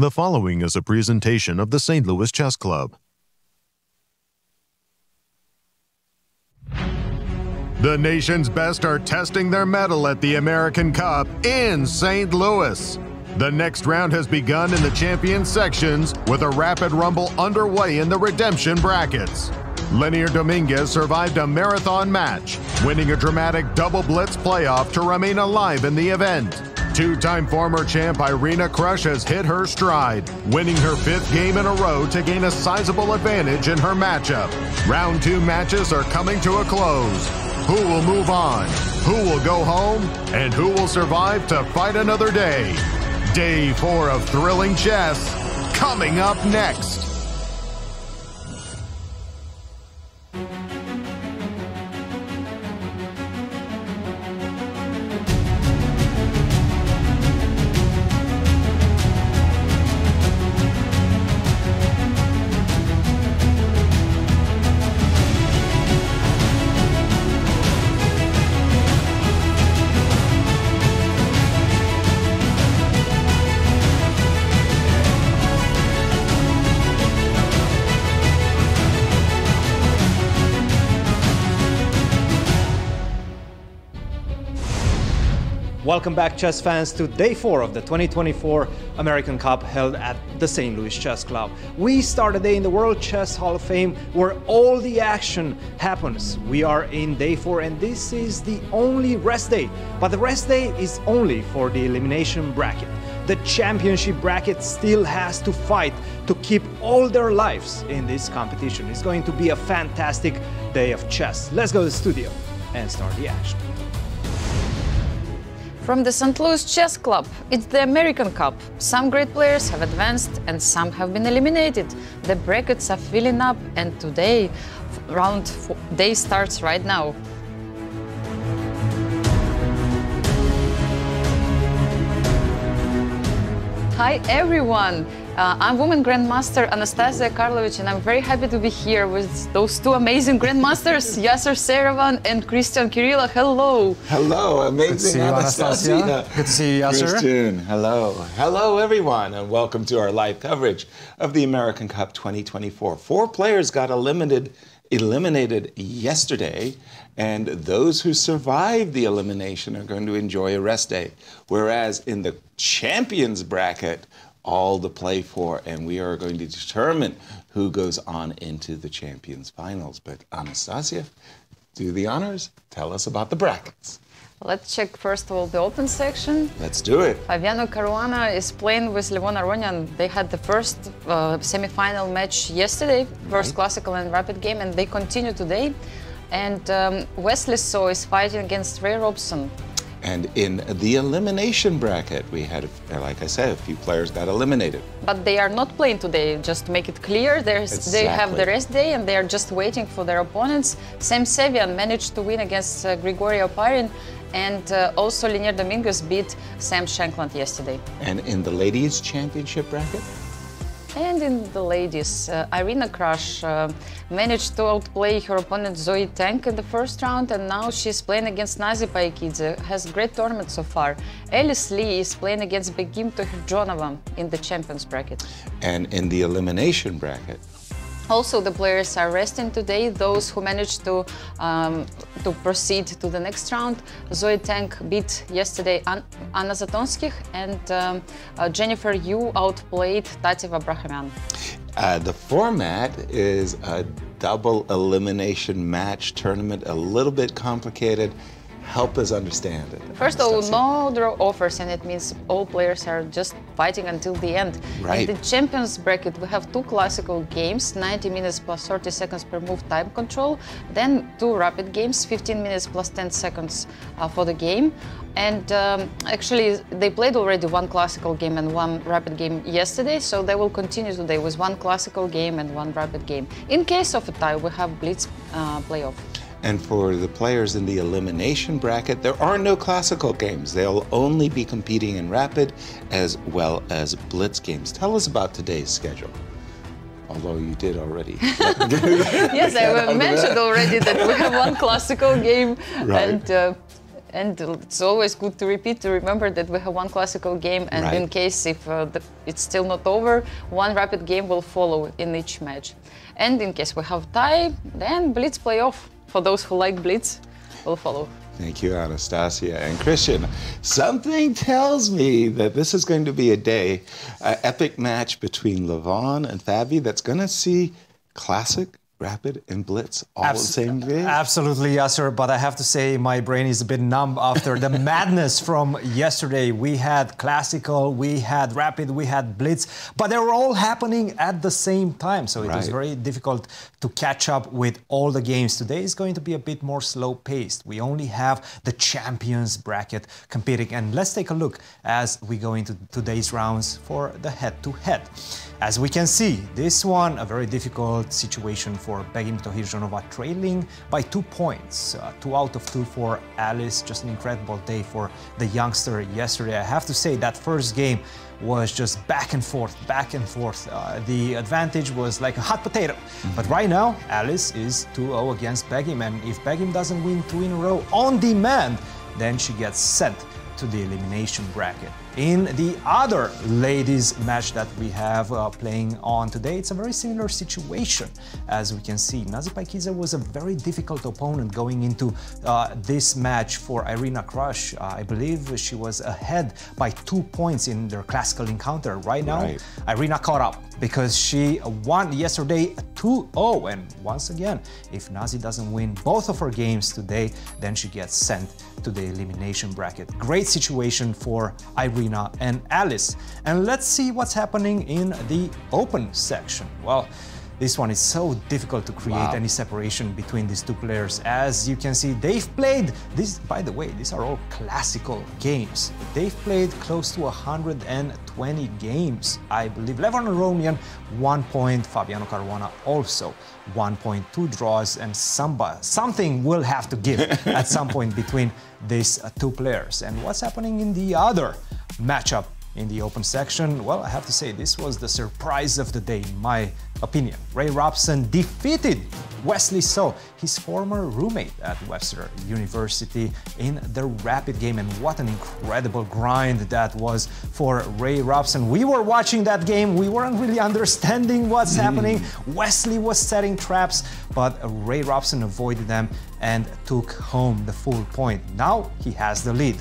The following is a presentation of the St. Louis Chess Club. The nation's best are testing their mettle at the American Cup in St. Louis. The next round has begun in the champion sections with a rapid rumble underway in the redemption brackets. Lenier Dominguez survived a marathon match, winning a dramatic double blitz playoff to remain alive in the event. Two-time former champ Irina Krush has hit her stride, winning her fifth game in a row to gain a sizable advantage in her matchup. Round two matches are coming to a close. Who will move on? Who will go home? And who will survive to fight another day? Day four of thrilling chess coming up next. Welcome back, chess fans, to day four of the 2024 American Cup held at the St. Louis Chess Club. We start a day in the World Chess Hall of Fame where all the action happens. We are in day four, and this is the only rest day. But the rest day is only for the elimination bracket. The championship bracket still has to fight to keep all their lives in this competition. It's going to be a fantastic day of chess. Let's go to the studio and start the action. From the St. Louis Chess Club, it's the American Cup. Some great players have advanced and some have been eliminated. The brackets are filling up and today round day starts right now. Hi everyone! Uh, I'm Women Grandmaster Anastasia Karlovich, and I'm very happy to be here with those two amazing Grandmasters, Yasser Seirawan and Cristian Chirila. Hello. Hello, amazing Good to see you, Anastasia. Anastasia. Good to see you, Yasser. Christian, hello. Hello, everyone, and welcome to our live coverage of the American Cup 2024. Four players got eliminated, eliminated yesterday, and those who survived the elimination are going to enjoy a rest day. Whereas in the champions bracket, all to play for, and we are going to determine who goes on into the champions finals. But Anastasia, do the honors. Tell us about the brackets. Let's check first of all the open section. Let's do it. Fabiano Caruana is playing with Levon Aronian. They had the first uh, semi-final match yesterday, first right. classical and rapid game, and they continue today. And um, Wesley So is fighting against Ray Robson. And in the elimination bracket, we had, like I said, a few players got eliminated. But they are not playing today, just to make it clear. Exactly. They have the rest day and they are just waiting for their opponents. Sam Sevian managed to win against uh, Grigory Oparin and uh, also Lenier Dominguez beat Sam Shankland yesterday. And in the ladies' championship bracket? And in the ladies, uh, Irina Krush uh, managed to outplay her opponent Zoey Tang in the first round and now she's playing against Nazi Paikidze, has great tournament so far. Alice Lee is playing against Begim Tokhirjonova in the champions bracket. And in the elimination bracket, also, the players are resting today. Those who managed to um, to proceed to the next round, Zoey Tang beat yesterday An Anna Zatonskih and um, uh, Jennifer Yu outplayed Tatev Abrahamyan. Uh, the format is a double elimination match tournament, a little bit complicated help us understand it. First of all, no draw offers, and it means all players are just fighting until the end. Right. In the champions bracket, we have two classical games, 90 minutes plus 30 seconds per move time control, then two rapid games, 15 minutes plus 10 seconds uh, for the game. And um, actually, they played already one classical game and one rapid game yesterday, so they will continue today with one classical game and one rapid game. In case of a tie, we have blitz uh, playoff. And for the players in the elimination bracket, there are no classical games. They'll only be competing in rapid as well as blitz games. Tell us about today's schedule. Although you did already. yes, I mentioned already that we have one classical game right. and uh, and it's always good to repeat to remember that we have one classical game and Right. in case if uh, the, it's still not over one rapid game will follow in each match and in case we have tie then blitz playoff for those who like blitz will follow Thank you, Anastasia and Christian. Something tells me that this is going to be a day, an epic match between Levon and Fabi that's going to see classic, rapid, and blitz all in the same day. Absolutely, Yasser. But I have to say, my brain is a bit numb after the madness from yesterday. We had classical, we had rapid, we had blitz, but they were all happening at the same time. So it was very difficult to catch up with all the games. Today is going to be a bit more slow paced. We only have the champions bracket competing. And let's take a look as we go into today's rounds for the head to head. As we can see, this one a very difficult situation for Begim Tokhirjonova, trailing by two points, uh, two out of two for Alice. Just an incredible day for the youngster yesterday. I have to say that first game was just back and forth, back and forth. Uh, the advantage was like a hot potato. But right now, Alice is 2-0 against Begim, and if Begim doesn't win two in a row on demand, then she gets sent to the elimination bracket. In the other ladies match that we have uh, playing on today, it's a very similar situation. As we can see, Nazi Paikidze was a very difficult opponent going into uh, this match for Irina Krush. Uh, I believe she was ahead by two points in their classical encounter. Right now, Right. Irina caught up because she won yesterday 2-0 and once again if Nazi doesn't win both of her games today then she gets sent to the elimination bracket great situation for Irina and Alice and let's see what's happening in the open section well this one is so difficult to create Wow. any separation between these two players. As you can see, they've played this. By the way, these are all classical games. They've played close to 120 games, I believe. Levon Aronian, one point. Fabiano Caruana also one point, two draws and Samba. Something will have to give at some point between these two players. And what's happening in the other matchup? In the open section, well, I have to say this was the surprise of the day, in my opinion. Ray Robson defeated Wesley So, his former roommate at Webster University, in the rapid game. And what an incredible grind that was for Ray Robson. We were watching that game, we weren't really understanding what's hmm. happening. Wesley was setting traps, but Ray Robson avoided them and took home the full point. Now he has the lead.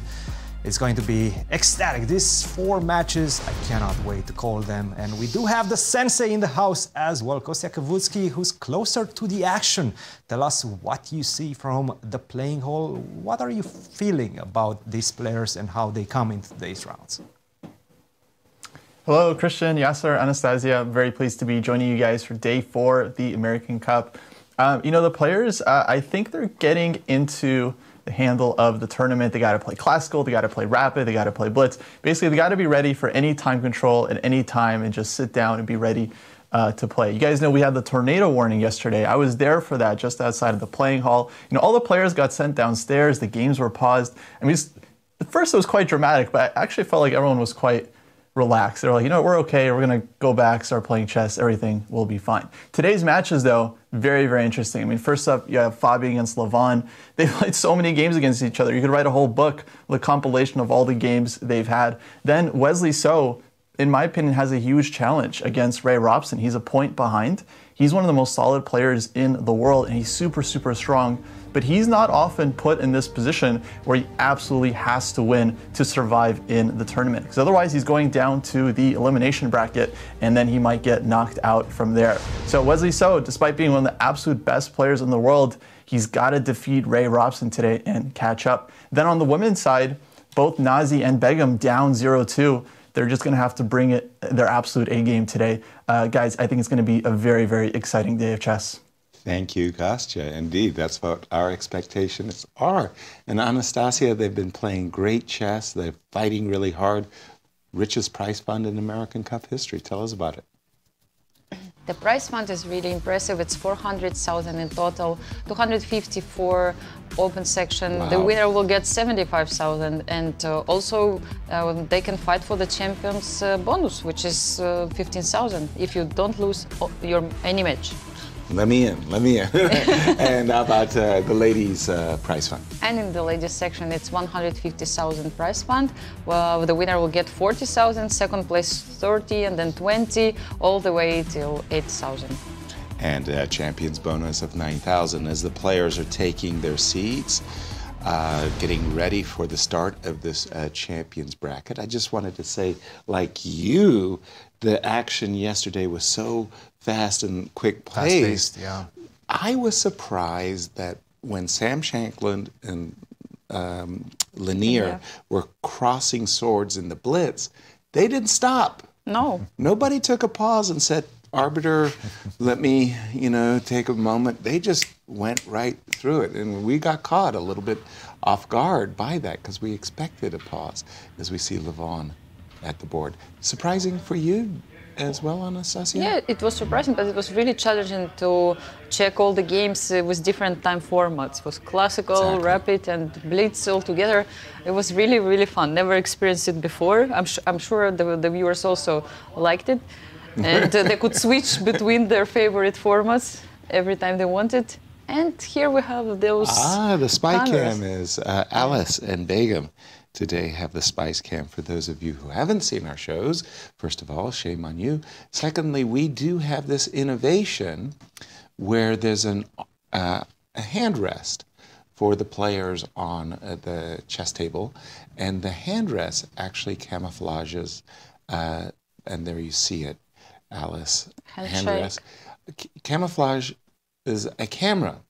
It's going to be ecstatic. These four matches, I cannot wait to call them. And we do have the sensei in the house as well, Kostya Kavutskiy, who's closer to the action. Tell us what you see from the playing hall. What are you feeling about these players and how they come into today's rounds? Hello, Christian, Yasser, Anastasia. I'm very pleased to be joining you guys for day four of the American Cup. Um, you know, the players, uh, I think they're getting into the handle of the tournament. They got to play classical, they got to play rapid, they got to play blitz. Basically, they got to be ready for any time control at any time and just sit down and be ready uh, to play. You guys know we had the tornado warning yesterday. I was there for that just outside of the playing hall. You know, all the players got sent downstairs, the games were paused. I mean, at first it was quite dramatic, but I actually felt like everyone was quite relaxed. They're like, you know, we're okay. We're gonna go back, start playing chess. Everything will be fine. Today's matches, though, very, very interesting. I mean, first up, you have Fabi against Levon. They've played so many games against each other. You could write a whole book, the compilation of all the games they've had. Then Wesley So, in my opinion, has a huge challenge against Ray Robson. He's a point behind. He's one of the most solid players in the world, and he's super, super strong. But he's not often put in this position where he absolutely has to win to survive in the tournament. Because otherwise, he's going down to the elimination bracket, and then he might get knocked out from there. So Wesley So, despite being one of the absolute best players in the world, he's got to defeat Ray Robson today and catch up. Then on the women's side, both Nazi and Begim down 0-2 they're just going to have to bring it their absolute A game today. Uh, guys, I think it's going to be a very, very exciting day of chess. Thank you, Kostya. Indeed, that's what our expectations are. And Anastasia, they've been playing great chess. They're fighting really hard. Richest prize fund in American Cup history. Tell us about it. The prize fund is really impressive. It's 400,000 in total, 254 open section. The winner will get 75,000, and uh, also uh, they can fight for the champions uh, bonus, which is uh, 15,000 if you don't lose your any match. Let me in, let me in. and how about uh, the ladies' uh, prize fund? And in the ladies section, it's 150,000 prize fund. Well, the winner will get 40,000, second place 30, and then 20, all the way till 8,000. And a champions bonus of 9,000 as the players are taking their seats. Uh, getting ready for the start of this uh, champions bracket. I just wanted to say, like you, the action yesterday was so fast and quick paced. Fast-paced, yeah. I was surprised that when Sam Shankland and um, Lenier Yeah. were crossing swords in the blitz, they didn't stop. No. Nobody took a pause and said, Arbiter, let me, you know, take a moment. They just went right through it. And we got caught a little bit off guard by that because we expected a pause as we see Levon at the board. Surprising for you as well, on Anastasia? Yeah, it was surprising, but it was really challenging to check all the games uh, with different time formats. It was classical, Exactly. rapid, and blitz all together. It was really, really fun. Never experienced it before. I'm, I'm sure the, the viewers also liked it. And uh, they could switch between their favorite formats every time they wanted. And here we have those. Ah, the spy cameras. cam is uh, Alice and Begim. Today have the Spice Cam for those of you who haven't seen our shows. First of all, shame on you. Secondly, we do have this innovation where there's an uh, a hand rest for the players on uh, the chess table, and the hand rest actually camouflages, uh, and there you see it, Alice. Hand rest. C- Camouflage is a camera.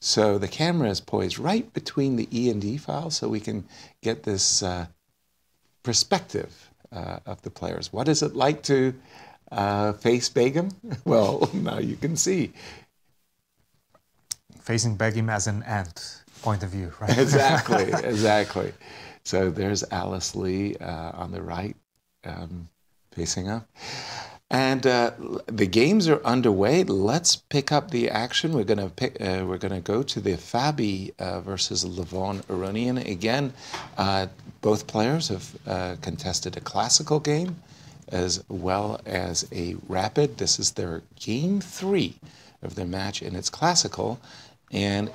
So the camera is poised right between the E and D files so we can get this uh, perspective uh, of the players. What is it like to uh, face Begim? Well, now you can see. Facing Begim as an ant point of view, right? Exactly, exactly. So there's Alice Lee uh, on the right, um, facing up. And uh, the games are underway. Let's pick up the action. We're gonna pick. Uh, we're gonna go to the Fabi uh, versus Levon Aronian again. Uh, both players have uh, contested a classical game as well as a rapid. This is their game three of their match, and it's classical. And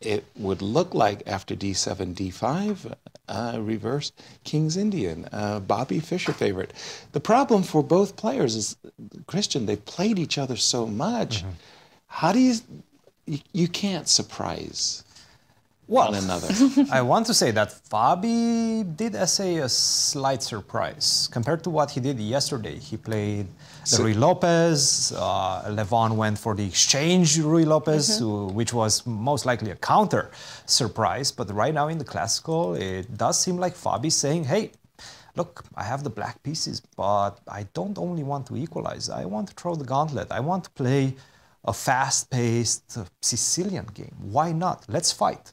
it would look like after d7, d5, uh, reverse King's Indian, uh, Bobby Fischer favorite. The problem for both players is, Christian, they've played each other so much. How do you, you, you can't surprise Well, one another. I want to say that Fabi did essay a slight surprise compared to what he did yesterday. He played So- Ruy Lopez. Uh, Levon went for the exchange Ruy Lopez, who- which was most likely a counter surprise. But right now in the classical, it does seem like Fabi saying, "Hey, look, I have the black pieces, but I don't only want to equalize. I want to throw the gauntlet. I want to play a fast-paced Sicilian game. Why not? Let's fight."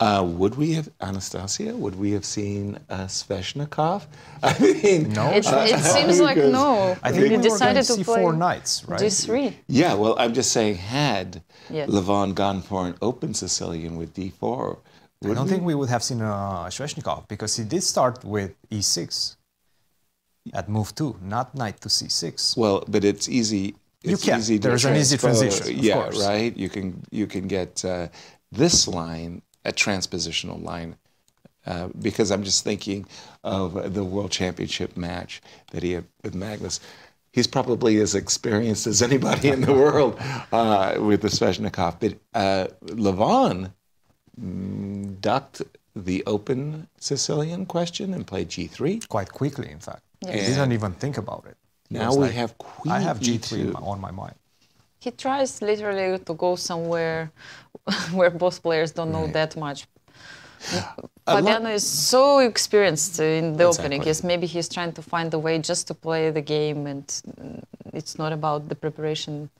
Uh, would we have, Anastasia, would we have seen uh, Sveshnikov? I mean, No, It, it seems like no. I think we we decided to see play four knights, right? G3. Yeah, well, I'm just saying, had Yeah. Levon gone for an open Sicilian with d4, I don't think we would have seen uh, Sveshnikov because he did start with e6 at move two, not knight to c6. Well, but it's easy. You can. Easy to There's an easy transpose. transition, of Yeah, course. right. You can you can get uh, this line a transpositional line. Uh, because I'm just thinking of the World Championship match that he had with Magnus. He's probably as experienced as anybody in the world uh, with the Sveshnikov. But uh, Levon mm, ducked the open Sicilian question and played G3. Quite quickly, in fact. He didn't even think about it. He Now we like, have Queen I have g3 E2. on my mind. He tries literally to go somewhere where both players don't know that much. Fabiano is so experienced in the opening. Yes, maybe he's trying to find a way just to play the game, and mm, it's not about the preparation.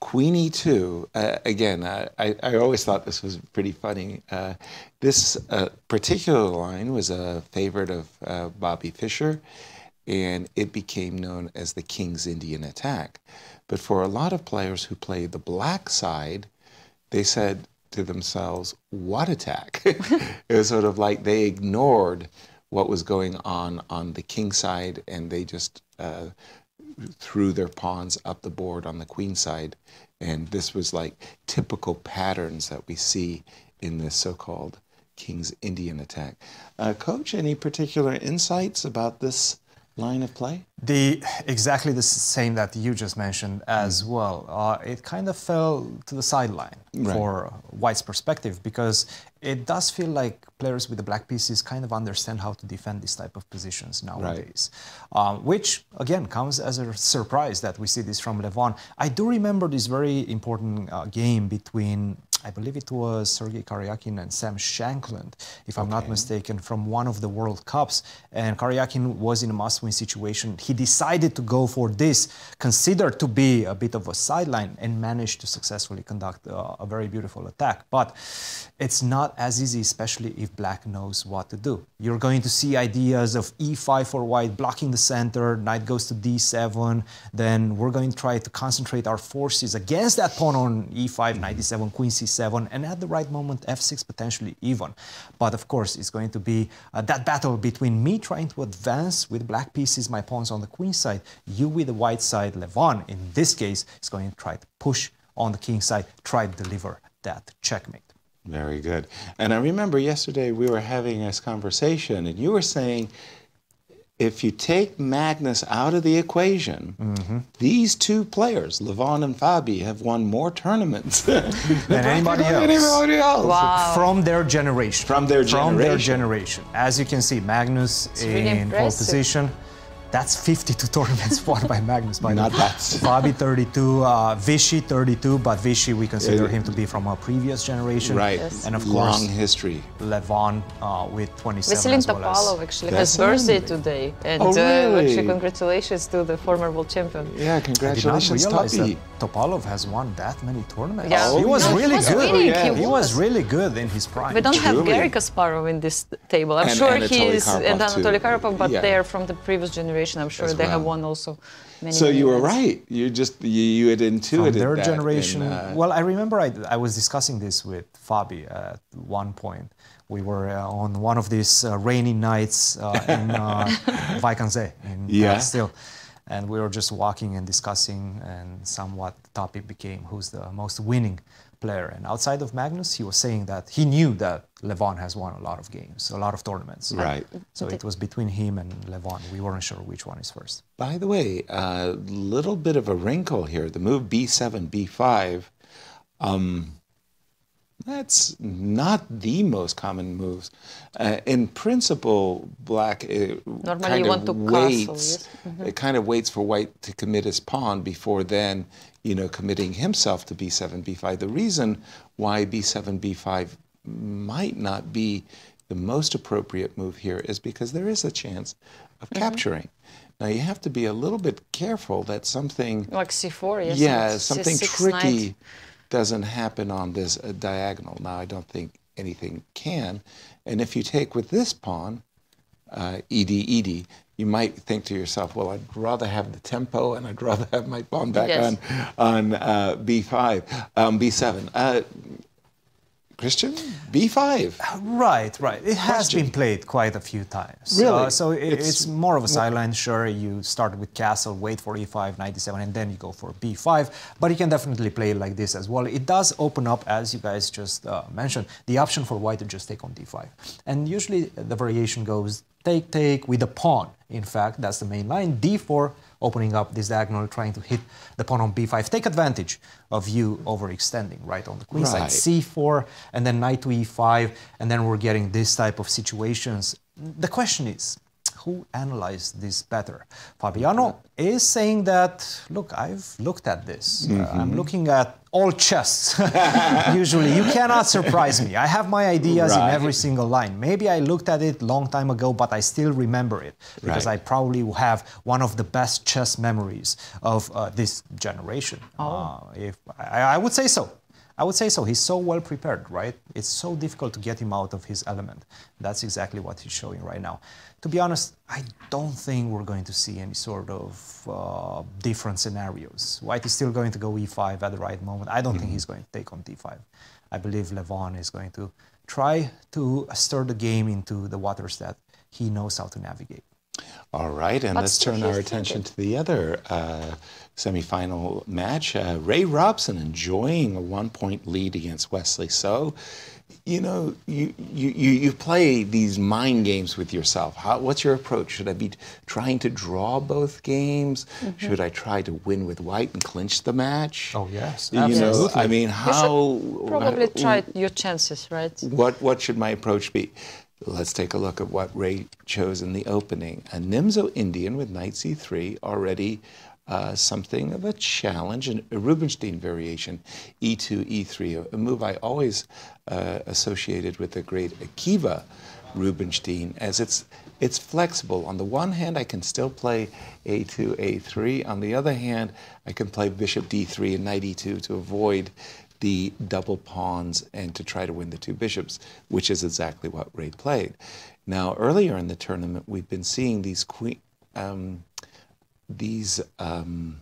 Queen E2, uh, again, I, I, I always thought this was pretty funny. Uh, this uh, particular line was a favorite of uh, Bobby Fischer, and it became known as the King's Indian attack. But for a lot of players who play the black side, they said to themselves, What attack? it was sort of like they ignored what was going on on the king side and they just uh, threw their pawns up the board on the queen side. And this was like typical patterns that we see in this so called King's Indian attack. Uh, Coach, any particular insights about this line of play? The exactly the same that you just mentioned as well. Uh, it kind of fell to the sideline Right. for White's perspective because it does feel like players with the black pieces kind of understand how to defend this type of positions nowadays. Um, which again comes as a surprise that we see this from Levon. I do remember this very important uh, game between. I believe it was Sergei Karyakin and Sam Shankland, if I'm not mistaken, from one of the World Cups. And Karyakin was in a must-win situation. He decided to go for this, considered to be a bit of a sideline, and managed to successfully conduct uh, a very beautiful attack. But it's not as easy, especially if Black knows what to do. You're going to see ideas of e5 for White, blocking the center, Knight goes to d7. Then we're going to try to concentrate our forces against that pawn on e5, knight d7, queen c7, and at the right moment, f6 potentially even. But of course, it's going to be uh, that battle between me trying to advance with black pieces, my pawns on the queen side, you with the white side, Levon, in this case, is going to try to push on the king side, try to deliver that checkmate. Very good. And I remember yesterday we were having this conversation, and you were saying if you take Magnus out of the equation, Mm-hmm. these two players, Levon and Fabi, have won more tournaments than anybody else. Anybody else. Wow. From their generation. From their generation. From their generation. generation. As you can see, Magnus really in pole position. That's 52 tournaments won by Magnus, by the Not way. bad. Fabi 32, uh, Vishy 32, but Vishy we consider Yeah. him to be from a previous generation. Right. Yes. And of course, Long history. Levon uh, with 27 Veselin as well Topalov actually has birthday today, and Oh, uh, actually congratulations to the former world champion. Yeah, I did not congratulations, realize Topalov has won that many tournaments. Yeah. he was No, he really was good. winning, he he was was. really good in his prime. We don't have Garry Kasparov in this table. I'm And sure Anatoly he's Karpov and. Anatoly Karpov, but Yeah. they're from the previous generation. I'm sure As they have well. won also many. So many you were events. right. You just you, you had from intuited their that generation. in, uh, well, I remember I, I was discussing this with Fabi at one point. We were uh, on one of these uh, rainy nights uh, in uh, Wijk aan Zee in Yeah. Still, and we were just walking and discussing, and somewhat the topic became who's the most winning player. And outside of Magnus, he was saying that he knew that Levon has won a lot of games, a lot of tournaments. Right. So it was between him and Levon. We weren't sure which one is first. By the way, a little bit of a wrinkle here. The move b7, b5, um, that's not the most common moves. Uh, in principle, black uh, Normally kind you of want to castle, waits. yes. It kind of waits for white to commit his pawn before then, you know, committing himself to b7, b5. The reason why b7, b5 might not be the most appropriate move here is because there is a chance of Mm-hmm. capturing. Now you have to be a little bit careful that something, Like C4, yes. yeah, something C6 tricky knight. doesn't happen on this uh, diagonal. Now I don't think anything can. And if you take with this pawn, uh, ED, ED, you might think to yourself, well, I'd rather have the tempo and I'd rather have my pawn back Yes. on, on uh, B5, um, B7. Uh, Christian, B5. Right, right. It has been played quite a few times. Really? Uh, so it, It's- it's, more of a sideline. Sure, you start with castle, wait for e5, 97, and then you go for b5. But you can definitely play it like this as well. It does open up, as you guys just uh, mentioned, the option for white to just take on d5. And usually the variation goes take, take with a pawn. In fact, that's the main line. d4, opening up this diagonal, trying to hit the pawn on b5. Take advantage of you overextending right on the queen Right. side. c4, and then knight to e5, and then we're getting this type of situations. The question is, who analyzed this better? Fabiano is saying that, look, I've looked at this. Uh, I'm looking at all chests. Usually, you cannot surprise me. I have my ideas in every single line. Maybe I looked at it long time ago, but I still remember it because Right. I probably have one of the best chess memories of uh, this generation. Uh, if I, I would say so. I would say so. He's so well prepared, right? It's so difficult to get him out of his element. That's exactly what he's showing right now. To be honest, I don't think we're going to see any sort of uh, different scenarios. White is still going to go e5 at the right moment. I don't think he's going to take on d5. I believe Levon is going to try to stir the game into the waters that he knows how to navigate. All right, and But let's turn our attention to the other uh, semifinal match. Uh, Ray Robson enjoying a one-point lead against Wesley So. You know, you, you, you you play these mind games with yourself. How, what's your approach? Should I be trying to draw both games? Mm-hmm. Should I try to win with white and clinch the match? Oh, yes, You know. I mean, how? should probably try your chances, right? What what should my approach be? Let's take a look at what Ray chose in the opening. A Nimzo Indian with knight c3, already uh, something of a challenge, a Rubinstein variation, E e2, e3, a, a move I always uh, associated with the great Akiva Rubinstein, as it's it's flexible. On the one hand, I can still play a2, a3. On the other hand, I can play bishop d3 and knight e2 to avoid the double pawns and to try to win the two bishops, which is exactly what Ray played. Now, earlier in the tournament, we've been seeing these queen, um, these um,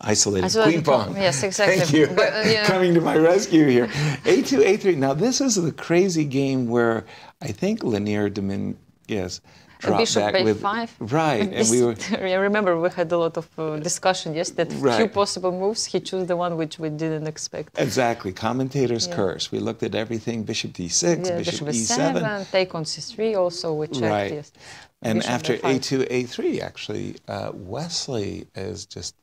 isolated Isolated queen pawn. Yes, exactly. Thank you. But, uh, yeah. Coming to my rescue here. A2, A3. Now, this is the crazy game where I think Lenier Dominguez dropped Bishop back with a5. right, and we were I remember we had a lot of uh, discussion. Yes, that few possible moves. He chose the one which we didn't expect. exactly commentators Yeah. curse. We looked at everything: bishop d6, Yeah, bishop, bishop e7, e7, take on c3 also we checked. right. Yes. And after a2, a3, actually, uh, Wesley has just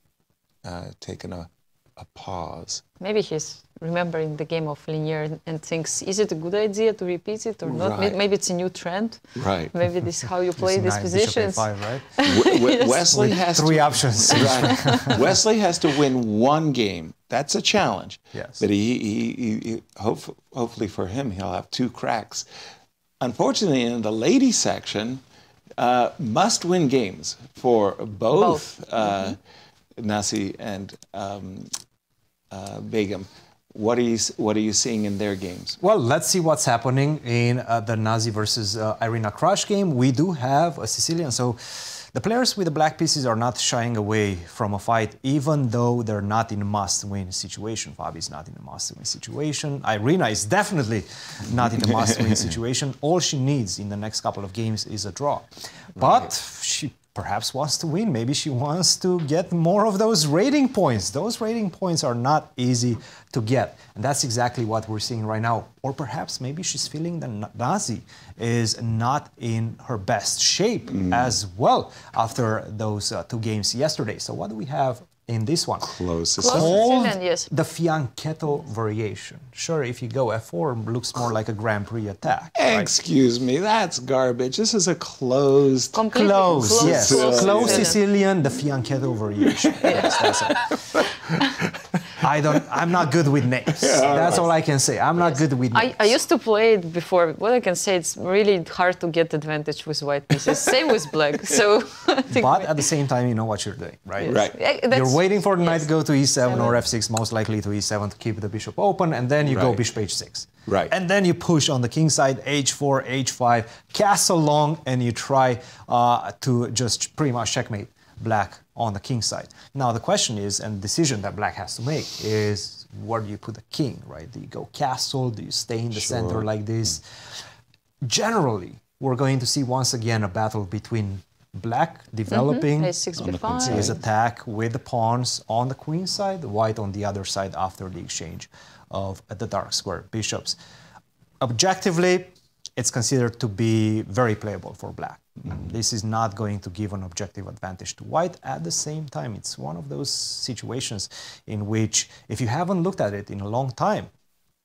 uh, taken a, a pause. Maybe he's remembering the game of Lenier and, and thinks, is it a good idea to repeat it or not? Right. Maybe it's a new trend. Right. Maybe this is how you play these positions. A5, right? W- w- Wesley has Three to, options. Right. Wesley has to win one game. That's a challenge. Yes. But he, he, he, he hope, hopefully for him, he'll have two cracks. Unfortunately, in the ladies section, uh, must-win games for both, Both. uh, Nazi and um, uh, Begim. What are you What are you seeing in their games? Well, let's see what's happening in uh, the Nazi versus uh, Irina Krush game. We do have a Sicilian, so the players with the black pieces are not shying away from a fight, even though they're not in a must-win situation. Fabi's not in a must-win situation. Irina is definitely not in a must-win situation. All she needs in the next couple of games is a draw, but she perhaps wants to win. Maybe she wants to get more of those rating points. Those rating points are not easy to get. And that's exactly what we're seeing right now. Or perhaps maybe she's feeling that Nazi is not in her best shape as well after those uh, two games yesterday. So what do we have in this one? Close. Close. Called Sicilian, yes. the fianchetto variation. Sure, if you go f4, looks more like a Grand Prix attack. Excuse me, that's garbage. This is a closed. Completely Close, close, yes. close Close Sicilian. Sicilian, the fianchetto variation. yes, that's it. I don't. I'm not good with names. that's all I can say. I'm not good with names. I, I used to play it before. What I can say, it's really hard to get advantage with white pieces. Same with black. So, but at the same time, you know what you're doing, right? Yes. Right. That's- You're waiting for the knight yes. to go to e7 or f6, most likely to e7 to keep the bishop open, and then you go bishop h6. Right. And then you push on the king side, h4, h5, castle long, and you try uh, to just pretty much checkmate black on the king side. Now the question is, and decision that black has to make is, where do you put the king, right? Do you go castle? Do you stay in the center like this? Generally, we're going to see once again a battle between black developing A6, On the queen B5. his attack with the pawns on the queen side, white on the other side after the exchange of the dark square bishops. Objectively, it's considered to be very playable for black. This is not going to give an objective advantage to white. At the same time, it's one of those situations in which, if you haven't looked at it in a long time,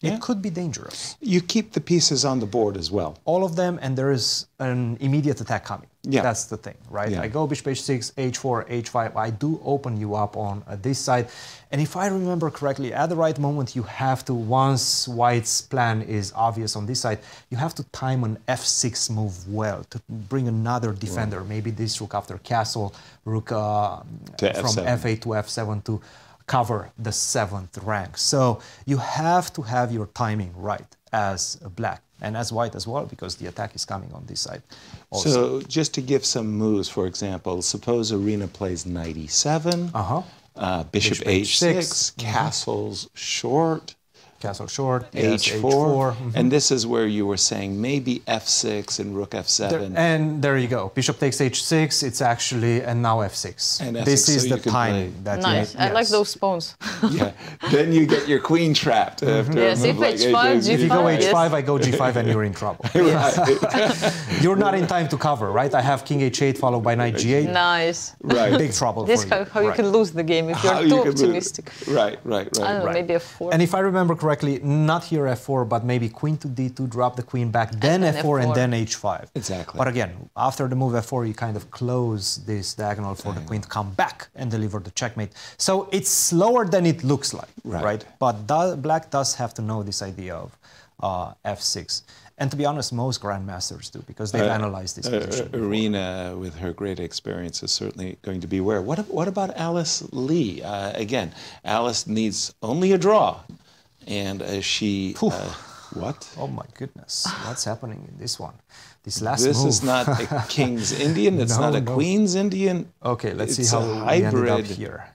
Yeah. it could be dangerous. You keep the pieces on the board as well. All of them, and there is an immediate attack coming. Yeah. That's the thing, right? Yeah. I go bishop h6, h4, h5. I do open you up on uh, this side. And if I remember correctly, at the right moment, you have to, once white's plan is obvious on this side, you have to time an f6 move well to bring another defender. Maybe this rook after castle, rook uh, from f8 to f7 to cover the seventh rank. So you have to have your timing right as black and as white as well because the attack is coming on this side. Also. So just to give some moves, for example, suppose Arena plays knight e7, Uh-huh. uh, bishop, Bishop h6, h6, castles short, Castle short. yes, H4, H4. mhm. and this is where you were saying maybe F6 and Rook F7. There- and there you go. Bishop takes H6. It's actually and now F6. And this F6, is so the you can time play- that Nice. you I like those pawns. yeah, then you get your queen trapped after. a Yes, if like H5, H6. If you go G5, yes. H5, I go G5, and you're in trouble. you're not in time to cover, right? I have King H8 followed by Knight G8. nice. Right. Big trouble This for how, you. how you can lose the game if you're How too you can move- optimistic. Right, right, right. I don't know, Right. maybe a four. And if I remember correctly, not here F4, but maybe Queen to D2, drop the Queen back, then then F4, and F4. then H5. Exactly. But again, after the move F4, you kind of close this diagonal for the Queen to come back and deliver the checkmate. So it's slower than it looks like, Right. right? But do, Black does have to know this idea of uh, F6. And to be honest, most grandmasters do because they've analyzed this Uh, position. before. Arena, with her great experience, is certainly going to be aware. What, what about Alice Lee? Uh, again, Alice needs only a draw, and uh, she. Uh, what? Oh my goodness, what's happening in this one? This last This move. is not a king's Indian. It's No, not a no. queen's Indian. Okay, let's It's see a how we ended up here.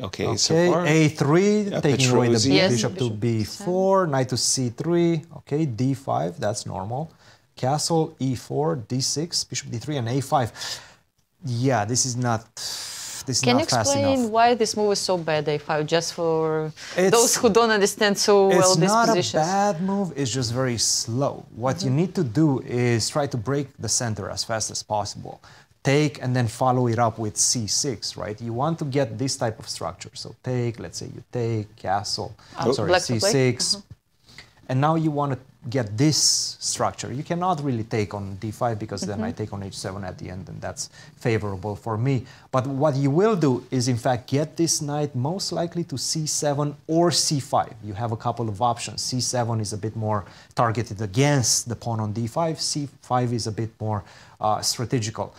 Okay, Okay, so far. A3, Yeah, taking away the Yes, bishop to B4, knight to C3, okay, D5, that's normal. Castle, E4, D6, bishop D3, and A5. Yeah, this is not, this is Can you not fast explain why this move is so bad, A5, just for It's- those who don't understand so well this position? it's not a bad move, it's just very slow. What you Mm-hmm. need to do is try to break the center as fast as possible. Take and then follow it up with c6, right? You want to get this type of structure. So take, let's say you take castle, Oh, sorry, black to play? C6. And now you want to get this structure. You cannot really take on d5 because then I Mm-hmm. take on h7 at the end, and that's favorable for me. But what you will do is, in fact, get this knight most likely to c7 or c5. You have a couple of options. c7 is a bit more targeted against the pawn on d5. c5 is a bit more uh, strategical.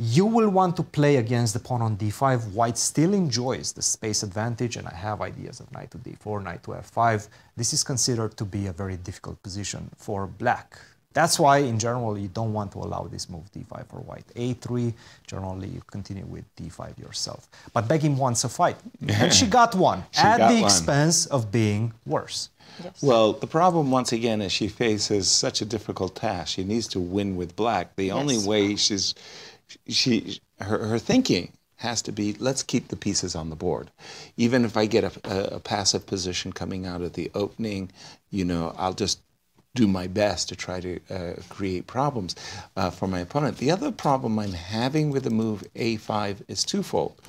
You will want to play against the pawn on d5. White still enjoys the space advantage, and I have ideas of knight to d4, knight to f5. This is considered to be a very difficult position for black. That's why, in general, you don't want to allow this move d5 for white. a3, generally, you continue with d5 yourself. But Begim wants a fight, and she got one She at got the one. expense of being worse. Yes. Well, the problem once again is she faces such a difficult task. She needs to win with black. The only way she's she her, her thinking has to be let's keep the pieces on the board. Even if I get a, a, passive position coming out of the opening, you know, I'll just do my best to try to uh, create problems uh, for my opponent. The other problem I'm having with the move a5 is twofold.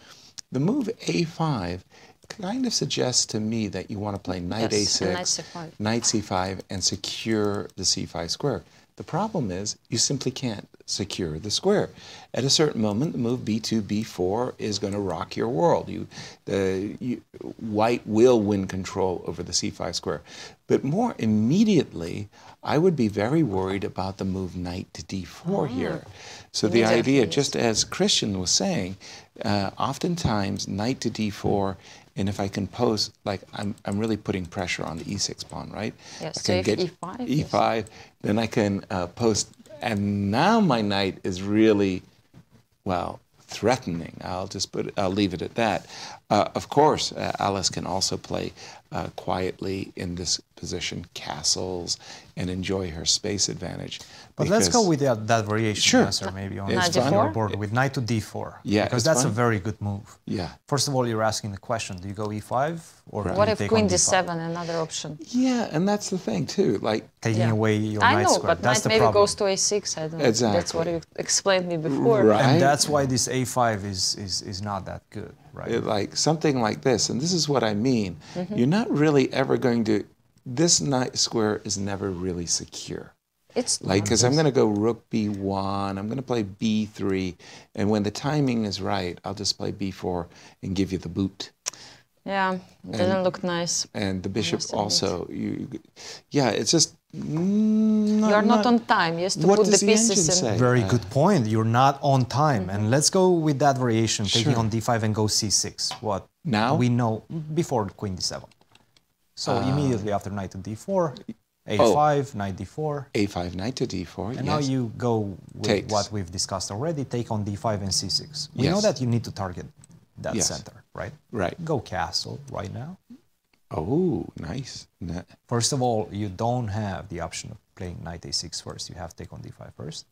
The move a5 kind of suggests to me that you want to play knight Yes, a6, knight knight c5 and secure the c5 square. The problem is you simply can't secure the square. At a certain moment, the move b2, b4 is going to rock your world. You, the, you, white will win control over the c5 square. But more immediately, I would be very worried about the move knight to d4 here. So the idea, just as Christian was saying, uh, oftentimes knight to d4, and if I can post, like I'm, I'm really putting pressure on the e6 pawn, right? Yes, I so if get E5, e5, then I can uh, post, and now my knight is really, well, threatening. I'll just put, I'll leave it at that. Uh, of course, uh, Alice can also play uh, quietly in this position, castles, and enjoy her space advantage. But let's go with that, that variation Sure. answer maybe on, It's on fine. your board with knight to d4. Yeah, because it's that's a very good move. Yeah. First of all, you're asking the question: Do you go e5 or do What if queen d5? d7, another option? Yeah, and that's the thing too. Like Taking Yeah. away your I knight know, square. but that's knight maybe problem. goes to a6. I don't know. That's what you explained me before. Right. and that's why this a5 is, is, is not that good, right? it- like something like this, and this is what I mean. Mm-hmm. You're not really ever going to. This knight square is never really secure. It's Like, because I'm going to go rook b1, I'm going to play b3, and when the timing is right, I'll just play b4 and give you the boot. Yeah, it doesn't look nice. And the bishop also, you, yeah, it's just. mm, You are not on time. Yes, to What put the does the pieces engine in. say? Very good point. You're not on time. Mm-hmm. And let's go with that variation, taking on d5 and go c6. What Now? we know before queen d7. So Ah. immediately after knight to d4, Oh. a5, knight d4. a5 knight to d4. And yes. now you go with Takes. what we've discussed already, take on d5 and c6. We know that you need to target that Yes. center, right? Right. Go castle right now. Oh, nice. First of all, you don't have the option of playing knight a6 first. You have to take on d5 first.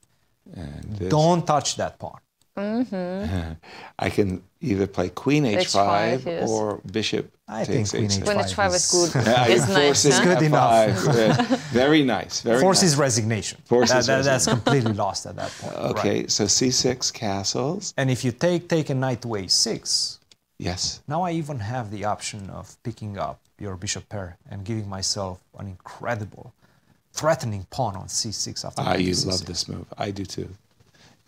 And Don't touch that pawn. I can either play queen h5, H5, yes. or bishop I takes think queen h6. Queen H5 h5 is is- good. Yeah, it's nice. forcing huh? good enough. F5. Very nice. Very Forces nice. resignation. Forces That- that- That's completely lost at that point. right? Okay, so c6 castles. And if you take take a knight to a6, Yes. now I even have the option of picking up your bishop pair and giving myself an incredible, threatening pawn on c6 after Ah, knight you love c6. this move. I do too.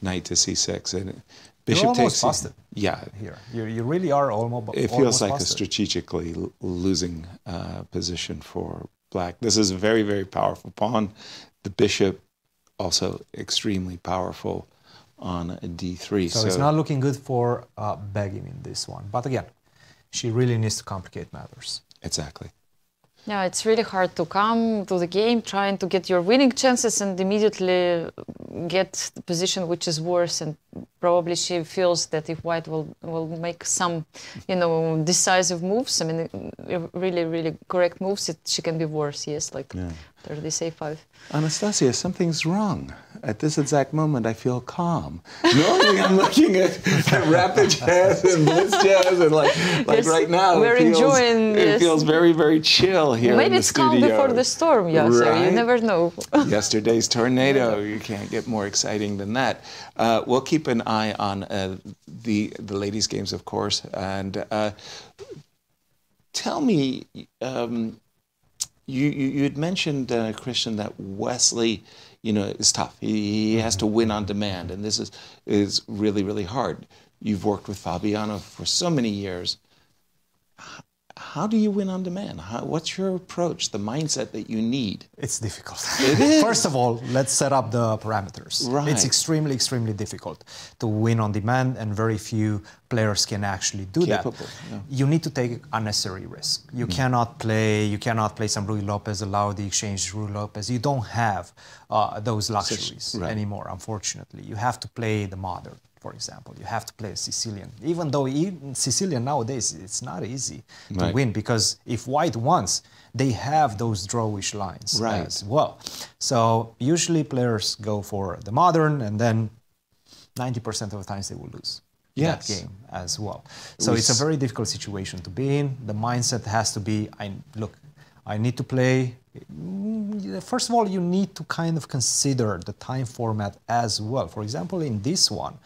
Knight to c6 and You're bishop almost takes. Busted Yeah, here. You, you really are almost. it feels almost like a strategically losing uh, position for black. This is a very, very powerful pawn. The bishop also extremely powerful on a d3. So, it's not looking good for uh, Begim in this one. But again, she really needs to complicate matters. exactly. Yeah, it's really hard to come to the game trying to get your winning chances and immediately get the position which is worse. And probably she feels that if White will will make some, you know, decisive moves, I mean, uh, really, really correct moves, it, she can be worse. Yes, like Yeah. there's this a5. Anastasiya, something's wrong. At this exact moment, I feel calm. Normally, I'm looking at, at rapid jazz and blitz chess, and like, like right now, we're it feels, enjoying it this. feels very, very chill here in Maybe it's calm before the storm, Yasser. You never know. Yesterday's tornado. You can't get more exciting than that. Uh, we'll keep an eye on uh, the the ladies' games, of course. And uh, tell me, um, you, you you had mentioned uh, Cristian that Wesley, you know, is tough. He, he has to mm-hmm. win on demand, and this is is really really hard. You've worked with Fabiano for so many years how do you win on demand? How, what's your approach, the mindset that you need? It's difficult. It is. First of all, let's set up the parameters. Right. It's extremely, extremely difficult to win on demand, and very few players can actually do Capable, that. yeah. You need to take unnecessary risk. You cannot play. You cannot play some Ruy Lopez, allow the exchange Ruy Lopez. You don't have uh, those luxuries right. anymore. Unfortunately, you have to play the modern. For example, you have to play a Sicilian. Even though even Sicilian nowadays, it's not easy to Right. win because if White wants, they have those drawish lines Right. as well. So usually players go for the modern, and then 90% of the times they will lose Yes. that game as well. So We it's a very difficult situation to be in. The mindset has to be, I look, I need to play. First of all, you need to kind of consider the time format as well. For example, in this one,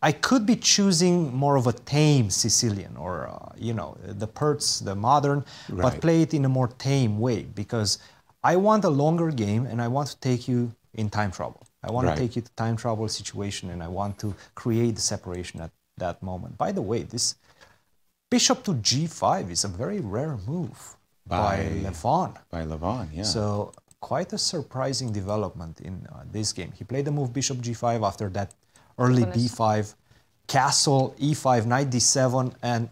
I could be choosing more of a tame Sicilian or, uh, you know, the Pirc, the modern, Right. but play it in a more tame way because I want a longer game and I want to take you in time trouble. I want Right. to take you to time trouble situation and I want to create the separation at that moment. By the way, this bishop to g5 is a very rare move by, By- Levon. By Levon, yeah. So quite a surprising development in uh, this game. He played the move bishop g5 after that early b5, castle e5, knight d7, and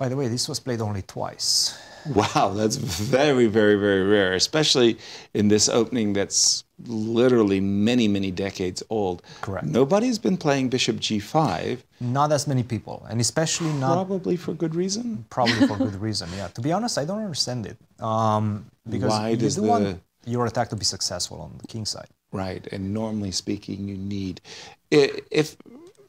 by the way, this was played only twice. Wow, that's very, very, very rare, especially in this opening that's literally many, many decades old. Correct. Nobody's been playing Bishop G5, Not as many people, and especially not probably for good reason. probably for good reason. Yeah. To be honest, I don't understand it. Um, because Why you does do the- want your attack to be successful on the king side. Right, and normally speaking, you need if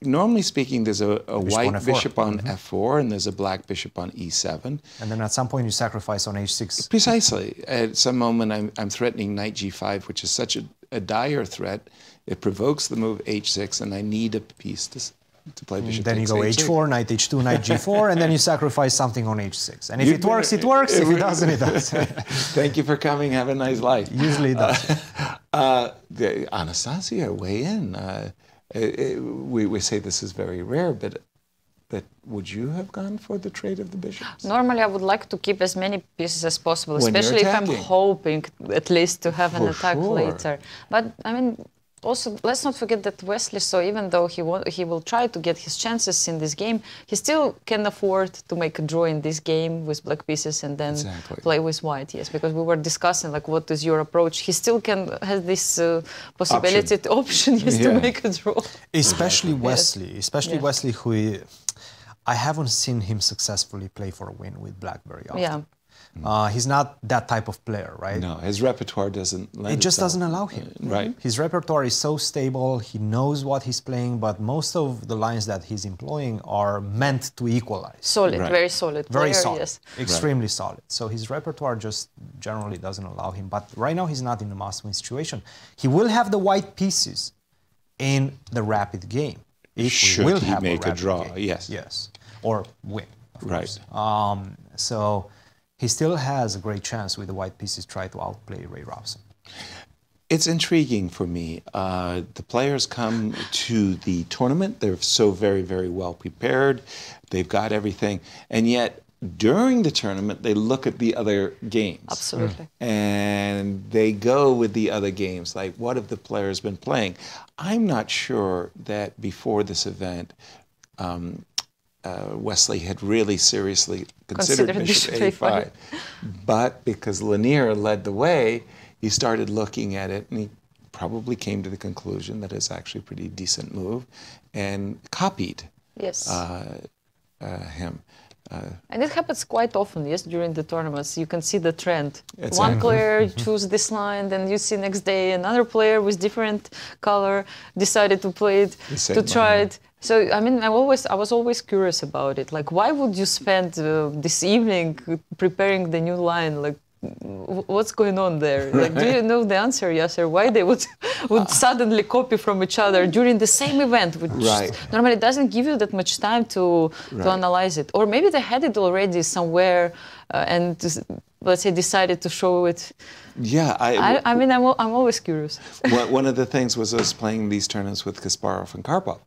normally speaking, there's a, a white on F4. bishop on f4 and there's a black bishop on e7. And then at some point you sacrifice on h6. Precisely. At some moment, I'm, I'm threatening knight g5, which is such a, a dire threat. It provokes the move h6, and I need a piece to, to play bishop. Then you go h6. h4, knight h2, knight g4, and then you sacrifice something on h6. And if You've it works, it works. If it doesn't, it doesn't. Thank you for coming. Have a nice life. Usually it does. Uh, the, Anastasiya, weigh in. Uh, it- it- we, we say this is very rare, but but would you have gone for the trade of the bishops? Normally, I would like to keep as many pieces as possible, When especially if I'm hoping at least to have an For attack sure. later. But I mean, also let's not forget that Wesley. So even though he wa- he will try to get his chances in this game, he still can afford to make a draw in this game with black pieces and then Exactly. play with white. Yes, because we were discussing like what is your approach. He still can has this uh, possibility option, yes Yeah. to make a draw. especially Wesley, especially Yeah. Wesley, who I haven't seen him successfully play for a win with Black very often. Yeah. Uh, he's not that type of player, right? No, his repertoire doesn't. Lend It just itself. doesn't allow him. Right. His repertoire is so stable. He knows what he's playing, but most of the lines that he's employing are meant to equalize. Solid, Right. very solid Very player, solid, yes. extremely solid. So his repertoire just generally doesn't allow him. But right now he's not in a must-win situation. He will have the white pieces in the rapid game. If Should we will he have make a rapid draw, game. yes. yes, or win. of Right. course. Um, so he still has a great chance with the white pieces try to outplay Ray Robson. It's intriguing for me. Uh, the players come to the tournament. They're so very, very well prepared. They've got everything. And yet, during the tournament, they look at the other games. Absolutely. And they go with the other games. Like, what have the players been playing? I'm not sure that before this event, um, uh, Wesley had really seriously considered, Considered Bishop Bishop A5. A5. But because Lenier led the way, he started looking at it and he probably came to the conclusion that it's actually a pretty decent move and copied Yes. uh, uh, him. And it happens quite often, yes, during the tournaments. You can see the trend. Exactly. One player choose this line, then you see next day another player with different color decided to play it, to try line. it. So I mean, I always, I was always curious about it. Like, why would you spend uh, this evening preparing the new line? Like, what's going on there? Like, do you know the answer, yes Yasser? Why they would would suddenly copy from each other during the same event, which Right. normally doesn't give you that much time to to analyze it, or maybe they had it already somewhere uh, and let's say decided to show it. Yeah, I, I, I mean, I'm, I'm always curious. one, of the things was us playing these tournaments with Kasparov and Karpov,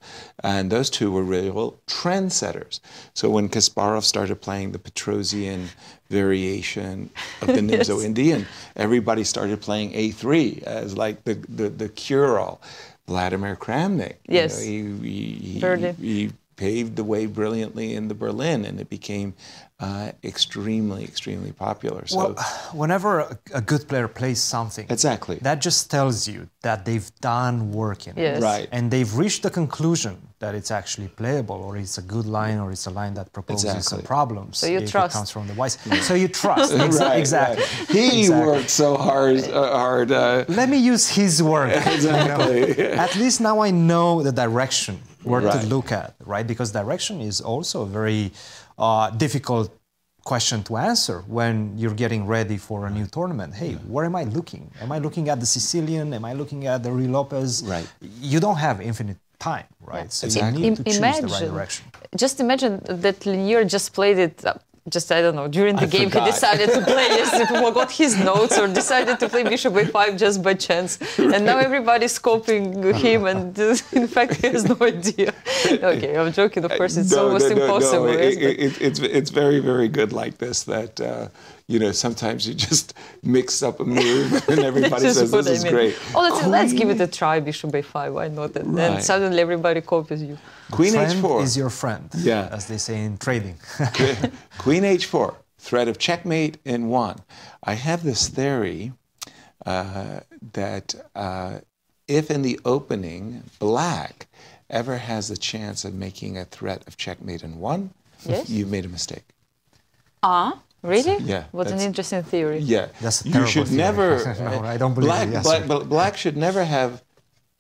and those two were real trendsetters. So when Kasparov started playing the Petrosian variation of the Nimzo Yes. Indian, everybody started playing A3 as like the, the, the cure-all. Vladimir Kramnik, you Yes. know, he, he, he, he paved the way brilliantly in the Berlin, and it became uh, extremely, extremely popular. So Well, whenever a, a good player plays something, Exactly. that just tells you that they've done work in it. Right. And they've reached the conclusion that it's actually playable, or it's a good line, or it's a line that proposes some problems. So you if trust. It comes from the wise. So you trust. Ex- Right, exactly. right. He Exactly. worked so hard. Uh, hard. Uh, Let me use his word. exactly. At least now I know the direction where Right. to look at, right? Because direction is also a very uh, difficult question to answer when you're getting ready for a new tournament. Hey, where am I looking? Am I looking at the Sicilian? Am I looking at the Ruy Lopez? Right. You don't have infinite time, right? So Exactly. you need Im- to choose the right direction. just imagine that Lenier just played it. Just I don't know. During the I game, forgot. he decided to play. Yes, he forgot his notes or decided to play Bishop A5 just by chance, and now everybody's copying him, and uh, in fact, he has no idea. Okay, I'm joking. Of course, it's No, almost no, no, no. impossible. It- it- it- it's it's very very good like this that uh, you know sometimes you just mix up a move and everybody says what this I is mean. great. Oh, let's, let's give it a try, Bishop A5. Why not? And then suddenly everybody copies you. Queen friend h4. is your friend, Yeah. as they say in trading. Queen h4. Threat of checkmate in one. I have this theory uh, that uh, if in the opening black ever has a chance of making a threat of checkmate in one, Yes. you've made a mistake. Ah, really? Yeah, What an interesting theory. Yeah, That's a you should theory. never. No, I don't believe black, it, yes, black, sir. black should never have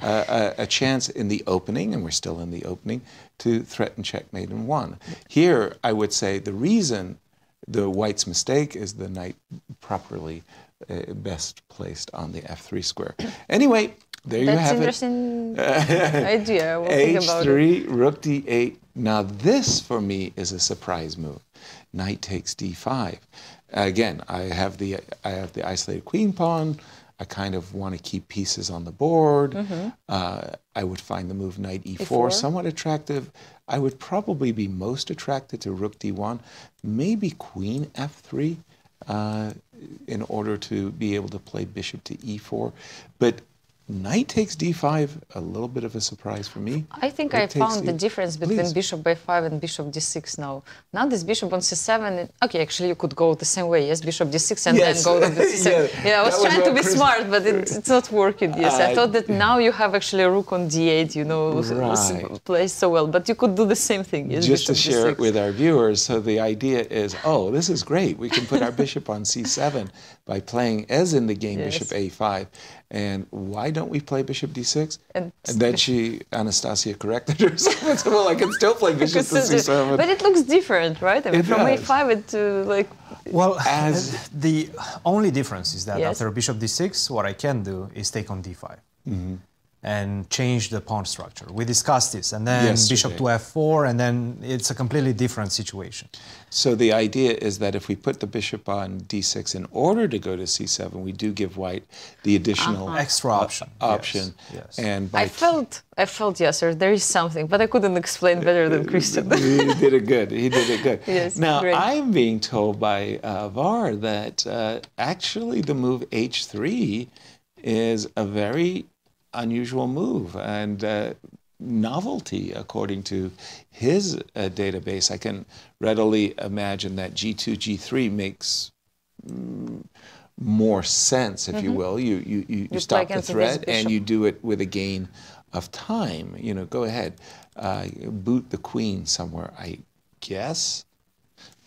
a, a, a chance in the opening, and we're still in the opening, to threaten checkmate in one. Here, I would say the reason the white's mistake is the knight properly uh, best placed on the f3 square. Anyway, there you have it. That's interesting idea. We'll think about it. H3, rook d8. Now this for me is a surprise move. Knight takes d5. Again, I have the I have the isolated queen pawn. I kind of want to keep pieces on the board. Mm-hmm. Uh, I would find the move knight e4, E4. somewhat attractive. I would probably be most attracted to rook d1, maybe queen f3 uh, in order to be able to play bishop to e4. But Knight takes d5, a little bit of a surprise for me. I think Rook I found the difference between Please. bishop b5 and bishop d6 now. Now this bishop on c7, it- okay, actually you could go the same way, yes, bishop d6 and Yes. then go to the c7. Yeah, yeah, I was that was trying to be Chris- smart, but it, it's not working, yes. I Uh, thought that now you have actually a rook on d8, you know, Right. plays so well, but you could do the same thing, yes, Just to share it d6. with our viewers, so the idea is, oh, this is great. We can put our bishop on c7 by playing, as in the game, bishop a5. And why don't we play bishop d6? And- then she, Anastasiya, corrected herself and said, well, I can still play bishop to c7. But it looks different, right? I mean, It from does. a5 it uh, like Well, As- the only difference is that Yes. after bishop d6, what I can do is take on d5 Mm-hmm. And change the pawn structure. We discussed this, and then Yesterday. bishop to f4, and then it's a completely different situation. So the idea is that if we put the bishop on d6 in order to go to c7, we do give white the additional Uh-huh. Extra option. uh, yes, option. yes. And by I felt I felt yes, sir. There is something, but I couldn't explain better than Cristian. he did it good. He did it good. Yes, Now great. I'm being told by uh, Var that uh, actually the move h3 is a very unusual move and uh, novelty according to his uh, database. I can readily imagine that g2 g3 makes mm, more sense, if you will. You you, you, you Mm-hmm. Stop the threat and you do it with a gain of time. You know, go ahead, uh, boot the queen somewhere. I guess.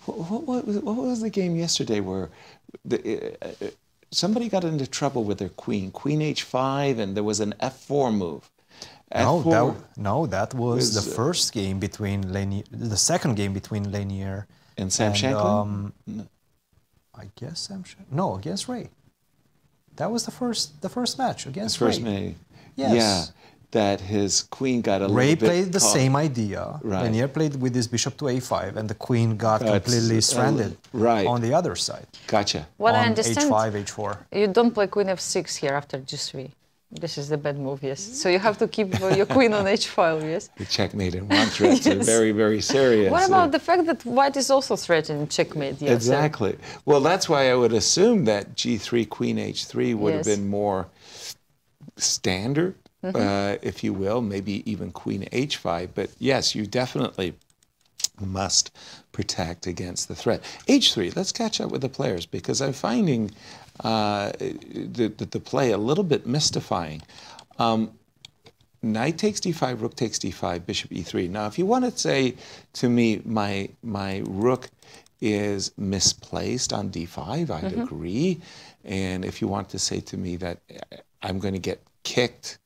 What, what, what, was, what was the game yesterday where the, uh, uh, somebody got into trouble with their queen, queen h5, and there was an f4 move. No, F4 that, no, that was the was, uh, first game between Lenier, the second game between Lenier and Sam Shankland. um, I guess Sam Shank- No, against Ray. That was the first the first match against first Ray. May. Yes. Yeah, that his queen got a Ray little bit played the caught. same idea. Right. Lenier played with his bishop to a5, and the queen got That's, completely uh, stranded right. on the other side. Gotcha. What I on understand, h5, h4. you don't play queen f6 here after g3. This is the bad move, yes. So you have to keep uh, your queen on h5, yes. The checkmate and one threats are Yes. very, very serious. What about the fact that white is also threatening checkmate? Yes, sir? Exactly. Well, that's why I would assume that G3, Queen H3 would have been more standard, Mm-hmm. uh, if you will, maybe even Queen H5. But yes, you definitely must protect against the threat. H3, let's catch up with the players because I'm finding uh, the, the, play a little bit mystifying. Um, Knight takes d5, rook takes d5, bishop e3. Now, if you want to say to me, my my rook is misplaced on d5, I'd agree. And if you want to say to me that uh, I'm going to get kicked,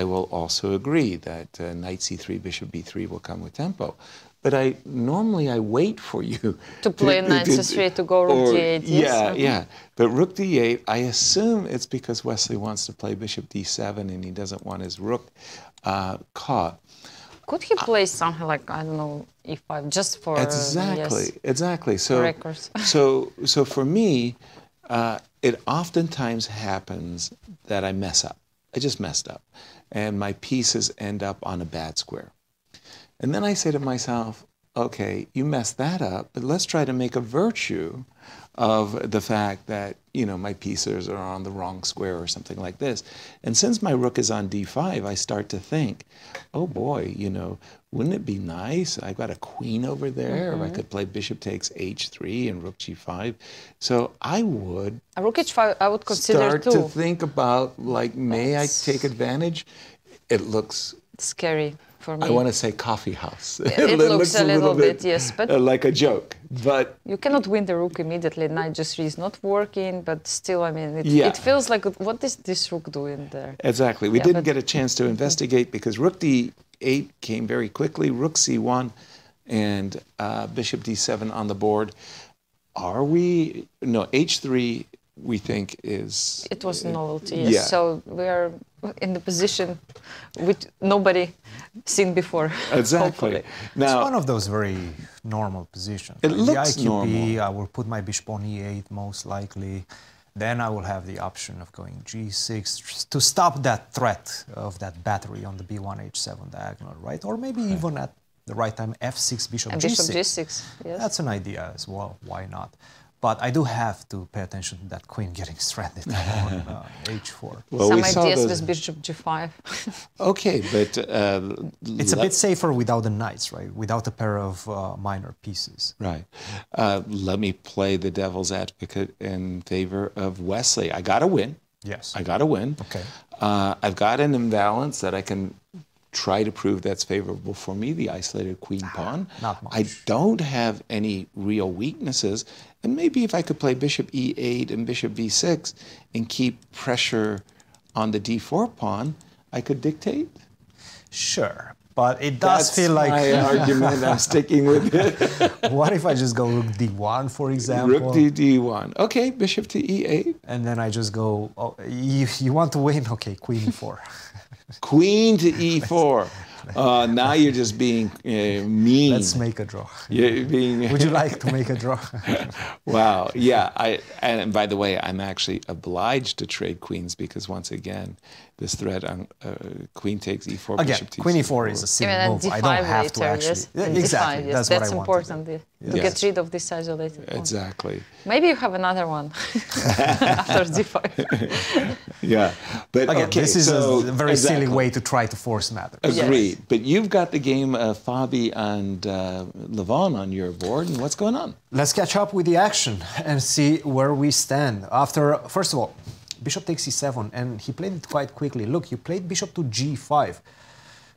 I will also agree that uh, knight c3, bishop b3 will come with tempo. But I normally I wait for you To play knight c3 to go rook or- d8, yes. Yeah, Mhm. yeah. But rook d8, I assume it's because Wesley wants to play bishop d7 and he doesn't want his rook uh, caught. Could he play something like, I don't know, e5, just for... uh, Exactly, yes. exactly. So, records. so, so for me, uh, it oftentimes happens that I mess up. I just messed up, and my pieces end up on a bad square. And then I say to myself, okay, you messed that up, but let's try to make a virtue of the fact that, you know, my pieces are on the wrong square or something like this. And since my rook is on d5, I start to think, oh boy, you know, wouldn't it be nice? I've got a queen over there. If I mm-hmm. could play bishop takes h3 and rook g5. So I would A rook h5, I would consider start too. to think about, like, may I take advantage? It looks Scary for me. I want to say coffee house. it looks a little bit, yes, but- uh, like a joke. But You cannot win the rook immediately. Knight g3 is not working, but still, I mean, it, Yeah. it feels like, what is this rook doing there? exactly, we Yeah, didn't get a chance to investigate because rook d8 came very quickly. Rook c1 and uh, bishop d7 on the board. Are we no h3? We think is It was a novelty, yes. yeah. So we are in the position with nobody seen before. exactly. hopefully. It's one of those very normal positions. It Like looks the IQP, normal. I will put my bishop on e8 most likely. Then I will have the option of going g6 to stop that threat of that battery on the b1 h7 diagonal, right? Or maybe even at the right time f6 bishop And g6. bishop g6, yes. That's an idea as well. Why not? But I do have to pay attention to that queen getting stranded on uh, h4. Well, Some we ideas with bishop g5. Okay, but uh, It's a bit safer without the knights, right? Without a pair of uh, minor pieces. Right. Uh, let me play the devil's advocate in favor of Wesley. I got to win. Yes. I got to win. Okay. Uh, I've got an imbalance that I can try to prove that's favorable for me, the isolated queen pawn. Ah, not much. I don't have any real weaknesses. And maybe if I could play bishop e8 and bishop b6 and keep pressure on the d4 pawn, I could dictate. Sure. But it does That's feel like my argument. I'm sticking with it. what if I just go rook d1, for example? Rook to d1. Okay, bishop to e e8. and then I just go, oh, you, you want to win? Okay, queen e4. Queen to e4. Uh, now you're just being uh, mean. Let's make a draw. You're being. Would you like to make a draw? Wow. Yeah. I and by the way, I'm actually obliged to trade queens because once again, this threat on uh, queen takes e4. Again, bishop takes queen e4 is a silly Even at move. d5 I don't have later, to actually. yes. Yeah, And exactly. D5, yes. That's, That's what I important want to, to Yes. get rid of this isolated pawn. Exactly. Maybe you have another one after d5. Yeah. But Again, okay, this is so, a very silly way to try to force matters. Agreed. But you've got the game of Fabi and uh, Levon on your board, and what's going on? Let's catch up with the action and see where we stand. After, first of all, bishop takes e7, and he played it quite quickly. Look, you played bishop to g5.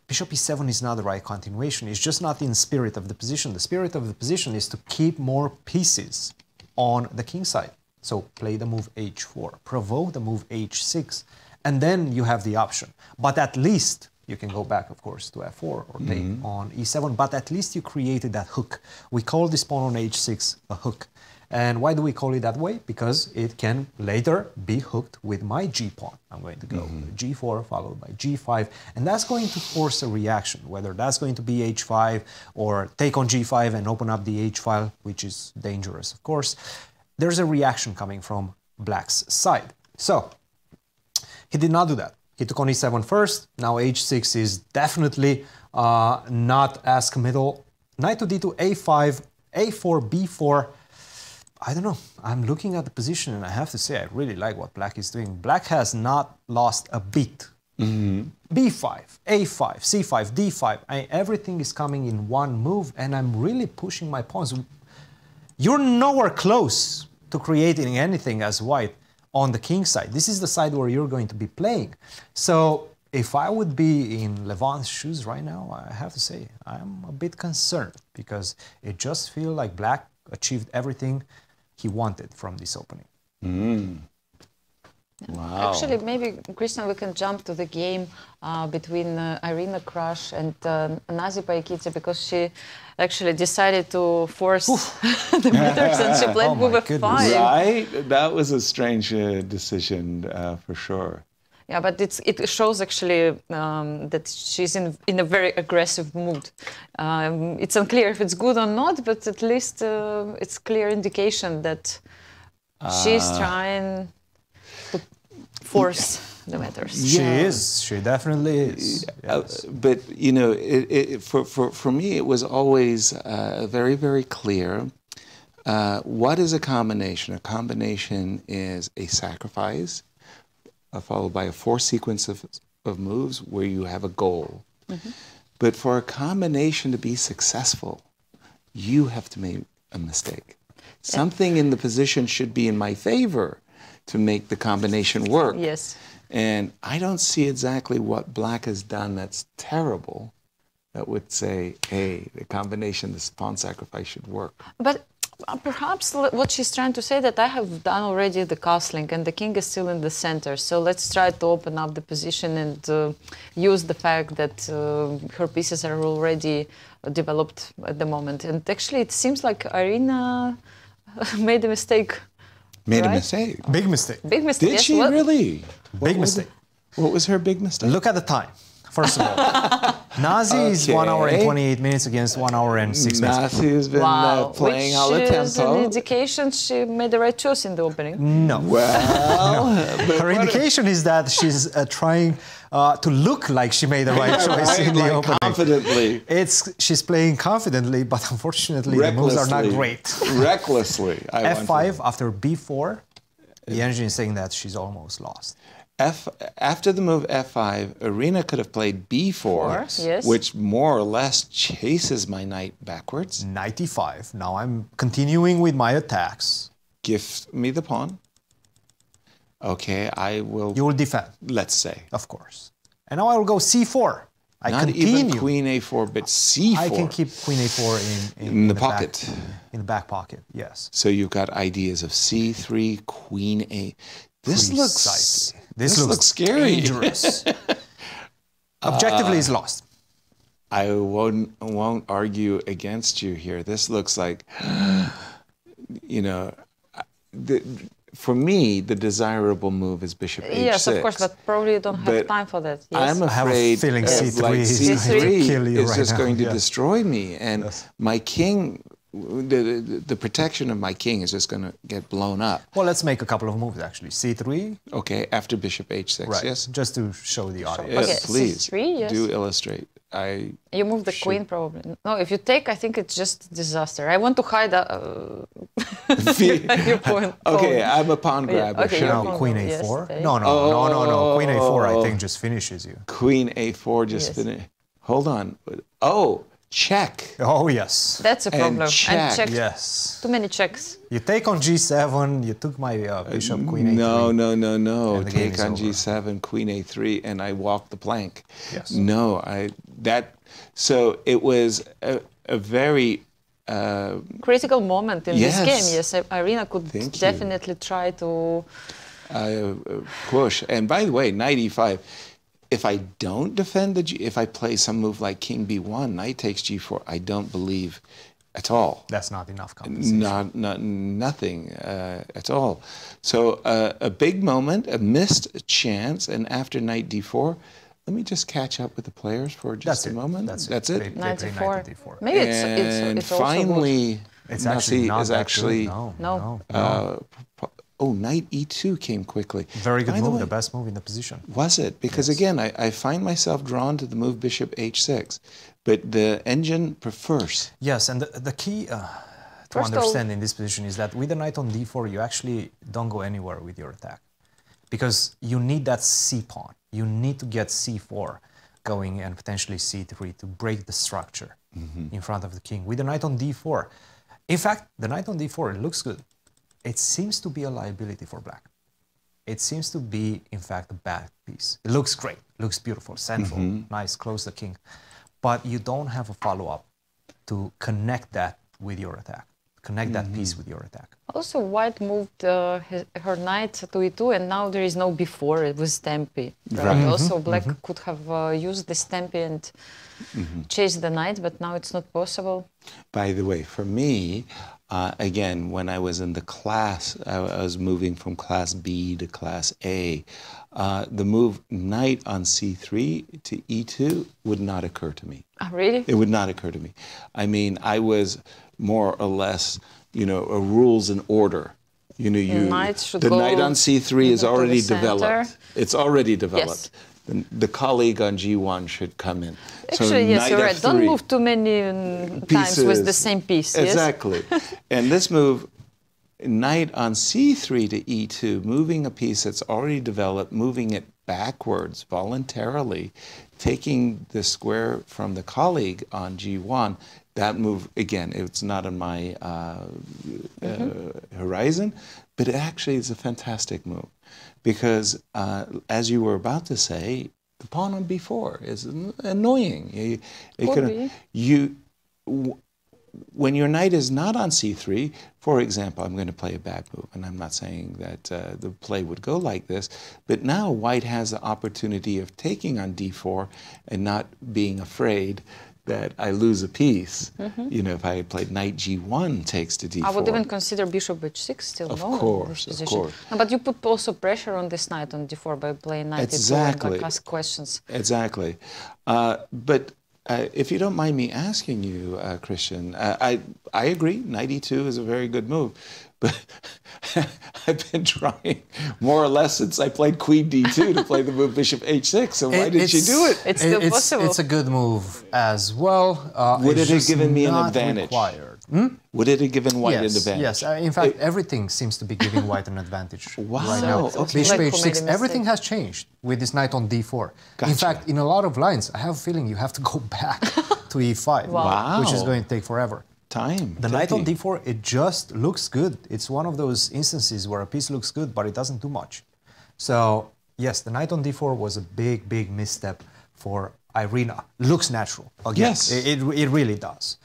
Bishop e7 is not the right continuation. It's just not in spirit of the position. The spirit of the position is to keep more pieces on the king side. So play the move h4, provoke the move h6, and then you have the option. But at least you can go back, of course, to f4 or take mm-hmm. on e7, but at least you created that hook. We call this pawn on h6 a hook. And why do we call it that way? Because it can later be hooked with my g pawn. I'm going to go g4 followed by g5, and that's going to force a reaction, whether that's going to be h5 or take on g5 and open up the h file, which is dangerous, of course. There's a reaction coming from black's side. So he did not do that. He took on e7 first. Now h6 is definitely uh, not as committal. Knight to d2, a5, a4, b4. I don't know. I'm looking at the position and I have to say I really like what black is doing. Black has not lost a beat. b5, a5, c5, d5. I, everything is coming in one move and I'm really pushing my pawns. You're nowhere close to creating anything as white on the king side. This is the side where you're going to be playing. So if I would be in Levon's shoes right now, I have to say I'm a bit concerned because it just feels like black achieved everything he wanted from this opening. Wow. Actually, maybe, Christian, we can jump to the game uh, between uh, Irina Krush and uh, Nazi Paikidze because she actually decided to force the meters and she played Oh my move goodness. f5. Right? That was a strange uh, decision uh, for sure. Yeah, but it's, it shows actually um, that she's in, in a very aggressive mood. Um, it's unclear if it's good or not, but at least uh, it's clear indication that she's Ah. trying to force the matters. She Yeah. is. She definitely is. Uh, but you know, it, it, for, for, for me, it was always uh, very, very clear. Uh, what is a combination? A combination is a sacrifice uh, followed by a four sequence of, of moves where you have a goal. But for a combination to be successful, you have to make a mistake. Something in the position should be in my favor to make the combination work. Yes. And I don't see exactly what Black has done that's terrible that would say, hey, the combination, this pawn sacrifice should work. But uh, perhaps what she's trying to say that I have done already the castling and the king is still in the center. So let's try to open up the position and uh, use the fact that uh, her pieces are already uh, developed at the moment. And actually, it seems like Irina made a mistake. Made a mistake. Big mistake. Big mistake. Did yes, she what- really? Big mistake. What was her big mistake? Look at the time. First of all, Nazi is one hour and 28 minutes against one hour and six minutes. Nazi has been Wow, uh, playing which all the is an indication she made the right choice in the opening. No. Well, but Her indication is that she's uh, trying uh, to look like she made the right choice in the like opening. confidently. It's she's playing confidently, but unfortunately the moves are not great. recklessly. I want to- F5 after B4, the engine is saying that she's almost lost. F after the move F5, Irina could have played B4, yes. which more or less chases my knight backwards. 95. Now I'm continuing with my attacks. Give me the pawn. Okay, I will. You will defend, let's say of course. And now I will go C4. I not continue. even Queen A4, but C4. I can keep Queen A4 in, in, In the back- pocket. in the back pocket, yes. So you've got ideas of C3, Queen A. This looks. Precisely. This, looks, scary. dangerous. Uh, Objectively, it's lost. I won't won't argue against you here. This looks like, you know, the, for me the desirable move is Bishop H6. Yes, of course, but probably you don't have But time for that. Yes. I'm have a afraid feeling of, C3 like, is going to C3 kill you is right just now, going to yes. destroy me, and my king, the, the the protection of my king is just going to get blown up. Well, let's make a couple of moves actually. C3, Okay, after Bishop H6, right? yes. Just to show the audience. Yes, Okay, please C3, yes. do illustrate. I You move the queen probably. No, if you take, I think it's just disaster. I want to hide uh, your point. okay. pawn. I'm a pawn Yeah, grabber. okay, Show you're Now me. pawn. Queen A4. okay. No, no, no, no, no. Queen A4, I Oh. think, just finishes you. Queen A4 just Yes. finished. Hold on. Oh, check. Oh yes, That's a And problem. check. check. yes. Too many checks. You take on G7. You took my uh, Bishop Queen A3. No, no, no, no. And the game Take on over. G7, Queen A3, and I walk the plank. Yes. No, I that. So it was a, a very. Uh, Critical moment in Yes. this game. Yes, Irina could Thank you. definitely try to. uh, push. And by the way, knight e5. If I don't defend the G, if I play some move like King b1, knight takes g4, I don't believe at all. That's not enough compensation. Not, not nothing uh, at all. So uh, a big moment, a missed chance, and after knight d4, let me just catch up with the players for just That's a it. moment. That's it. That's it. They- they Knight d4. d4. Maybe it's, and it's, it's also good. It's finally, actually Nazi not is actually No, No. no. uh, p- oh knight e2 came quickly. Very good By the move, way, the best move in the position. Was it? Because again, I, I find myself drawn to the move bishop h6, but the engine prefers. Yes, and the, the key uh, to First of all- understand in this position is that with the knight on d4, you actually don't go anywhere with your attack because you need that c pawn. You need to get c4 going and potentially c3 to break the structure in front of the king. With the knight on d4, in fact, the knight on d4 it looks good. It seems to be a liability for black. It seems to be, in fact, a bad piece. It looks great, looks beautiful, central, mm-hmm. nice, close the king. But you don't have a follow up to connect that with your attack, connect that piece mm-hmm. with your attack. Also, White moved uh, his, her knight to e2, and now there is no before. It was Stampy. Right. Right. Mm-hmm. Also, Black could have uh, used the Stampy and chased the knight, but now it's not possible. By the way, for me, uh, again, when I was in the class, I, I was moving from class B to class A. Uh, the move knight on c3 to e2 would not occur to me. Ah, really? It would not occur to me. I mean, I was more or less, you know, a rules and order. You know, you the knight on c3 is already developed. It's already developed. Yes. The, the colleague on g1 should come in. Actually, yes, you're right. Don't move too many um, times with the same piece. Yes? Exactly. and this move, knight on c3 to e2, moving a piece that's already developed, moving it backwards voluntarily, taking the square from the colleague on g1. That move, again, it's not on my uh, uh, horizon, but it actually is a fantastic move because, uh, as you were about to say, the pawn on b4 is annoying. You, it Could you w- when your knight is not on c3, for example, I'm going to play a bad move, and I'm not saying that uh, the play would go like this, but now white has the opportunity of taking on d4 and not being afraid that I lose a piece. You know, if I had played knight g1 takes to d4. Mm-hmm. I would even consider bishop h6 still Of no course, of course. No, but you put also pressure on this knight on d4 by playing knight e2 and Exactly. like ask questions. Exactly. Uh, but uh, if you don't mind me asking you, uh, Cristian, uh, I I agree. Knight e2 is a very good move, I've been trying more or less since I played Queen d2 to play the move Bishop h6. So why It- did she do it? It's still it's, possible. It's a good move as well. Uh, Would it have given me an advantage? Required. Would it have given White yes, an advantage? yes. Uh, in fact, everything seems to be giving white an advantage. Wow, right now. okay. Bishop Like who made a h6, everything has changed with this knight on d4. Gotcha. In fact, in a lot of lines, I have a feeling you have to go back to e5, Wow. which is going to take forever. Time. The knight on d4, it just looks good. It's one of those instances where a piece looks good, but it doesn't do much. So, yes, the knight on d4 was a big, big misstep for Irina. Looks natural. Again, Yes. It, it, it really does.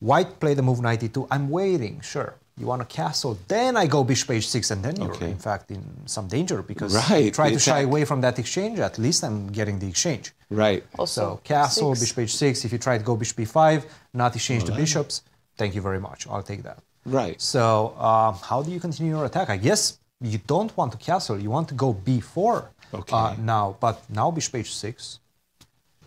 White played the move knight e2. I'm waiting, sure. You want a castle, then I go bishop h6, and then you're Okay. in fact in some danger because Right, you try the to shy away from that exchange. At least I'm getting the exchange. Right. also, So castle, six. bishop h6. If you try to go bishop b5, not exchange the bishops. Thank you very much. I'll take that. Right. So um, how do you continue your attack? I guess you don't want to castle. You want to go b4 Okay. uh, now. But now bishop h6.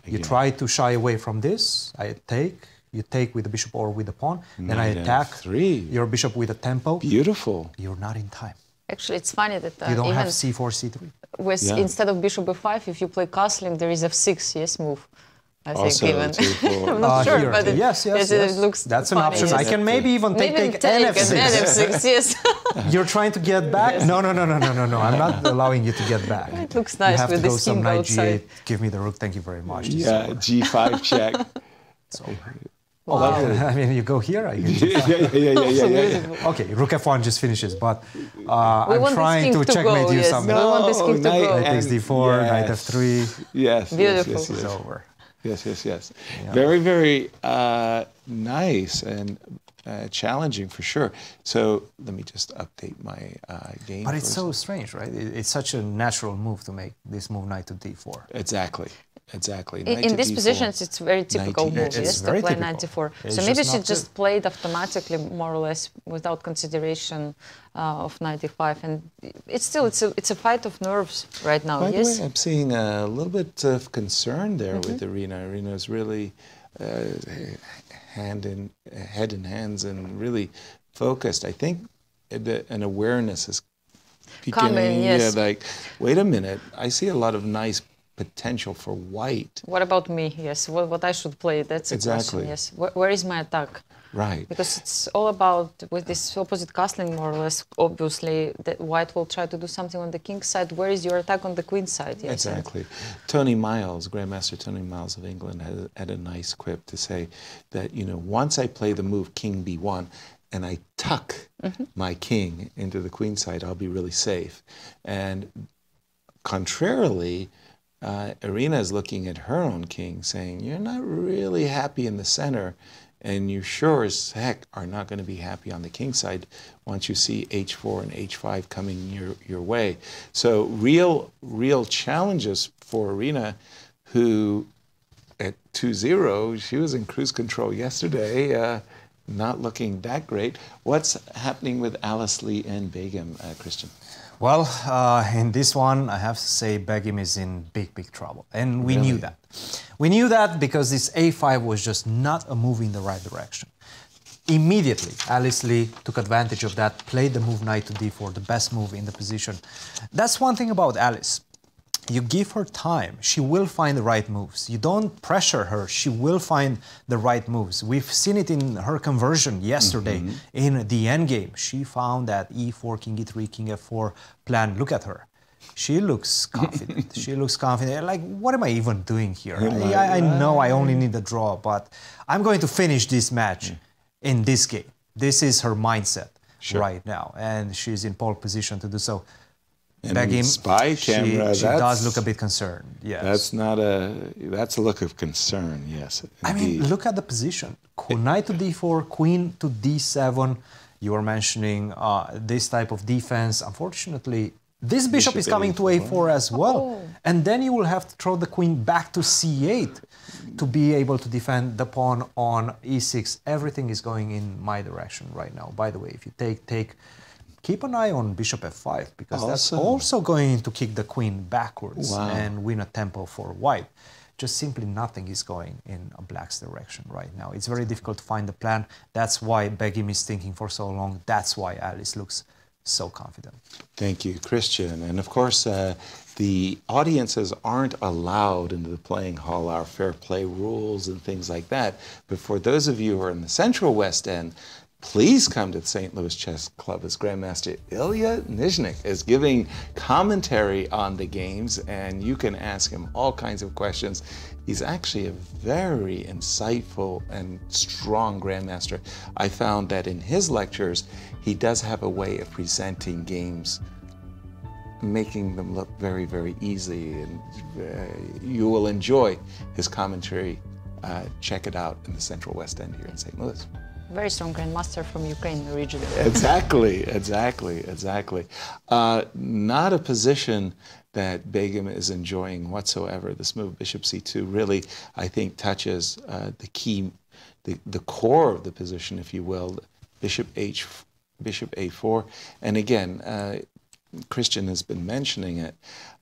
You Again. try to shy away from this. I take. You take with the bishop or with the pawn. Then I attack F3. your bishop with a tempo. Beautiful. You're not in time. Actually, it's funny that uh, You don't even have c4, c3. with Yeah. instead of bishop b5, if you play castling, there is f6 yes move. I think even. I'm not Uh, sure, here. but it, yes, yes, it, yes. looks That's an funny, option. I can maybe even take, Maybe take, take nf6. an nf6, yes. You're trying to get back? No, no, no, no, no, no, no. I'm not allowing you to get back. It looks nice You nice have with to go some knight outside. g8. Give me the rook. Thank you very much. Yeah. G5 check. It's over. I mean, you go here. I get yeah, yeah, yeah, yeah, yeah, yeah. Okay, rook f1 just finishes, but uh, I'm trying to to checkmate go, you yes. something. We want this king to knight go. Knight takes d4, knight f3. Yes, Beautiful. yes, yes, It's over. Yes, yes, yes. Very, very uh, nice and uh, challenging for sure. So let me just update my uh, game. But it's first. so strange, right? It- It's such a natural move to make this move knight to d4. exactly, exactly. In, in these positions, it's very typical Knight move, to It's yes, to play typical. 94. It's so maybe she just played automatically, more or less, without consideration uh, of 95. And it's still it's a it's a fight of nerves right now. By the yes. way, I'm seeing a little bit of concern there with Mm-hmm. Irina. Irina is really uh, hand in head in hands and really focused. I think the, an awareness is Coming, beginning. yes. Yeah, like wait a minute. I see a lot of nice potential for white. What about me? Yes. What, what I should play? That's a Exactly. question. Yes. Where, where is my attack? Right. Because it's all about with this opposite castling, more or less. Obviously, that white will try to do something on the king's side. Where is your attack on the queen's side? Yes. and- Exactly. Tony Miles, Grandmaster Tony Miles of England, had, had a nice quip to say that, you know, once I play the move King B1 and I tuck Mm-hmm. my king into the queen's side, I'll be really safe. And contrarily, uh, Irina is looking at her own king saying, You're not really happy in the center, and you sure as heck are not going to be happy on the king side once you see h4 and h5 coming your, your way. So, real, real challenges for Irina, who at 2 0, she was in cruise control yesterday. Uh, not looking that great. What's happening with Alice Lee and Begim, uh, Cristian? Well, uh, in this one, I have to say Begim is in big, big trouble. And we knew that. We knew that because this a5 was just not a move in the right direction. Immediately, Alice Lee took advantage of that, played the move knight to d4, the best move in the position. That's one thing about Alice. You give her time, she will find the right moves. You don't pressure her, she will find the right moves. We've seen it in her conversion yesterday mm-hmm. in the endgame. She found that e4, king e3, king f4 plan. Look at her. She looks confident. she looks confident. Like, what am I even doing here? I, I, I know I only need a draw, but I'm going to finish this match mm. in this game. This is her mindset right now, and she's in pole position to do so. And Begim, spy camera, She, that's- does look a bit concerned. Yes. That's not a. That's a look of concern. Yes. I mean, look at the position. Knight to d4, queen to d7. You were mentioning uh, this type of defense. Unfortunately, this bishop, Bishop is coming to a4. a4 as well. Oh. And then you will have to throw the queen back to c8 to be able to defend the pawn on e6. Everything is going in my direction right now. By the way, if you take, take, keep an eye on bishop f5 because that's Also. going to kick the queen backwards Wow. and win a tempo for white. just simply nothing is going in a black's direction right now. It's very difficult to find the plan. That's why Begim is thinking for so long. That's why Alice looks so confident. Thank you, Cristian. And of course, uh, the audiences aren't allowed into the playing hall, our fair play rules and things like that. But for those of you who are in the Central West End, please come to the St. Louis Chess Club as Grandmaster Ilya Nyzhnyk is giving commentary on the games, and you can ask him all kinds of questions. He's actually a very insightful and strong Grandmaster. I found that in his lectures, he does have a way of presenting games making them look very, very easy, and uh, you will enjoy his commentary. Uh, check it out in the Central West End here in St. Louis. Very strong grandmaster from Ukraine originally. exactly, exactly, exactly. Uh, not a position that Begim is enjoying whatsoever. This move, Bishop C2, really, I think, touches uh, the key, the, the core of the position, if you will, Bishop H, Bishop A4. And again, uh, Cristian has been mentioning it.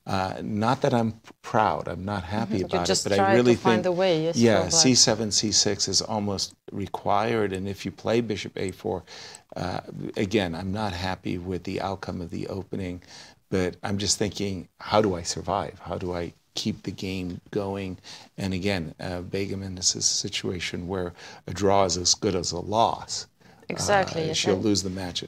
Uh, not that I'm proud, I'm not happy Mm-hmm. About just it, but I really think, way, yes, yeah, for. C7, C6 is almost required, and if you play Bishop A4, uh, again, I'm not happy with the outcome of the opening, but I'm just thinking, how do I survive? How do I keep the game going? And again, uh, Begim in this is a situation where a draw is as good as a loss. Exactly, Uh, yes, she'll lose the match uh,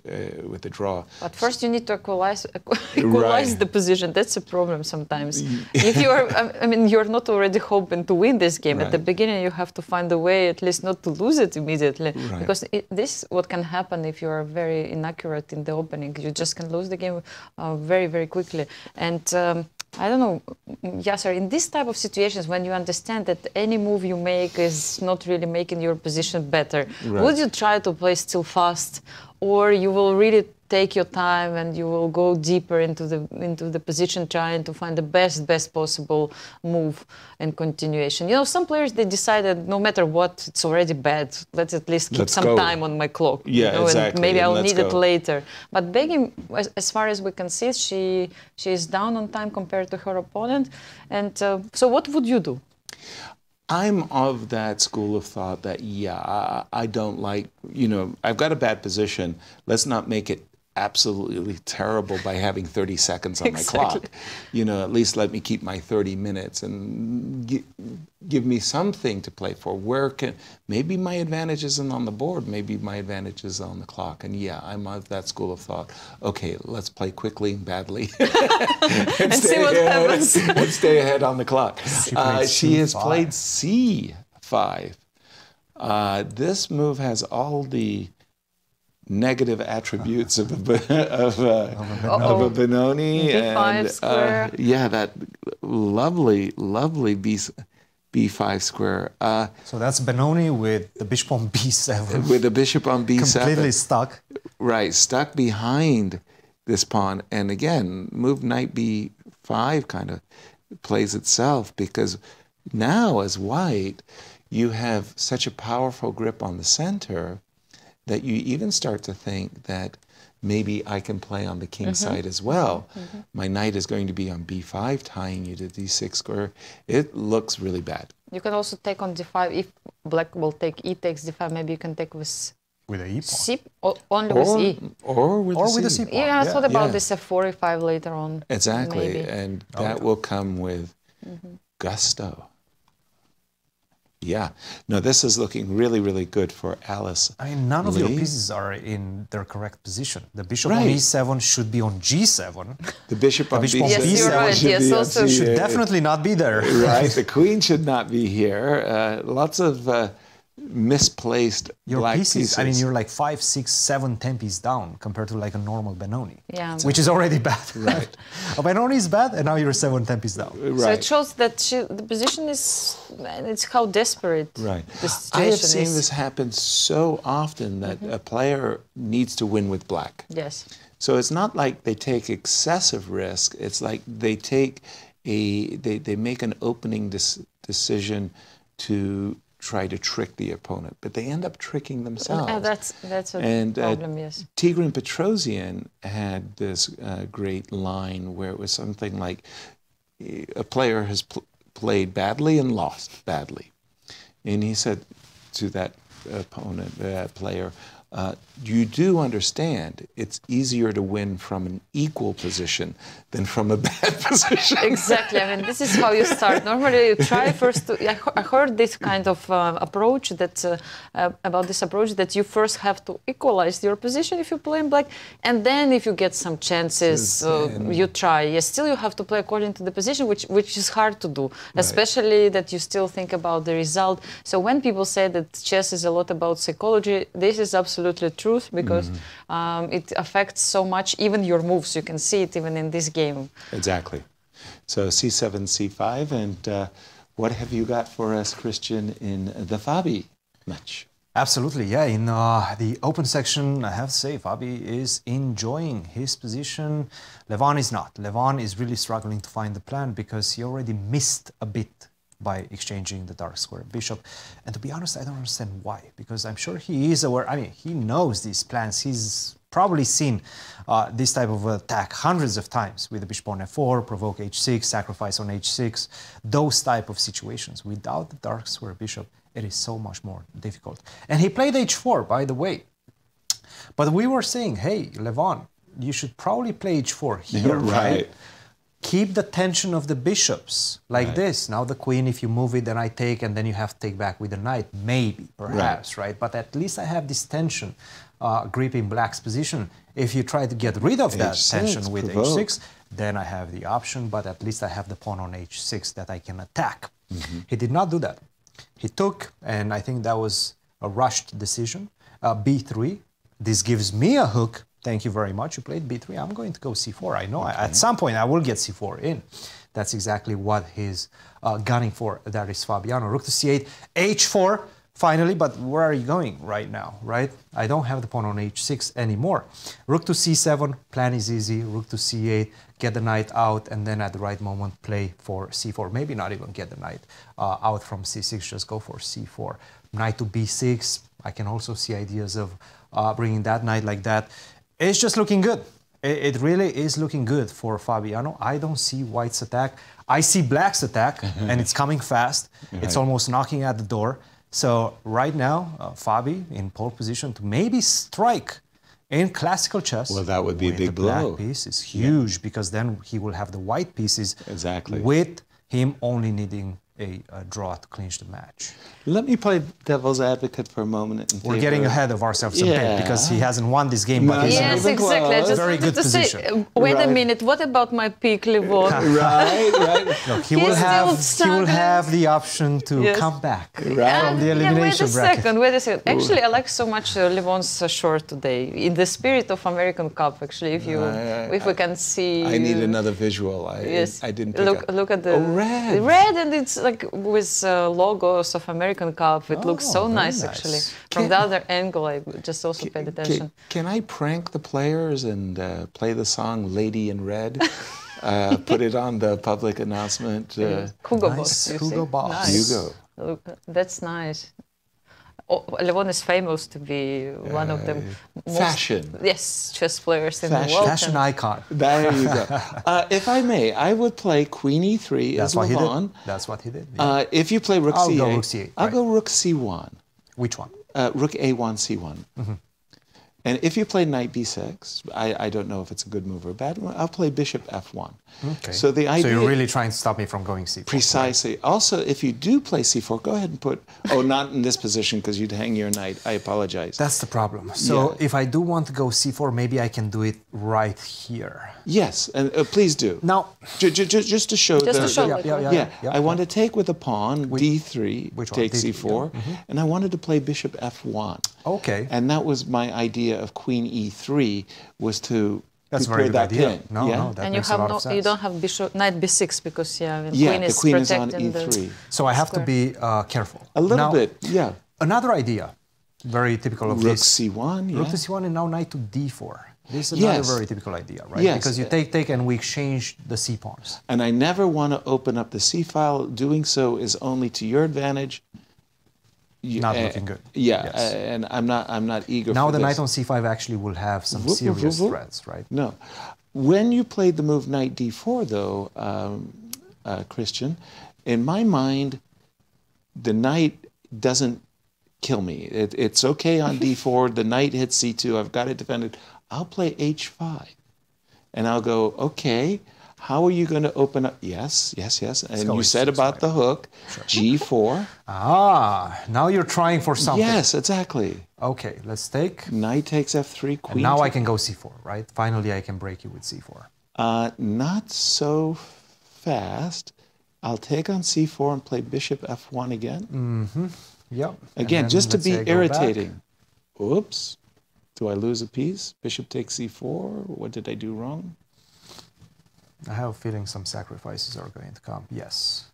with the draw. But first, you need to equalize, equalize Right. the position. That's a problem sometimes. if you are, I- mean, you're not already hoping to win this game at the beginning. You have to find a way, at least, not to lose it immediately, Right. because it, this what can happen if you are very inaccurate in the opening. You just can lose the game uh, very, very quickly. And um, I don't know, mm, Yasser, in this type of situations, when you understand that any move you make is not really making your position better, Right. would you try to play still fast, or you will really take your time and you will go deeper into the into the position, trying to find the best best possible move and continuation? You know, some players they decided no matter what, it's already bad. Let's at least keep Let's some go. time on my clock. you Yeah, know, exactly, And maybe I'll need it later. But Begim, as, as far as we can see, she she is down on time compared to her opponent. And uh, so, what would you do? I'm of that school of thought that, yeah, I, I don't like, you know, I've got a bad position. Let's not make it absolutely terrible by having 30 seconds on my clock. You know, at least let me keep my 30 minutes and gi- give me something to play for. Where can, maybe my advantage isn't on the board, maybe my advantage is on the clock. And yeah, I'm of that school of thought. Okay, let's play quickly and badly. and, see what ahead, happens. and stay ahead on the clock. She Uh, she has C5. played C5. Uh, this move has all the negative attributes of a, of a, of a Benoni. D5 and. Uh, yeah, that lovely, lovely B, B5 square. Uh, So that's Benoni with the bishop on b7, with the bishop on B7. completely stuck. Right, stuck behind this pawn. And again, move knight b5 kind of plays itself because now, as white, you have such a powerful grip on the center that you even start to think that maybe I can play on the king mm-hmm. side as well. Mm-hmm. My knight is going to be on b5, tying you to d6 square. It looks really bad. You can also take on d5 if black will take e takes d5. Maybe you can take with With a e pawn. c or only with Or, e. or with Or the with the C. c pawn. Yeah, I thought about Yeah. this f4 e5 later on. Exactly, Maybe. and oh, that will come with mm-hmm. gusto. Yeah, no, this is looking really, really good for Alice. I mean, none of your pieces are in their correct position. The bishop on e7 should be on g7. The bishop on bishop on B7 Yes, you're right. should Yes, be also- C- Should definitely not be there. right. The queen should not be here. Uh, lots of uh, misplaced Your black pieces, pieces. I mean, you're like five, six, seven tempies down compared to like a normal Benoni. Yeah. Which is already bad. Right. a Benoni is bad, and now you're seven tempies down. right. So it shows that she, the position is, it's how desperate Right. the I have seen is. this happen so often that Mm-hmm. a player needs to win with black. Yes. So it's not like they take excessive risk. It's like they take a they, they make an opening dis- decision to try to trick the opponent, but they end up tricking themselves. Uh, that's that's a and uh, problem. yes. Tigran Petrosian had this uh, great line where it was something like a player has pl- played badly and lost badly. And he said to that opponent uh, player, uh, you do understand it's easier to win from an equal position than from a bad position. Exactly. I mean, this is how you start. Normally, you try first. To, I, heard this kind of uh, approach that uh, uh, about this approach that you first have to equalize your position if you play in black, and then if you get some chances, uh, you try. Yes, still you have to play according to the position, which which is hard to do, especially that you still think about the result. So when people say that chess is a lot about psychology, this is absolutely truth because um, it affects so much, even your moves. You can see it even in this game. Exactly. So C7, C5, and uh, what have you got for us, Cristian, in the Fabi match? Absolutely, yeah. In uh, the open section, I have to say, Fabi is enjoying his position. Levon is not. Levon is really struggling to find the plan because he already missed a bit by exchanging the dark square bishop. And to be honest, I don't understand why, because I'm sure he is aware, I mean, he knows these plans. He's probably seen uh, this type of attack hundreds of times with the bishop on f4, provoke h6, sacrifice on h6, those type of situations. Without the dark square bishop, it is so much more difficult. And he played h4, by the way. But we were saying, hey, Levon, you should probably play h4 here, right? Right. Keep the tension of the bishops like Right. this. Now the queen, if you move it, then I take, and then you have to take back with the knight, maybe, perhaps, right? But at least I have this tension uh, gripping black's position. If you try to get rid of that H6, tension with provoke. h6, then I have the option, but at least I have the pawn on h6 that I can attack. Mm-hmm. He did not do that. He took, and I think that was a rushed decision, uh, b3. This gives me a hook. Thank you very much. You played b3. I'm going to go c4. I know I, at some point I will get c4 in. That's exactly what he's uh, gunning for. That is Fabiano. Rook to c8, h4. Finally, but where are you going right now, right? I don't have the pawn on h6 anymore. Rook to c7, plan is easy. Rook to c8, get the knight out, and then at the right moment play for c4. Maybe not even get the knight uh, out from c6, just go for c4. Knight to b6, I can also see ideas of uh, bringing that knight like that. It's just looking good. It, it really is looking good for Fabiano. I don't see white's attack. I see black's attack, and it's coming fast. It's almost knocking at the door. So right now, uh, Fabi in pole position to maybe strike in classical chess. Well, that would be a big the black blow. piece is huge because then he will have the white pieces Exactly. with him only needing a, a draw to clinch the match. Let me play devil's advocate for a moment. in We're favor getting ahead of ourselves a bit because he hasn't won this game, but No, he's in a Yes, even exactly. I just Very good to say, position. uh, wait Right. a minute. What about my peak, Levon? right, right. Look, he He's will have he will have the option to Yes. come back Right. from the elimination Yeah, wait a bracket. second, wait a second. Actually, I like so much uh, Levon's uh, short today. In the spirit of American Cup, actually, if you, I- if we can see. I need another visual. I, Yes. I didn't pick look. up. Look at the Oh, red. red, and it's like with uh, logos of American Cup. It looks Oh, so nice, nice. actually. From Can- the other angle, I just also paid Can, attention. can I prank the players and uh, play the song "Lady in Red"? uh, put it on the public announcement. Uh, Hugo nice. Boss. you Hugo. Boss. Nice. Hugo. Look, that's nice. Oh, Levon is famous to be one of the most fashion. yes chess players in Fashion. the world. Fashion icon. There you go. Uh, if I may, I would play Queen E3 That's as what he Levon. did. That's what he did. yeah. Uh, if you play Rook I'll C8, go Rook C8, I'll right. go Rook C1. Which one? Uh, rook A1, C1. Mm-hmm. And if you play Knight B6, I, I don't know if it's a good move or a bad one. I'll play Bishop F1. Okay. So the idea. So you're really trying to stop me from going C4. Precisely. Also, if you do play c4, go ahead and put. Oh, not in this position because you'd hang your knight. I apologize. That's the problem. So Yeah. if I do want to go C4, maybe I can do it right here. Yes, and uh, please do. Now, Ju- ju- ju- just to show. Just the, to show, the- like, yeah, what- yeah, yeah, I want to take with a pawn d3, which one? take D3, c4, and I wanted to play bishop f1. Okay. And that was my idea of queen e3 was to that's a prepare very good that idea. pin. No, yeah? no, that and you makes have a lot no, of sense. you don't have bishop knight b6 because yeah, when Yeah, queen the is queen is on e3. the So I have to be uh, careful. A little Now, bit, yeah. Another idea, very typical of Rook this. c1, yeah. Rook to c1 and now knight to d4. This is another Yes. very typical idea, right? Yes. Because you take, take, and we exchange the c pawns. And I never want to open up the C file. Doing so is only to your advantage. You- Not uh, looking good. Yeah, Yes. uh, and I'm not. I'm not eager. Now the this. knight on c5 actually will have some whoop, serious whoop, whoop. threats, right? No, when you played the move knight d4, though, um, uh, Cristian, in my mind, the knight doesn't kill me. It, it's okay on d4. The knight hits c2. I've got it defended. I'll play h5. And I'll go, okay, how are you going to open up? Yes, yes, yes. And you said about right. the hook, g4. Ah, now you're trying for something. Yes, exactly. Okay, let's take. Knight takes f3, And now I can go c4, right? Finally, I can break you with c4. Uh, not so fast. I'll take on c4 and play bishop f1 again. Mm-hmm. Yep. Again, just to be say I go back. irritating. Oops. Do I lose a piece? Bishop takes c4. What did I do wrong? I have a feeling some sacrifices are going to come. Yes,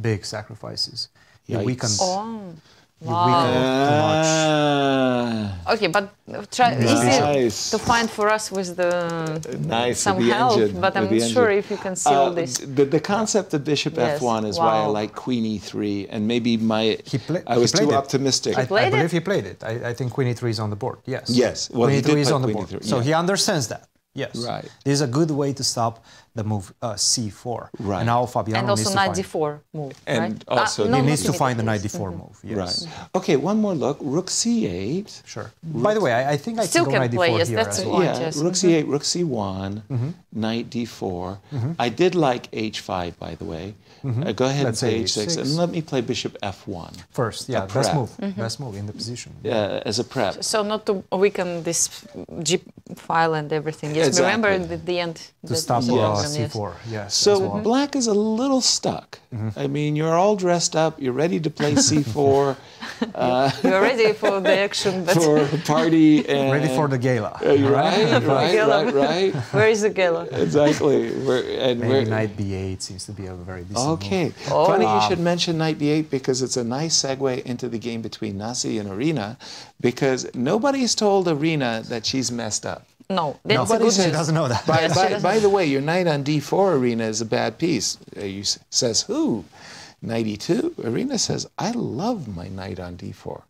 big sacrifices. You Yikes. weaken. Oh. You weaken too much. Ah, Okay, but try Nice. easy to find for us with the nice. some the help, engine, but I'm not sure engine. if you can see Uh, this. The, the concept of bishop Yes. f1 is why I like queen e3, and maybe my He pla- I was played too it. optimistic. I, I played believe it? he played it. I, I think queen e3 is on the board. Yes. Yes. Well, queen e3 is on the board. e3, So he understands that. Yes. Right. This is a good way to stop the move uh, c4. Right. And now Fabiano and also needs to knight find. d4 move, And right? also He no, He needs to find the immediately, knight d4 move. Yes. Right. Okay, one more look. Rook c8. Sure. By the way, I, I think I Still can go can knight play, d4 yes, here that's as well. point, yeah, yes. rook Mhm. c8, rook c1, knight d4. I did like h5, by the way. Uh, go ahead Let's and play say h6, h6. and let me play bishop f1 First, yeah, best prep. move. Mm-hmm. Best move in the position. uh, as a prep. So not to weaken this G file and everything. Yes, Exactly. remember at the end. To stop was a uh, yes. c4. Yes. So as well. black is a little stuck. I mean, you're all dressed up. You're ready to play c4 You're ready for the action, but for a party. And, Ready for the gala. Uh, you're right, right, Gala. right, right. where is the gala? Exactly. We're, and Maybe we're, knight b8 seems to be a very decent Okay. move. Funny you Um, should mention knight b8 because it's a nice segue into the game between Nazi and Irina because nobody's told Irina that she's messed up. No, that's a Nobody good news. doesn't know that. By, Yes, by, doesn't. by the way, your knight on d4 Irina is a bad piece. Uh, you says who? Knight e2. Irina says, I love my knight on d4.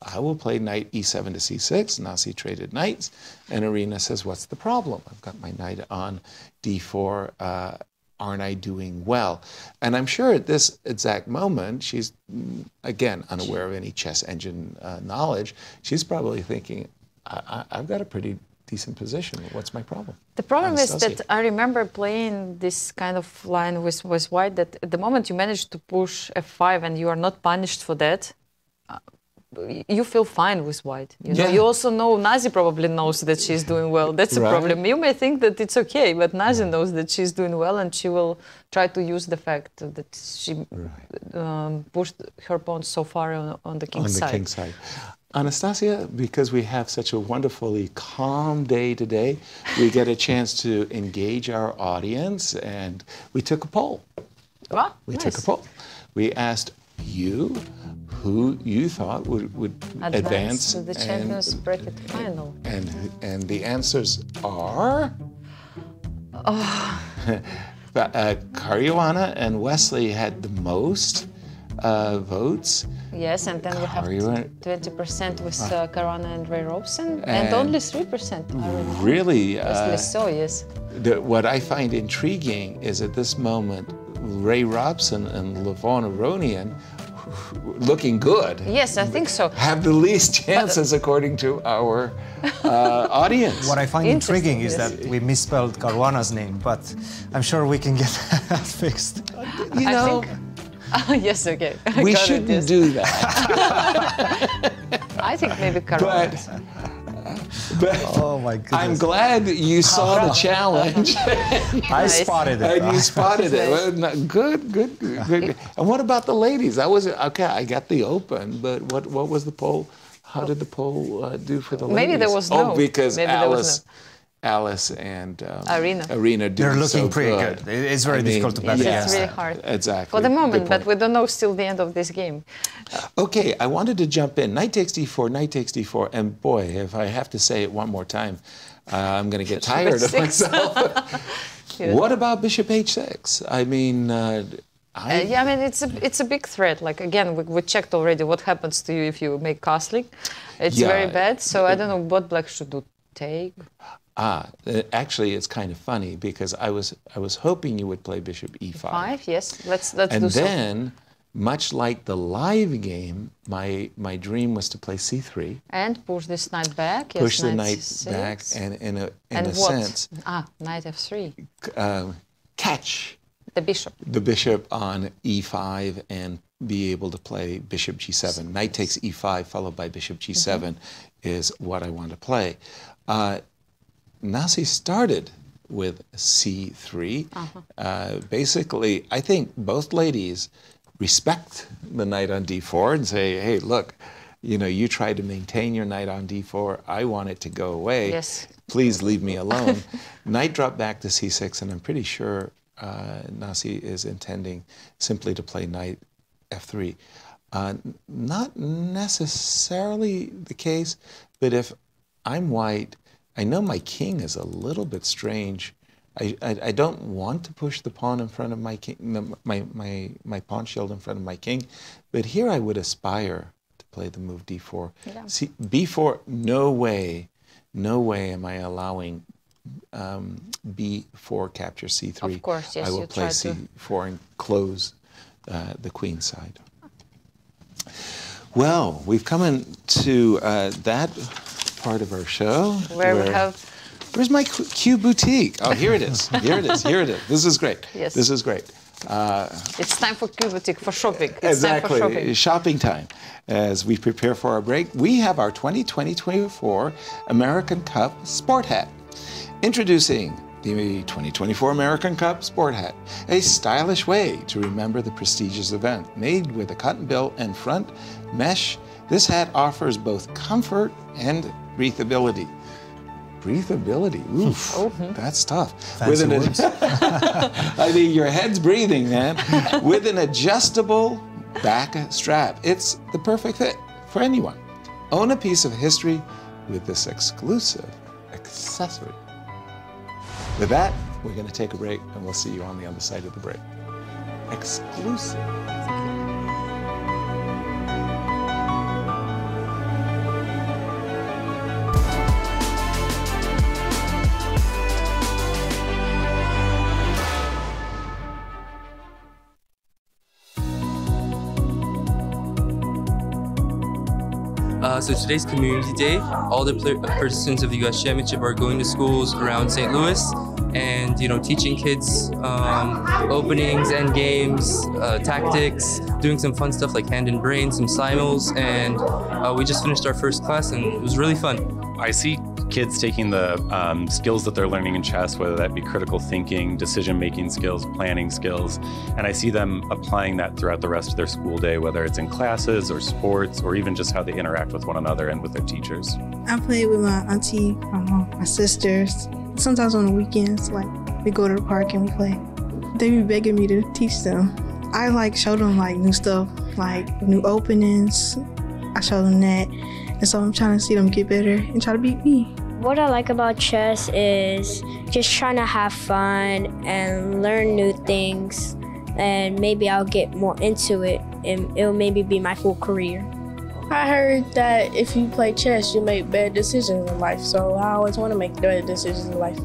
I will play knight e7 to c6. Nazi traded knights. And Irina says, what's the problem? I've got my knight on d4. Uh, aren't I doing well? And I'm sure at this exact moment, she's, mm, again, unaware of any chess engine uh, knowledge. She's probably thinking, I, I, I've got a pretty decent position. What's my problem? The problem is that I remember playing this kind of line with, with white that at the moment you manage to push f5 and you are not punished for that, uh, you feel fine with white. You know, Yeah. you also know Nazi probably knows that she's doing well. That's a Right. problem. You may think that it's okay, but Nazi knows that she's doing well, and she will try to use the fact that she um, pushed her pawn so far on, on the king's on the side. king side. Anastasiya, because we have such a wonderfully calm day today, we get a chance to engage our audience, and we took a poll. Ah, We nice. took a poll. We asked you who you thought would, would Advance advance, to the and- Champions Bracket final. and and the answers are. But, uh, Caruana and Wesley had the most uh, votes. Yes, and then we have Are you right? 20% with uh, Caruana and Ray Robson, and, And- only 3% are Really, Wesley uh, So, yes. the, what I find intriguing is at this moment, Ray Robson and Levon Aronian, looking good, Yes, I think so. have the least chances according to our uh, audience. What I find Interesting, intriguing is yes. that we misspelled Caruana's name, but I'm sure we can get that fixed. you I know, think- Ah, yes, okay. We shouldn't yes. do that. I think maybe Caruana. But, but Oh my goodness. I'm glad you saw the challenge I spotted it. and you spotted it. Well, Good, good, good, good. And what about the ladies? I was okay. I got the open, but what what was the poll? How did the poll uh, do for the ladies? Maybe there was no. oh, because Maybe there was Alice, Alice and um, Irina. Irina do They're looking so pretty good. good. It's very I mean, difficult to bet Yes, against it's really hard. Exactly. For the moment, but we don't know still the end of this game. Okay, I wanted to jump in. Knight takes d4, knight takes d4, and boy, if I have to say it one more time, uh, I'm going to get tired of myself. What about bishop h6? I mean, uh, I, Uh, yeah, I mean it's a it's a big threat. Like again, we, we checked already what happens to you if you make castling. It's Yeah. very bad. So I don't know what black should do. Take. Ah, uh, actually, it's kind of funny because I was I was hoping you would play bishop e5. Five, yes. Let's let's and do then, much like the live game, my my dream was to play c3. And push this knight back. Yes, push the knight c6. back, and in a in and a what? sense, Ah, knight f3. uh, catch The bishop. the bishop on e5 and be able to play bishop g7. Knight takes e5 followed by bishop g7 is what I want to play. Uh, Nazi started with c3. Uh, basically, I think both ladies respect the knight on d4 and say, hey, look, you know, you try to maintain your knight on d4. I want it to go away. Yes. Please leave me alone. knight dropped back to c6, and I'm pretty sure uh, Nazi is intending simply to play knight f3. Uh, not necessarily the case, but if I'm white, I know my king is a little bit strange. I, I, I don't want to push the pawn in front of my king, my, my, my pawn shield in front of my king, but here I would aspire to play the move d4. Yeah. See, b4, no way, no way am I allowing um, b4 capture c3. Of course, yes, I will play try to- c4 and close uh, the queen side. Well, we've come into uh, that part of our show Where we have Where's my Q Q boutique? Oh, here it is. Here it is. Here it is. This is great. Yes. This is great. Uh, it's time for Q Boutique for shopping. It's exactly. time for shopping. Shopping time. As we prepare for our break, we have our 2020-24 American Cup Sport Hat. Introducing the 2024 American Cup Sport Hat, a stylish way to remember the prestigious event. Made with a cotton bill and front mesh, this hat offers both comfort and breathability. Breathability, oof, oh, hmm. that's tough. Fancy an- words. I mean, your head's breathing, man. With an adjustable back strap. It's the perfect fit for anyone. Own a piece of history with this exclusive accessory. With that, we're going to take a break and we'll see you on the other side of the break. Exclusive. So today's Community Day. All the participants of the U.S. Championship are going to schools around St. Louis, and you know, teaching kids um, openings, and games, uh, tactics, doing some fun stuff like hand and brain, some simuls, and uh, we just finished our first class, and it was really fun. I see kids taking the um, skills that they're learning in chess, whether that be critical thinking, decision making skills, planning skills, and I see them applying that throughout the rest of their school day, whether it's in classes or sports or even just how they interact with one another and with their teachers. I play with my auntie, my mom, my sisters. Sometimes on the weekends, like we go to the park and we play. They be begging me to teach them. I like show them like new stuff, like new openings. I show them that, and so I'm trying to see them get better and try to beat me. What I like about chess is just trying to have fun and learn new things, and maybe I'll get more into it, and it'll maybe be my full career. I heard that if you play chess, you make bad decisions in life. So I always want to make bad decisions in life.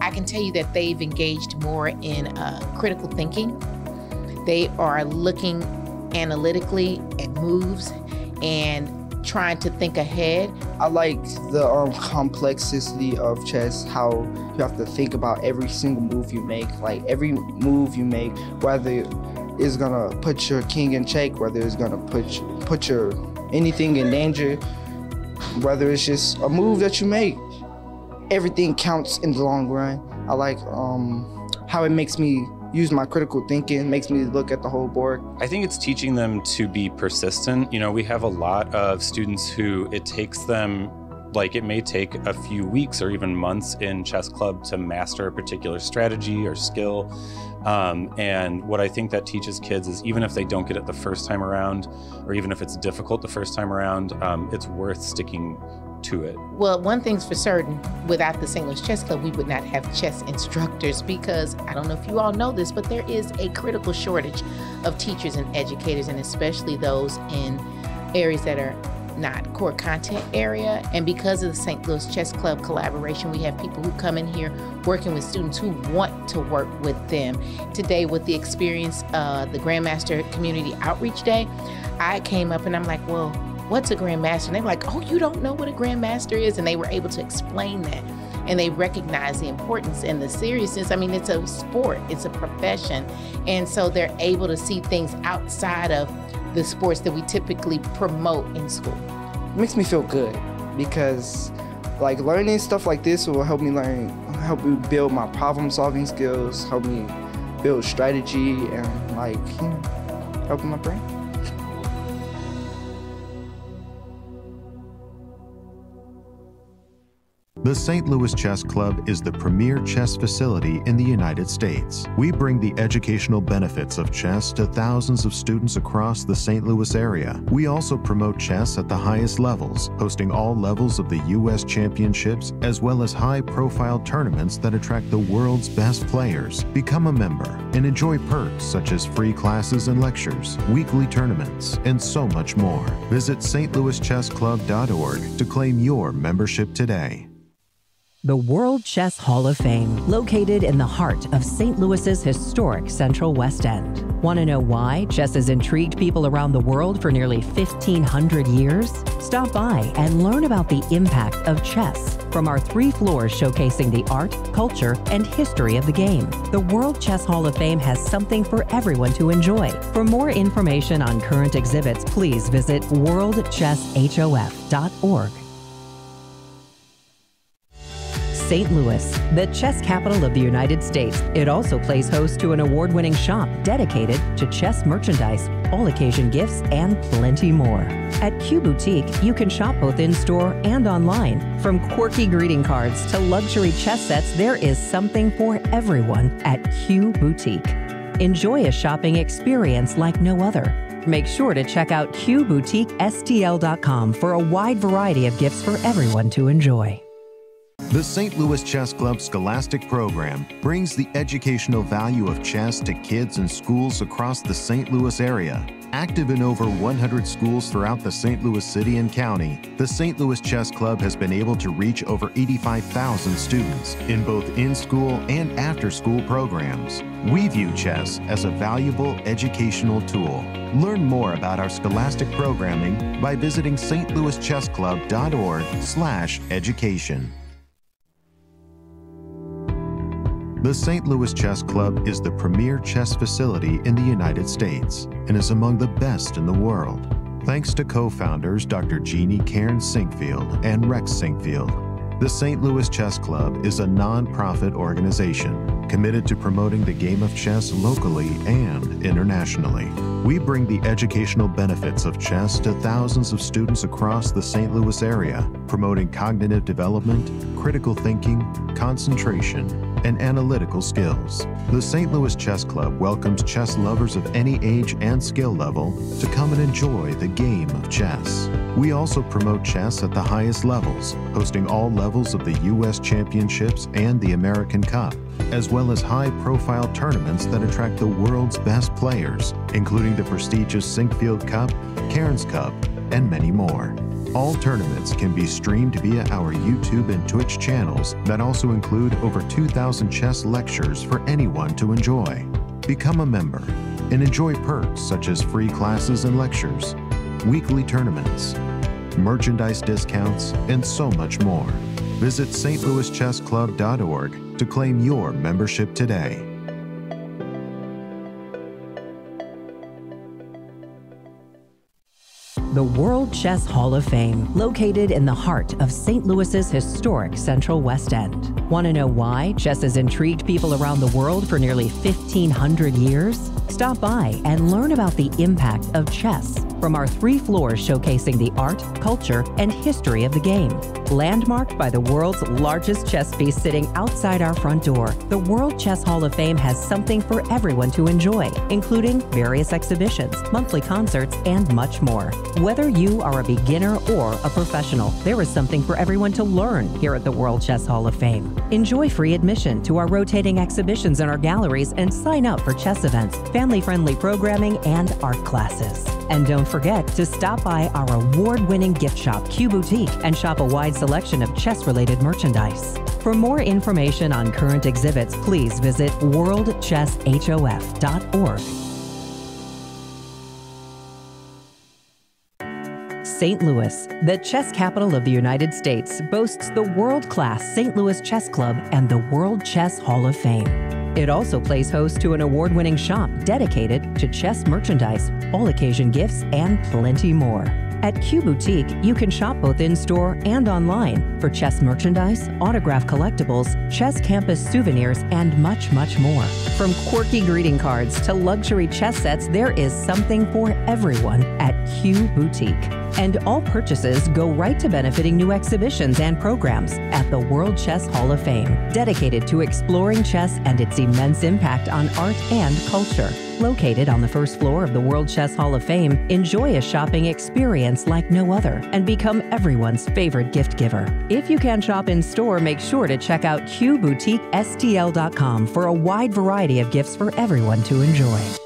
I can tell you that they've engaged more in uh, critical thinking. They are looking analytically at moves and trying to think ahead. I like the um, complexity of chess, how you have to think about every single move you make. Like every move you make, whether it's gonna put your king in check, whether it's gonna put put your anything in danger, whether it's just a move that you make. Everything counts in the long run. I like um, how it makes me use my critical thinking, makes me look at the whole board. I think it's teaching them to be persistent. You know, we have a lot of students who it takes them like it may take a few weeks or even months in chess club to master a particular strategy or skill. Um, and what I think that teaches kids is even if they don't get it the first time around, or even if it's difficult the first time around, um, it's worth sticking to it. Well, one thing's for certain without the St. Louis Chess Club, we would not have chess instructors because I don't know if you all know this, but there is a critical shortage of teachers and educators, and especially those in areas that are not core content area. And because of the St. Louis Chess Club collaboration, we have people who come in here working with students who want to work with them. Today, with the experience, uh, the Grandmaster Community Outreach Day, I came up and I'm like, well, what's a Grandmaster? And they're like, oh, you don't know what a Grandmaster is? And they were able to explain that and they recognize the importance and the seriousness. I mean, it's a sport, it's a profession. And so they're able to see things outside of the sports that we typically promote in school. It makes me feel good because like learning stuff like this will help me learn help me build my problem solving skills, help me build strategy and like you know, helping my brain. The St. Louis Chess Club is the premier chess facility in the United States. We bring the educational benefits of chess to thousands of students across the St. Louis area. We also promote chess at the highest levels, hosting all levels of the U.S. championships as well as high-profile tournaments that attract the world's best players. Become a member and enjoy perks such as free classes and lectures, weekly tournaments, and so much more. Visit stlouischessclub.org to claim your membership today. The World Chess Hall of Fame, located in the heart of St. Louis's historic Central West End. Want to know why chess has intrigued people around the world for nearly 1,500 years? Stop by and learn about the impact of chess from our three floors showcasing the art, culture, and history of the game. The World Chess Hall of Fame has something for everyone to enjoy. For more information on current exhibits, please visit worldchesshof.org. St. Louis, the chess capital of the United States. It also plays host to an award winning shop dedicated to chess merchandise, all occasion gifts, and plenty more. At Q Boutique, you can shop both in store and online. From quirky greeting cards to luxury chess sets, there is something for everyone at Q Boutique. Enjoy a shopping experience like no other. Make sure to check out QBoutiqueSTL.com for a wide variety of gifts for everyone to enjoy. The St. Louis Chess Club Scholastic Program brings the educational value of chess to kids in schools across the St. Louis area. Active in over 100 schools throughout the St. Louis City and County, the St. Louis Chess Club has been able to reach over 85,000 students in both in school and after school programs. We view chess as a valuable educational tool. Learn more about our scholastic programming by visiting stlouischessclub.org/education. The St. Louis Chess Club is the premier chess facility in the United States and is among the best in the world. Thanks to co-founders Dr. Jeannie Cairns Sinquefield and Rex Sinquefield, the St. Louis Chess Club is a non-profit organization committed to promoting the game of chess locally and internationally. We bring the educational benefits of chess to thousands of students across the St. Louis area, promoting cognitive development, critical thinking, concentration, and analytical skills. The St. Louis Chess Club welcomes chess lovers of any age and skill level to come and enjoy the game of chess. We also promote chess at the highest levels, hosting all levels of the U.S. Championships and the American Cup, as well as high profile tournaments that attract the world's best players, including the prestigious Sinquefield Cup, Cairns Cup, and many more. All tournaments can be streamed via our YouTube and Twitch channels that also include over 2,000 chess lectures for anyone to enjoy. Become a member and enjoy perks such as free classes and lectures, weekly tournaments, merchandise discounts, and so much more. Visit stlouischessclub.org to claim your membership today. The World Chess Hall of Fame, located in the heart of St. Louis's historic Central West End. Want to know why chess has intrigued people around the world for nearly 1,500 years? Stop by and learn about the impact of chess from our three floors showcasing the art, culture, and history of the game. Landmarked by the world's largest chess piece sitting outside our front door, the World Chess Hall of Fame has something for everyone to enjoy, including various exhibitions, monthly concerts, and much more. Whether you are a beginner or a professional, there is something for everyone to learn here at the World Chess Hall of Fame. Enjoy free admission to our rotating exhibitions in our galleries and sign up for chess events family friendly programming, and art classes. And don't forget to stop by our award winning gift shop, Q Boutique, and shop a wide selection of chess related merchandise. For more information on current exhibits, please visit worldchesshof.org. St. Louis, the chess capital of the United States, boasts the world class St. Louis Chess Club and the World Chess Hall of Fame. It also plays host to an award winning shop dedicated to chess merchandise, all occasion gifts, and plenty more. At Q Boutique, you can shop both in store and online for chess merchandise, autograph collectibles, chess campus souvenirs, and much, much more. From quirky greeting cards to luxury chess sets, there is something for everyone at Q Boutique. And all purchases go right to benefiting new exhibitions and programs at the World Chess Hall of Fame, dedicated to exploring chess and its immense impact on art and culture. Located on the first floor of the World Chess Hall of Fame, enjoy a shopping experience like no other and become everyone's favorite gift giver. If you can shop in store, make sure to check out QBoutiqueSTL.com for a wide variety of gifts for everyone to enjoy.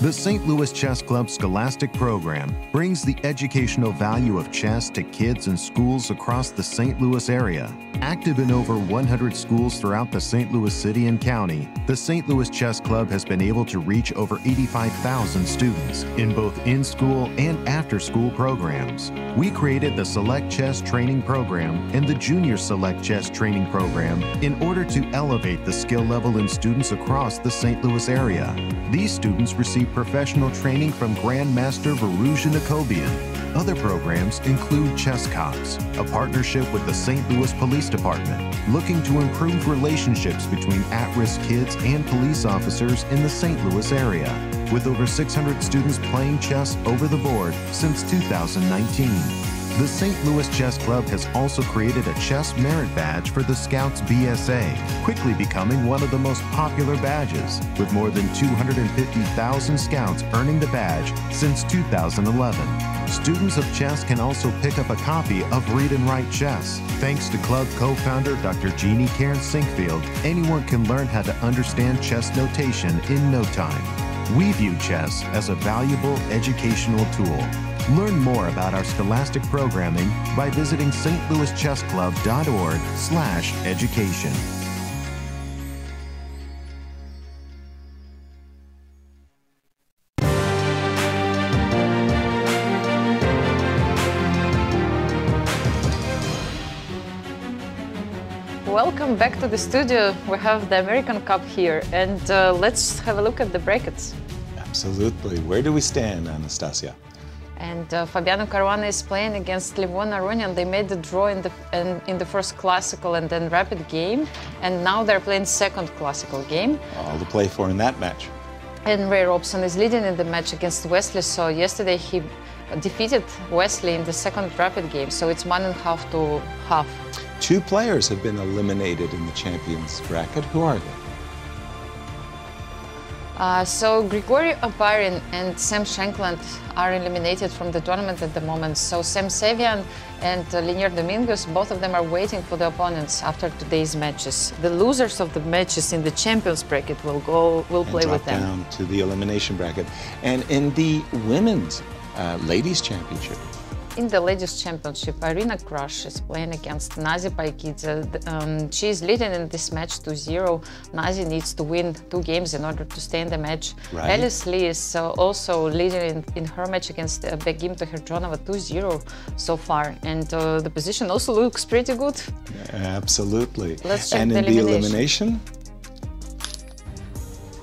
The St. Louis Chess Club Scholastic Program brings the educational value of chess to kids and schools across the St. Louis area. Active in over 100 schools throughout the St. Louis City and County, the St. Louis Chess Club has been able to reach over 85,000 students in both in school and after school programs. We created the Select Chess Training Program and the Junior Select Chess Training Program in order to elevate the skill level in students across the St. Louis area. These students receive professional training from Grandmaster Varuzhan Akobian. Other programs include Chess Cops, a partnership with the St. Louis Police Department, looking to improve relationships between at-risk kids and police officers in the St. Louis area, with over 600 students playing chess over the board since 2019. The St. Louis Chess Club has also created a chess merit badge for the Scouts BSA, quickly becoming one of the most popular badges, with more than 250,000 Scouts earning the badge since 2011. Students of chess can also pick up a copy of Read and Write Chess. Thanks to club co-founder Dr. Jeannie Cairns Sinquefield, anyone can learn how to understand chess notation in no time. We view chess as a valuable educational tool. Learn more about our scholastic programming by visiting stlouischessclub.org slash education. Welcome back to the studio. We have the American Cup here, and uh, let's have a look at the brackets. Absolutely. Where do we stand, Anastasiya? And uh, Fabiano Caruana is playing against Levon Aronian. They made the draw in the in, in, the first classical and then rapid game, and now they're playing second classical game. All to play for in that match. And Ray Robson is leading in the match against Wesley. So yesterday he defeated Wesley in the second rapid game. So it's one and a half to half. Two players have been eliminated in the champions bracket. Who are they? Uh, so Grigory Oparin and Sam Shankland are eliminated from the tournament at the moment. So Sam Sevian and uh, Lenier Dominguez, both of them are waiting for the opponents after today's matches. The losers of the matches in the champions bracket will go will and play with them. down to the elimination bracket. And in the women's uh, ladies championship, in the ladies championship, Irina Krush is playing against Nazi Paikidze. Um, she is leading in this match 2-0. Nazi needs to win two games in order to stay in the match. Right. Alice Lee is uh, also leading in, in, her match against uh, Begim Tokhirjonova 2-0 so far. And uh, the position also looks pretty good. Absolutely. Let's check and the in elimination. the elimination,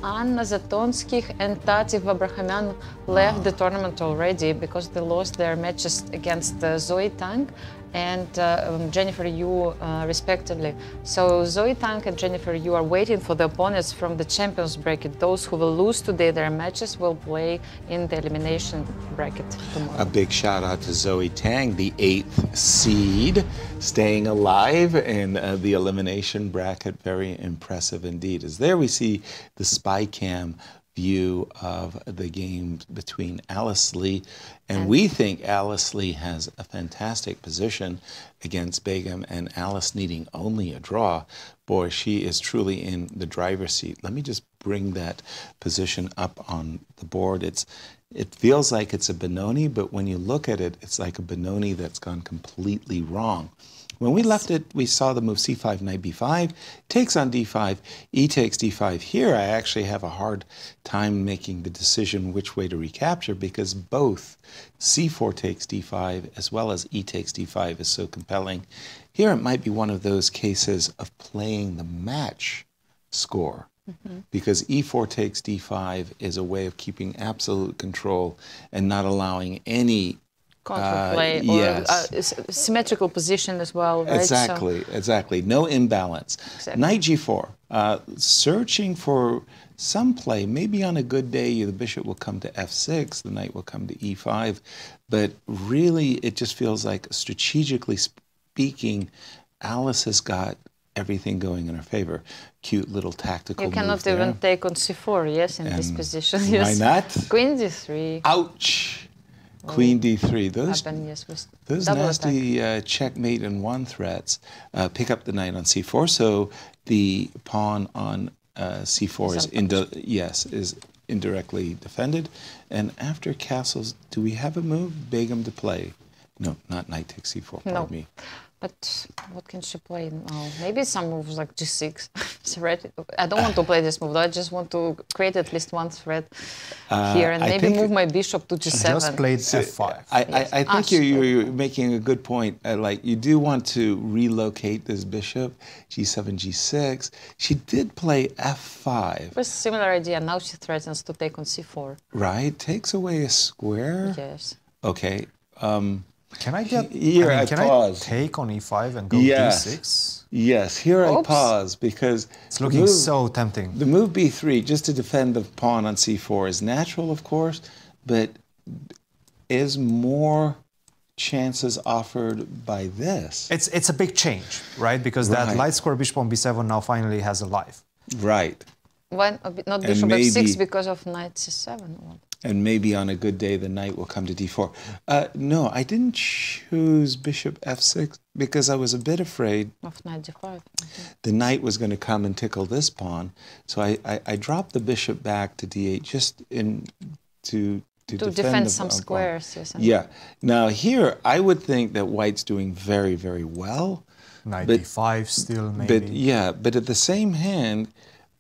Anna Zatonskih and Tati Abrahamyan left the tournament already because they lost their matches against uh, Zoey Tang and uh, um, Jennifer Yu, uh, respectively. So Zoey Tang and Jennifer Yu are waiting for the opponents from the champions bracket. Those who will lose today their matches will play in the elimination bracket tomorrow. a big shout out to Zoey Tang, the eighth seed, staying alive in uh, the elimination bracket. Very impressive indeed. As there we see the spy cam view of the game between Alice Lee, and we think Alice Lee has a fantastic position against Begim, and Alice needing only a draw. Boy, she is truly in the driver's seat. Let me just bring that position up on the board. It's it feels like it's a Benoni, but when you look at it, it's like a Benoni that's gone completely wrong. When we left it, we saw the move c5, knight b5, takes on d5, e takes d5. Here, I actually have a hard time making the decision which way to recapture because both c4 takes d5 as well as e takes d5 is so compelling. Here, it might be one of those cases of playing the match score mm-hmm. because e4 takes d5 is a way of keeping absolute control and not allowing any Counterplay uh, or yes. uh, s- symmetrical position as well, right? So- Exactly, exactly. No imbalance. Exactly. Knight g4, uh, searching for some play. Maybe on a good day, the bishop will come to f6, the knight will come to e5, but really it just feels like strategically speaking, Alice has got everything going in her favor. Cute little tactical you cannot there. even take on c4, yes, in this And position. why Yes. not? Queen d3. Ouch! Queen d3. Those Those nasty uh, checkmate and one threats uh, pick up the knight on c4, so the pawn on uh, c4 is indi- yes is indirectly defended. And after castles, do we have a move? Begim to play? No, not knight takes c4. Pardon No. me. But what can she play now? Maybe some moves like g6. Threat. I don't want to play this move. though. I just want to create at least one threat Uh, here and I maybe move my bishop to g7. Just played f5. I, I, I Ah, think you're, you're, you're making a good point. Uh, like you do want to relocate this bishop, g7, g6. She did play f5, It was a similar idea. Now she threatens to take on c4. right? Takes away a square. Yes. Okay. Um, Can I get? Here, I, mean, I can pause. I take on e5 and go Yes. d6? Yes, here I Oops. pause because It's the looking move- so tempting. The move b3, just to defend the pawn on c4, is natural, of course, but is more chances offered by this. It's it's a big change, right? Because that Right. light square bishop on b7 now finally has a life. Right. Why a bit- not And bishop maybe- f6 because of knight c7? Or- And maybe on a good day, the knight will come to d4. Uh, no, I didn't choose bishop f6 because I was a bit afraid Of knight d5. the knight was going to come and tickle this pawn. So I, I, I dropped the bishop back to d8 just in to to, To defend, defend the some pawn. squares, yes, and- Yeah. Now here, I would think that white's doing very very well. Knight But- d5 still maybe. But yeah, but at the same hand,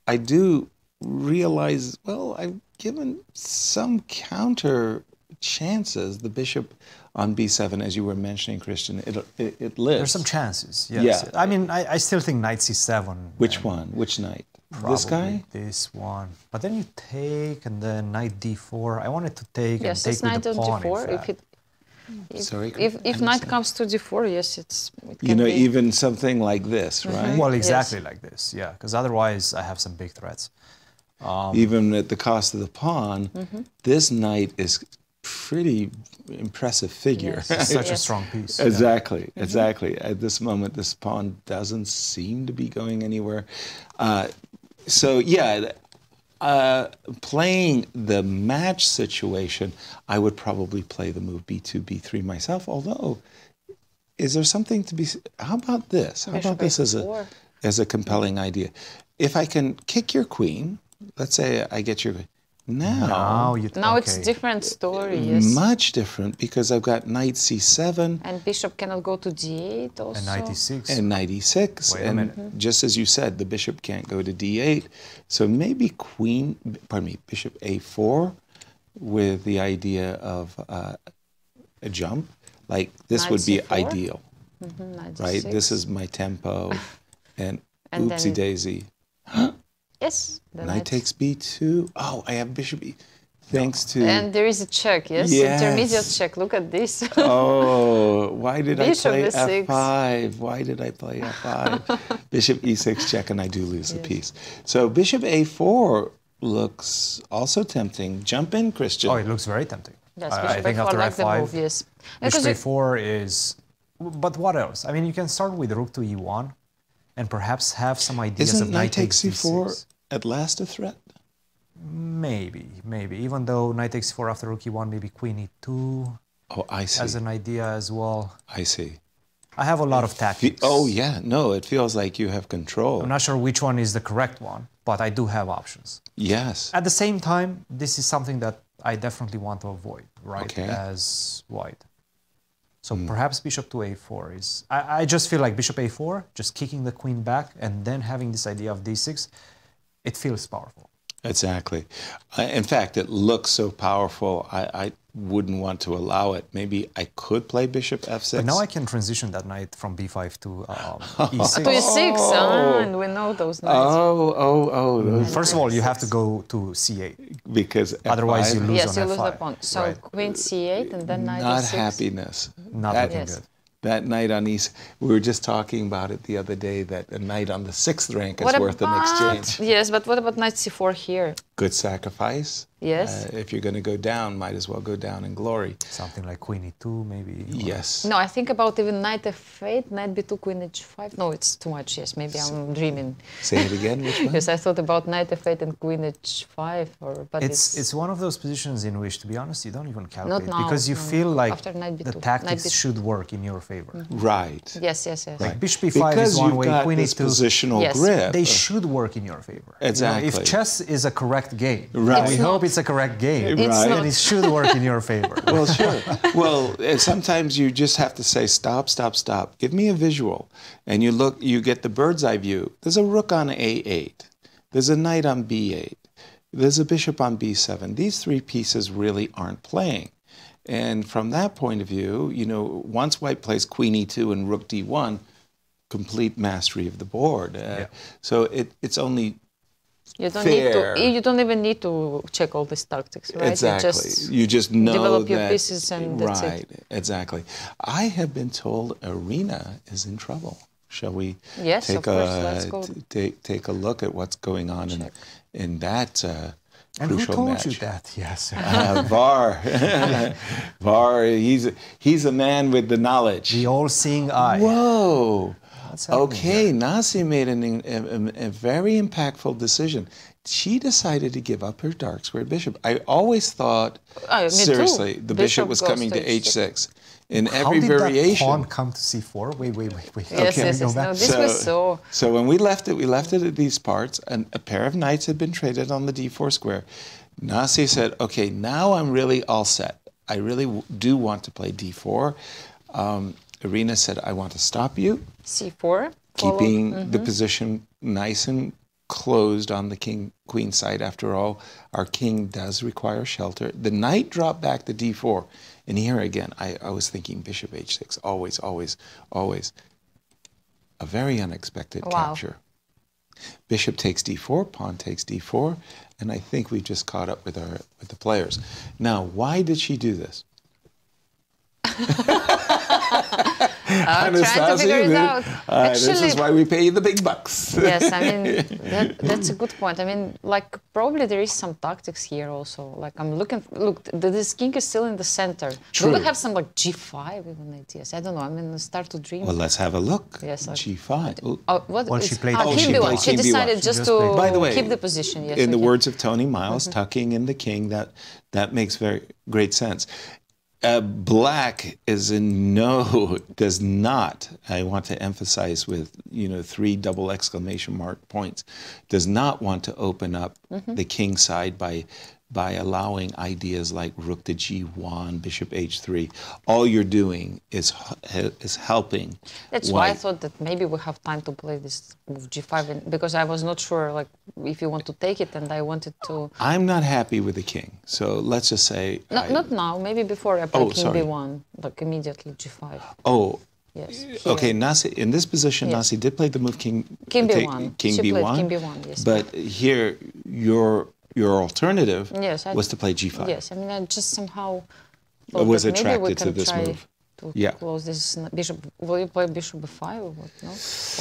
I do realize, well, I've given some counter chances. The bishop on b7, as you were mentioning, Cristian, it, it, it lives. There's some chances. Yes. Yeah. I mean, I, I still think knight c7. Which one? Which knight? This guy? This one. But then you take and then knight d4. I wanted to take Yes, and it's take knight with the on pawn. in d4. If fact. it if, Sorry, if, if knight comes to d4, yes, it's it can You know, be. even something like this, mm-hmm. right? Well, Yes. exactly like this, yeah. Because otherwise, I have some big threats. Um, even at the cost of the pawn, Mm-hmm. this knight is pretty impressive figure. Yes, it's such a strong piece, yeah. Exactly, Mm-hmm. exactly. At this moment, this pawn doesn't seem to be going anywhere. Uh, so yeah, uh, playing the match situation, I would probably play the move b2, b3 myself. Although, is there something to be? How about this? How about this as a as a compelling idea? If I can kick your queen, let's say I get your now. now you now it's different story, yes. Much different because I've got knight c7 and bishop cannot go to d8 also. And knight e6. and knight e6. Wait a and minute. just as you said, the bishop can't go to d8. So maybe queen, pardon me, bishop a4 with the idea of uh, a jump. Like this Knight would be c4? ideal, Mhm, right? This is my tempo. And, And oopsie then- daisy. yes. the Knight takes b2. Oh, I have bishop e. Thanks to. And there is a check, yes? Yes. Intermediate check. Look at this. Oh, why did Bishop I play f5? Why did I play f5? bishop e6 check, and I do lose the piece. So bishop a4 looks also tempting. Jump in, Cristian. Oh, it looks very tempting. Yes, I, I bishop think a4 after like the f5, move, yes. bishop a4 is. But what else? I mean, you can start with rook to e1, and perhaps have some ideas Isn't of knight takes c4 at last a threat? Maybe, maybe. Even though knight takes 4 after rook e1, maybe queen e2 Oh, I see. as an idea as well. I see. I have a lot of tactics. Oh yeah, no, it feels like you have control. I'm not sure which one is the correct one, but I do have options. Yes. At the same time, this is something that I definitely want to avoid, right? Okay. As white. So Hmm. perhaps bishop to a4 is. I, I just feel like bishop a4, just kicking the queen back and then having this idea of d6, it feels powerful. Exactly. Uh, in fact, it looks so powerful. I, I wouldn't want to allow it. Maybe I could play bishop f6. But now I can transition that knight from b5 to um, e6. To e6, ah, and we know those knights. Oh, oh, oh. those- First of all, you have to go to c8. because Otherwise, you F5, lose yes, on you lose the f5. pawn. So right. queen c8 and then knight not e6. happiness. Not that, looking Yes. good. That knight on e we were just talking about it the other day. That a knight on the sixth rank is What worth an exchange. Yes, but what about knight c4 here? Good sacrifice. Yes. Uh, if you're going to go down, might as well go down in glory. Something like queen e2, maybe. Yes. No, I think about even knight f8, knight b2, queen h5. No, it's too much. Yes, maybe I'm dreaming. Say it again. Which one? yes, I thought about knight f8 and queen h5, or but It's, it's, it's one of those positions in which, to be honest, you don't even calculate now, because you no. feel like After knight the b2, tactics knight b2. should work in your favor. Right. yes, yes, yes. Like bishop b5 Because is one you've way, got queen this e2. positional Yes. grip. They should work in your favor. You know, Exactly. if chess is a correct game, Right. we hope not. It's a correct game, Right. then it should work in your favor. well, sure. Well, sometimes you just have to say, stop, stop, stop. Give me a visual. And you look, you get the bird's eye view. There's a rook on A8. There's a knight on B8. There's a bishop on B7. These three pieces really aren't playing. And from that point of view, you know, once white plays queen E2 and rook D1, complete mastery of the board. Uh, So it, it's only You don't fair. need to. You don't even need to check all these tactics, right? Exactly. You just know develop your that, pieces and that's it. right. Exactly. I have been told Irina is in trouble. Shall we Yes, take of a Let's go. t- take take a look at what's going on in in that uh, and who crucial told match? you that? Yes. Uh, Var, Var, he's he's a man with the knowledge. the all-seeing eye. Whoa. What's happening Okay, Nazi made an, a, a- a very impactful decision. She decided to give up her dark square bishop. I always thought, me too. seriously, the bishop, Bishop was coming to to h6. h6. In How every did variation. that pawn come to c4? Wait, wait, wait, wait. Yes, Can we yes, go yes. back? No, this was so. So when we left it, we left it at these parts, and a pair of knights had been traded on the d4 square. Nazi said, "Okay, now I'm really all set. I really w- do want to play d4." Um, Irina said, "I want to stop you, c4. keeping the Mhm. position nice and closed on the king queen side. After all, our king does require shelter. The knight dropped back to d4, and here again, I, I was thinking bishop h6. Always, always, always. A very unexpected Wow. capture. Bishop takes d4, pawn takes d4, and I think we just caught up with our with the players. Now, why did she do this? Uh, trying to figure it out. Uh, this is why we pay you the big bucks. yes, I mean that, that's a good point. I mean, like probably there is some tactics here also. Like I'm looking, look, the, this king is still in the center. True. Do we have some like G5 even ideas? I don't know. I mean, I start to dream. Well, let's have a look. Yes, G5. Ooh. Oh, what? Well, she it's- played ah, Oh, king she played She decided She just, just to By the way, keep the position. Yes, in the okay. words of Tony Miles, tucking in the king, that that makes very great sense. Uh, black is in no does not. I want to emphasize with you know three double exclamation mark points. Does not want to open up Mhm. the king side by by allowing ideas like rook to g1, bishop h3. All you're doing is is helping. That's why I thought that maybe we have time to play this move G5, and, because I was not sure like if you want to take it, and I wanted to. I'm not happy with the king, so let's just say. No, I- not now. Maybe before I play Oh, King sorry. B1, like immediately G5. Oh, Yes. Eh, okay. Nazi, in this position, Yes. Nazi did play the move King King B1. King She B1. King B1, yes. But here, your your alternative Yes, I- was to play G5. Yes, I mean I just somehow. Was that maybe we attracted can to this try move. To Yeah. close this bishop. Will you play bishop b5 or what? No.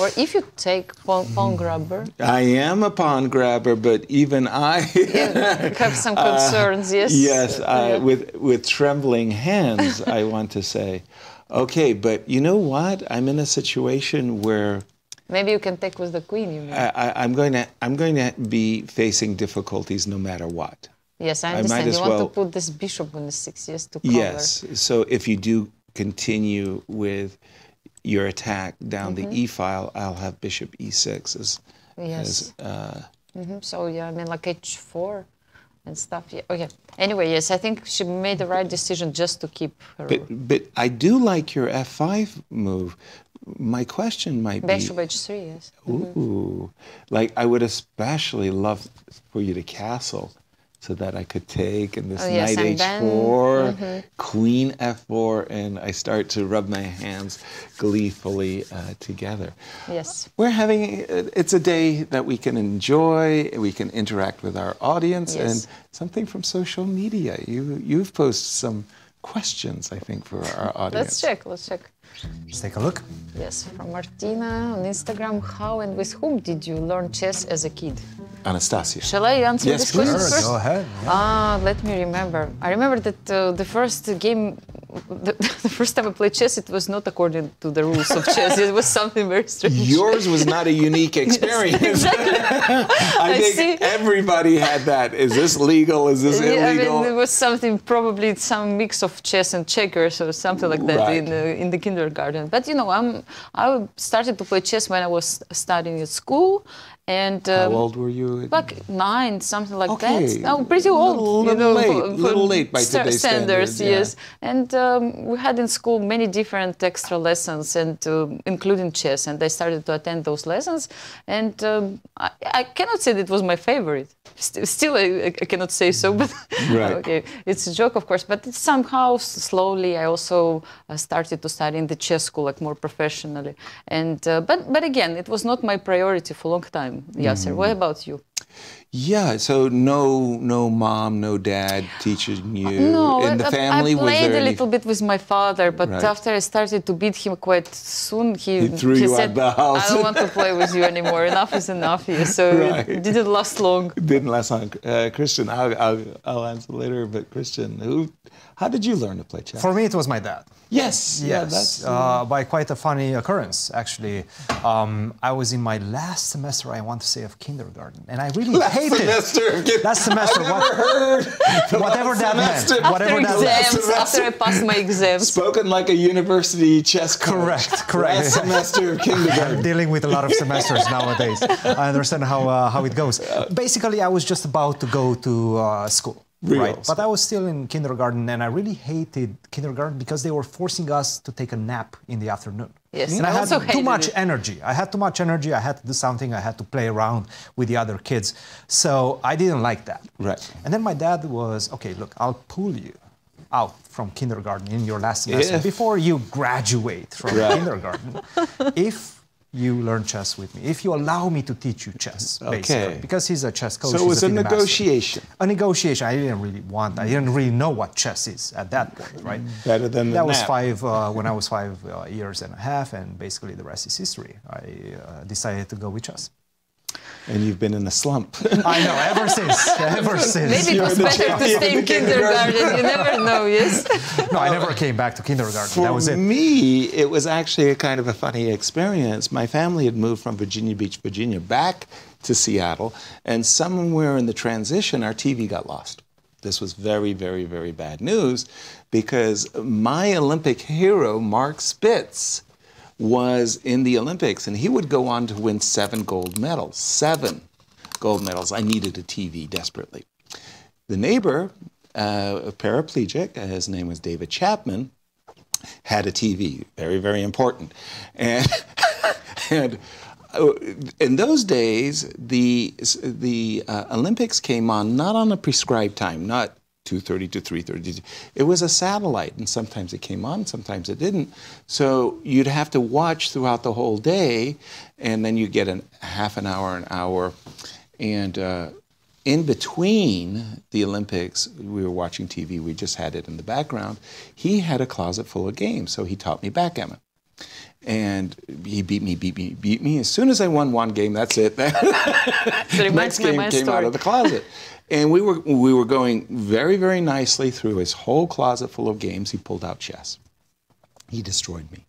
Or if you take pawn, pawn grabber, I am a pawn grabber, but even I have some concerns. yes. Yes, Uh, uh, yeah. with with trembling hands, I want to say, okay, but you know what? I'm in a situation where Maybe you can take with the queen. You mean? I, I, I'm going to I'm going to be facing difficulties no matter what. yes, I I understand. as you want well- to put this bishop on the six, yes, to cover. Yes. So if you do continue with your attack down Mhm. the e file, I'll have bishop e6 as, Yes. as uh, hmm So yeah, I mean like h4 and stuff. Yeah. Okay. Anyway, yes, I think she made the right decision just to keep her but but I do like your f5 move. My question might be bishop h3. Yes. Mhm. Ooh, like I would especially love for you to castle so that I could take and this Oh, yes, knight and h4, Mhm. queen f4, and I start to rub my hands gleefully uh, together. Yes. We're having, it's a day that we can enjoy, we can interact with our audience, Yes. and something from social media. You, you've posted some questions, I think, for our audience. Let's check. Let's check. Let's take a look. Yes, from Martina on Instagram. How and with whom did you learn chess as a kid? Anastasiya. Shall I answer Yes, this question please. first? Go ahead. Ah, let me remember. I remember that uh, the first game, the, the first time I played chess, it was not according to the rules of chess. It was something very strange. Yours was not a unique experience. I, I think see. everybody had that. Is this legal? Is this Yeah, I mean, it was something probably some mix of chess and checkers or something like that Right. in the, in the kindergarten. But you know, I'm I started to play chess when I was studying at school, and How um, old were you? Like nine, something like Okay. that. Oh, pretty old. Little- you little know, late, for- for little late by today's standards, yeah. yes. And um, we had in school many different extra lessons, and um including chess. And I started to attend those lessons. And um, I, I cannot say that it was my favorite. St- still, I, I cannot say so. But Right. okay, it's a joke, of course. But it's somehow slowly, I also uh, started to study in the chess school, like more professionally. And uh, but but again, it was not my priority for a long time. Yasser, Mhm. what about you? Yeah. So no, no mom, no dad teaching you No, in the I- family. I was played a any- little bit with my father, but Right. after I started to beat him quite soon, he, He threw you out said, the house." "I don't want to play with you anymore. Enough is enough here." So Right. it didn't last long. Didn't last long. Uh, Cristian, I'll, I'll, I'll answer later. But Cristian, who? How did you learn to play chess? For me, it was my dad. Yes. Yeah. Yes, That's. uh, by quite a funny occurrence, actually. Um, I was in my last semester, I want to say, of kindergarten, and I really Last hated semester of kin- Last semester, I've what- never heard whatever last that meant. semester. Whatever After that meant. exams, after I passed my exams. Spoken like a university chess coach. Correct, correct. Last semester of kindergarten. I'm dealing with a lot of semesters nowadays. I understand how, uh, how it goes. Basically, I was just about to go to uh, school. Real Right, but I was still in kindergarten, and I really hated kindergarten because they were forcing us to take a nap in the afternoon. Yes, and I I, had also too much it. energy. I had too much energy. I had to do something. I had to play around with the other kids. So I didn't like that. Right. And then my dad was, okay, look, I'll pull you out from kindergarten in your last semester If- before you graduate from Right. kindergarten. if you learn chess with me, if you allow me to teach you chess, basically, Okay. because he's a chess coach. So it was a master. negotiation. A negotiation. I didn't really want. I didn't really know what chess is at that point, right? Better than that was five uh, when I was five uh, years and a half, and basically the rest is history. I uh, decided to go with chess. And you've been in a slump. I know ever since, ever since. Maybe it was You're the better to stay in the kindergarten. kindergarten. You never know. Yes. No, I never came back to kindergarten. For that was it. me, it was actually a kind of a funny experience. My family had moved from Virginia Beach, Virginia, back to Seattle, and somewhere in the transition, our TV got lost. This was very, very, very bad news because my Olympic hero, Mark Spitz, was in the Olympics, and he would go on to win seven gold medals. Seven gold medals. I needed a TV desperately. The neighbor, uh, a paraplegic, uh, his name was David Chapman, had a TV, very, very important. And, and uh, in those days, the, the uh, Olympics came on not on a prescribed time, not 2.30 to 3.30. It was a satellite, and sometimes it came on, sometimes it didn't. So you'd have to watch throughout the whole day, and then you get a half an hour, an hour. And uh, in between the Olympics, we were watching TV, we just had it in the background. He had a closet full of games, so he taught me backgammon. And he beat me, beat me, beat me. As soon as I won one game, that's it. Reminds Next game my came out of the closet. And we were, we were going very, very nicely through his whole closet full of games. He pulled out chess. He destroyed me.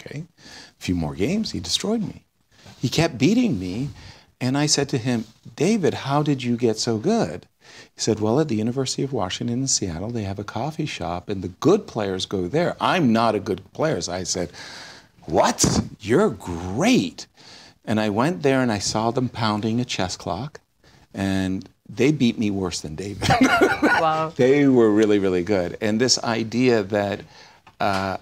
Okay. A few more games, he destroyed me. he kept beating me. And I said to him, David, how did you get so good? He said, Well, at the University of Washington in Seattle, they have a coffee shop, and the good players go there. I'm not a good player. So I said, What? You're great. And I went there and I saw them pounding a chess clock, and they beat me worse than David. wow. they were really, really good. And this idea that uh,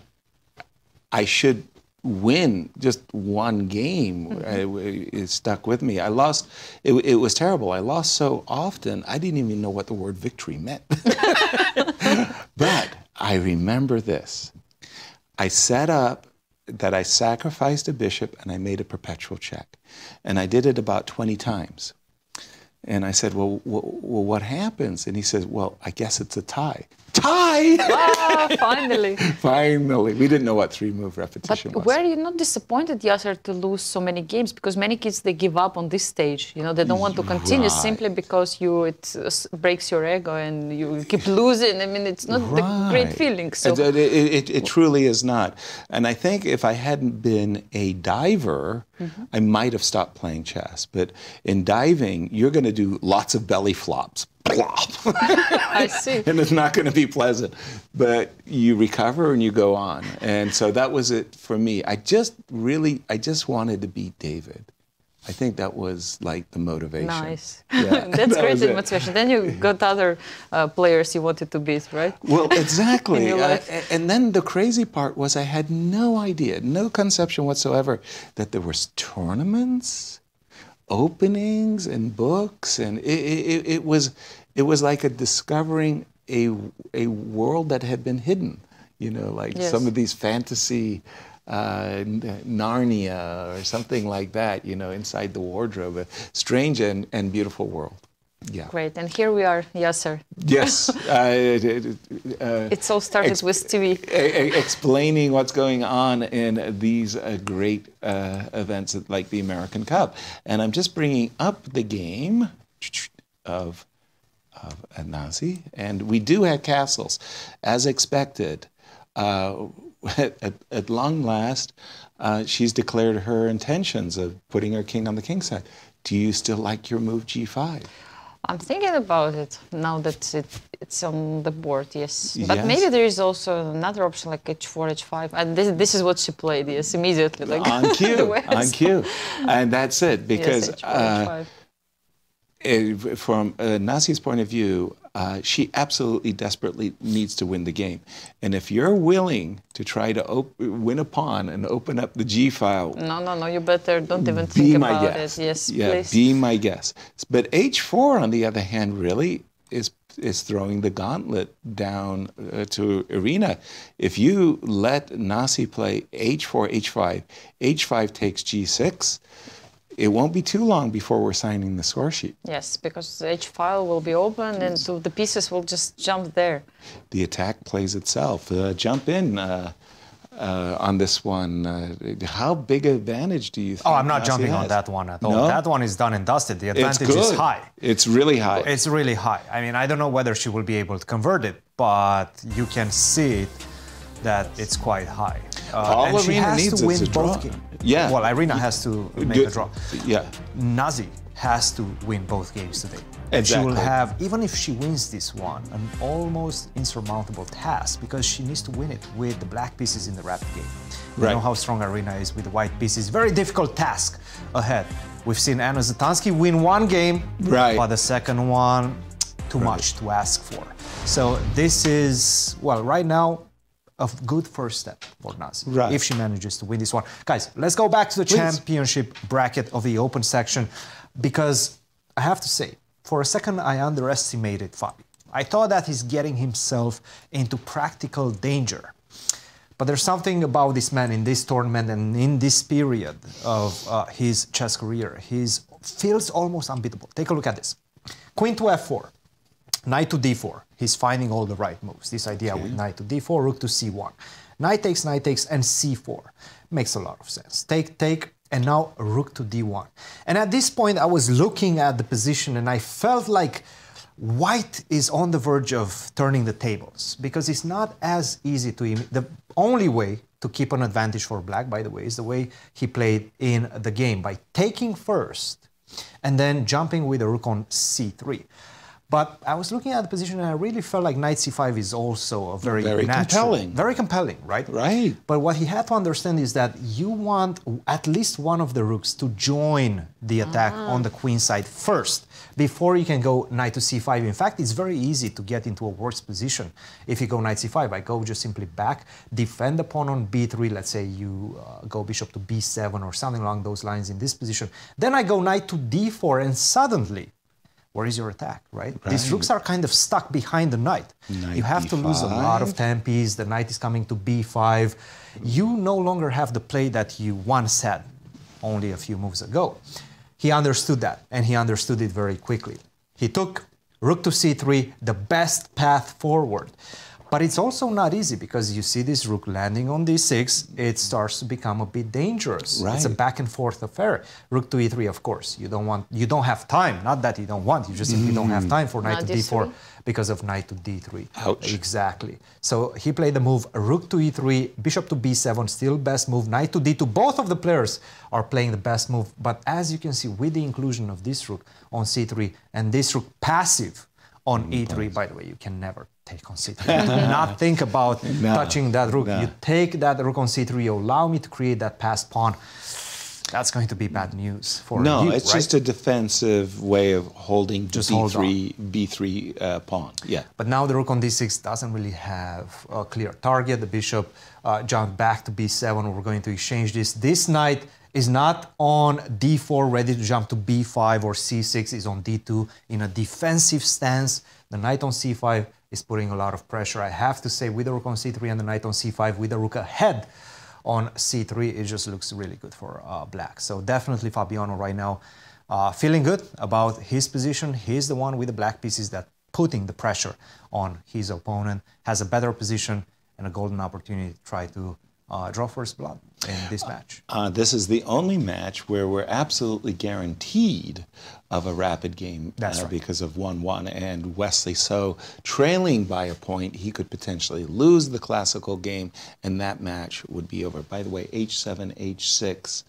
I should win just one game Mm-hmm. uh, it stuck with me. I lost, it, it was terrible. I lost so often, I didn't even know what the word victory meant. but I remember this. I set up that I sacrificed a bishop and I made a perpetual check. And I did it about 20 times. And I said, well, well, what happens? And he says, well, I guess it's a tie. Tie! Ah, finally. Finally. We didn't know what three move But repetition was. were you not disappointed, Yasser, to lose so many games? Because many kids they give up on this stage. You know, they don't want to continue Right. simply because you it breaks your ego and you keep losing. I mean, it's not the great Right. feeling. So It, it, it, it- it truly is not. And I think if I hadn't been a diver, Mm-hmm. I might have stopped playing chess. But in diving, you're going to do lots of belly flops. Plop. I see. and it's not going to be pleasant. But you recover and you go on. And so that was it for me. I just really, I just wanted to beat David. I think that was like the motivation. Nice. Yeah, That's that great motivation. Then you got other uh, players you wanted to beat, right? Well, exactly. Uh, and then the crazy part was I had no idea, no conception whatsoever that there was tournaments, openings, and books, and it, it, it was it was like a discovering a a world that had been hidden. You know, like Yes. some of these fantasy. Uh, Narnia or something like that, you know, inside the wardrobe. A strange and, and beautiful world. Yeah. Great. And here we are, Yasser. Yes. uh, uh, It's all started with TV. explaining what's going on in these uh, great uh, events like the American Cup. And I'm just bringing up the game of, of Nazi. And we do have castles. As expected, uh, at, at, at long last, uh, she's declared her intentions of putting her king on the king side. Do you still like your move g5? I'm thinking about it now that it, it's on the board, yes. But Yes. maybe there is also another option like h4, h5. And this, this is what she played, yes, immediately. Like on cue, on cue, and that's it. Because yes, h4, uh, h5. From uh, Nazi's point of view, uh, she absolutely desperately needs to win the game. And if you're willing to try to op- win a pawn and open up the G file, No, no, no, you better don't even think about guess. it. Yes, yeah, please. be my guess. But H4, on the other hand, really is is throwing the gauntlet down uh, to Irina. If you let Nazi play H4, H5, H5 takes G6, it won't be too long before we're signing the score sheet. Yes, because each file will be open and so the pieces will just jump there. The attack plays itself. Uh, jump in. Uh, uh, on this one, uh, how big advantage do you think? Oh, I'm not Nasi jumping on that one at all. No? That one is done and dusted. The advantage is high. It's really high. It's really high. I mean, I don't know whether she will be able to convert it, but you can see it that it's quite high. Uh, and she has needs to win both games. Yeah. Well, Irina has to make Do- a draw. Yeah. Nazi has to win both games today. And she will have, even if she wins this one, an almost insurmountable task because she needs to win it with the black pieces in the rapid game. We Right. know how strong Irina is with the white pieces. Very difficult task ahead. We've seen Anna Zatonskih win one game, Right. but the second one, too much to ask for. So this is, well, right now, a good first step for Nazi Right. if she manages to win this one. Guys, let's go back to the Please. championship bracket of the open section because I have to say, for a second, I underestimated Fabi. I thought that he's getting himself into practical danger. But there's something about this man in this tournament and in this period of uh, his chess career. He feels almost unbeatable. Take a look at this. Queen to f4, knight to d4. He's finding all the right moves. This idea with knight to d4, rook to c1. Knight takes, knight takes, and c4. Makes a lot of sense. Take, take, and now rook to d1. And at this point, I was looking at the position and I felt like white is on the verge of turning the tables because it's not as easy to. The only way to keep an advantage for black, by the way, is the way he played in the game by taking first and then jumping with a rook on c3. But I was looking at the position and I really felt like knight c5 is also a very, Very natural, compelling. Very compelling, right? Right. But what he had to understand is that you want at least one of the rooks to join the attack on the queen side first before you can go knight to c5. In fact, it's very easy to get into a worse position if you go knight c5. I go just simply back, defend the pawn on b3. Let's say you uh, go bishop to b7 or something along those lines in this position. Then I go knight to d4 and suddenly where is your attack, right? These rooks are kind of stuck behind the knight. Knight you have to lose a lot of B5. tempies. The knight is coming to b5. You no longer have the play that you once had only a few moves ago. He understood that, and he understood it very quickly. He took rook to c3, the best path forward. But it's also not easy because you see this rook landing on d6, it starts to become a bit dangerous. Right. It's a back and forth affair. Rook to e3, of course. You don't want you don't have time. Not that you don't want, you just simply don't have mm. time for knight Knight to d4 d3. because of knight to d3. Ouch. Exactly. So he played the move rook to e3, bishop to b7, still best move, knight to d2. Both of the players are playing the best move, but as you can see, with the inclusion of this rook on c3 and this rook passive on e3, by the way, you can never take on c3. Not think about No, touching that rook. no. You take that rook on c3, you allow me to create that passed pawn. That's going to be bad news for you. No, you, it's right? just a defensive way of holding Just B3, B3 uh, pawn. Yeah. But now the rook on d6 doesn't really have a clear target. The bishop uh, jumped back to b7. We're going to exchange this. This knight is not on d4 ready to jump to b5 or c6 is on d2 in a defensive stance. The knight on c5 is putting a lot of pressure. I have to say with the rook on c3 and the knight on c5 with the rook ahead on c3 it just looks really good for uh, black. So definitely Fabiano right now uh, feeling good about his position. He's the one with the black pieces that putting the pressure on his opponent, has a better position and a golden opportunity to try to uh, draw first blood in this match. Uh, this is the only match where we're absolutely guaranteed of a rapid game That's uh, right. because of 1 1. And Wesley So trailing by a point, he could potentially lose the classical game, and that match would be over. By the way, h7, h6.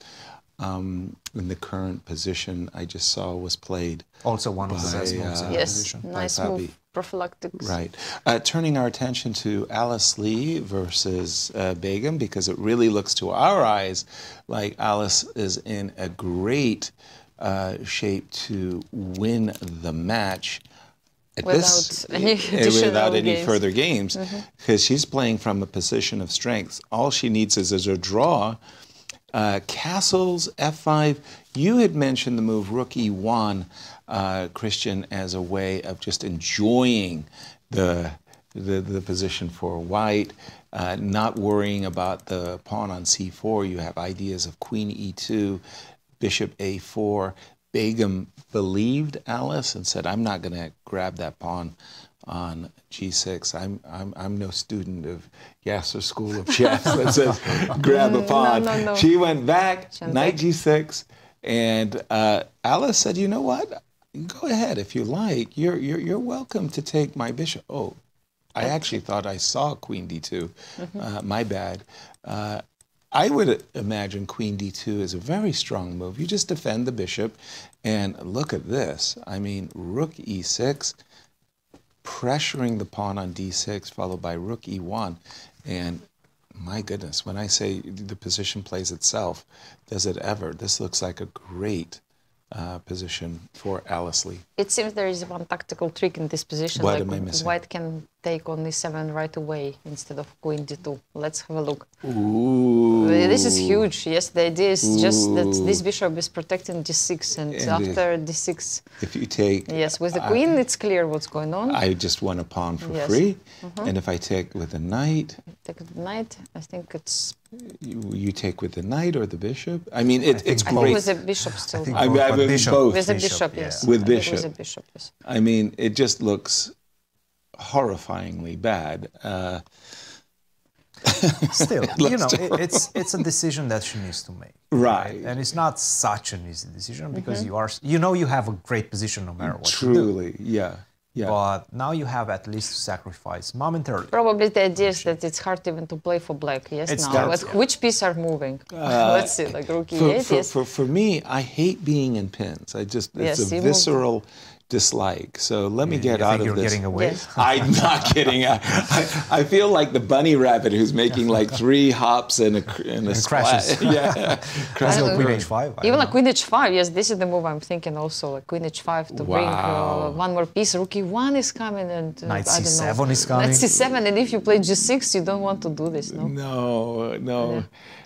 Um, in the current position I just saw was played. Also one of the by, best moves in uh, the Yes, position. by nice Fabi. move. Prophylactics. Right. Uh, turning our attention to Alice Lee versus uh, Begim, because it really looks to our eyes like Alice is in a great uh, shape to win the match. At this, Without any eh, without any games. further games, because she's playing from a position of strength. All she needs is, is a draw. Uh, castles f5. You had mentioned the move rook e1, uh, Cristian, as a way of just enjoying the the, the position for white, uh, not worrying about the pawn on c4. You have ideas of queen e2, bishop a4. Begim believed Alice and said, "I'm not going to grab that pawn." on G6. I'm, I'm, I'm no student of Yasser School of Chess that says grab a pawn. no, no. She went back, knight they? G6, and uh, Alice said, you know what? Go ahead if you like. You're, you're, you're welcome to take my bishop. Oh, I actually thought I saw queen D2. Uh, my bad. Uh, I would imagine queen d2 is a very strong move. You just defend the bishop, and look at this. I mean, rook e6, pressuring the pawn on d6, followed by rook e1. And my goodness, when I say the position plays itself, does it ever? This looks like a great uh, position for Alice Lee. It seems there is one tactical trick in this position. What like am I missing? White can take on e7 right away instead of queen d2. Let's have a look. Ooh. This is huge. Yes, the idea is just that this bishop is protecting d6, and, And after d6, If you take. yes, with the I- queen, it's clear what's going on. I just won a pawn for Yes. free. Mhm. And if I take with the knight, Take the knight. I think it's. you, you take with the knight or the bishop. I mean, it, it's I think great. with the bishop still. think I, both, I mean, bishop- both. with the bishop, bishop, yes. With bishop. With the bishop, yes. I mean, it just looks horrifyingly bad. Uh, Still, you know, it, it's it's a decision that she needs to make. Right. And it's not such an easy decision because you are you know you have a great position no matter what you do. truly, yeah. Yeah. But now you have at least to sacrifice momentarily. Probably the idea is that it's hard even to play for black. Yes, It's now. But yeah. which piece are moving? Uh, Let's see, like rookie for, eight. for, yes. for, for me, I hate being in pins. I just it's Yes, a visceral. moved. Visceral dislike. So let me get you out think of you're this. getting away? Yes. I'm not kidding. I, I, I feel like the bunny rabbit who's making like three hops and a and a And splat. crashes. yeah, crashes. Queen h5. Even like Queen H5, yes, this is the move I'm thinking also, like Queen H5 to bring uh, one more piece. Rookie 1 is coming and uh, Knight I don't know. C7 is coming. Knight C7, and if you play G6, you don't want to do this, no? No, no.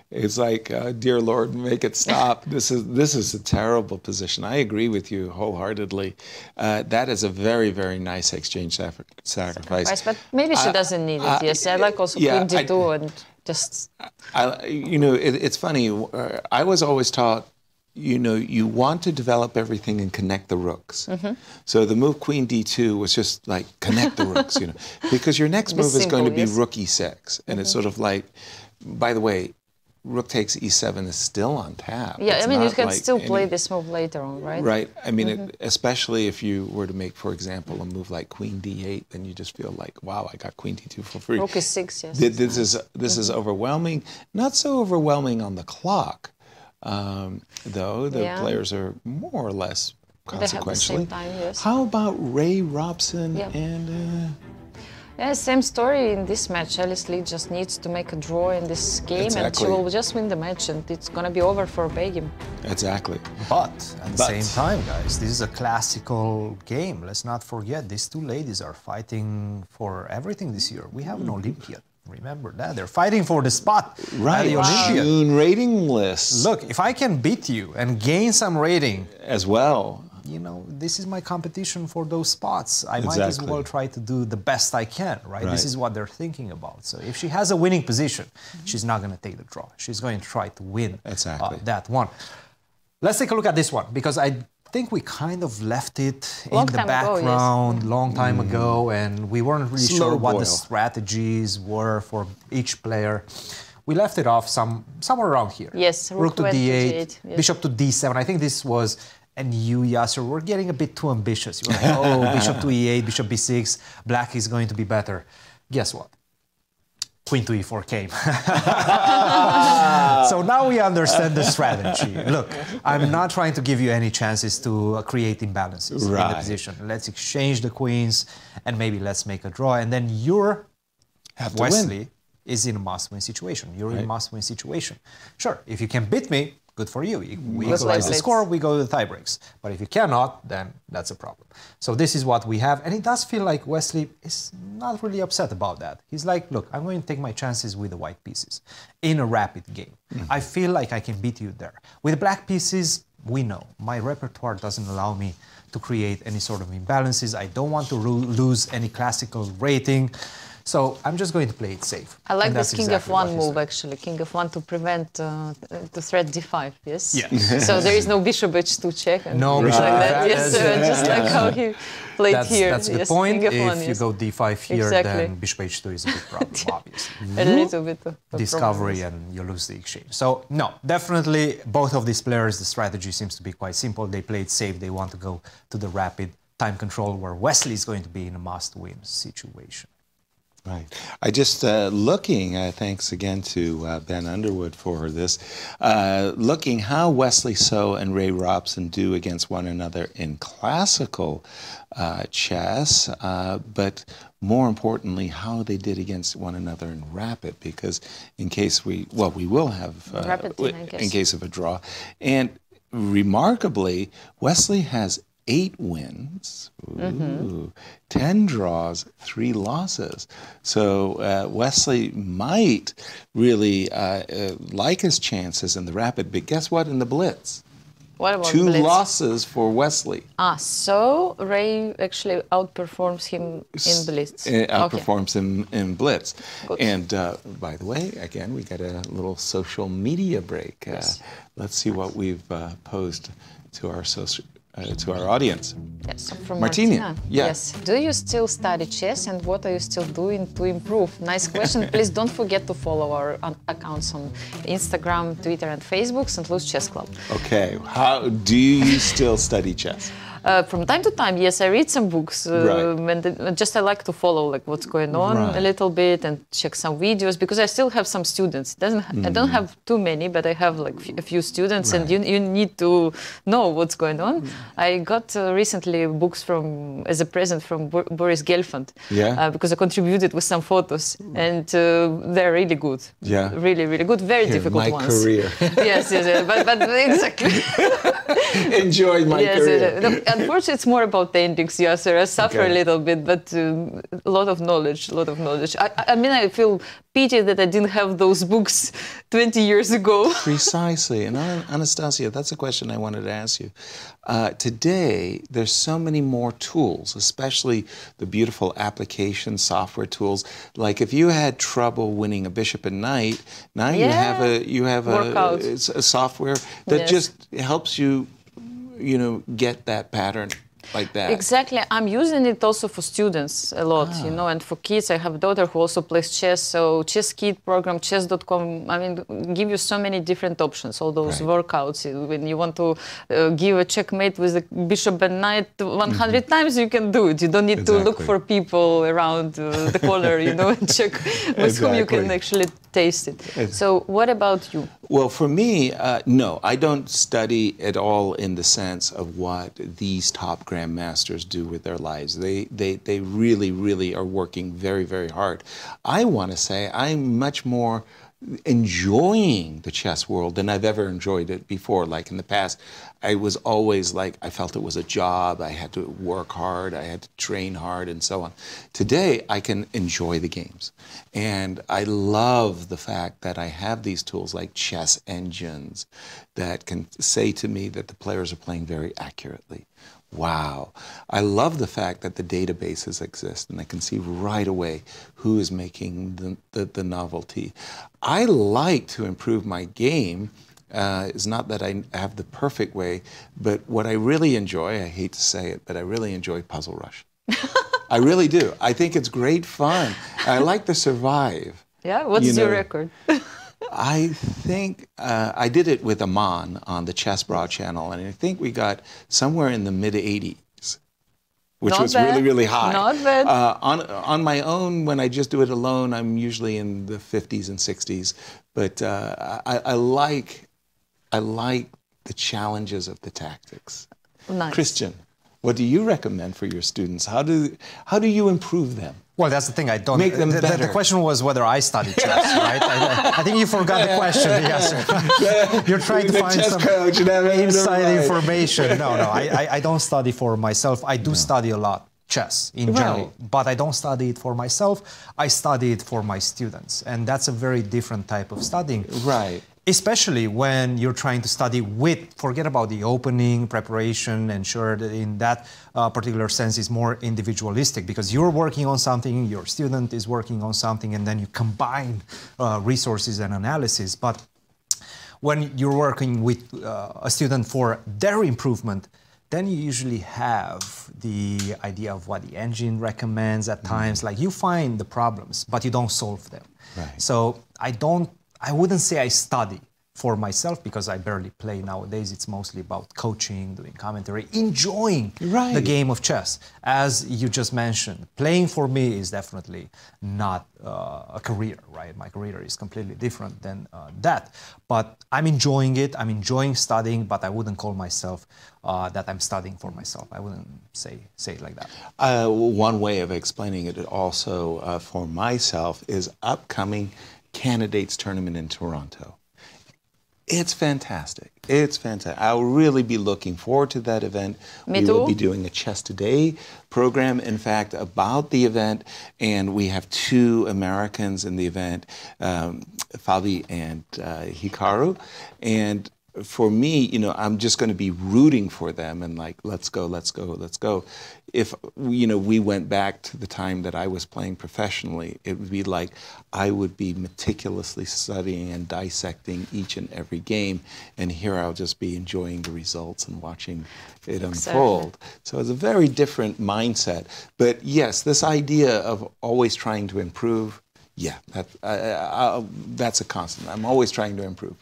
It's like, uh, dear Lord, make it stop. this is this is a terrible position. I agree with you wholeheartedly. Uh, that is a very very nice exchange sacri- sacrifice. But maybe she I- doesn't need it. I- yes, I like also yeah, Queen I- D2 and just I, you know, it, it's funny. uh, I was always taught, you know, you want to develop everything and connect the rooks. Mhm. So the move Queen D2 was just like connect the rooks, you know, because your next move is going to be yes. Rook E6, and it's Mhm. sort of like, by the way, Rook takes E7 is still on tap. yeah. It's I mean, you can like still play any- this move later on, right? Right. I mean, Mhm. it, especially if you were to make, for example, a move like Queen D8, then you just feel like, wow, I got Queen D2 for free. Rook is six, yes. Th- This is this is overwhelming. Not so overwhelming on the clock, um, though. The Yeah. players are more or less They have the same time, yes. How about Ray Robson and? Uh, Yeah, same story in this match. Alice Lee just needs to make a draw in this game, and she will just win the match, and it's gonna be over for Begim. exactly. But at the But- same time, guys, this is a classical game. Let's not forget, these two ladies are fighting for everything this year. We have an mm-hmm. Olympiad. Remember that. They're fighting for the spot at Right. the Olympiad. June rating list Look, if I can beat you and gain some rating, as well. You know, this is my competition for those spots. I might as well try to do the best I can, right? This is what they're thinking about. So if she has a winning position, she's not going to take the draw. She's going to try to win uh, that one. Let's take a look at this one because I think we kind of left it Long in the time ago, yes. background long time ago, and we weren't really Slow sure what the strategies were for each player. We left it off some somewhere around here. Yes, rook rook to to d8, d8, yes. bishop to d7. I think this was, and you, Yasser, were getting a bit too ambitious. You were like, oh, bishop to e8, bishop b6, black is going to be better. Guess what? Queen to e4 came. so now we understand the strategy. Look, I'm not trying to give you any chances to uh, create imbalances in the position. Let's exchange the queens and maybe let's make a draw. And then you're Have to win. Wesley is in a must-win situation. You're in a must-win situation. Sure, if you can beat me, good for you. We equalize the score, we go to the tie breaks. But if you cannot, then that's a problem. So this is what we have, and it does feel like Wesley is not really upset about that. He's like, look, I'm going to take my chances with the white pieces in a rapid game. I feel like I can beat you there. With black pieces, we know my repertoire doesn't allow me to create any sort of imbalances. I don't want to lose any classical rating. So I'm just going to play it safe. I like And this king exactly of one move doing. actually. King of one to prevent uh, the threat d5. Yes. Yes. so there is no bishop h2 check. And No things bishop like that. h2 Yes. check. uh, just like how he played that's, here. That's a good yes. point. King of If one, you yes. go d5 here, Exactly. then bishop h2 is a big problem, obviously. A little bit of Discovery problem, and you lose the exchange. So, no, definitely both of these players, the strategy seems to be quite simple. They play it safe. They want to go to the rapid time control where Wesley is going to be in a must win situation. Right. I just uh, looking. Uh, thanks again to uh, Ben Underwood for this. Uh, looking how Wesley So and Ray Robson do against one another in classical uh, chess, uh, but more importantly, how they did against one another in rapid. Because in case we, well, we will have uh, Rapid, w- I guess. in case of a draw, and remarkably, Wesley has eight wins. Mm-hmm. 10 draws, three losses. So uh, Wesley might really uh, uh, like his chances in the rapid, but guess what? In the blitz, What about two Blitz? losses for Wesley. Ah, so Ray actually outperforms him in Blitz. Uh, Okay. outperforms him in blitz. Good. And uh, by the way, again, we got a little social media break. Uh, Yes. Let's see what we've uh, posed to our social. Uh, to our audience. Yes, from Martina, Martina. yeah. Yes. Do you still study chess and what are you still doing to improve? Nice question. Please don't forget to follow our uh, accounts on Instagram, Twitter, and Facebook, St. Louis Chess Club. Okay, how do you still study chess? Uh, from time to time, yes, I read some books, uh, Right. and just I like to follow like what's going on Right. a little bit and check some videos because I still have some students. It doesn't I don't Mm. have too many, but I have like f- a few students, and you you need to know what's going on. Mm. I got uh, recently books from as a present from Bor- Boris Gelfand, Yeah. uh, because I contributed with some photos, and uh, they're really good. Yeah. really, really good. Very Here, difficult my ones. career. yes, yes, yes, but, but exactly. Enjoyed my yes, career. no, unfortunately, it's more about the endings. Yes, sir. I suffer Okay. a little bit, but um, a lot of knowledge, a lot of knowledge. I, I- mean, I feel pity that I didn't have those books 20 years ago. Precisely. And Ana- Anastasiya, that's a question I wanted to ask you. Uh, today, there's so many more tools, especially the beautiful application software tools. Like if you had trouble winning a bishop at knight, now you have a you have a, a software that Yes. just helps you, you know, get that pattern like that. Exactly. I'm using it also for students a lot, Ah. you know, and for kids. I have a daughter who also plays chess. So chess kid program, chess.com, I mean, give you so many different options, all those workouts. Uh, When you want to uh, give a checkmate with the bishop and knight 100 times, you can do it. You don't need to look. For people around uh, the corner, you know, and check with whom you can actually taste it. So what about you? Well, for me, uh, no, I don't study at all in the sense of what these top grandmasters do with their lives. They, they, they really, really are working very, very hard. I want to say I'm much more enjoying the chess world than I've ever enjoyed it before. Like in the past, I was always like, I felt it was a job. I had to work hard. I had to train hard and so on. Today, I can enjoy the games. And I love the fact that I have these tools like chess engines that can say to me that the players are playing very accurately. Wow. I love the fact that the databases exist and I can see right away who is making the, the, the novelty. I like to improve my game. Uh, it's not that I have the perfect way, but what I really enjoy, I hate to say it, but I really enjoy Puzzle Rush. I really do. I think it's great fun. I like to survive. Yeah, what's You your record? I think uh, I did it with Aman on the Chessbrah channel, and I think we got somewhere in the mid 80s, which Not was bad. really, really high. Not bad. Uh, on, on my own, when I just do it alone, I'm usually in the 50s and 60s. But uh, I, I like I like the challenges of the tactics. Nice. Cristian, what do you recommend for your students? How do how do you improve them? Well, that's the thing. I don't Make them the, the- the question was whether I studied chess, right? I, I think you forgot the question. Yes, you're trying to find some coach, never- never inside mind. information. No, no, I, I, I don't study for myself. I do study a lot chess in Right. general, but I don't study it for myself. I study it for my students, and that's a very different type of studying. Right. Especially when you're trying to study with, forget about the opening, preparation, ensure that in that uh, particular sense is more individualistic because you're working on something, your student is working on something, and then you combine uh, resources and analysis. But when you're working with uh, a student for their improvement, then you usually have the idea of what the engine recommends at times. Like you find the problems, but you don't solve them. Right. So I don't, I wouldn't say I study for myself because I barely play nowadays. It's mostly about coaching, doing commentary, enjoying the game of chess. As you just mentioned, playing for me is definitely not uh, a career, right? My career is completely different than uh, that. But I'm enjoying it. I'm enjoying studying, but I wouldn't call myself uh, that I'm studying for myself. I wouldn't say say it like that. Uh, one way of explaining it also uh, for myself is upcoming candidates tournament in Toronto. It's fantastic. It's fantastic. I'll really be looking forward to that event. We will be doing a Chess Today program, in fact, about the event. And we have two Americans in the event, um, Fabi and uh, Hikaru. And for me, you know, I'm just going to be rooting for them and like, let's go, let's go, let's go. If, you know, we went back to the time that I was playing professionally, it would be like I would be meticulously studying and dissecting each and every game. And here I'll just be enjoying the results and watching it unfold. So it's a very different mindset. But yes, this idea of always trying to improve, yeah, that, that's a constant. I'm always trying to improve.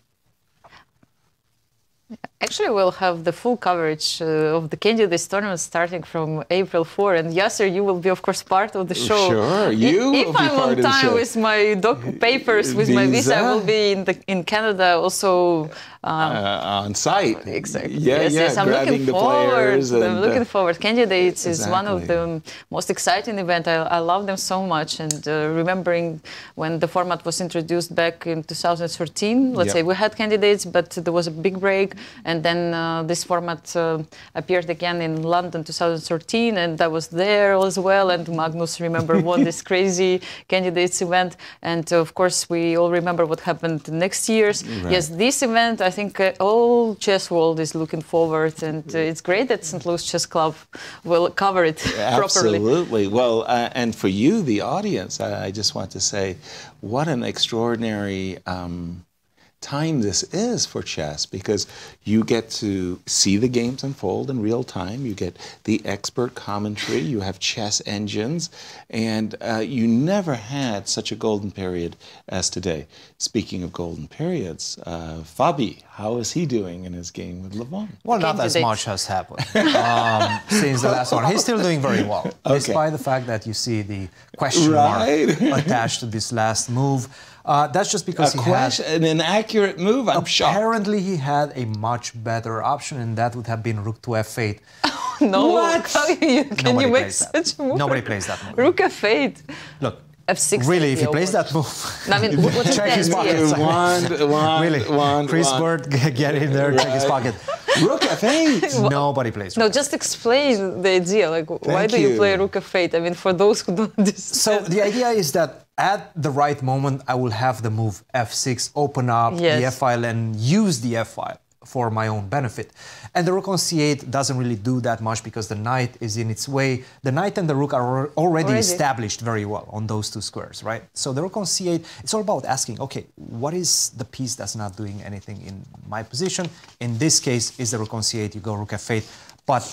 Yeah. Actually, we'll have the full coverage uh, of the candidates tournament starting from April 4. And Yasser, you will be, of course, part of the show. Sure, you If, will if I'm on time with my doc papers, with my visa, I will be in the in Canada also. Um, uh, on site. Exactly. Yeah, yes, yeah, yes. I'm grabbing looking forward. And, I'm looking uh, forward. Candidates is one of the most exciting event. I, I love them so much. And uh, remembering when the format was introduced back in 2013, let's Yep. say we had candidates, but there was a big break, and then uh, this format uh, appeared again in London 2013, and I was there as well. And Magnus, remember, won this crazy candidates event. And of course, we all remember what happened next year's. Right. Yes, this event, I think uh, all chess world is looking forward, and uh, it's great that St. Louis Chess Club will cover it properly. Absolutely. Well, uh, and for you, the audience, I, I just want to say what an extraordinary um, time this is for chess because you get to see the games unfold in real time. You get the expert commentary. You have chess engines, and uh, you never had such a golden period as today. Speaking of golden periods, uh, Fabi, how is he doing in his game with Levon? Well, not as much has happened um, since the last one. He's still doing very well, despite the fact that you see the question Right. mark attached to this last move. Uh, that's just because A he question, had. an inaccurate move. I'm shocked. Apparently, he had a much better option, and that would have been rook to f8. no, What? how you, can Nobody you make such a move? Nobody plays that move. Rook f8. Look, F6. really, if he plays that move, I mean, what- what's check his pocket. pockets. Wand, wand, really, one, Chris wand. Bird, get in there, check his pocket. Rook f8. Nobody plays. No, just explain the idea. Like, why Thank do you, you. play Rook f8? I mean, for those who don't So the idea is that at the right moment, I will have the move f6 open up the f file and use the f file for my own benefit. And the rook on c8 doesn't really do that much because the knight is in its way. The knight and the rook are already, Already. established very well on those two squares, right? So the rook on c8, it's all about asking, okay, what is the piece that's not doing anything in my position? In this case, is the rook on c8, you go rook f8, but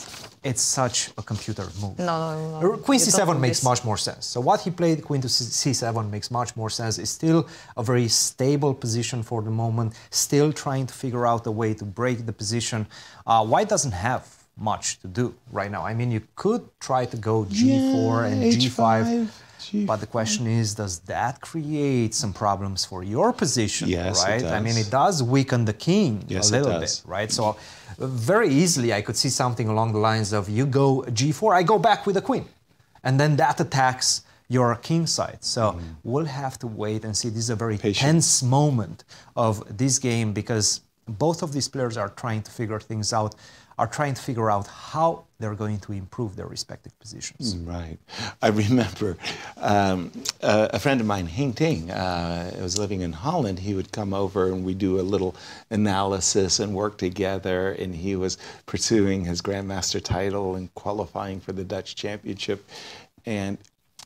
it's such a computer move. No, no, no. Queen c7 makes this. much more sense. So what he played, queen to c- c7, makes much more sense. It's still a very stable position for the moment. Still trying to figure out a way to break the position. Uh, white doesn't have much to do right now. I mean, you could try to go g4 and g5. H5, But the question is, does that create some problems for your position? Yes, it right. I mean, it does weaken the king Yes, a it little does. bit, right? So uh, very easily, I could see something along the lines of you go g4, I go back with the queen, and then that attacks your king side. So we'll have to wait and see. This is a very Mm. Patient. tense moment of this game because both of these players are trying to figure things out, are trying to figure out how they're going to improve their respective positions. Right. I remember um, a, a friend of mine, Hing Ting, uh, was living in Holland. He would come over and we'd do a little analysis and work together. And he was pursuing his grandmaster title and qualifying for the Dutch Championship. And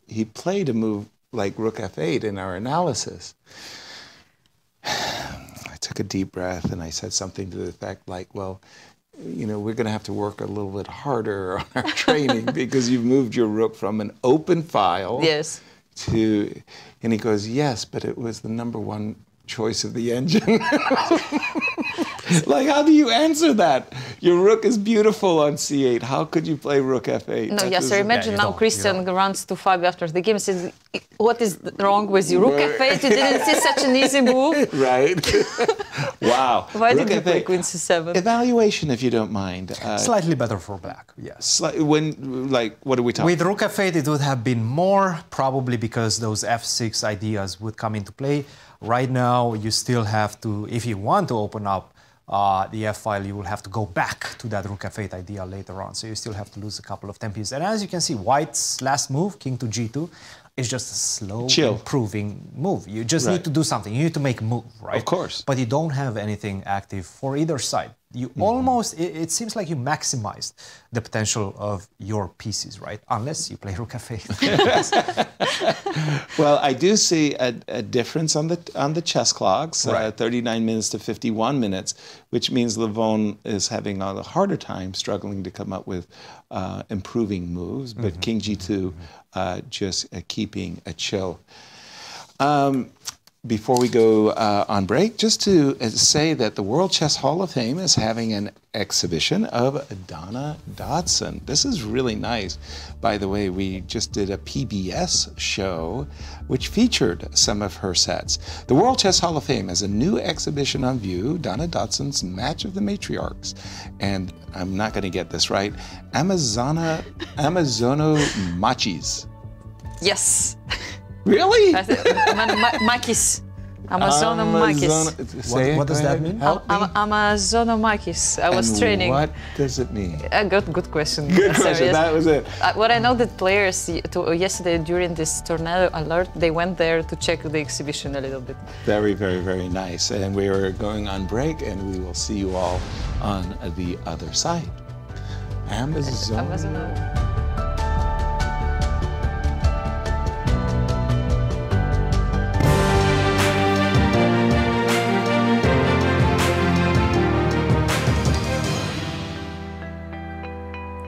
he played a move like Rook F8 in our analysis. I took a deep breath and I said something to the effect like, well, you know, we're going to have to work a little bit harder on our training because you've moved your rook from an open file Yes. to, and he goes, yes, but it was the number one choice of the engine. like, how do you answer that? Your rook is beautiful on c8. How could you play rook f8? No, That yes, is- I imagine you now Cristian runs to Fabio after the game and says, What is wrong with you? Rook Right. f8, you didn't see such an easy move. Right? wow. Why Rook did you play F8. Queen c7? Evaluation, if you don't mind. Uh, Slightly better for black, yes. sli- when, like, what are we talking With Rook f8, it would have been more, probably because those f6 ideas would come into play. Right now, you still have to, if you want to open up uh, the f file, you will have to go back to that Rook f8 idea later on. So you still have to lose a couple of tempies. And as you can see, White's last move, King to g2, is just a slow, Chill. improving move. You just Right. need to do something. You need to make a move, right? Of course. But you don't have anything active for either side. You Mm-hmm. almost, it, it seems like you maximized the potential of your pieces, right? Unless you play Rook f8. Well, I do see a, a difference on the on the chess clocks, uh, 39 minutes to 51 minutes, which means Levon is having a harder time struggling to come up with uh, improving moves, but Mm-hmm. King G2 uh, just uh, keeping a chill. Um, before we go uh, on break, just to uh, say that the World Chess Hall of Fame is having an exhibition of Donna Dotson. This is really nice. By the way, we just did a PBS show which featured some of her sets. The World Chess Hall of Fame has a new exhibition on view, Donna Dotson's Match of the Matriarchs. And I'm not going to get this right, Amazona, Amazono Machis. Yes. Really? Makis. Amazonomachus. What, what does that mean? Am- Am- Amazonomachus. I was And training. What does it mean? A good, good question. Good So, question. yes. That was it. Uh, what I know that players y- to, yesterday during this tornado alert, they went there to check the exhibition a little bit. Very, very, very nice. And we are going on break, and we will see you all on the other side. Amazon. Amazon.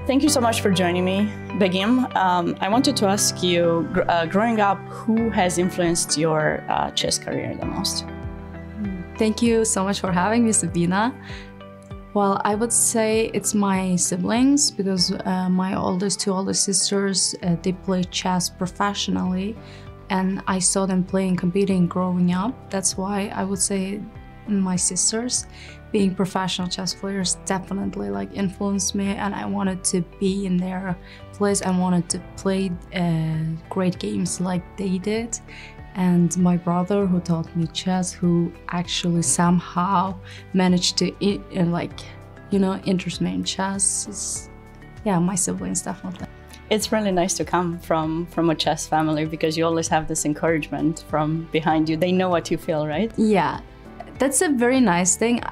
Thank you so much for joining me, Begim. Um, I wanted to ask you, gr- uh, growing up, who has influenced your uh, chess career the most? Thank you so much for having me, Sabina. Well, I would say it's my siblings because uh, my oldest two older sisters uh, they play chess professionally, and I saw them playing, competing, growing up. That's why I would say my sisters, being professional chess players, definitely like influenced me, and I wanted to be in their place. I wanted to play uh, great games like they did. And my brother, who taught me chess, who actually somehow managed to, uh, like, you know, interest me in chess. Is, yeah, my siblings definitely. It's really nice to come from from a chess family because you always have this encouragement from behind you. They know what you feel, right? Yeah, that's a very nice thing.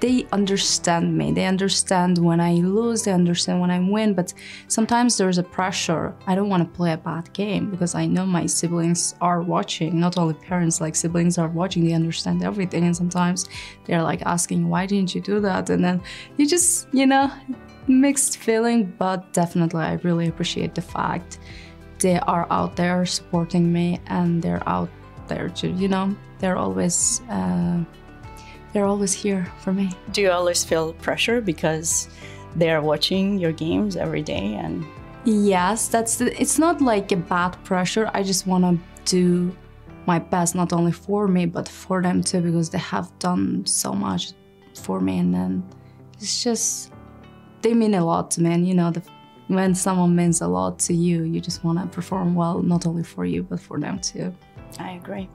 They understand me. They understand when I lose, they understand when I win, but sometimes there's a pressure. I don't want to play a bad game because I know my siblings are watching. Not only parents, like siblings are watching, they understand everything. And sometimes they're like asking, why didn't you do that? And then you just, you know, mixed feeling, but definitely I really appreciate the fact they are out there supporting me and they're out there to, you know, they're always uh, they're always here for me. Do you always feel pressure because they are watching your games every day and Yes, that's the, it's not like a bad pressure. I just want to do my best, not only for me, but for them too, because they have done so much for me. And then it's just, they mean a lot to me. And you know, the, when someone means a lot to you, you just want to perform well, not only for you, but for them too. I agree.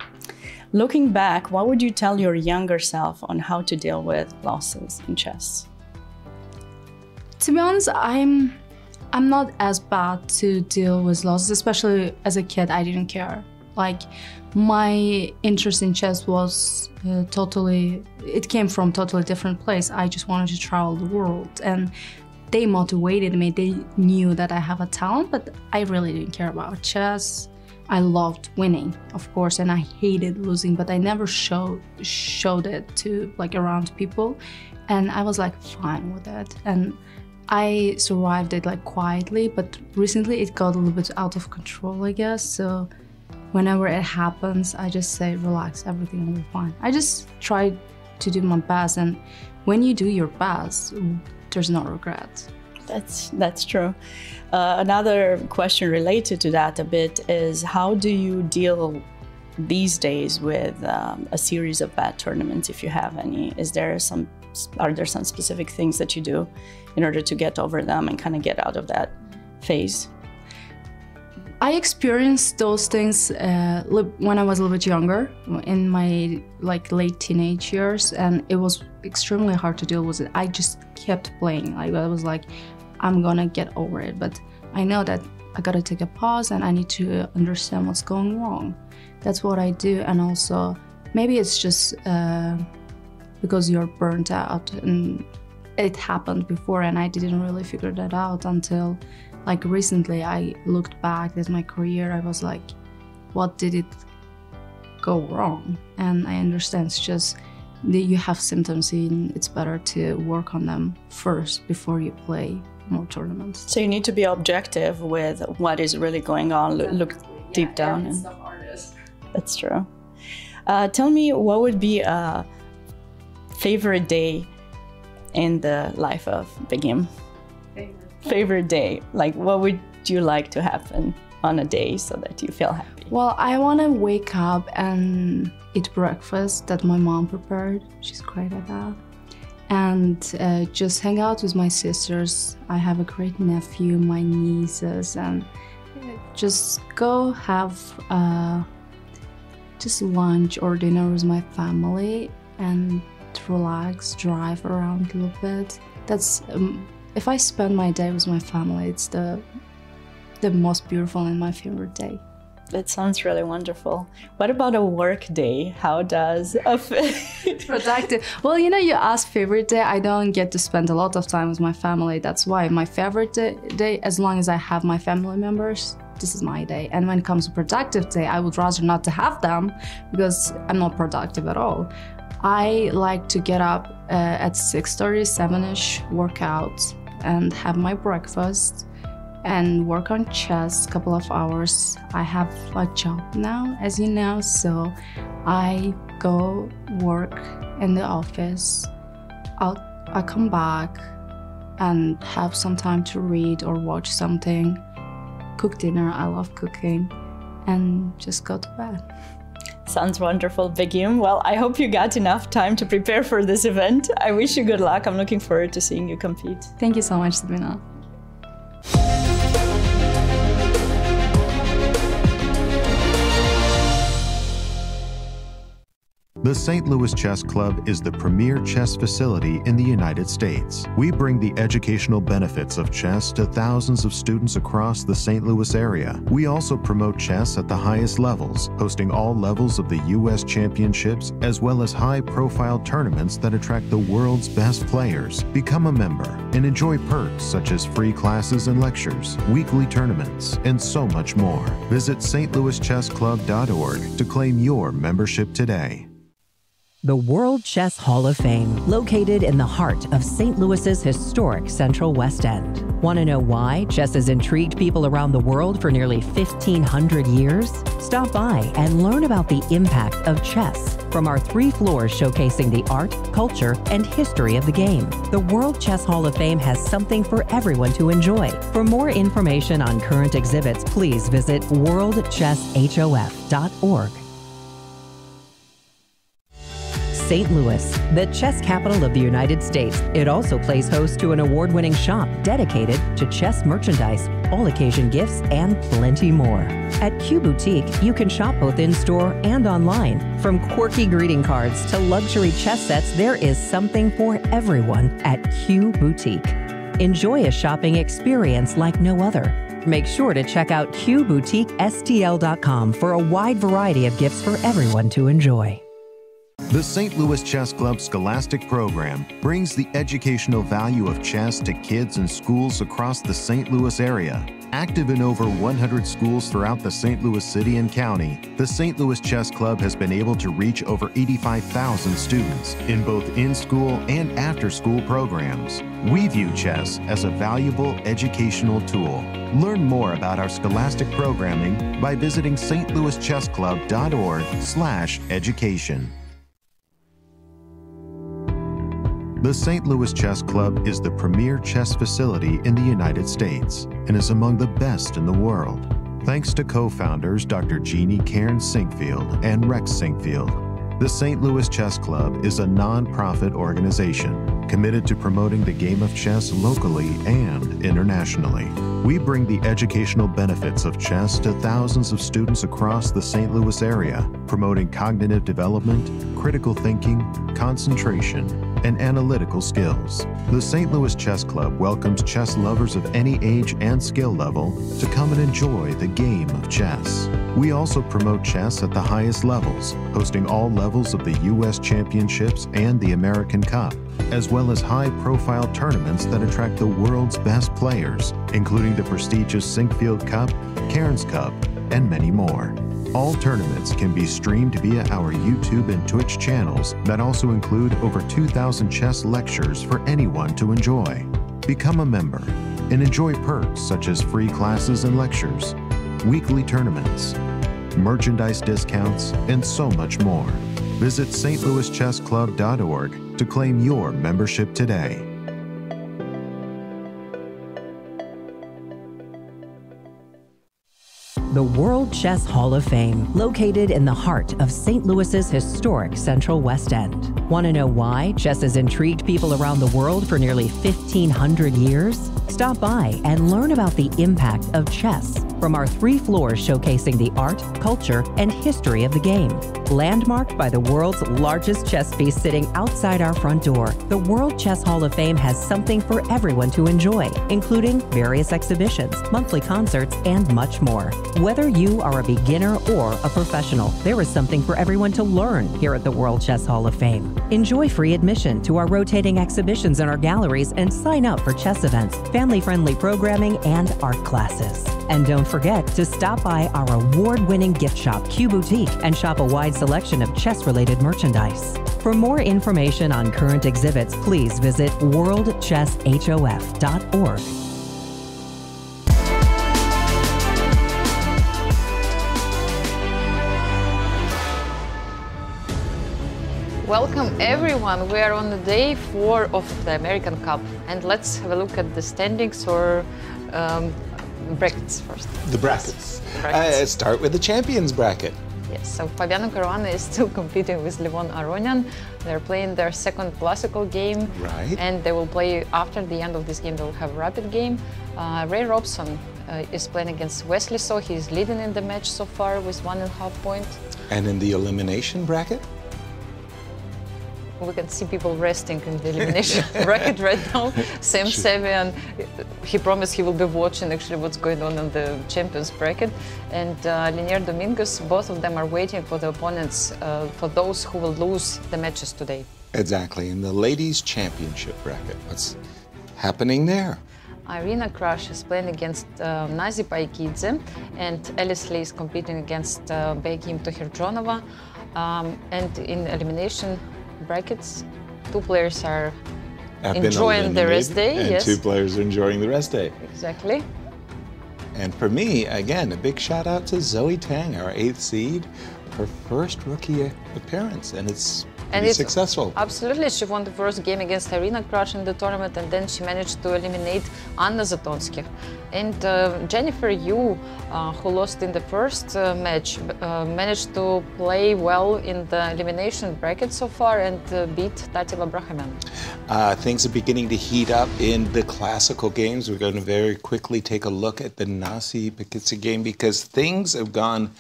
Looking back, what would you tell your younger self on how to deal with losses in chess? To be honest, I'm I'm not as bad to deal with losses, especially as a kid. I didn't care. Like my interest in chess was uh, totally. It came from totally different place. I just wanted to travel the world, and they motivated me. They knew that I have a talent, but I really didn't care about chess. I loved winning, of course, and I hated losing, but I never showed showed it to like around people, and I was like fine with it. And I survived it like quietly, but recently it got a little bit out of control, I guess. So whenever it happens, I just say, relax, everything will be fine. I just try to do my best, and when you do your best, there's no regret. That's that's true. Uh, another question related to that a bit is how do you deal these days with um, a series of bad tournaments, if you have any? Is there some are there some specific things that you do in order to get over them and kind of get out of that phase? I experienced those things uh, when I was a little bit younger, in my like late teenage years, and it was extremely hard to deal with it. I just kept playing. Like I was like, I'm gonna get over it, but I know that I gotta take a pause and I need to understand what's going wrong. That's what I do, and also maybe it's just uh, because you're burnt out and it happened before, and I didn't really figure that out until like recently I looked back at my career, I was like, what did it go wrong? And I understand it's just that you have symptoms and it's better to work on them first before you play more tournaments. So you need to be objective with what is really going on. Look, look deep down. And, that's true. Uh, tell me what would be a favorite day in the life of Begim? Favorite. favorite day. Like, what would you like to happen on a day so that you feel happy? Well, I want to wake up and eat breakfast that my mom prepared. She's great at that. And uh, just hang out with my sisters. I have a great nephew, my nieces, and just go have uh, just lunch or dinner with my family and relax, drive around a little bit. That's um, if I spend my day with my family, it's the the most beautiful and my favorite day. That sounds really wonderful. What about a work day? How does a productive? Well, you know, you ask favorite day. I don't get to spend a lot of time with my family. That's why my favorite day, as long as I have my family members, this is my day. And when it comes to productive day, I would rather not to have them because I'm not productive at all. I like to get up uh, at 6:30, 7ish, work out, and have my breakfast and work on chess a couple of hours. I have a job now, as you know, so I go work in the office. I'll, I'll come back and have some time to read or watch something, cook dinner. I love cooking, and just go to bed. Sounds wonderful, Begim. Well, I hope you got enough time to prepare for this event. I wish you good luck. I'm looking forward to seeing you compete. Thank you so much, Sabina. The St. Louis Chess Club is the premier chess facility in the United States. We bring the educational benefits of chess to thousands of students across the St. Louis area. We also promote chess at the highest levels, hosting all levels of the U.S. championships as well as high-profile tournaments that attract the world's best players. Become a member and enjoy perks such as free classes and lectures, weekly tournaments, and so much more. Visit stlouischessclub.org to claim your membership today. The World Chess Hall of Fame, located in the heart of St. Louis's historic Central West End. Want to know why chess has intrigued people around the world for nearly 1,500 years? Stop by and learn about the impact of chess from our three floors showcasing the art, culture, and history of the game. The World Chess Hall of Fame has something for everyone to enjoy. For more information on current exhibits, please visit worldchesshof.org. St. Louis, the chess capital of the United States. It also plays host to an award winning shop dedicated to chess merchandise, all occasion gifts, and plenty more. At Q Boutique, you can shop both in store and online. From quirky greeting cards to luxury chess sets, there is something for everyone at Q Boutique. Enjoy a shopping experience like no other. Make sure to check out QBoutiqueSTL.com for a wide variety of gifts for everyone to enjoy. The St. Louis Chess Club Scholastic Program brings the educational value of chess to kids in schools across the St. Louis area. Active in over 100 schools throughout the St. Louis city and county, the St. Louis Chess Club has been able to reach over 85,000 students in both in-school and after-school programs. We view chess as a valuable educational tool. Learn more about our scholastic programming by visiting stlouischessclub.org/education. The St. Louis Chess Club is the premier chess facility in the United States and is among the best in the world. Thanks to co-founders Dr. Jeannie Cairns Sinquefield and Rex Sinquefield, the St. Louis Chess Club is a non-profit organization committed to promoting the game of chess locally and internationally. We bring the educational benefits of chess to thousands of students across the St. Louis area, promoting cognitive development, critical thinking, concentration, and analytical skills. The St. Louis Chess Club welcomes chess lovers of any age and skill level to come and enjoy the game of chess. We also promote chess at the highest levels, hosting all levels of the U.S. Championships and the American Cup, as well as high-profile tournaments that attract the world's best players, including the prestigious Sinquefield Cup, Cairns Cup, and many more. All tournaments can be streamed via our YouTube and Twitch channels that also include over 2,000 chess lectures for anyone to enjoy. Become a member and enjoy perks such as free classes and lectures, weekly tournaments, merchandise discounts, and so much more. Visit stlouischessclub.org to claim your membership today. The World Chess Hall of Fame, located in the heart of St. Louis's historic Central West End. Want to know why chess has intrigued people around the world for nearly 1,500 years? Stop by and learn about the impact of chess from our three floors showcasing the art, culture, and history of the game. Landmarked by the world's largest chess piece sitting outside our front door, the World Chess Hall of Fame has something for everyone to enjoy, including various exhibitions, monthly concerts, and much more. Whether you are a beginner or a professional, there is something for everyone to learn here at the World Chess Hall of Fame. Enjoy free admission to our rotating exhibitions in our galleries and sign up for chess events, family friendly programming, and art classes. And don't forget to stop by our award winning gift shop, Q Boutique, and shop a wide selection of chess related merchandise. For more information on current exhibits, please visit worldchesshof.org. Welcome everyone. We are on the day four of the American Cup, and let's have a look at the standings or um, brackets first. The brackets. Brackets. Uh, start with the champions bracket. Yes, so Fabiano Caruana is still competing with Levon Aronian. They're playing their second classical game. Right. And they will play, after the end of this game, they will have a rapid game. Uh, Ray Robson uh, is playing against Wesley So. He's leading in the match so far with one and a half point. And in the elimination bracket, We can see people resting in the elimination bracket right now. Sam Sevian, he promised he will be watching actually what's going on in the champions bracket. And uh, Lenier Dominguez, both of them are waiting for the opponents, uh, for those who will lose the matches today. exactly, in the ladies championship bracket. What's happening there? Irina Krush is playing against uh, Nazi Paikidze, and Alice Lee is competing against uh, Begim Tokhirjonova. Um, and in elimination brackets, two players are Have enjoying the rest day. and yes, two players are enjoying the rest day. exactly. And for me, again, a big shout out to Zoey Tang, our eighth seed, her first rookie appearance, and it's And it's successful. Absolutely, she won the first game against Irina Krush in the tournament, and then she managed to eliminate Anna Zatonskih. And uh, Jennifer Yu, uh, who lost in the first uh, match, uh, managed to play well in the elimination bracket so far and uh, beat Tatev Abrahamyan. Uh, things are beginning to heat up in the classical games. We're going to very quickly take a look at the Nazi Paikidze game because things have gone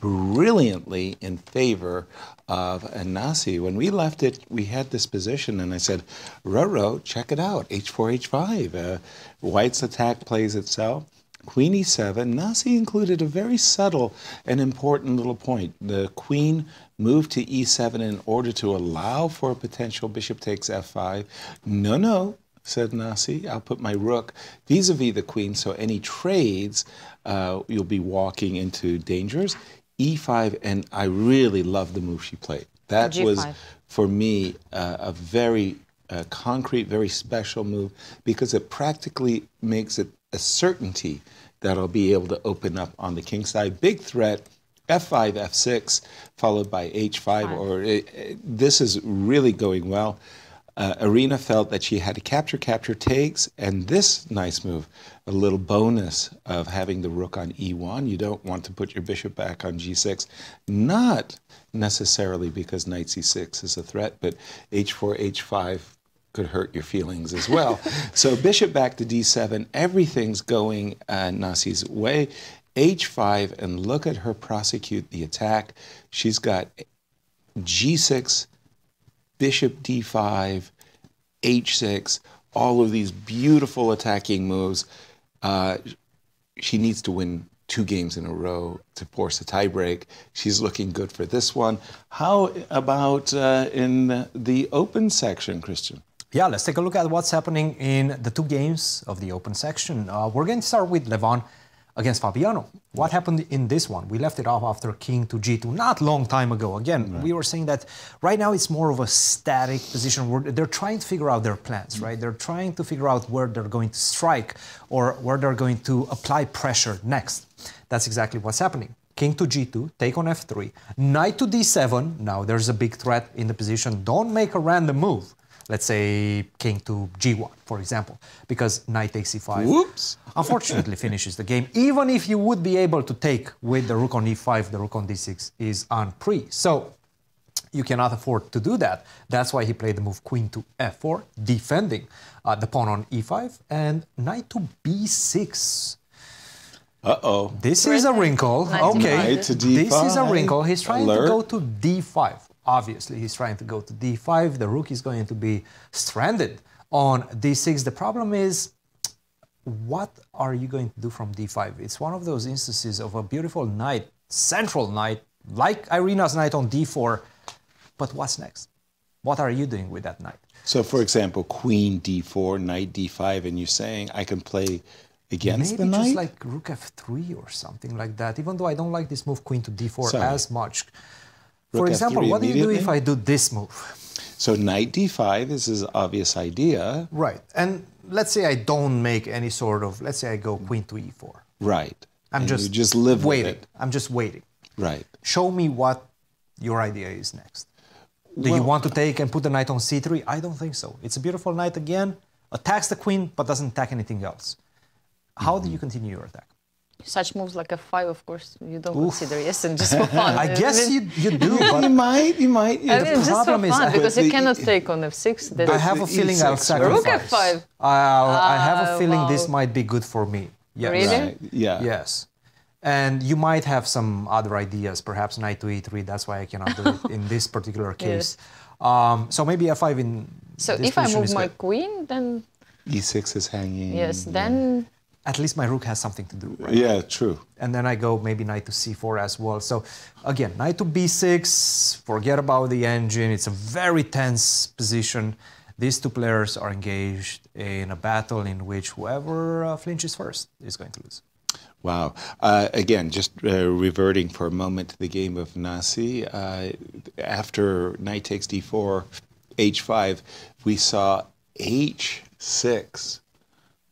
brilliantly in favor of a Nazi. When we left it, we had this position, and I said, Roro, check it out, h4, h5. Uh, White's attack plays itself. Queen e7, Nazi included a very subtle and important little point. The queen moved to e7 in order to allow for a potential bishop takes f5. No, no, said Nazi, I'll put my rook vis-a-vis the queen, so any trades, uh, you'll be walking into dangers. E5, and I really love the move she played. That was, G5. for me, uh, a very uh, concrete, very special move because it practically makes it a certainty that I'll be able to open up on the king side. Big threat, f5, f6, followed by h5. Or it, it- this is really going well. Uh, Irina felt that she had to capture, capture takes, and this nice move, a little bonus of having the rook on e1. You don't want to put your bishop back on g6, not necessarily because knight c6 is a threat, but h4, h5 could hurt your feelings as well. so bishop back to d7, everything's going uh, Nazi's way. h5, and look at her prosecute the attack. She's got g6, bishop d5, h6, all of these beautiful attacking moves. Uh, she needs to win two games in a row to force a tiebreak. She's looking good for this one. How about uh, in the open section, Cristian? Yeah, let's take a look at what's happening in the two games of the open section. Uh, we're going to start with Levon against Fabiano. What happened in this one? We left it off after king to g2, not long time ago. Again, we were saying that right now it's more of a static position where they're trying to figure out their plans, right? They're trying to figure out where they're going to strike or where they're going to apply pressure next. That's exactly what's happening. king to g2, take on f3, knight to d7. Now there's a big threat in the position. Don't make a random move. Let's say king to g1, for example, because knight takes e5. Whoops. Unfortunately, finishes the game. Even if you would be able to take with the rook on e5, the rook on d6 is en prise. So you cannot afford to do that. That's why he played the move queen to f4, defending uh, the pawn on e5, and knight to b6. Uh oh. This is a wrinkle. Okay. Knight to This is a D5. wrinkle. He's trying Alert. to go to d5. Obviously, he's trying to go to d5. The rook is going to be stranded on d6. The problem is, what are you going to do from d5? It's one of those instances of a beautiful knight, central knight, like Irina's knight on d4. But what's next? What are you doing with that knight? So, for example, queen d4, knight d5, and you're saying I can play against Maybe the knight? Maybe just like rook f3 or something like that. Even though I don't like this move queen to d4 Sorry. as much. For example, what do you do if? I do this move? So knight d5 is his obvious idea. Right. And let's say I don't make any sort of, let's say I go queen to e4. Right. I'm And just you just live waiting. with it. I'm just waiting. Right. Show me what your idea is next. Do you want to take and put the knight on c3? I don't think so. It's a beautiful knight again, attacks the queen, but doesn't attack anything else. How do mm-hmm. you continue your attack? Such moves like f5, of course, you don't Oof. consider, yes, and just for fun. I guess you, you do, you might, you might. I mean, just for problem is fun, because you the- cannot take on f6. Then I have a feeling I'll E6, sacrifice. Rook f5. I'll, I have a feeling this might be good for me. Yes. Really? Right. Yeah. Yes. And you might have some other ideas, perhaps knight to e3. That's why I cannot do it in this particular case. Um, so maybe f5 in So this if I move my good. queen, then E6 is hanging. yes, then At least my rook has something to do, right? Yeah, true. And then I go maybe knight to c4 as well. So again, knight to b6, forget about the engine. It's a very tense position. These two players are engaged in a battle in which whoever uh, flinches first is going to lose. Wow. Uh, again, just uh, reverting for a moment to the game of Nazi. Uh, after knight takes d4, h5, we saw h6.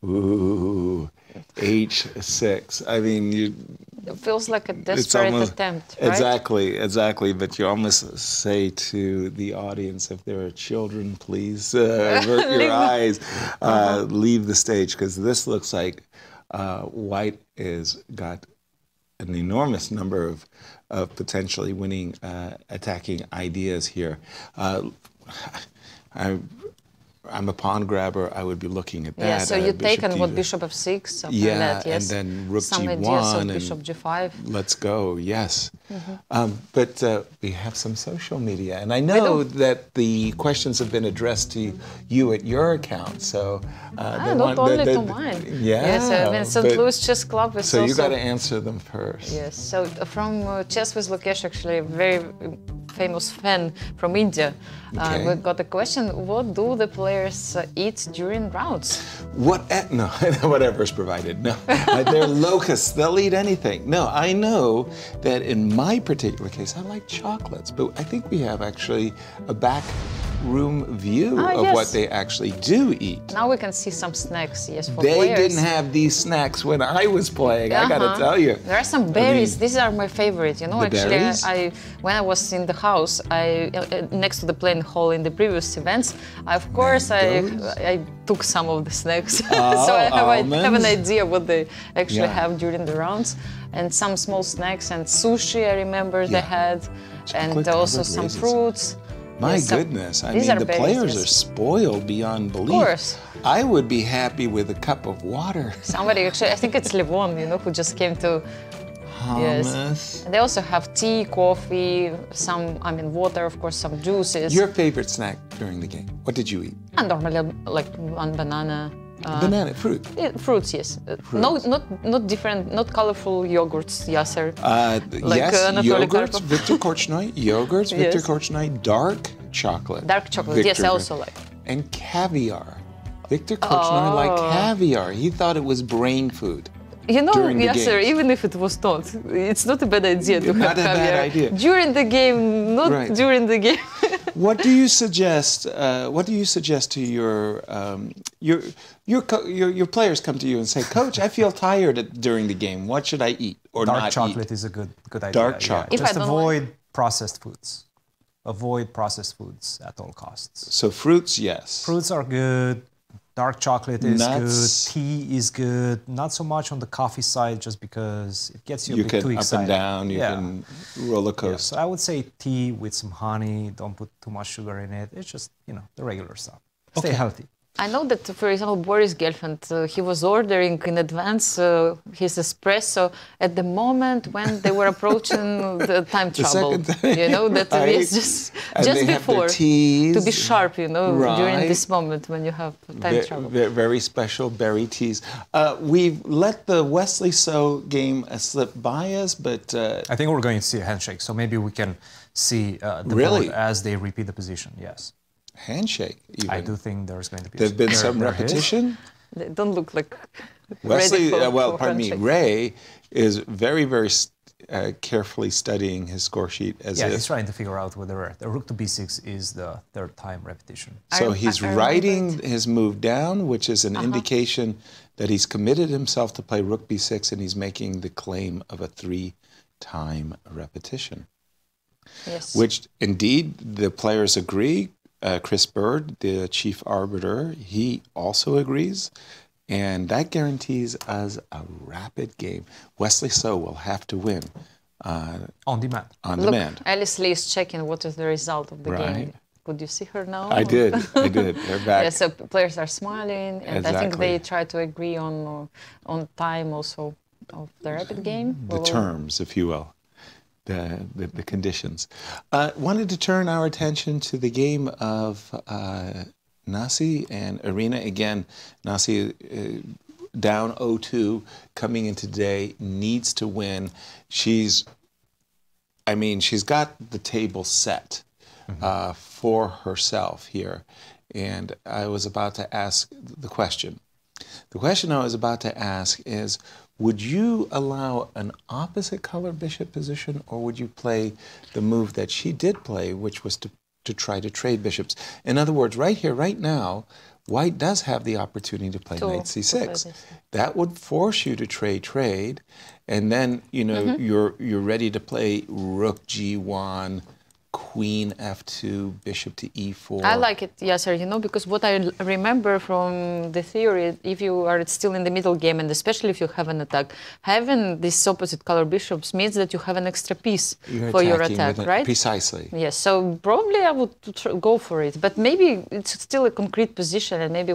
Ooh, h6. I mean, you. it feels like a desperate almost attempt, right? exactly, exactly. But you almost say to the audience, if there are children, please uh, avert your eyes, uh, leave the stage, because this looks like uh, White is got an enormous number of, of potentially winning uh, attacking ideas here. Uh, I, I'm a pawn grabber. I would be looking at that. Yeah, so you take and what bishop f6, something Yeah, that, yes. and then rook Some g1 ideas of and bishop g5. Let's go. Yes. Mhm. Um, but uh, we have some social media, and I know that the questions have been addressed to you at your account. So uh, Ah, not want- only they- to mine. Yeah. Yes, I mean, St. Louis Chess Club is So you also... got to answer them first. Yes, so uh, from uh, Chess with Lukesh, actually, very famous fan from India, uh, we got a question: What do the players uh, eat during rounds? What? No, whatever is provided. No, Uh, they're locusts. They'll eat anything. No, I know that in my particular case, I like chocolates, but I think we have actually a back room view Ah, of what they actually do eat. Now we can see some snacks. Yes, for They players. didn't have these snacks when I was playing. I gotta Uh-huh. tell you. There are some berries. These are my favorite. You know, actually, berries? I when I was in the house, I uh, uh, next to the playing hall in the previous events, I, of course, I I took some of the snacks, Oh, so I have, I have an idea what they actually Yeah. have during the rounds, and some small snacks and sushi. I remember they had, and also some raisins. fruits. My Yes, goodness. I mean, the players yes. are spoiled beyond belief. Of course. I would be happy with a cup of water. Somebody actually, I think it's Levon, you know, who just came to. Yes. Hummus. And they also have tea, coffee, some, I mean, water, of course, some juices. Your favorite snack during the game? What did you eat? And normally, like one banana. Uh, Banana, fruit. yeah, fruits, yes. Uh, No, not not different, not colorful yogurts, Yasser. Uh, Like, yes, uh, yogurts. Victor Korchnoi. Yogurts, Victor Yes. Korchnoi. Dark chocolate. Dark chocolate, yes, I also like. And caviar. Victor Korchnoi liked Oh. caviar. He thought it was brain food. You know, during the Yasser, games. even if it was not, it's not a bad idea to Not have a bad idea. During the game, not Right. during the game. what do you suggest? Uh, what do you suggest to your um, your your, co- your your players come to you and say, Coach, I feel tired at, during the game. What should I eat? or dark not chocolate eat? is a good good idea. Dark chocolate. If Just I don't avoid processed foods. Avoid processed foods at all costs. So fruits, yes. Fruits are good. Dark chocolate is Nuts. good. Tea is good. Not so much on the coffee side, just because it gets you a You bit can too up and down. You yeah. can roller Yeah, coaster. so I would say tea with some honey. Don't put too much sugar in it. It's just you know the regular stuff. Stay Okay. healthy. I know that, for example, Boris Gelfand, uh, he was ordering in advance uh, his espresso at the moment when they were approaching the time The trouble. second time, You know, that right? is just, And just they have their before teas. to be sharp, you know, during this moment when you have time Ve- trouble. ve- very special berry teas. Uh, we've let the Wesley So game uh, slip by us, but uh, I think we're going to see a handshake, so maybe we can see uh, the Really? board as they repeat the position. Yes, handshake. Even. I do think there's going to be. There's been there- some there is. repetition. They don't look like Wesley, ready for, uh, well, for pardon me. Ray is very, very uh, carefully studying his score sheet as Yeah, if. he's trying to figure out whether the rook to b6 is the third time repetition. So I- he's I remember writing his move down, which is Uh-huh. an indication that he's committed himself to play rook b6 and he's making the claim of a three time repetition. Yes. Which indeed the players agree. Uh, Chris Bird, the chief arbiter, he also agrees. And that guarantees us a rapid game. Wesley So will have to win uh, On demand. on Look, demand. Alice Lee is checking what is the result of the game. Right. Could you see her now? I did. I did. They're back. Yeah, so players are smiling, and I think they try to agree on uh, on time also of the rapid game. the We'll- terms, if you will, the the, the conditions. Uh, wanted to turn our attention to the game of uh, Nazi and Irina again. Nazi uh, down 0-2, coming in today, needs to win. She's, I mean, she's got the table set uh, for herself here, and I was about to ask the question. The question I was about to ask is Would you allow an opposite color bishop position, or would you play the move that she did play, which was to, to try to trade bishops? In other words, right here, right now, White does have the opportunity to play To- knight c6. this. That would force you to trade trade, and then you know Mhm. you're you're ready to play rook g1, queen f2, bishop to E e4. I like it, yes, sir. you know, because what I remember from the theory, if you are still in the middle game, and especially if you have an attack, having these opposite color bishops means that you have an extra piece You're for your attack, right? Precisely. Yes, so probably I would tr- go for it, but maybe it's still a concrete position, and maybe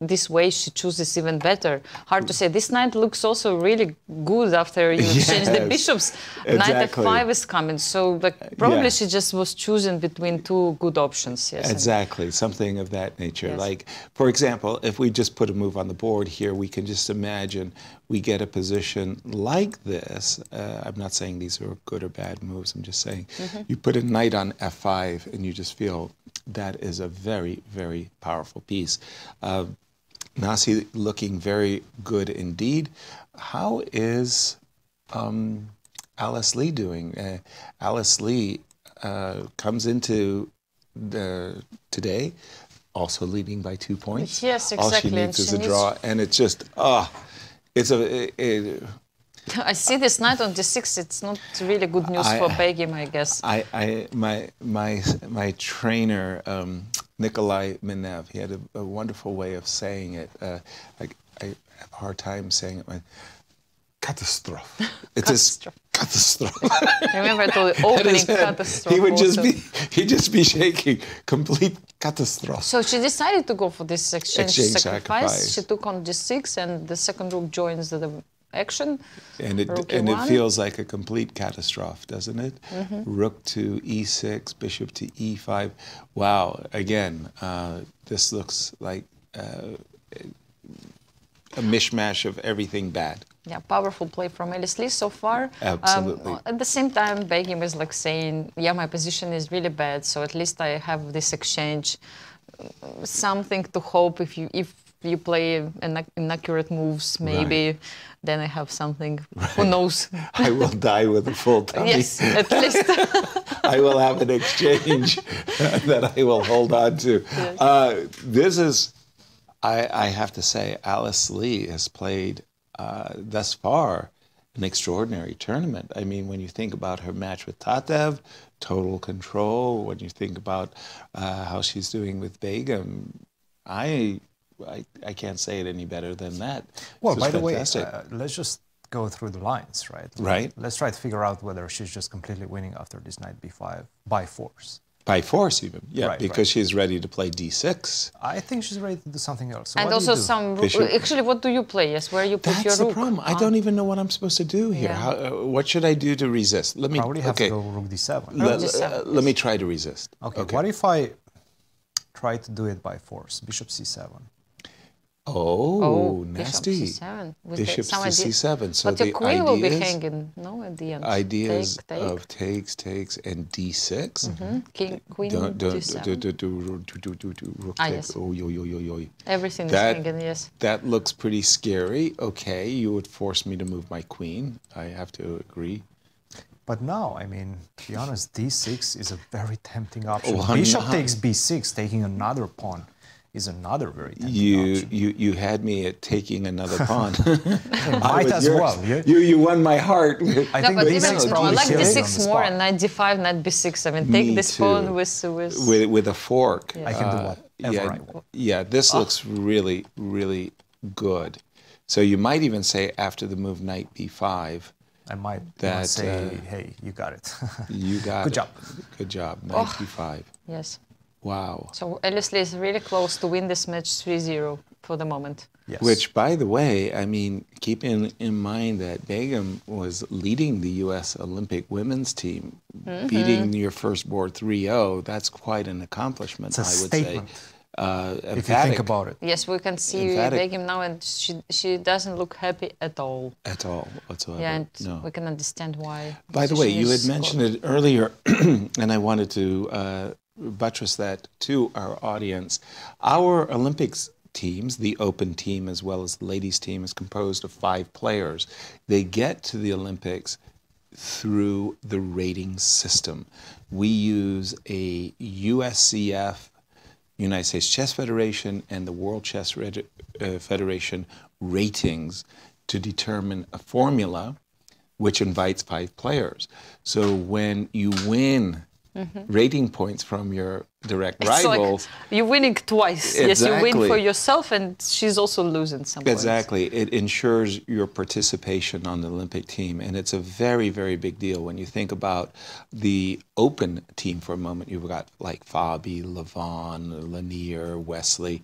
this way she chooses even better. Hard to say. This knight looks also really good after you change the Yes, bishops. Knight exactly. f5 is coming, so like probably Yeah. She just was choosing between two good options. Yes, Exactly, something of that nature. Yes. Like, for example, if we just put a move on the board here, we can just imagine we get a position like this. Uh, I'm not saying these are good or bad moves. I'm just saying Mhm. you put a knight on f5 and you just feel that is a very, very powerful piece. Uh, Nazi looking very good indeed. How is um, Alice Lee doing? Uh, Alice Lee uh, comes into the today also leading by two points. Yes, exactly. All she needs is a draw, and it's just ah, it's a. It, it- I see this knight on d6. It's not really good news I- for Begim, I guess. I, I, my, my, my trainer, um, Nikolai Minev, he had a, a wonderful way of saying it. Uh, I, I have a hard time saying it. Catastrophe. It is catastrophe. Remember the opening catastrophe. He would just also. be, he'd just be shaking. Complete catastrophe. So she decided to go for this exchange, Exchange sacrifice. sacrifice. She took on d6, and the second rook joins the, action. And it, Rook and it E1. feels like a complete catastrophe, doesn't it? Mhm. Rook to e6, bishop to e5. Wow, again, uh, this looks like uh, a mishmash of everything bad. Yeah, powerful play from Alice Lee so far. Absolutely. Um, at the same time, Begim is like saying, yeah, my position is really bad, so at least I have this exchange. Something to hope if you if you play inac- inaccurate moves, maybe then I have something. Who knows? I will die with a full tummy. yes, at least. I will have an exchange that I will hold on to. Uh, this is, I, I have to say, Alice Lee has played uh, thus far an extraordinary tournament. I mean, when you think about her match with Tatev, total control. When you think about uh, how she's doing with Begim, I, I I can't say it any better than that. Well, by the way, uh, let's just go through the lines, right? Right. Let's try to figure out whether she's just completely winning after this knight b5 by force. By force, even yeah, Right, because right. she's ready to play d6. I think she's ready to do something else. So and what do you also some. Bishop. Actually, what do you play? Yes, where you put That's your the rook? problem. I don't even know what I'm supposed to do here. Yeah. How, uh, what should I do to resist? Let me. Probably have okay. to go rook d7. Let, uh, let me try to resist. Okay, what if I try to do it by force? Bishop c7. Oh, Oh, nasty. Bishop c7. Bishop to c7. So but the your queen will be hanging, no, at the end. Ideas Take, take. of takes, takes, and d6. Mhm. King, queen, Don't, don't, d7. do, do, do, do, do, do, do, rook Ah, yes. Oh, yo, yo, yo, yo. Everything is That- hanging, yes. That looks pretty scary. Okay, you would force me to move my queen. I have to agree. But now, I mean, to be honest, d6 is a very tempting option. Why Bishop not? takes b6, taking another pawn is another very tempting You, you, you had me at taking another pawn. I might as yours. well, yeah. You, you won my heart. I no, think but the even d6 no, probably like d6 more spot. and knight d5, knight b6. I mean, take Me this too. pawn with with. with with a fork. Yeah. I can do Uh, whatever yeah, I want. Yeah, this Ah. looks really, really good. So you might even say after the move knight b5, I might even that say, uh, hey, you got it. you got Good it. job. Good job. Knight Oh. b5. Yes. Wow. So Alice Lee is really close to win this match 3-0 for the moment. Yes. Which, by the way, I mean, keep in, in mind that Begim was leading the U.S. Olympic women's team, Mhm. beating your first board 3-0. That's quite an accomplishment, It's a I would statement. say. Uh, if you think about it. Yes, we can see Emphatic. Begim now, and she she doesn't look happy at all. At all, whatsoever. Yeah, and no. we can understand why. By the way, you had mentioned it earlier, and I wanted to uh, buttress that to our audience. Our Olympics teams, the open team as well as the ladies team, is composed of five players. They get to the Olympics through the rating system. We use a USCF, United States Chess Federation, and the World Chess Red- uh, Federation ratings to determine a formula which invites five players. So when you win Mhm. rating points from your direct It's like rivals, you're winning twice. Yes, you win for yourself, and she's also losing some points. Exactly. It ensures your participation on the Olympic team. And it's a very, very big deal when you think about the open team for a moment. You've got like Fabi, Levon, Lenier, Wesley.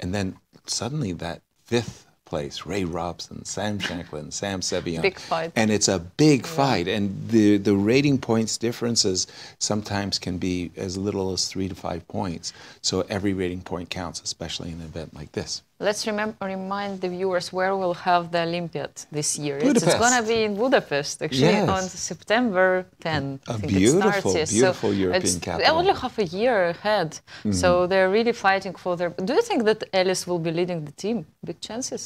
And then suddenly that fifth place, Ray Robson, Sam Shankland, Sam Sevian. Big fight. And it's a big fight. And the, the rating points differences sometimes can be as little as three to five points. So every rating point counts, especially in an event like this. Let's remember, remind the viewers where we'll have the Olympiad this year. It's, it's going to be in Budapest, actually, Yes. on September 10. A I think beautiful, it starts. beautiful so European it's capital. only half a year ahead. So Mhm. they're really fighting for their. Do you think that Alice will be leading the team? Big chances.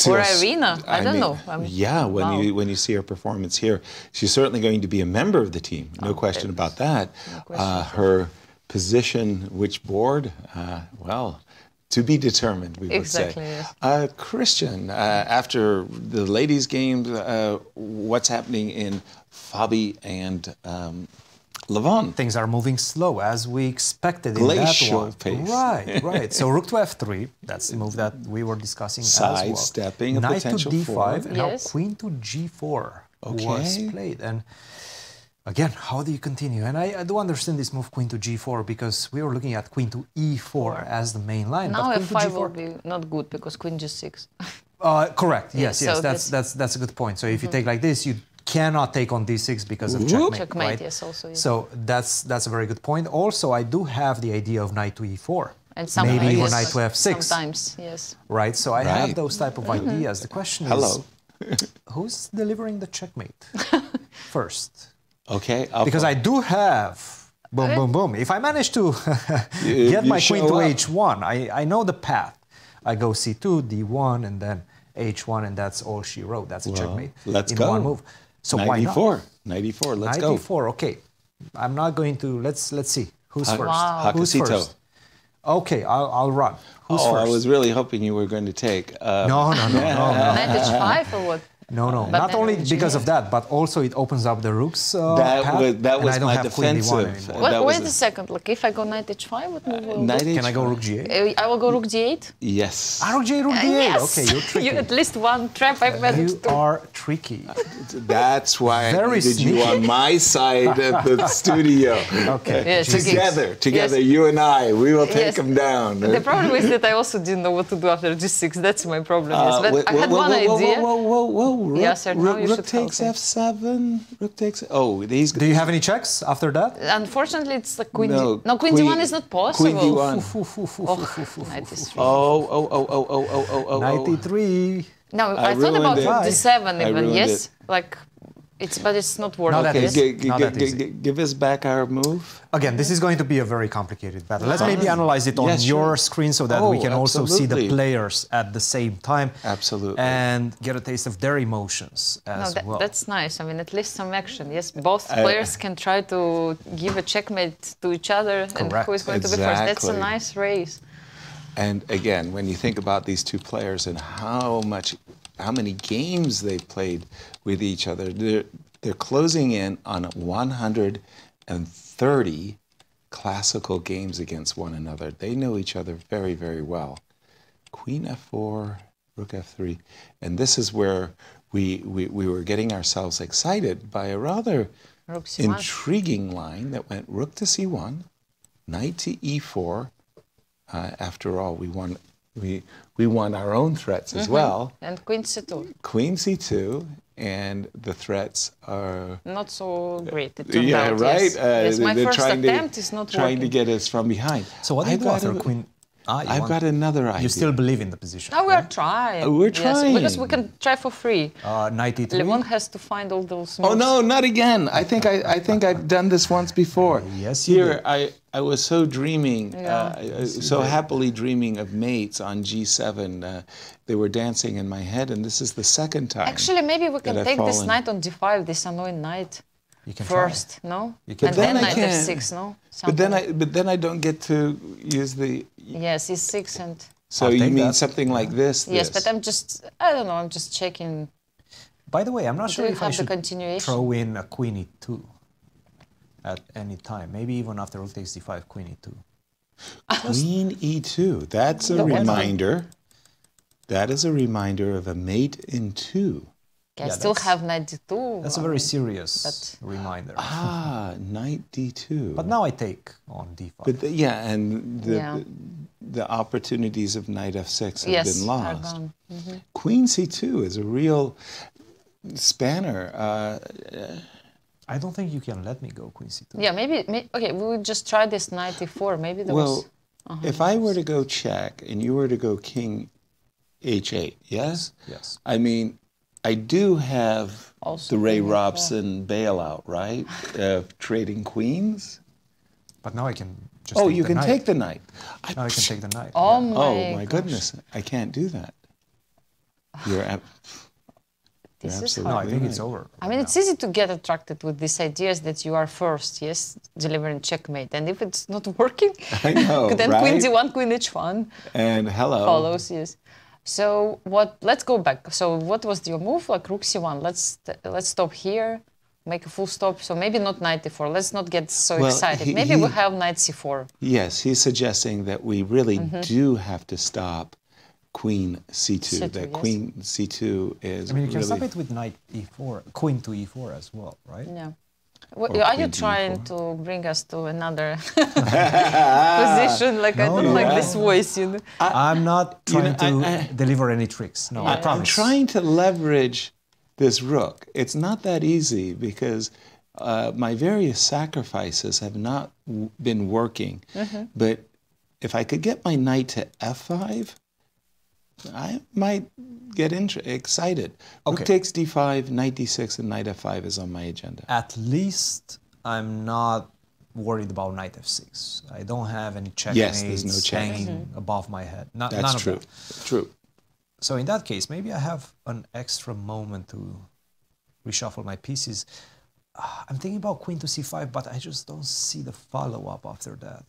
So or Irina? I, don't mean, know. I'm- yeah, when wow. you when you see her performance here, she's certainly going to be a member of the team. No Oh, question about that. uh, her position, which board? Uh, well. To be determined, we would Exactly, say. yes. Uh, Cristian, uh, after the ladies' games, uh, what's happening in Fabi and um, Levon? Things are moving slow as we expected in that one. pace. Right, right. So rook to f3, that's the move that we were discussing as well. Sidestepping a Knight potential to d5, forward. and now Yes. queen to g4 was played. And again, how do you continue? And I, I do understand this move queen to g4 because we were looking at queen to e4 as the main line. Now but queen to F5 g4 will be not good because Queen G6. Uh, correct. Yeah, Yes, yes. That's that's- that's that's a good point. So if you Mhm. take like this, you cannot take on d6 because of checkmate. Checkmate, right? yes, also, yes. So that's that's a very good point. Also, I do have the idea of knight to e4. And sometimes, Maybe even yes, knight to f6. Sometimes, yes. Right. So I have those type of Mhm. ideas. The question Hello. is, who's delivering the checkmate first? Okay. I'll because I do have. Boom, boom, boom. If I manage to get my queen to up. h1, I, I know the path. I go c2, d1, and then h1, and that's all she wrote. That's a Well, checkmate let's in go. one move. So why not? 94. 94. Let's go. 94. Okay, I'm not going to. Let's let's see who's Ha- first. Wow. Who's first? Okay, I'll, I'll run. Who's oh, first? I was really hoping you were going to take. Um, No, no, no, no, no. Knight H5 or what? No, no. But Not only because of that, but also it opens up the rooks. Uh, That path, was- that was I don't my have queen d1 defensive. anymore. Wait, was wait a second. Like if I go knight h5, what move will Knight do? Can I go rook g8? Uh, I will go rook d8. Yes. Ah, rook g8, rook Uh, d8. yes. Okay, you're tricky. you at least one trap I've You managed to. are tricky. That's why I Very needed you on my side at the studio. Okay. Yes, okay. Together, together, Yes. you and I, we will take Yes. them down. The problem is that I also didn't know what to do after g6. That's my problem. yes. Uh, But I had one whoa, whoa, idea. Whoa, whoa, whoa, whoa. Rook, Yeah, sir, now rook, rook takes f7. Rook takes. Oh, he's. Do you have any checks after that? Unfortunately, it's the queen. No, D- no, queen, queen- d1 is not possible. queen d1. Oh, knight is three. Oh, oh, oh, oh, oh, oh, oh, oh. 93. No, I I, thought about ruined it. d7 even. Yes, it. like it's, but it's not working. Not that Okay, g- g- Not g- that g- easy. g- give us back our move. Again, this is going to be a very complicated battle. Let's uh-huh. maybe analyze it on Yes, your sure. screen so that Oh, we can also see the players at the same time. Absolutely. And get a taste of their emotions No, as that, well. that's nice. I mean, at least some action. Yes, both I- players can try to give a checkmate to each other, and who is going to be first. That's a nice race. And again, when you think about these two players and how much, how many games they've played with each other, they're they're closing in on 130 classical games against one another. They know each other very, very well. Queen f4, rook f3, and this is where we we, we were getting ourselves excited by a rather intriguing line that went rook to c1, knight to e4. Uh, after all, we won we we want our own threats as Mhm. well. And queen c2. Queen c2, and the threats are Not so great. It yeah out, right. Yes. yes, my they're first trying attempt to, is not trying working. to get us from behind. so what do you I've do got after a- queen? Ah, I've want- got another idea. You still believe in the position. Now we're trying. We're Yes, because we can try for free. Uh, 93. Levon has to find all those. moves. Oh no, not again! I think I, I think I've done this once before. Yes, you Here did. I, I was so dreaming, Yeah. uh, so happily dreaming of mates on G7. Uh, they were dancing in my head, and this is the second time. Actually, maybe we can that I've take this fallen. knight on d5, this annoying knight. You can try. First, no? You can and then Then I can't. f6, no? But then I but then I don't get to use the. Yes, it's six and. So I'll you mean that. something like this? Yes, this. but I'm just, I don't know, I'm just checking. By the way, I'm not Do sure if I have the should continuation? throw in a queen e2 at any time. Maybe even after rook takes d5, queen e2. Queen E2. That's a No, reminder. That is a reminder of a mate in two. I Yeah, still have knight d2. That's a I very serious but- reminder. Ah, knight D2. But now I take on d5. But the, yeah, and the, Yeah. the the opportunities of knight f6 have yes, been are lost. gone. Mhm. Queen c2 is a real spanner. Uh, I don't think you can let me go queen c2. Yeah, maybe, may, okay, we would just try this knight e4. Maybe there well, was. uh-huh. if I were to go check and you were to go king h8, yes? Yes. I mean, I do have Also the Ray queen F4. Robson bailout, right? Of trading queens. But now I can just Oh, take you the can knight. take the knight. I- Now I can take the knight. Oh yeah. my, oh my gosh. goodness, I can't do that. You're, ab- you're This is absolutely No, I think right. it's over. I mean, it's easy to get attracted with these ideas that you are first, yes, delivering checkmate. And if it's not working, I know, then queen right? d1, queen h1 And hello. follows, yes. So what? Let's go back. So what was your move? Like rook c1. Let's let's stop here, make a full stop. So maybe not knight e4. Let's not get so Well, excited. he- maybe he- we have knight c4. Yes, he's suggesting that we really Mhm. do have to stop queen c2. C2, that yes. queen c2 is I mean, you can really stop it with knight e4, queen to e4 as well, right? Yeah. What, Or are you trying d4. to bring us to another position? Like I don't like this voice, you know. I'm not you know, trying to I- I- deliver any tricks. No, I, I, am trying to leverage this rook. It's not that easy because uh, my various sacrifices have not w- been working. Mm-hmm. But if I could get my knight to f5, I might get int- excited. Rook Okay. takes d5, knight d6, and knight f5 is on my agenda. At least I'm not worried about knight f6. I don't have any checkmates Yes, there's no check. hanging Mm-hmm. above my head. No, That's none of true. that. True. So in that case, maybe I have an extra moment to reshuffle my pieces. Ah, I'm thinking about queen to c5, but I just don't see the follow-up after that.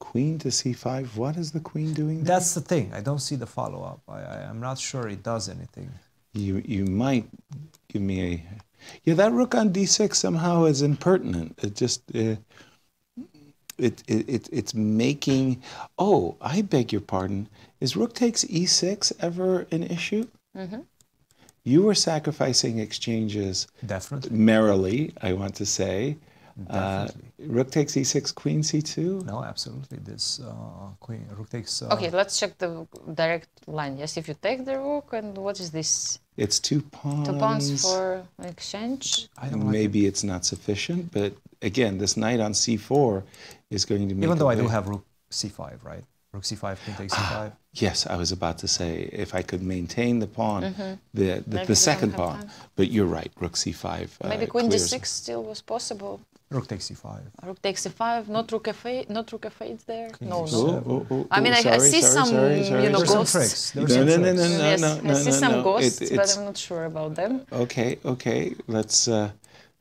Queen to c5. What is the queen doing there? That's the thing. I don't see the follow-up. I, I, I'm not sure it does anything. you you might give me a yeah that rook on d6 somehow is impertinent. It just uh, it, it, it it's making oh I beg your pardon is rook takes e6 ever an issue? Mm-hmm. You were sacrificing exchanges Definitely. merrily, I want to say. Uh, Definitely. rook takes e6, queen c2. No, absolutely. This uh, queen rook takes. Uh, Okay, let's check the direct line. Yes, if you take the rook, and what is this? It's two pawns. Two pawns for exchange. I don't like Maybe it's not sufficient, but again, this knight on c4 is going to make. Even though I do have rook c5, right? Rook c5, queen takes c5. Yes, I was about to say if I could maintain the pawn, Mhm. the the, the second pawn. time. But you're right, rook c5. uh, Maybe queen clears- d6 still was possible. Rook takes c5. Rook takes c5, not rook f8, not rook f8 there. No, Oh, no. oh, oh, I mean, oh, I- I see sorry, some, sorry, sorry, you know, sorry. ghosts. There's No, some no, no, no, tricks. no, yes, no, I no, see some no. ghosts, It- but I'm not sure about them. Okay, okay. Let's uh,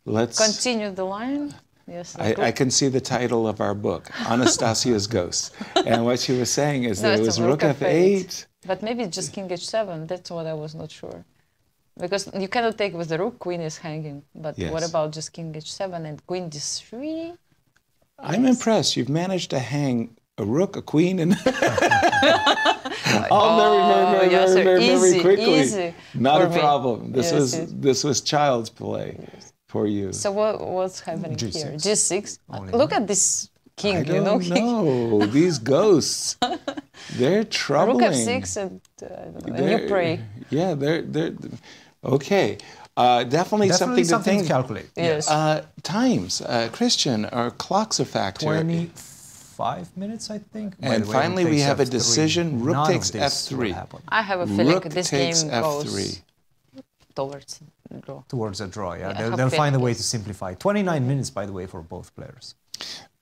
let's. Continue the line. Yes. I, I can see the title of our book, Anastasiya's Ghosts. And what she was saying is No, there it's was rook rook f8. But maybe it's just king h7. That's what I was not sure. Because you cannot take with the rook, queen is hanging. But what about just king h7 and queen d3? I'm impressed. You've managed to hang a rook, a queen, and all very, very, Oh, very, yes, very, sir. very, very quickly. easy Not a me. problem. This Yes, was yes. this was child's play for you. So what, what's happening here? G6. G6. Look at this king, I you know. don't know. These ghosts, they're troubling. Rook f6 and, uh, I don't know, and you They're- pray. Yeah, they're they're okay. Uh, definitely, Definitely something, something to to think. calculate. Yes. Uh, times, uh, Cristian, our clock's a factor. 25 minutes, I think. By And way, finally, we have a F3. decision. Rook None takes this will f3. I have a feeling Rook this takes game f3. goes towards a draw. Towards a draw, yeah. Yeah, they'll they'll find a way to simplify. 29 minutes, by the way, for both players.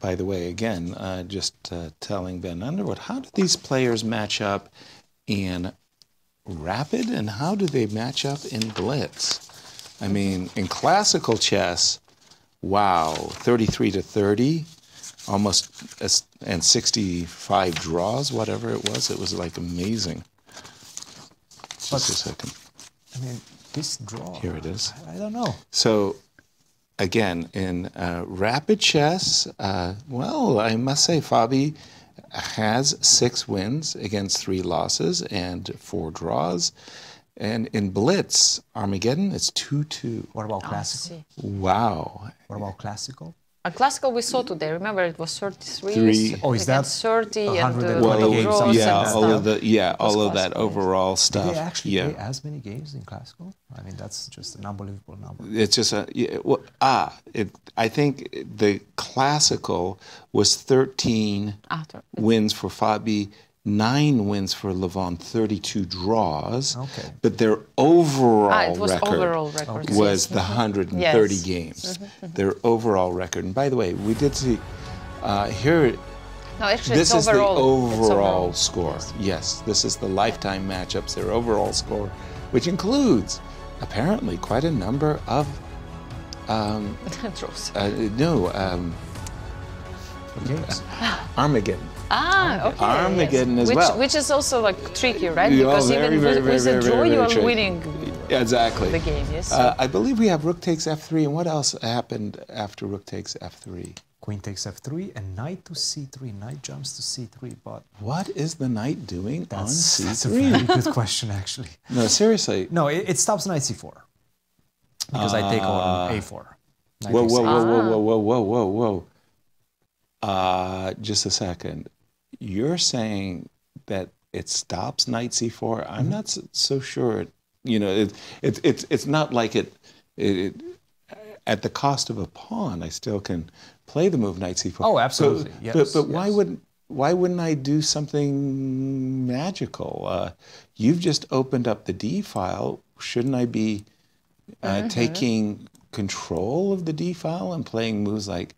By the way, again, uh, just uh, telling Ben Underwood, how do these players match up in rapid and how do they match up in blitz? I mean, in classical chess, wow, 33 to 30, almost, and 65 draws, whatever it was. It was like amazing. Just a second. I mean, this draw. Here it is. I don't know. So, again, in uh, rapid chess, uh, well, I must say, Fabi has six wins against three losses and four draws. And in Blitz, Armageddon, it's 2 2. What about Oh, classical? Wow. What about classical? A classical we saw today. Remember, it was 33. Three. Oh, is that 30 and 120 uh, Well, games draws yeah, and all stuff. of the yeah, all of that classical. overall Did stuff. they actually yeah. play as many games in classical? I mean, that's just an unbelievable number. It's just a yeah, well, ah. It, I think the classical was 13 After. wins for Fabi, nine wins for Levon, 32 draws. Okay. But their overall Ah, was record overall record, was yes. the Mhm. 130 Yes. games. Mhm, mhm. Their overall record. And by the way, we did see uh, here. No, actually, this it's is the overall. Overall score. Yes, this is the lifetime matchups, their overall score, which includes apparently quite a number of. Um, Draws. uh, no, um, games. Armageddon. Ah, okay. Armageddon yes. as which, well. Which is also like tricky, right? Yeah, Because very, even very, with, with a draw, you are tricky. winning Exactly. the game. Yes. Uh, I believe we have rook takes f3, and what else happened after rook takes f3? Queen takes f3 and knight to c3. Knight jumps to c3, but What is the knight doing on that's, c3? that's a very good question, actually. No, seriously. No, it, it stops knight c4 because I take Ah. on a4. Knight Whoa, whoa, whoa, whoa, whoa, whoa, whoa, whoa, whoa. Uh, just a second. You're saying that it stops knight c4? I'm not so, so sure. It, you know, it, it, it's it's not like it, it, it. At the cost of a pawn, I still can play the move knight c4. Oh, absolutely. But, Yes, but, but why wouldn't why wouldn't I do something magical? Uh, you've just opened up the d file. Shouldn't I be uh, Mm-hmm. taking control of the d file and playing moves like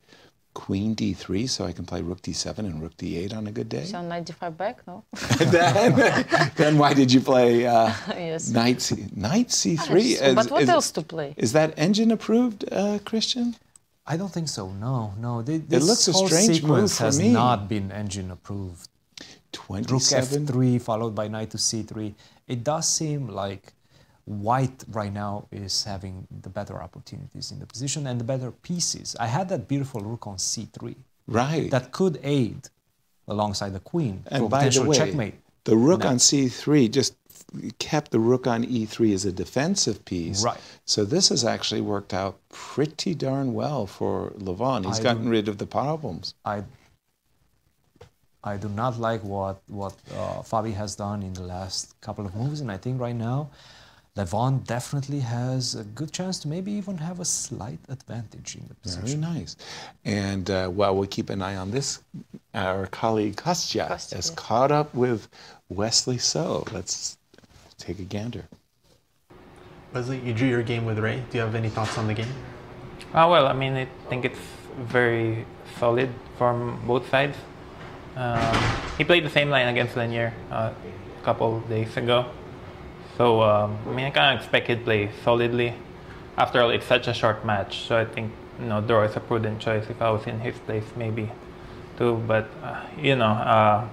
queen d3 so I can play rook d7 and rook d8 on a good day? So 95 back, no? then, then why did you play uh, Yes. knight, c, knight c3? Yes, but what is, else to play? Is that engine approved, uh, Cristian? I don't think so. No, no. Th- This looks a whole strange move sequence for has me. not been engine approved. Rook f3 followed by knight to c3. It does seem like White right now is having the better opportunities in the position and the better pieces. I had that beautiful rook on c3. Right. That could aid alongside the queen And for by the way, checkmate. the rook Now- on c3 just kept the rook on e3 as a defensive piece. Right. So this has actually worked out pretty darn well for Levon. He's I gotten do- rid of the problems. I I do not like what what uh, Fabi has done in the last couple of moves, and I think right now, Levon definitely has a good chance to maybe even have a slight advantage in the position. Very position. nice. And uh, while we keep an eye on this, our colleague Kostya Kostya, is yes. caught up with Wesley So. Let's take a gander. Wesley, you drew your game with Ray. Do you have any thoughts on the game? Uh, well, I mean, I think it's very solid from both sides. Um, he played the same line against Lenier uh, a couple days ago. So, um, I mean, I kind of expected play solidly. After all, it's such a short match, so I think, you know, draw is a prudent choice if I was in his place, maybe, too. But, uh, you know, uh,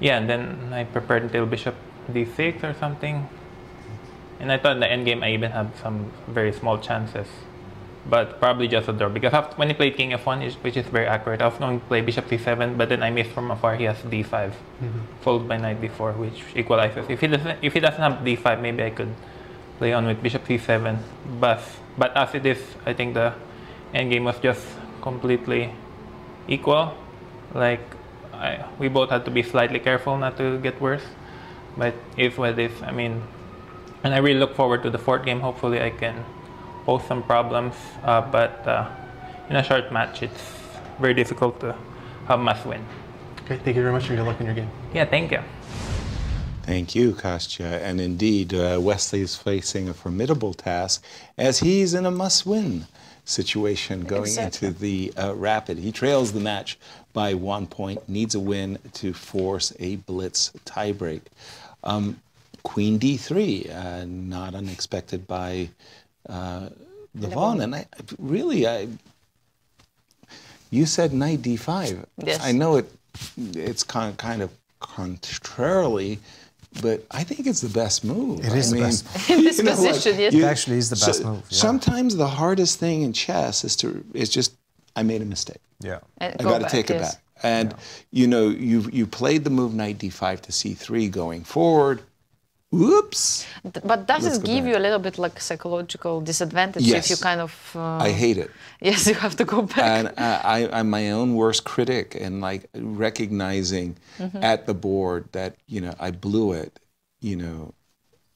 yeah, and then I prepared until bishop d6 or something. And I thought in the endgame I even had some very small chances. But probably just a draw. Because after, when he played king f1, which is very accurate, I was going to play bishop c7, but then I missed from afar. He has d5, mm-hmm. followed by knight d4, which equalizes. If he doesn't, if he doesn't have d5, maybe I could play on with bishop c7. But but as it is, I think the endgame was just completely equal. Like I, we both had to be slightly careful not to get worse. But if what it is, I mean, and I really look forward to the fourth game. Hopefully, I can pose some problems. Uh, but uh, in a short match, it's very difficult to have must win. Okay, thank you very much and good luck in your game. Yeah, thank you. Thank you, Kostya. And indeed, uh, Wesley is facing a formidable task as he's in a must-win situation going Exactly. into the uh, rapid. He trails the match by one point, needs a win to force a blitz tiebreak. Um, Queen d3, uh, not unexpected by uh, Levon. And I really, I, you said knight d5. Yes. I know it. It's kind kind of contrarily, but I think it's the best move. It is I the mean, best In this you know, like, position, yes. you- It actually is the best move, yeah. Sometimes the hardest thing in chess is to is just I made a mistake. Yeah. And I go got to back, take it back. And you know, you you played the move knight d5 to c3 going forward. Whoops! Th- But does Let's it give back. you a little bit like psychological disadvantage Yes. if you kind of? Uh, I hate it. Yes, you have to go back. and uh, I, I'm my own worst critic, and like recognizing Mhm. at the board that you know I blew it, you know,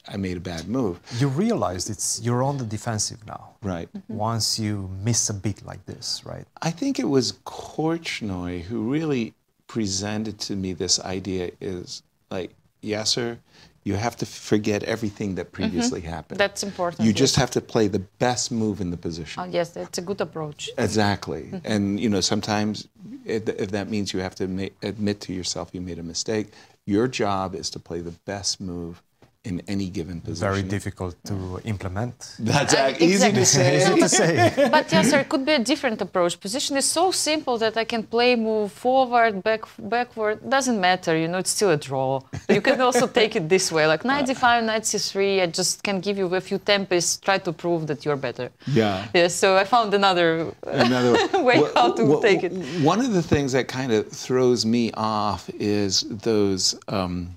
I made a bad move. You realized it's you're on the defensive now. Right. Once you miss a beat like this, right? I think it was Korchnoi who really presented to me this idea is like, Yasser, you have to forget everything that previously happened. Mm-hmm. That's important, You yes. just have to play the best move in the position. Oh, yes, that's a good approach. Exactly. Mhm. And, you know, sometimes if, if that means you have to admit to yourself you made a mistake, your job is to play the best move in any given position. Very difficult to implement. That's Uh, ac- easy to say. Easy to say. but yes, there could be a different approach. Position is so simple that I can play, move forward, back, backward. Doesn't matter, you know. It's still a draw. You can also take it this way, like knight d5, knight c3. I just can give you a few tempers, try to prove that you're better. Yeah. Yes. So I found another, Another way Wha- how to wha- take it. One of the things that kind of throws me off is those, um,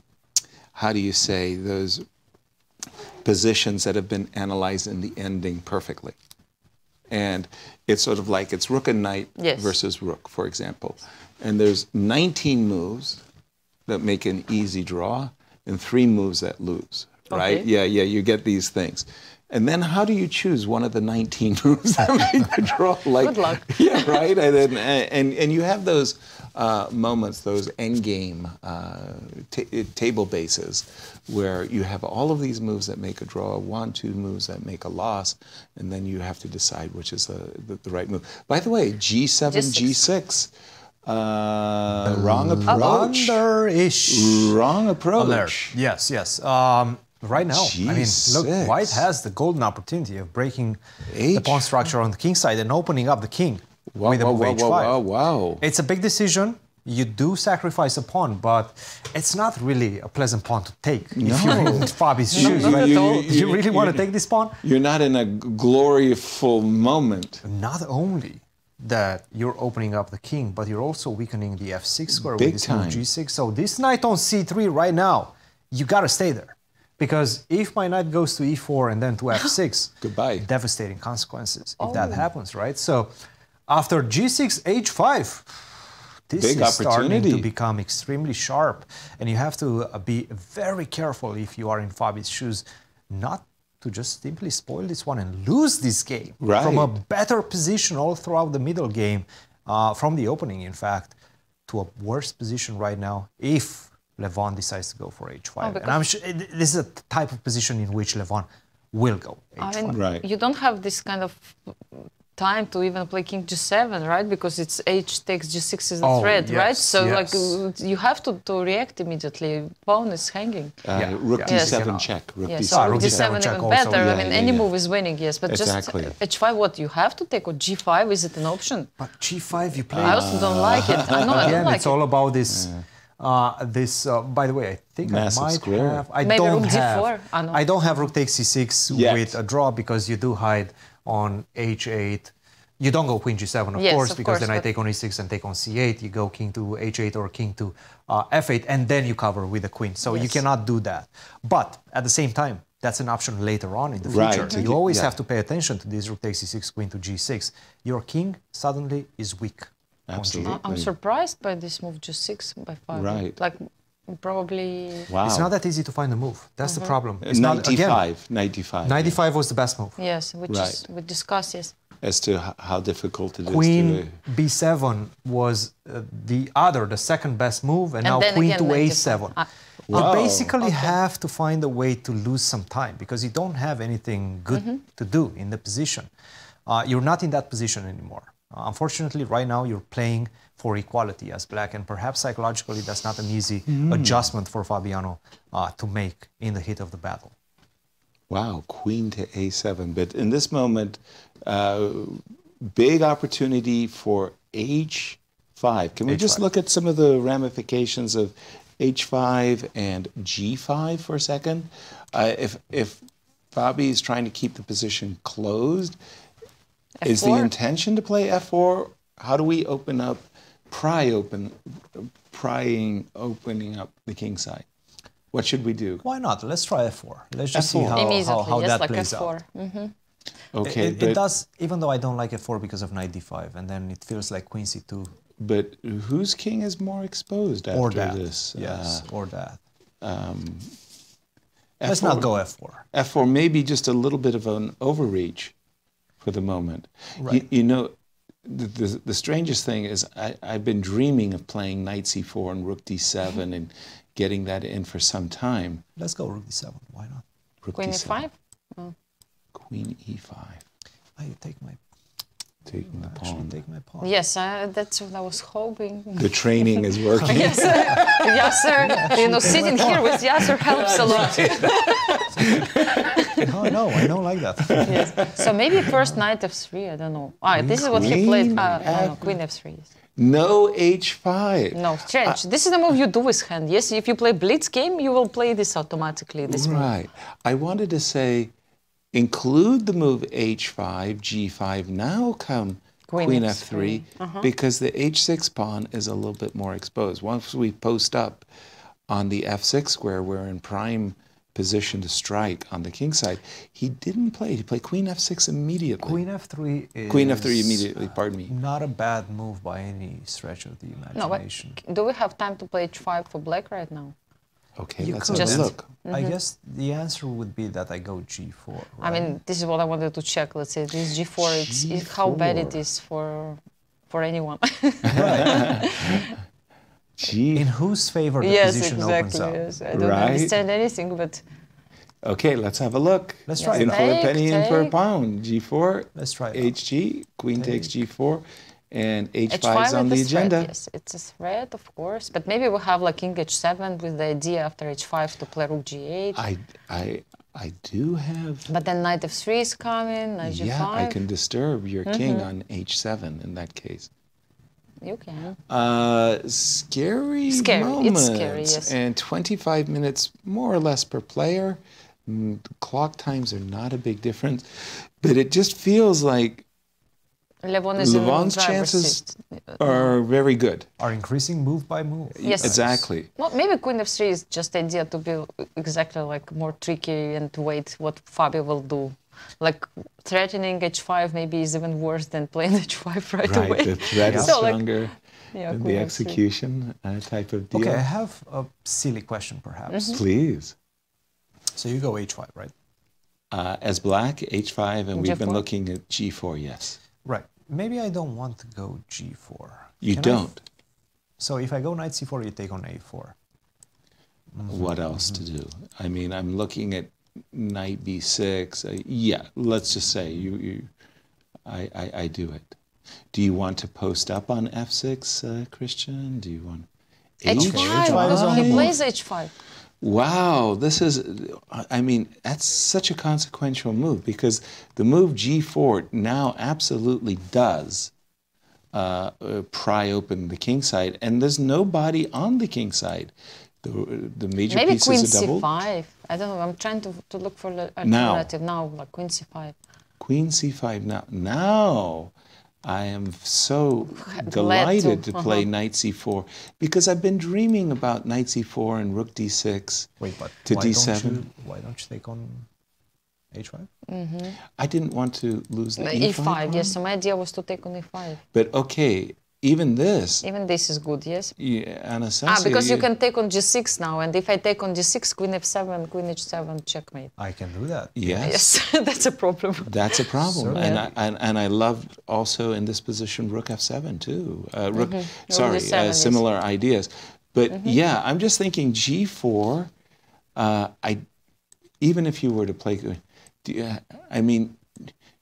how do you say, those positions that have been analyzed in the ending perfectly. And it's sort of like it's rook and knight Yes. versus rook, for example. And there's 19 moves that make an easy draw and three moves that lose, right? Okay. Yeah, yeah, you get these things. And then how do you choose one of the 19 moves that make the draw? Like, Good luck. yeah, right. And and and you have those uh, moments, those end game uh, ta- table bases, where you have all of these moves that make a draw, one, two moves that make a loss, and then you have to decide which is the, the, the right move. By the way, G7, G6. Uh, wrong approach. Under-ish. Wrong approach. Alert. Yes, yes. Um, right now, I mean, look, White has the golden opportunity of breaking the pawn structure on the king side and opening up the king Wow, with a wow, wow, h5. wow, wow, wow. It's a big decision. you do sacrifice a pawn, but it's not really a pleasant pawn to take. No. If you're in Fabi's No, shoes, not right? at all. Do you really want to take this pawn? You're not in a gloriful moment. Not only that you're opening up the king, but you're also weakening the f6 square Big with this time. g6. So this knight on c3 right now, you gotta stay there. Because if my knight goes to e4 and then to f6, goodbye. Devastating consequences if that Oh. happens, right? So after g6, h5, this Big is starting to become extremely sharp, and you have to uh, be very careful if you are in Fabi's shoes, not to just simply spoil this one and lose this game from a better position all throughout the middle game, uh, from the opening, in fact, to a worse position right now if Levon decides to go for h5. and I'm sure this is a type of position in which Levon will go I h5. mean, you don't have this kind of time to even play king g7, right? Because it's h takes g6 is the Oh, threat, right? So yes. like uh, you have to, to react immediately. Pawn is hanging. Uh, rook Yes. d7 check. Rook yes, d7 so rook check. d7 even better. I mean, yeah, any yeah. move is winning, yes. But Exactly. just h5, what you have to take or g5? Is it an option? But g5 you play. I also don't like it. I know I don't like it's it. all about this. Uh, this, uh, by the way, I think Massive I might square. have. I Maybe don't rook have. d4? Ah, no. I don't have rook takes c6 Yet. with a draw because you do hide on h8. You don't go queen g7, of Yes, course, of because course, then I take on e6 and take on c8. You go king to h8 or king to uh, f8, and then you cover with the queen. So you cannot do that. But at the same time, that's an option later on in the future. to You get- always yeah. have to pay attention to this rook takes e6, queen to g6. Your king suddenly is weak. Absolutely. I- I'm surprised by this move g6 by 5. Right. Like probably. Wow. It's not that easy to find a move. That's Mm-hmm. the problem. Uh, It's not again. 95. 95. 95 was the best move. Yes, which is we discussed. Yes. As to h- how difficult it is Queen to. b7 was uh, the other, the second best move, and, And now queen again, to 95. a7. Ah. You Wow. basically have to find a way to lose some time because you don't have anything good Mm-hmm. to do in the position. Uh, you're not in that position anymore. Uh, unfortunately, right now you're playing for equality as black, and perhaps psychologically that's not an easy Mm. adjustment for Fabiano uh, to make in the heat of the battle. Wow, queen to a7. But in this moment, uh, big opportunity for h5. Can we just H5. look at some of the ramifications of h5 and g5 for a second? Uh, if if Fabi is trying to keep the position closed, is the intention to play f4? How do we open up, pry open, prying, opening up the king side? What should we do? Why not? Let's try f4. Let's just see F4. how, how, Immediately, how yes, that like plays f4. out. hmm Okay, it, it, but, it does, even though I don't like f4 because of knight d5, and then it feels like queen c2 but whose king is more exposed after or that. this? Yes, Uh, or that. um, Let's not go f4. F4 may be just a little bit of an overreach for the moment. You- Right. You, know, the, the, the strangest thing is I, I've been dreaming of playing knight c4 and rook d7 and getting that in for some time. Let's go rook d7. Why not? Rook Queen d7, e5. Oh. Queen e5, I take my taking the actually pawn. take my pawn. Yes, uh, that's what I was hoping. The training is working. yes, Yasser. You know, sitting here with Yasser helps a lot. no, no, I don't like that. yes. So maybe first knight f3. I don't know. Ah, this is what he played. Uh, no, no, queen f3. No h5. No, strange. this is the move you do with hand. Yes, if you play blitz game, you will play this automatically. This move. Right. I wanted to say, include the move h5, g5, now come Queen queen, F3. f3, Uh-huh. because the h6 pawn is a little bit more exposed. Once we post up on the f6 square, we're in prime position to strike on the king side. He didn't play. He played queen f6 immediately. Queen f3 is Queen f3 immediately, uh, pardon me. Not a bad move by any stretch of the imagination. No, but imagination. do we have time to play h5 for black right now? Okay, You let's could. have Just- a look. I mm-hmm. guess the answer would be that I go g4. I mean, this is what I wanted to check. Let's say this g4. It's, it, how bad it is for for anyone. G. In whose favor the yes, position opens exactly. up. Yes, I don't Right. understand anything, but Okay, let's have a look. Let's try in it. for a Take, penny, in for a take. pound. G4. Let's try it. HG. Queen takes G4, and H5 h5 is on the is a threat, agenda. Yes, it's a threat, of course. But maybe we have like king h7 with the idea after h5 to play rook g8. I, I, I do have. But then knight f3 is coming, knight g5. Yeah, I can disturb your king Mhm. on H7 in that case. You can. Uh, scary, Scary, moments. it's scary, yes. And 25 minutes more or less per player. Mm, Clock times are not a big difference, but it just feels like Levon is in Levon's chances seat. are very good. Are increasing move by move. Yes. Exactly. Well, maybe Queen f3 is just idea to be exactly like more tricky and to wait what Fabio will do. Like threatening h5 maybe is even worse than playing h5 right, Right, away. the threat is So, like, stronger yeah, than Queen the execution uh, type of deal. Okay, I have a silly question perhaps. Mhm. Please. So you go h5, right? Uh, as black, h5, and we've been G4? looking at g4, yes. Right. Maybe I don't want to go g4. You Can don't. So if I go knight c4, you take on a4. What else to do? I mean, I'm looking at knight b6. Uh, yeah, let's just say you, you I, I, I do it. Do you want to post up on f6, uh, Cristian? Do you want h5. He plays h5. Wow, this is, I mean, that's such a consequential move because the move g4 now absolutely does uh, uh, pry open the king side, and there's nobody on the king side. The, the major Maybe pieces Queen are doubled. c5. I don't know. I'm trying to, to look for the Now. alternative now, like Queen c5. Queen c5 now. Now I am so Glad to, delighted to, play uh-huh. knight c4 because I've been dreaming about knight c4 and rook d6 Wait, but to why d7. Don't you, why don't you take on h5? Mm-hmm. I didn't want to lose the e5, e5. yes. So my idea was to take on e5. But okay, even this, Even this is good, yes. yeah, Anastasiya, Ah, because you can take on g6 now, and if I take on g6, queen f7, queen h7, checkmate. I can do that. Yes. Yes, that's a problem. That's a problem, So- and, Yeah. I, and and I love also in this position rook f7 too. Uh, rook, Mhm. Sorry, d7, uh, yes. similar ideas, but Mhm. yeah, I'm just thinking g4. Uh, I even if you were to play, do you- I mean,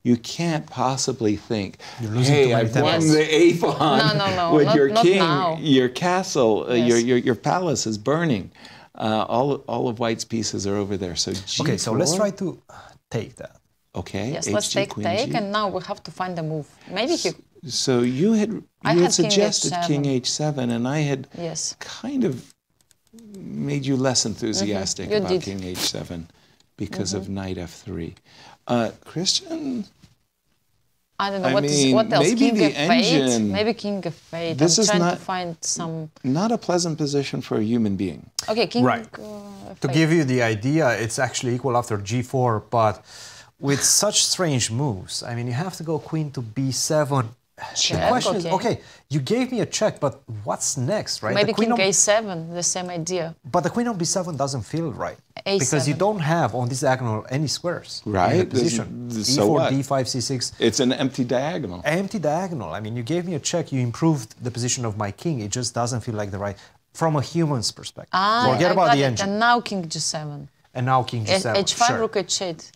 you can't possibly think, You're losing hey, too I've won tempos." the a pawn No, no, no, with not- your king, your castle, uh, your, your your palace is burning. Uh, all all of White's pieces are over there. So g4. Okay, so let's try to take that. Okay. Yes, let's take queen take, G. and now we have to find a move. Maybe he. So you had you I had had king suggested H7. king h7, and I had Yes. kind of made you less enthusiastic Mm-hmm. You about did. king h7 because of Mhm. knight f3. Uh, Cristian, I don't know I what is mean, what else. maybe king the f8. engine- Maybe king f8. This I'm is trying not- to find some. not a pleasant position for a human being. Okay, king. Right. Uh, To give you the idea, it's actually equal after g4, but with such strange moves, I mean, you have to go queen to b7. The Check, question is, okay. okay, you gave me a check, but what's next, right? Maybe the queen king on, a7. The same idea. But the queen on b7 doesn't feel right. A7. Because you don't have on this diagonal any squares in the Right? There's- position. there's- e4, so what? d5, c6. It's an empty diagonal. Empty diagonal. I mean, you gave me a check, you improved the position of my king. It just doesn't feel like the right, from a human's perspective. Ah, Forget I about got the it. engine. And now king g7. And now king g7. H5, sure. rook h8.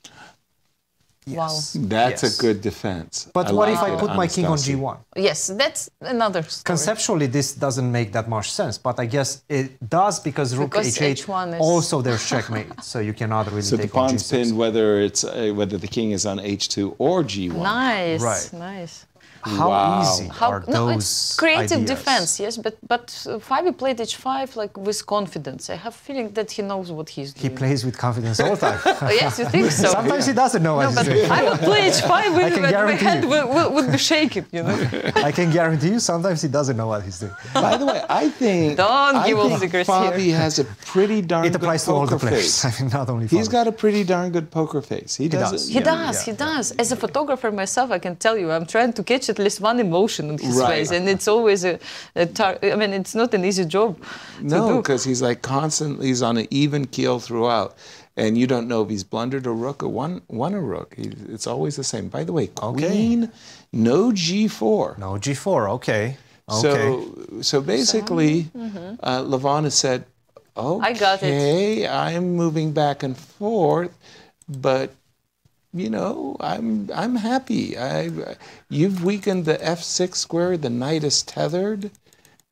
Wow. That's Yes. a good defense. But I what like if I put my king on g1? Yes, that's another story. Conceptually, this doesn't make that much sense, but I guess it does because rook Because h8 H1 is- also there's checkmate, so you cannot really So the take on pawn's g6. pinned whether it's uh, whether the king is on h2 or g1. Nice, Right. nice. How Wow. easy How, are no, those it's creative ideas? defense, yes, but but uh, Fabi played h5 like with confidence. I have feeling that he knows what he's He doing. He plays with confidence all the time. Oh, yes, you think so? Sometimes he doesn't know what No, he's but doing. I would play h5 I with can my hand would, would, would be shaking, you know. I can guarantee you sometimes he doesn't know what he's doing. By the way, I think Don't I give all think secrets Fabi here. has a pretty darn It good applies to all the poker players, face. I mean, not only He's Fabi. got a pretty darn good poker face. He, does. does. He you know. does, he does. As a photographer myself, I can tell you, I'm trying to catch at least one emotion on his Right. face, and it's always a, a tar- I mean, it's not an easy job No, because he's like constantly, he's on an even keel throughout. And you don't know if he's blundered a rook or won, won a rook. He, it's always the same. By the way, queen, no g4. No G4, okay. Okay. So, so basically, Mhm. uh, Levon has said, okay, I got it. I'm moving back and forth, but you know, I'm I'm happy. I, you've weakened the f6 square. The knight is tethered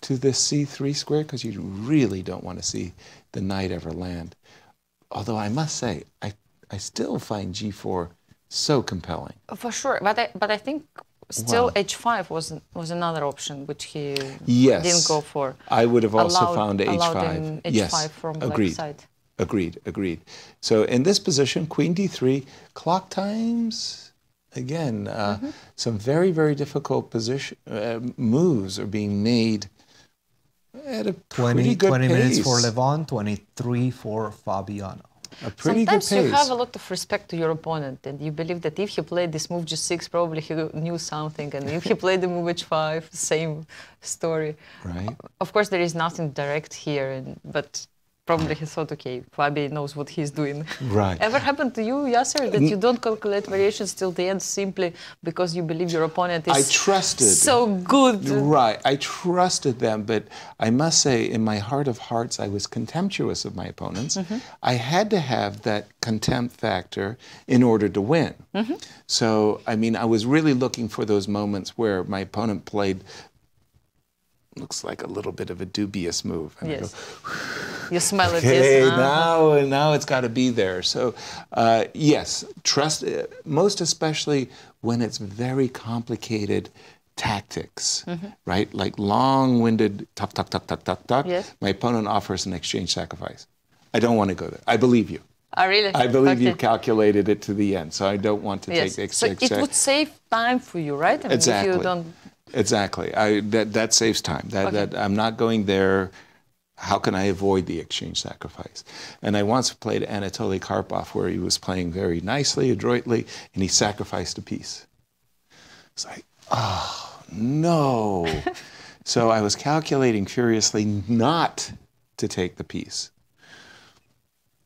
to the c3 square because you really don't want to see the knight ever land. Although I must say, I I still find g4 so compelling. For sure, but I, but I think still Wow. h5 was was another option which he Yes. didn't go for. I would have also Allowed- found h5. him yes. h5 from black agreed. side. Agreed. Agreed. So in this position, Queen d3, clock times. Again, uh, Mm-hmm. some very very difficult position uh, moves are being made at a 20, pretty good 20 pace. minutes for Levon, 23 for Fabiano. A pretty Sometimes good pace. you have a lot of respect to your opponent, and you believe that if he played this move g6, probably he knew something, and if he played the move h5, same story. Right. Of course, there is nothing direct here, and, but probably he thought, okay, Fabi knows what he's doing. Right. Ever happened to you, Yasser, that you don't calculate variations till the end simply because you believe your opponent is I trusted. so good? Right. I trusted them, but I must say, in my heart of hearts, I was contemptuous of my opponents. Mhm. I had to have that contempt factor in order to win. Mhm. So, I mean, I was really looking for those moments where my opponent played, looks like a little bit of a dubious move. And I go, Yes. You smell it, Okay, yes. uh-huh. now now it's got to be there. So, uh, yes, trust. uh, Most especially when it's very complicated tactics, Mhm. right? Like long-winded tuck tuck tuck tuck tuck tuck. Yes. My opponent offers an exchange sacrifice. I don't want to go there. I believe you. Ah, really? I believe okay. you've calculated it to the end, so I don't want to Yes. take the exchange. So it would save time for you, right? I mean, If Exactly. you don't Exactly. I, that that saves time. That Okay. that I'm not going there. How can I avoid the exchange sacrifice? And I once played Anatoly Karpov where he was playing very nicely, adroitly, and he sacrificed a piece. It's like, oh no. so I was calculating furiously not to take the piece.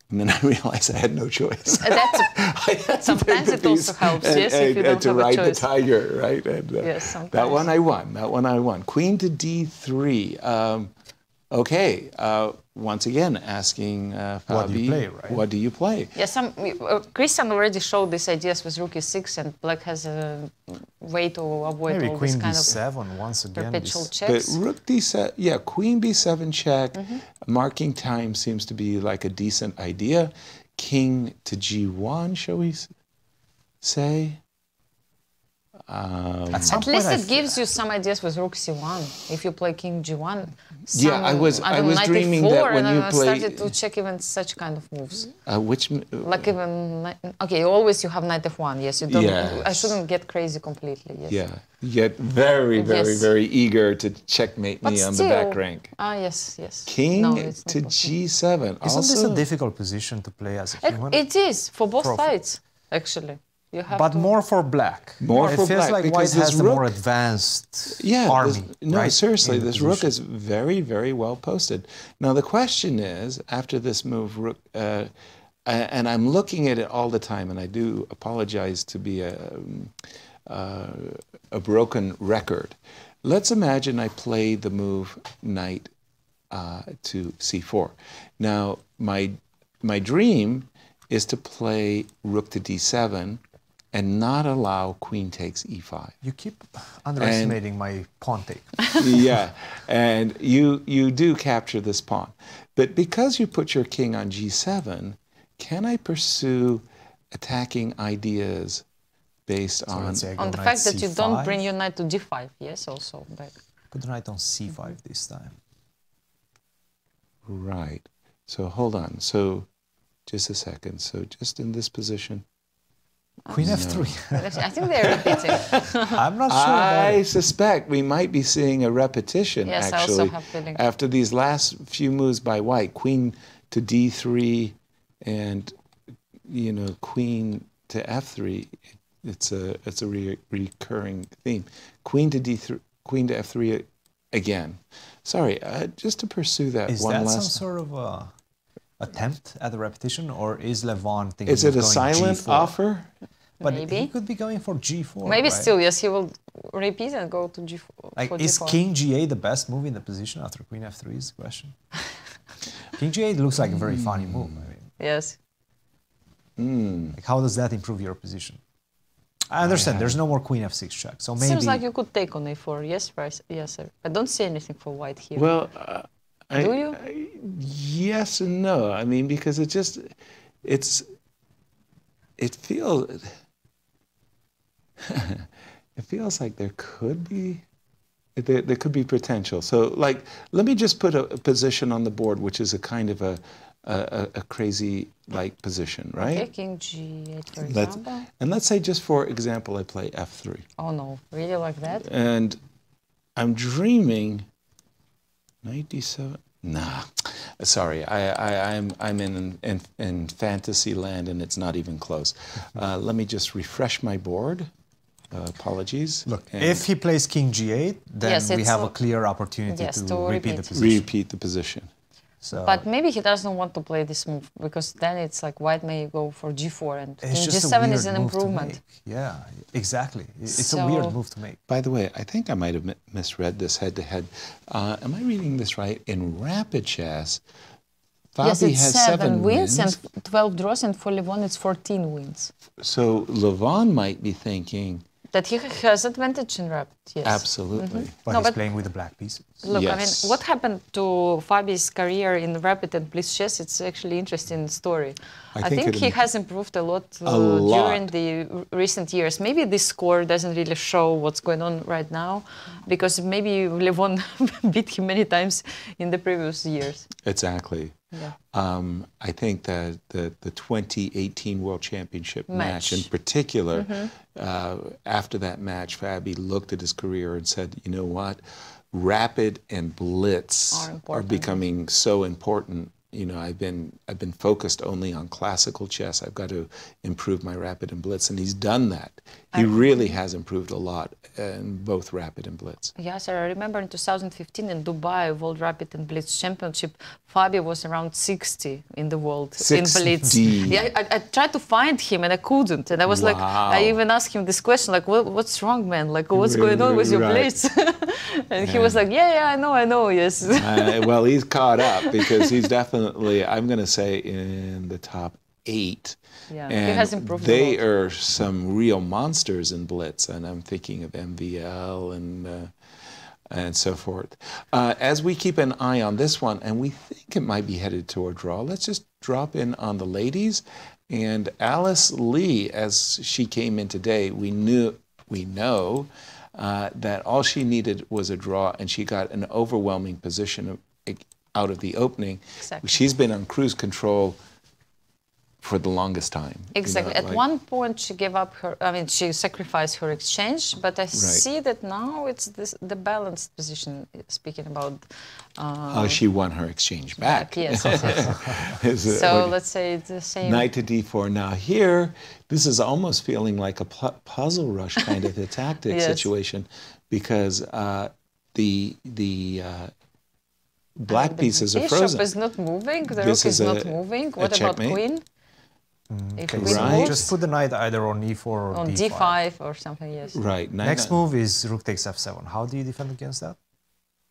And then I realized I had no choice. Uh, That's sometimes it also helps, and, yes, if you don't to have a ride choice. the tiger, right? And, uh, Yes, that one I won. That one I won. Queen to D3. Um, okay. Uh, once again, asking uh, Fabi, What do you play, right? What do you play? Yes, some, uh, Cristian already showed these ideas with rook e6, and black has a way to avoid Maybe all Queen this kind D7 once of again. perpetual this- But checks. rook d7, yeah, queen b7 check. Mhm. Marking time seems to be like a decent idea. King to g1, shall we say? Um, At least it gives you some ideas with rook c1. If you play king g1, some, Yeah, I was- I, I don't was know, dreaming that when and you I play- started to check even such kind of moves. uh, which m- Like even okay, always you have knight f1. Yes, you don't. I shouldn't get crazy completely. Yes. Yeah, yet very, very, Yes. very eager to checkmate But me on the back rank. Ah, yes, yes. King No, to g7. Isn't this a difficult position to play as a human? it is for both Prof- sides, actually. You have but to, more for black. More it for feels black, like because white has this the more advanced yeah, army. this- no, right, seriously, in this rook is very, very well posted. Now the question is, after this move, rook, uh, and I'm looking at it all the time, and I do apologize to be a, um, uh, a broken record. Let's imagine I play the move knight uh, to c4. Now my my dream is to play rook to d7 and not allow queen takes e e5. You keep underestimating my pawn take. yeah, and you you do capture this pawn, but because you put your king on g7, can I pursue attacking ideas based So on say on the fact that you don't bring your knight to d5. Yes, also. But Put the knight on c5 this time. right? So hold on. So just a second. So just in this position. Queen No. f3. I think they're repeating. I'm not sure I suspect we might be seeing a repetition Yes, I also actually have feeling. after these last few moves by white, queen to d3 and you know queen to f3. It's a it's a re- recurring theme. Queen to d3, queen to f3 again. Sorry, uh, just to pursue that Is one that last. some sort of uh, attempt at a repetition, or is Levon thinking Is it a going silent G4? offer? But Maybe. he could be going for G4. Maybe right? still, yes, he will repeat and go to g4. Like, for is G4. King G8 the best move in the position after Queen F3 is the question? King G8 looks like a very funny move. I mean, Yes. Hmm. like how does that improve your position? I understand. There's no more Queen F6 check, so maybe. Seems like you could take on a4. Yes, right. Yes, sir. I don't see anything for white here. Well, uh, I, Do you? I- yes and no. I mean, because it just, it's, it feels, it feels like there could be there, there could be potential. So, like, let me just put a, a position on the board, which is a kind of a a, a crazy like position, right? Okay, king g8, for Let's, example. and let's say, just for example, I play f3, Oh no, really like that? and I'm dreaming. Ninety-seven. d7. Nah, sorry, I, I, I'm I'm in, in in fantasy land, and it's not even close. Uh, let me just refresh my board. Uh, apologies. Look, And if he plays king g8, then Yes, we have a- a clear opportunity yes, to, to repeat, repeat. the position. repeat the position. So But maybe he doesn't want to play this move because then it's like white may go for g4 and it's king just a g7 weird is an move to improvement. make. Yeah, exactly. I- It's a weird move to make. By the way, I think I might have misread this head to head. Uh, Am I reading this right? In rapid chess, Fabi yes, it's has seven, wins, wins. and 12 draws, and for Levon it's 14 wins. so Levon might be thinking, That he has advantage in rapid, yes. absolutely. But No, he's but- playing with the black pieces. Look, Yes. I mean, what happened to Fabi's career in rapid and blitz chess? It's actually interesting story. I I, think think, he has improved a lot, uh, A lot. during the recent years. Maybe this score doesn't really show what's going on right now, because maybe Levon beat him many times in the previous years. Exactly. Yeah. Um, I think that the, the 2018 World Championship match, Match. in particular, Mhm. uh, after that match, Fabi looked at his career and said, you know what? Rapid and blitz Are are, becoming so important. You know, I've been I've been focused only on classical chess. I've got to improve my rapid and blitz, and he's done that. He really has improved a lot in both rapid and blitz. Yes, I remember in 2015 in Dubai World Rapid and Blitz Championship, Fabio was around 60 in the world in 60. Blitz. Yeah, I, I tried to find him and I couldn't. And I was like, I even asked him this question, like, what, what's wrong, man? Like, what's going on with your Right. Blitz? and he was like, yeah, yeah, I know, I know, yes. uh, well, he's caught up because he's definitely, I'm going to say, in the top eight. Yeah, he and has improved They are some real monsters in blitz, and I'm thinking of MVL and uh, and so forth. Uh, as we keep an eye on this one, and we think it might be headed to a draw, let's just drop in on the ladies. And Alice Lee, as she came in today, we knew we know uh, that all she needed was a draw, and she got an overwhelming position out of the opening. Exactly. She's been on cruise control for the longest time. you know, Exactly. At like- one point, she gave up her. I mean, she sacrificed her exchange. But I see that now it's this, the balanced position. Speaking about. Uh, Oh, she won her exchange back. Yes. yes, yes. Is so let's say it's the same. Knight to d4. Now here, this is almost feeling like a pu- puzzle rush kind of a tactic Yes. situation, because uh, the the uh, black pieces are frozen. Bishop is not moving. The This rook is, is not moving. What about checkmate. Queen? If Okay, queen so moves just put the knight either on e4 or on d5. d5 or something, yes. Right. knight- Next move is rook takes f7. How do you defend against that?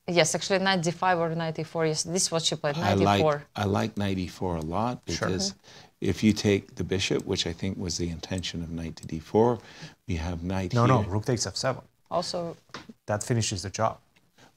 Yes, actually, knight d5 or knight e4. Yes, this is what she played. I Knight like e4. I like knight e4 a lot because if you take the bishop, which I think was the intention of knight to d4, we have knight No, here. no, rook takes f7. Also, That finishes the job.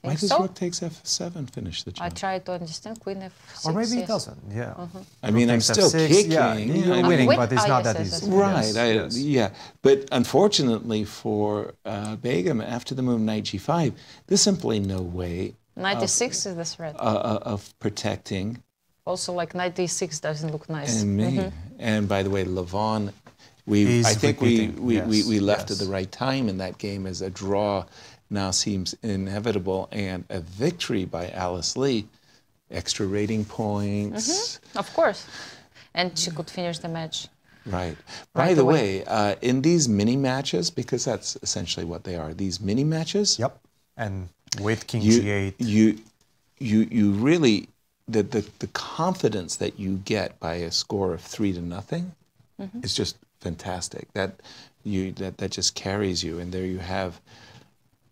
Why does so? rook takes f7 finish the job? I try to understand queen f6. Or maybe yes. it doesn't. Yeah. Mhm. I mean, Rook I'm still f6, kicking. yeah, you're I- winning, Wait, but it's not yes, that yes, easy. yes. Right. Yes, I, yes. Yeah. But unfortunately for uh, Begim, after the move knight g5, there's simply no way Knight of, e6 is the threat. uh, uh, of protecting also, like knight e6 doesn't look nice. and me. Mhm. And by the way, Levon, we He's I think we, repeating, we, we, we left yes. at the right time in that game as a draw now seems inevitable and a victory by Alice Lee. Extra rating points. Mhm, Of course. And she could finish the match. Right. Right By the away. way, uh, in these mini matches, because that's essentially what they are, these mini matches. Yep. And with king you, g8. You, you, you really the, the the confidence that you get by a score of three to nothing Mhm. is just fantastic. That you that that just carries you, and there you have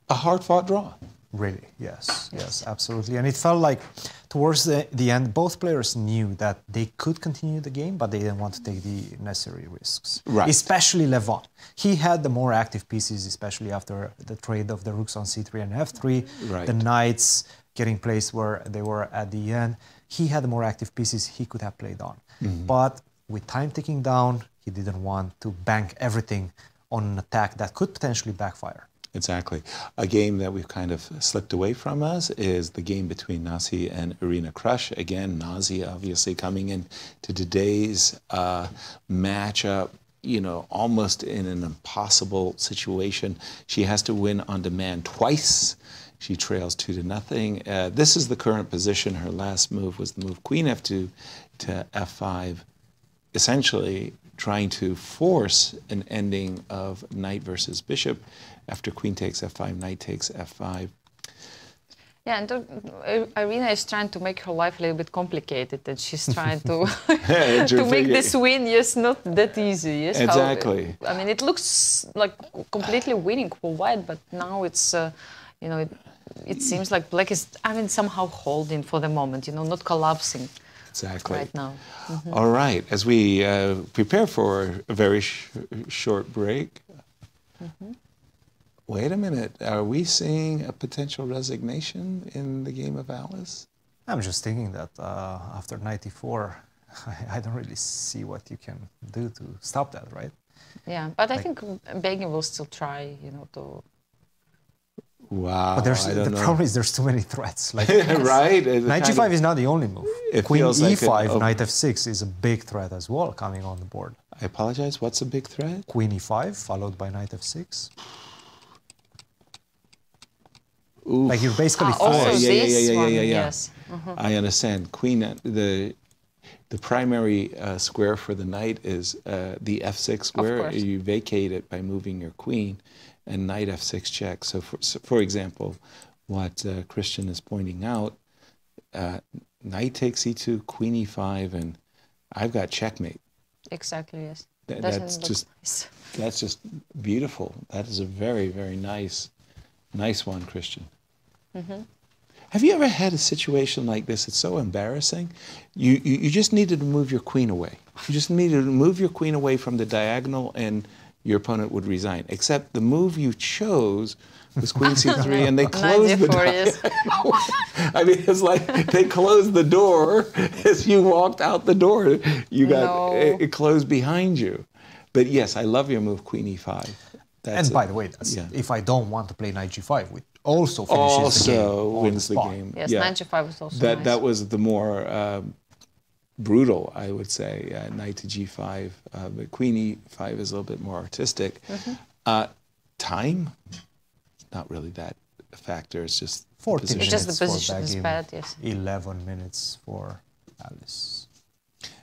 a hard fought draw. Really, yes, yes, absolutely. And it felt like towards the, the end, both players knew that they could continue the game, but they didn't want to take the necessary risks. Right. Especially Levon. He had the more active pieces, especially after the trade of the rooks on c3 and f3, Right. the knights getting placed where they were at the end. He had the more active pieces he could have played on. Mhm. But with time ticking down, he didn't want to bank everything on an attack that could potentially backfire. Exactly. A game that we've kind of slipped away from us is the game between Nazi and Irina Krush. Again, Nazi obviously coming in to today's uh, matchup, you know, almost in an impossible situation. She has to win on demand twice. She trails two to nothing. Uh, this is the current position. Her last move was the move Queen F2 to F5, essentially trying to force an ending of knight versus bishop. After queen takes f5, knight takes f5. Yeah, and uh, Irina is trying to make her life a little bit complicated, and she's trying to to make this win yes not that easy. Yes, exactly. How, I mean, it looks like completely winning for white, but now it's uh, you know it, it seems like black is I mean somehow holding for the moment. You know, not collapsing. Exactly. Right now. Mm -hmm. All right. As we uh, prepare for a very sh short break. Mm -hmm wait a minute, are we seeing a potential resignation in the game of Alice? I'm just thinking that uh, after 94, I, I, don't really see what you can do to stop that, right? Yeah, but like, I think Begim will still try, you know, to. Wow. But there's, the know. problem is there's too many threats. Like right. Knight g5 of, is not the only move. Queen e5, like an, knight f6 is a big threat as well coming on the board. I apologize. What's a big threat? Queen e5 followed by knight f6. Oof. Like you're basically ah, also yeah, yeah, yeah, yeah, one, yeah, yeah. Yes. Mm-hmm. I understand. Queen, uh, the the primary uh, square for the knight is uh, the f6 square. You vacate it by moving your queen, and knight f6 check. So, for, so for example, what uh, Cristian is pointing out, uh, knight takes e2, queen e5, and I've got checkmate. Exactly. Yes. Th- that's just nice. that's just beautiful. That is a very very nice, nice one, Cristian. Mm-hmm. Have you ever had a situation like this? It's so embarrassing. You, you, you just needed to move your queen away. You just needed to move your queen away from the diagonal, and your opponent would resign. Except the move you chose was queen c3, and they closed the door. I mean, it's like they closed the door as you walked out the door. You got No. it, it closed behind you. But yes, I love your move, queen e5. That's and a- by the way, that's, yeah. if I don't want to play knight g5, which also finishes the game also wins the, the game. Yes, yeah. 95 was also that nice. that was the more um, brutal, I would say. Uh, knight to g5, uh, but queen e5 is a little bit more artistic. Mm-hmm. Uh, time, not really that factor. It's just 40 position. It's just the position is bad, yes. 11 minutes for Alice.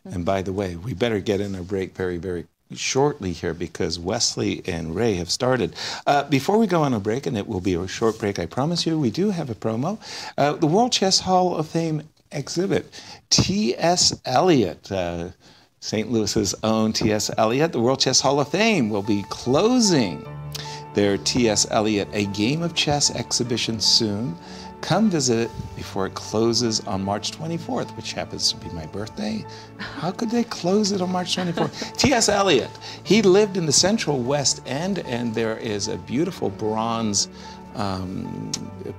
And by the way, we better get in our break very, very shortly here because Wesley and Ray have started. Uh, before we go on a break, and it will be a short break, I promise you, we do have a promo. Uh, the World Chess Hall of Fame exhibit, T.S. Eliot. Uh, St. Louis's own T.S. Eliot, the World Chess Hall of Fame, will be closing their T.S. Eliot A Game of Chess exhibition soon. Come visit it before it closes on March 24th, which happens to be my birthday. How could they close it on March 24th? T.S. Eliot, he lived in the central West End, and there is a beautiful bronze um,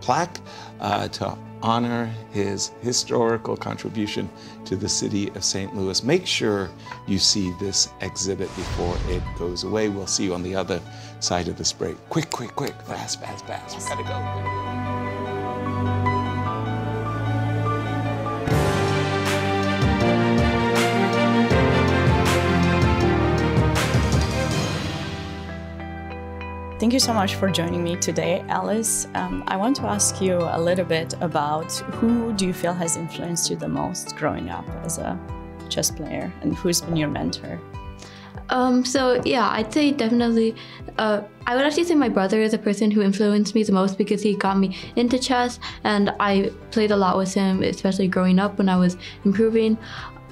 plaque uh, to honor his historical contribution to the city of St. Louis. Make sure you see this exhibit before it goes away. We'll see you on the other side of this break. Quick, quick, quick, fast, fast, fast. We gotta go. Thank you so much for joining me today, Alice. Um, I want to ask you a little bit about who do you feel has influenced you the most growing up as a chess player, and who's been your mentor? Um, so yeah, I'd say definitely. Uh, I would actually say my brother is the person who influenced me the most because he got me into chess, and I played a lot with him, especially growing up when I was improving.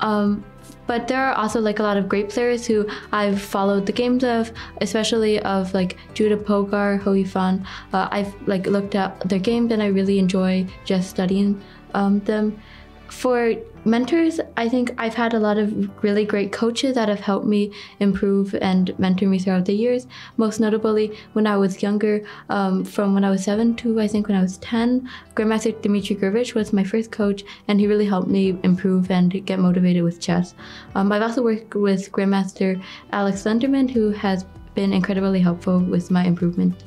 Um, but there are also like a lot of great players who I've followed the games of, especially of like Judit Polgar, Hou Yifan. Uh, I've like looked at their games and I really enjoy just studying um, them. For mentors, I think I've had a lot of really great coaches that have helped me improve and mentor me throughout the years. Most notably, when I was younger, um, from when I was seven to I think when I was 10, Grandmaster Dmitry Gurevich was my first coach, and he really helped me improve and get motivated with chess. Um, I've also worked with Grandmaster Alex Lenderman, who has been incredibly helpful with my improvement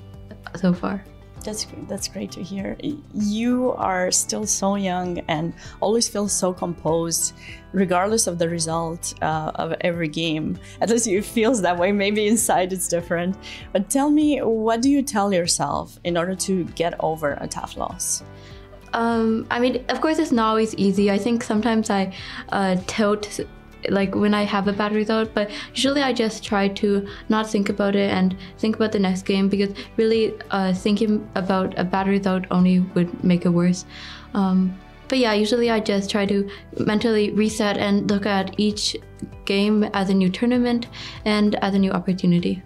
so far. That's that's great to hear. You are still so young and always feel so composed, regardless of the result uh, of every game. At least it feels that way. Maybe inside it's different. But tell me, what do you tell yourself in order to get over a tough loss? Um, I mean, of course, it's not always easy. I think sometimes I uh, tilt like when I have a bad result, but usually I just try to not think about it and think about the next game because really uh, thinking about a bad result only would make it worse. Um, but yeah, usually I just try to mentally reset and look at each game as a new tournament and as a new opportunity.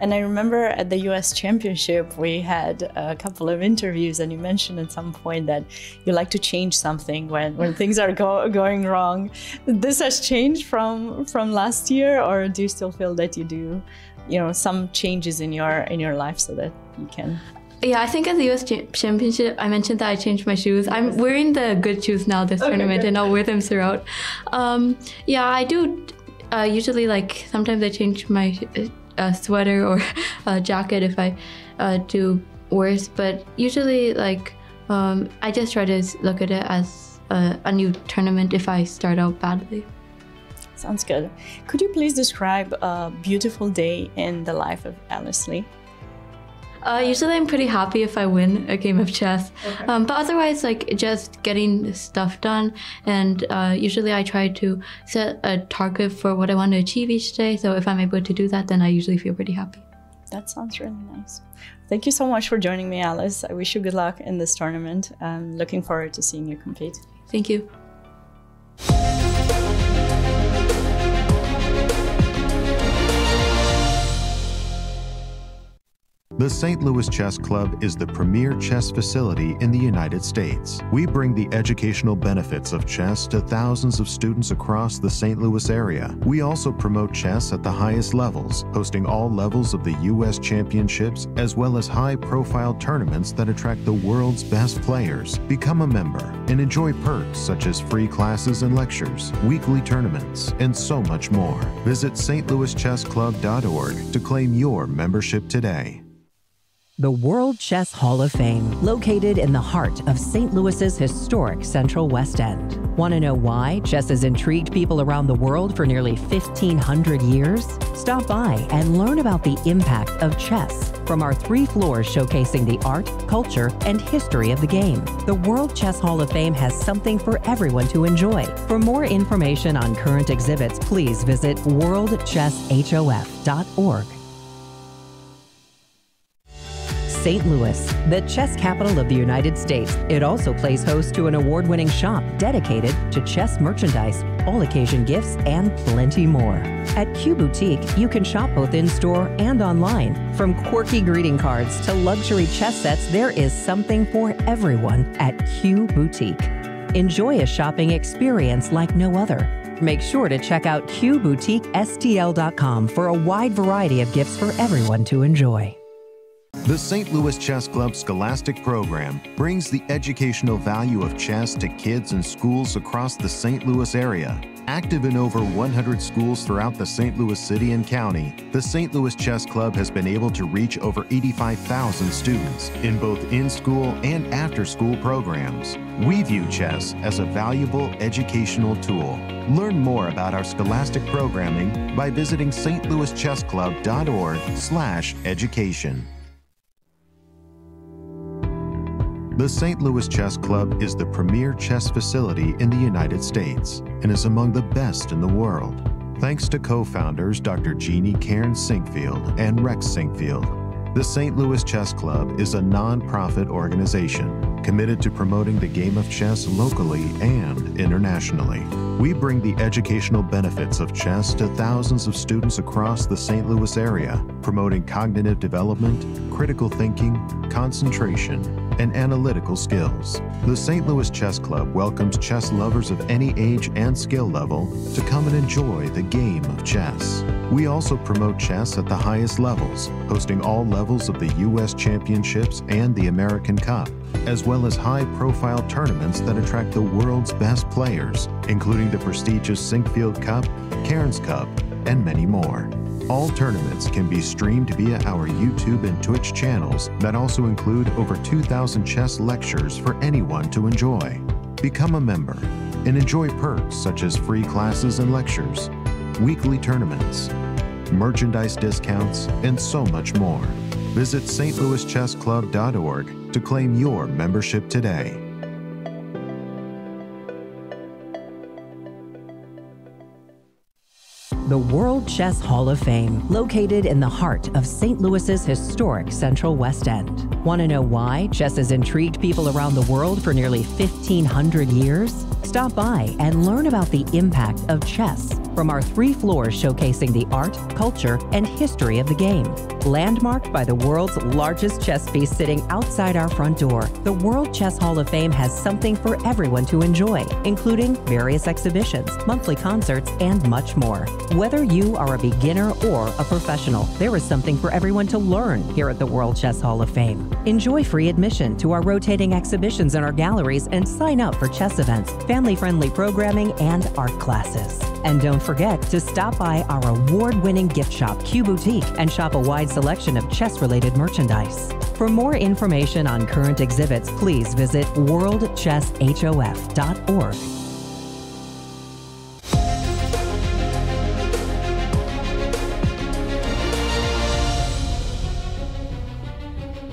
And I remember at the US Championship, we had a couple of interviews, and you mentioned at some point that you like to change something when, when things are go going wrong. This has changed from from last year, or do you still feel that you do, you know, some changes in your in your life so that you can yeah, I think at the US Championship, I mentioned that I changed my shoes. I'm wearing the good shoes now this okay, tournament, good. and I'll wear them throughout. Um, yeah, I do. Uh, usually, like sometimes I change my a sweater or a jacket if I uh, do worse. But usually, like, um, I just try to look at it as a, a, new tournament if I start out badly. Sounds good. Could you please describe a beautiful day in the life of Alice Lee? Uh, usually I'm pretty happy if I win a game of chess. Okay. Um, but otherwise, like just getting stuff done. And uh, usually I try to set a target for what I want to achieve each day. So if I'm able to do that, then I usually feel pretty happy. That sounds really nice. Thank you so much for joining me, Alice. I wish you good luck in this tournament. I'm looking forward to seeing you compete. Thank you. The St. Louis Chess Club is the premier chess facility in the United States. We bring the educational benefits of chess to thousands of students across the St. Louis area. We also promote chess at the highest levels, hosting all levels of the U.S. championships as well as high-profile tournaments that attract the world's best players. Become a member and enjoy perks such as free classes and lectures, weekly tournaments, and so much more. Visit stlouischessclub.org to claim your membership today. The World Chess Hall of Fame, located in the heart of St. Louis's historic Central West End. Want to know why chess has intrigued people around the world for nearly 1,500 years? Stop by and learn about the impact of chess from our three floors showcasing the art, culture, and history of the game. The World Chess Hall of Fame has something for everyone to enjoy. For more information on current exhibits, please visit worldchesshof.org. St. Louis, the chess capital of the United States. It also plays host to an award winning shop dedicated to chess merchandise, all occasion gifts, and plenty more. At Q Boutique, you can shop both in store and online. From quirky greeting cards to luxury chess sets, there is something for everyone at Q Boutique. Enjoy a shopping experience like no other. Make sure to check out QBoutiqueSTL.com for a wide variety of gifts for everyone to enjoy. The St. Louis Chess Club Scholastic Program brings the educational value of chess to kids and schools across the St. Louis area. Active in over 100 schools throughout the St. Louis City and County, the St. Louis Chess Club has been able to reach over 85,000 students in both in-school and after-school programs. We view chess as a valuable educational tool. Learn more about our scholastic programming by visiting stlouischessclub.org slash education. The St. Louis Chess Club is the premier chess facility in the United States and is among the best in the world. Thanks to co-founders Dr. Jeanne Cairns Sinquefield and Rex Sinquefield, the St. Louis Chess Club is a non-profit organization committed to promoting the game of chess locally and internationally. We bring the educational benefits of chess to thousands of students across the St. Louis area, promoting cognitive development, critical thinking, concentration, and analytical skills. The St. Louis Chess Club welcomes chess lovers of any age and skill level to come and enjoy the game of chess. We also promote chess at the highest levels, hosting all levels of the U.S. Championships and the American Cup, as well as high-profile tournaments that attract the world's best players, including the prestigious Sinquefield Cup, Cairns Cup, and many more. All tournaments can be streamed via our YouTube and Twitch channels that also include over 2,000 chess lectures for anyone to enjoy. Become a member and enjoy perks such as free classes and lectures, weekly tournaments, merchandise discounts, and so much more. Visit stlouischessclub.org to claim your membership today. The World Chess Hall of Fame, located in the heart of St. Louis's historic Central West End. Want to know why chess has intrigued people around the world for nearly 1,500 years? Stop by and learn about the impact of chess from our three floors showcasing the art, culture, and history of the game. Landmarked by the world's largest chess piece sitting outside our front door, the World Chess Hall of Fame has something for everyone to enjoy, including various exhibitions, monthly concerts, and much more. Whether you are a beginner or a professional, there is something for everyone to learn here at the World Chess Hall of Fame. Enjoy free admission to our rotating exhibitions in our galleries and sign up for chess events, family friendly programming, and art classes. And don't forget to stop by our award winning gift shop, Q Boutique, and shop a wide selection of chess related merchandise. For more information on current exhibits, please visit worldchesshof.org.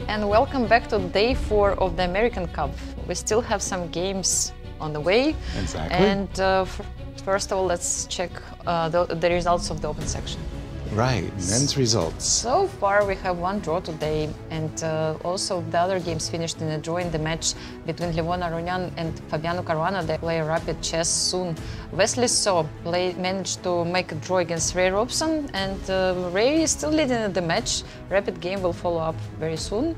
And welcome back to day four of the American Cup. We still have some games on the way. Exactly. And uh, first of all, let's check uh, the, the results of the open section. Right, men's results. So far, we have one draw today, and uh, also the other games finished in a draw in the match between Levon Aronian and Fabiano Caruana. They play rapid chess soon. Wesley So play, managed to make a draw against Ray Robson, and uh, Ray is still leading the match. Rapid game will follow up very soon.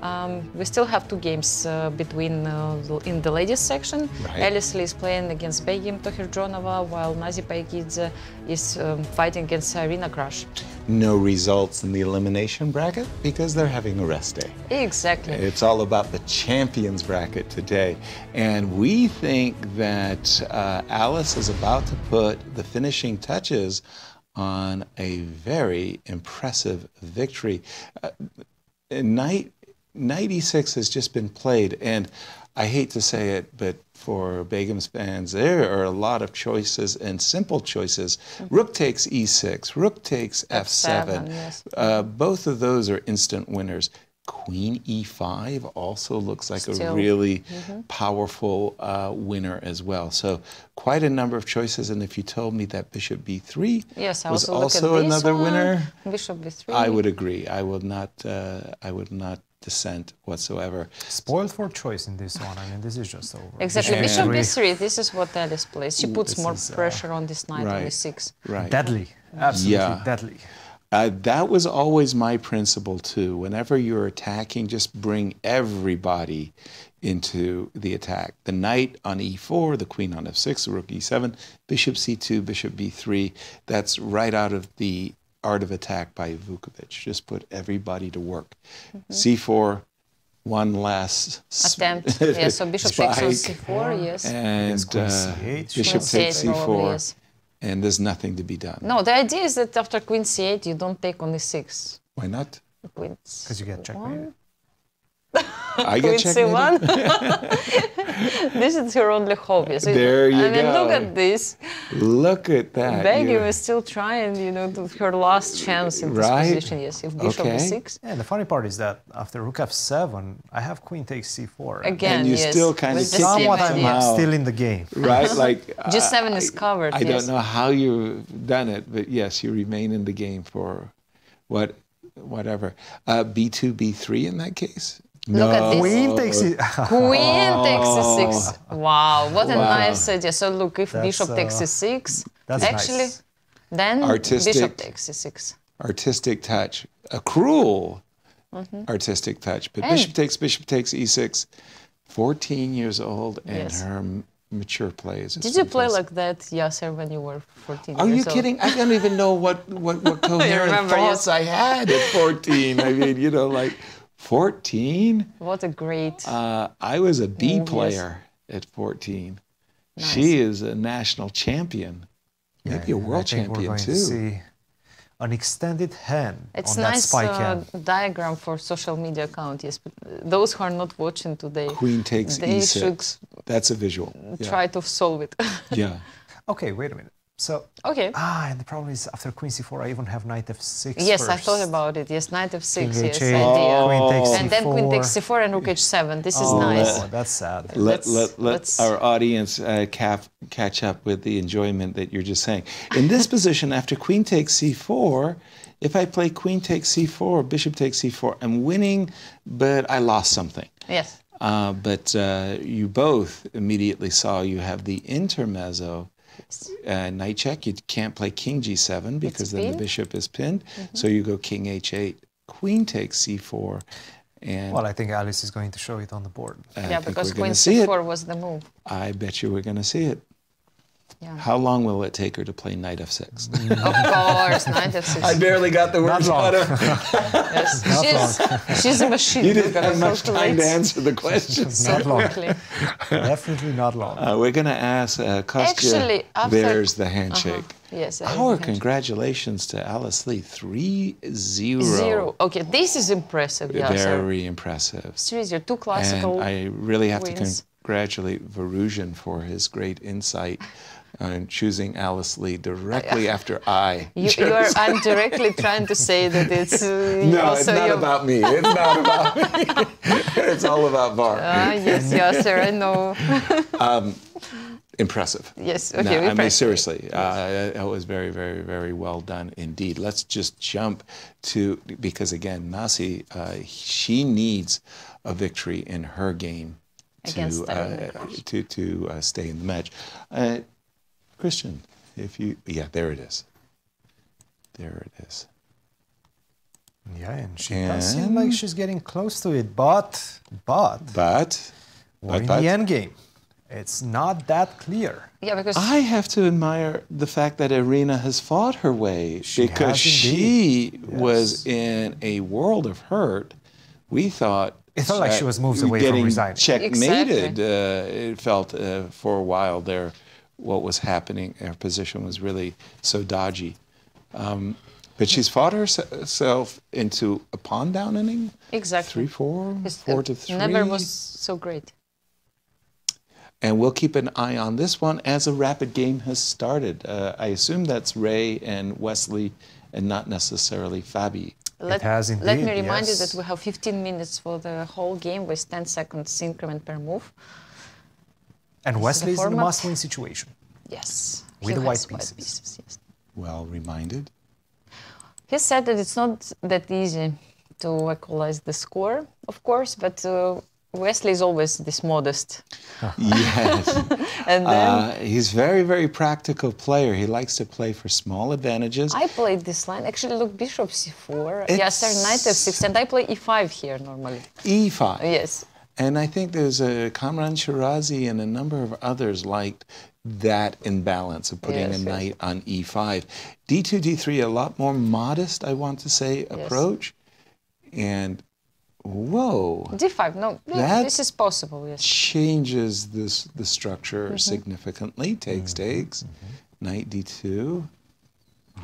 Um, we still have two games uh, between uh, in the ladies section. Right. Alice Lee is playing against Begim Tokhirjonova, while Nazi Paikidze is um, fighting against Irina Krush. No results in the elimination bracket because they're having a rest day. Exactly. It's all about the champions bracket today. And we think that uh, Alice is about to put the finishing touches on a very impressive victory. Uh, night, 96 has just been played, and I hate to say it, but for Begim's fans, there are a lot of choices and simple choices. Rook takes e6, rook takes f7. F7, yes. Uh, both of those are instant winners. Queen e5 also looks like a Still. really Mhm. powerful uh, winner as well. So quite a number of choices. And if you told me that bishop b3 Yes, I was also, also another one. winner, Bishop b3. I would agree. I would not. Uh, I would not dissent whatsoever. Spoiled for choice in this one. I mean, this is just over. Exactly. And- Bishop b3. This is what Alice plays. She puts This more is, uh, pressure on this knight on right. e6. Right. Deadly. Absolutely Yeah. deadly. Uh, that was always my principle too. Whenever you're attacking, just bring everybody into the attack. The knight on e4, the queen on f6, the rook e7, bishop c2, bishop b3. That's right out of the art of attack by Vukovic. Just put everybody to work. c4, one last s- Attempt. yeah, so bishop takes on c4, yes. And uh, bishop Queen takes c8, c4, yes. and there's nothing to be done. No, the idea is that after queen c8, you don't take on e6. Why not? Queen Because you get checkmated. I Queen get checkmated. c1. this is her only hope. Yes. There you I mean, look at this. Look at that. Begim You're- is still trying, you know, to her last chance in this Right. position. Yes, if bishop Okay. b6. Yeah, the funny part is that after rook f7, I have queen takes c4. Again, and you yes, still kind of with the kick Somewhat I'm idea. somehow, still in the game. right? Like G7 I- is covered, I yes. don't know how you've done it, but yes, you remain in the game for what, whatever. Uh, B2, B3 in that case. Look at this. Queen takes it. Queen takes e6. Wow, what a Wow. nice idea. So look, if That's, bishop takes uh, e6, that's actually, nice. then Artistic. bishop takes e6. Artistic touch, a cruel Mhm. artistic touch, but And- bishop takes, bishop takes E6. 14 years old, and Yes. her mature play is. just Did you play like that, Yasser, when you were 14 Are you old? kidding? I don't even know what what, what coherent remember, thoughts yes. I had at 14. I mean, you know, like 14. What a great. Uh, I was a B Move, yes. player at 14. Nice. She is a national champion, maybe Yeah, a and I world think we're champion going too. To see an extended hand It's on that nice uh, cam. diagram for social media account. Yes, but those who are not watching today, Queen takes they e6. should That's a visual. Yeah. try to solve it. yeah. Okay, wait a minute. So okay. ah, and the problem is after queen c4, I even have knight f6. Yes, I thought about it. Yes, knight of King six. Yes, h8, idea. queen takes and then queen takes c4 and rook h7. This is oh, nice. that's sad. Let, Let's- let, let our audience uh, cap, catch up with the enjoyment that you're just saying. In this position, after queen takes c4, if I play queen takes c4, bishop takes c4, I'm winning, but I lost something. Yes. Uh, but uh, you both immediately saw you have the intermezzo. Uh, knight check, you can't play king g7 because then the bishop is pinned. So you go king h8, queen takes c4, and Well, I think Alice is going to show it on the board. I yeah, because queen gonna it. c4 was the move. I bet you we're going to see it. Yeah. How long will it take her to play knight f6? Of course, knight f6. I barely got the words out of Yes. Not She's, she's a machine. You didn't have much so time to answer the questions. So Not long. quickly. Definitely not long. Uh, we're going to ask uh, Kostya. Actually, after- there's the handshake. Uh-huh. Yes. Our handshake. congratulations to Alice Lee. 3 0. Zero. Okay, this is impressive. Yeah, sir. Very impressive. Three zero. Two classical. And I really have to congratulate Varuzhan for his great insight on choosing Alice Lee directly after I. You, you are I'm directly trying to say that it's uh, No, it's not your- about me. It's not about me. it's all about Var. Ah, yes, yes, sir. I know. Um, impressive. Yes, No, okay, I mean, seriously, uh, that was very, very, very well done indeed. Let's just jump to, because again, Nazi, uh, she needs a victory in her game to, uh, to, to uh, stay in the match. Cristian, if you, yeah, there it is. There it is. Yeah, and she does seem like she's getting close to it, but but But, we're but, in but- the end game. It's not that clear. Yeah, because I have to admire the fact that Irina has fought her way She because has she indeed, was in a world of hurt. We thought It felt like she was moves away from getting resigning. checkmated. Uh, it felt uh, for a while there, what was happening. Her position was really so dodgy. Um, but she's fought herself into a pawn down inning. exactly. Three four, His- four to three. Never was so great. And we'll keep an eye on this one as a rapid game has started. Uh, I assume that's Ray and Wesley and not necessarily Fabi. Let, has let me remind yes. you that we have 15 minutes for the whole game with 10 seconds increment per move. And This Wesley the is in a format. must-win situation. Yes. With he the white has pieces. yes. Well reminded. He said that it's not that easy to equalize the score, of course, but uh, Wesley is always this modest. Yes. And then Uh, he's very, very practical player. He likes to play for small advantages. I played this line. Actually, look, bishop c4. Yes, sir, knight f6, and I play e5 here normally. E5. Yes. And I think there's a Kamran Shirazi and a number of others liked that imbalance of putting Yes, a yes. knight on e5. D2, D3, a lot more modest, I want to say, approach. And whoa, d5, no, That- this is possible, yes. changes this the structure Mhm. significantly. Takes, takes. Knight d2.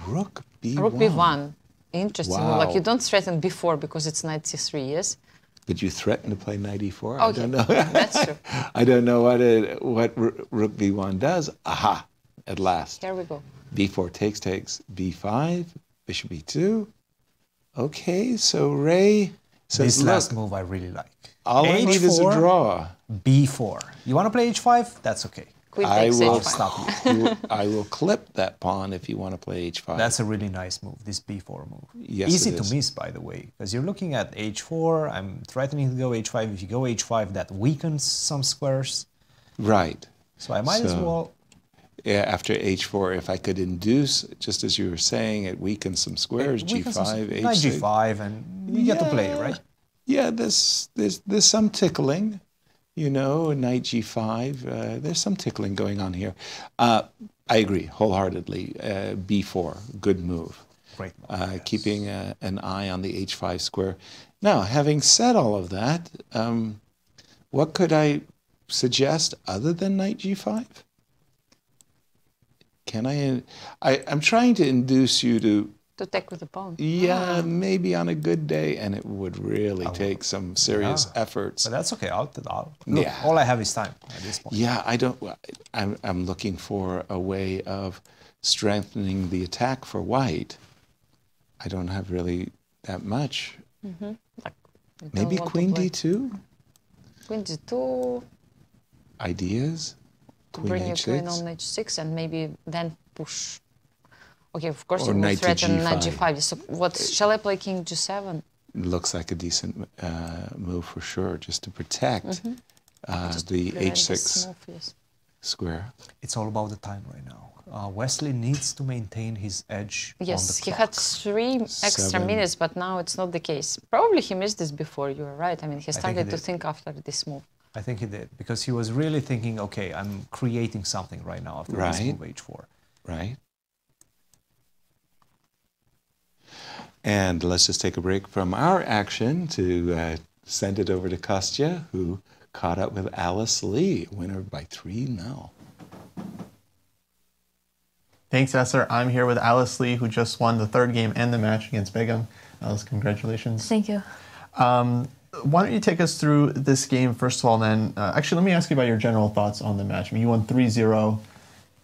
Rook b1. Rook b1. Interesting. Wow. Like you don't threaten before because it's knight c3, yes? But you threatened to play knight e4. I oh, don't know. that's true. I don't know what it, what rook b1 does. Aha! At last. Here we go. b4 takes, takes. b5. Bishop b2. Okay, so Ray says, This last move I really like. all I need is a H4, draw. B4. You want to play H5? That's okay. Queen I takes will h5. Stop you will- I will clip that pawn if you want to play h5. That's a really nice move, this b4 move. Yes, Easy it to is. miss, by the way, because you're looking at h4. I'm threatening to go h5. If you go h5, that weakens some squares. right. So I might as well. Yeah, after h4, if I could induce, just as you were saying, it weakens some squares, weaken some- g5, Knight h6. g5, and you get to play, Yeah. right? Yeah, there's, there's, there's some tickling, you know, knight g5. Uh, there's some tickling going on here. Uh, I agree wholeheartedly. Uh, b4, good move. Great Uh, Keeping uh, an eye on the h5 square. Now, having said all of that, um, what could I suggest other than knight g5? Can I, I? I'm trying to induce you to To take with the pawn. Yeah, maybe on a good day, and it would really take some serious Yeah. efforts. But that's okay. I'll, I'll look, Yeah. all I have is time at this point. Yeah, I don't. I'm, I'm looking for a way of strengthening the attack for white. I don't have really that much. Mm-hmm. Like, Maybe queen d2 Queen d2, ideas. Queen bring your queen h6. on h6, and maybe then push. Okay, of course Or you will knight to threaten knight G5. g5. So what? Shall I play king g7? Looks like a decent uh, move for sure, just to protect Mhm. uh, Just the h6 this move, yes. square. It's all about the time right now. Uh, Wesley needs to maintain his edge on the Yes, he clock. had three extra Seven. minutes, but now it's not the case. Probably he missed this before. You are right. I mean, he think he started to think after this move. I think he did because he was really thinking, okay, I'm creating something right now after this Right. move h4. Right. And let's just take a break from our action to uh, send it over to Kostya, who caught up with Alice Lee, winner by 3 0. Thanks, Yasser. I'm here with Alice Lee, who just won the third game and the match against Begim. Alice, congratulations. Thank you. Um, why don't you take us through this game first of all, and then uh, actually let me ask you about your general thoughts on the match. I mean, you won 3-0,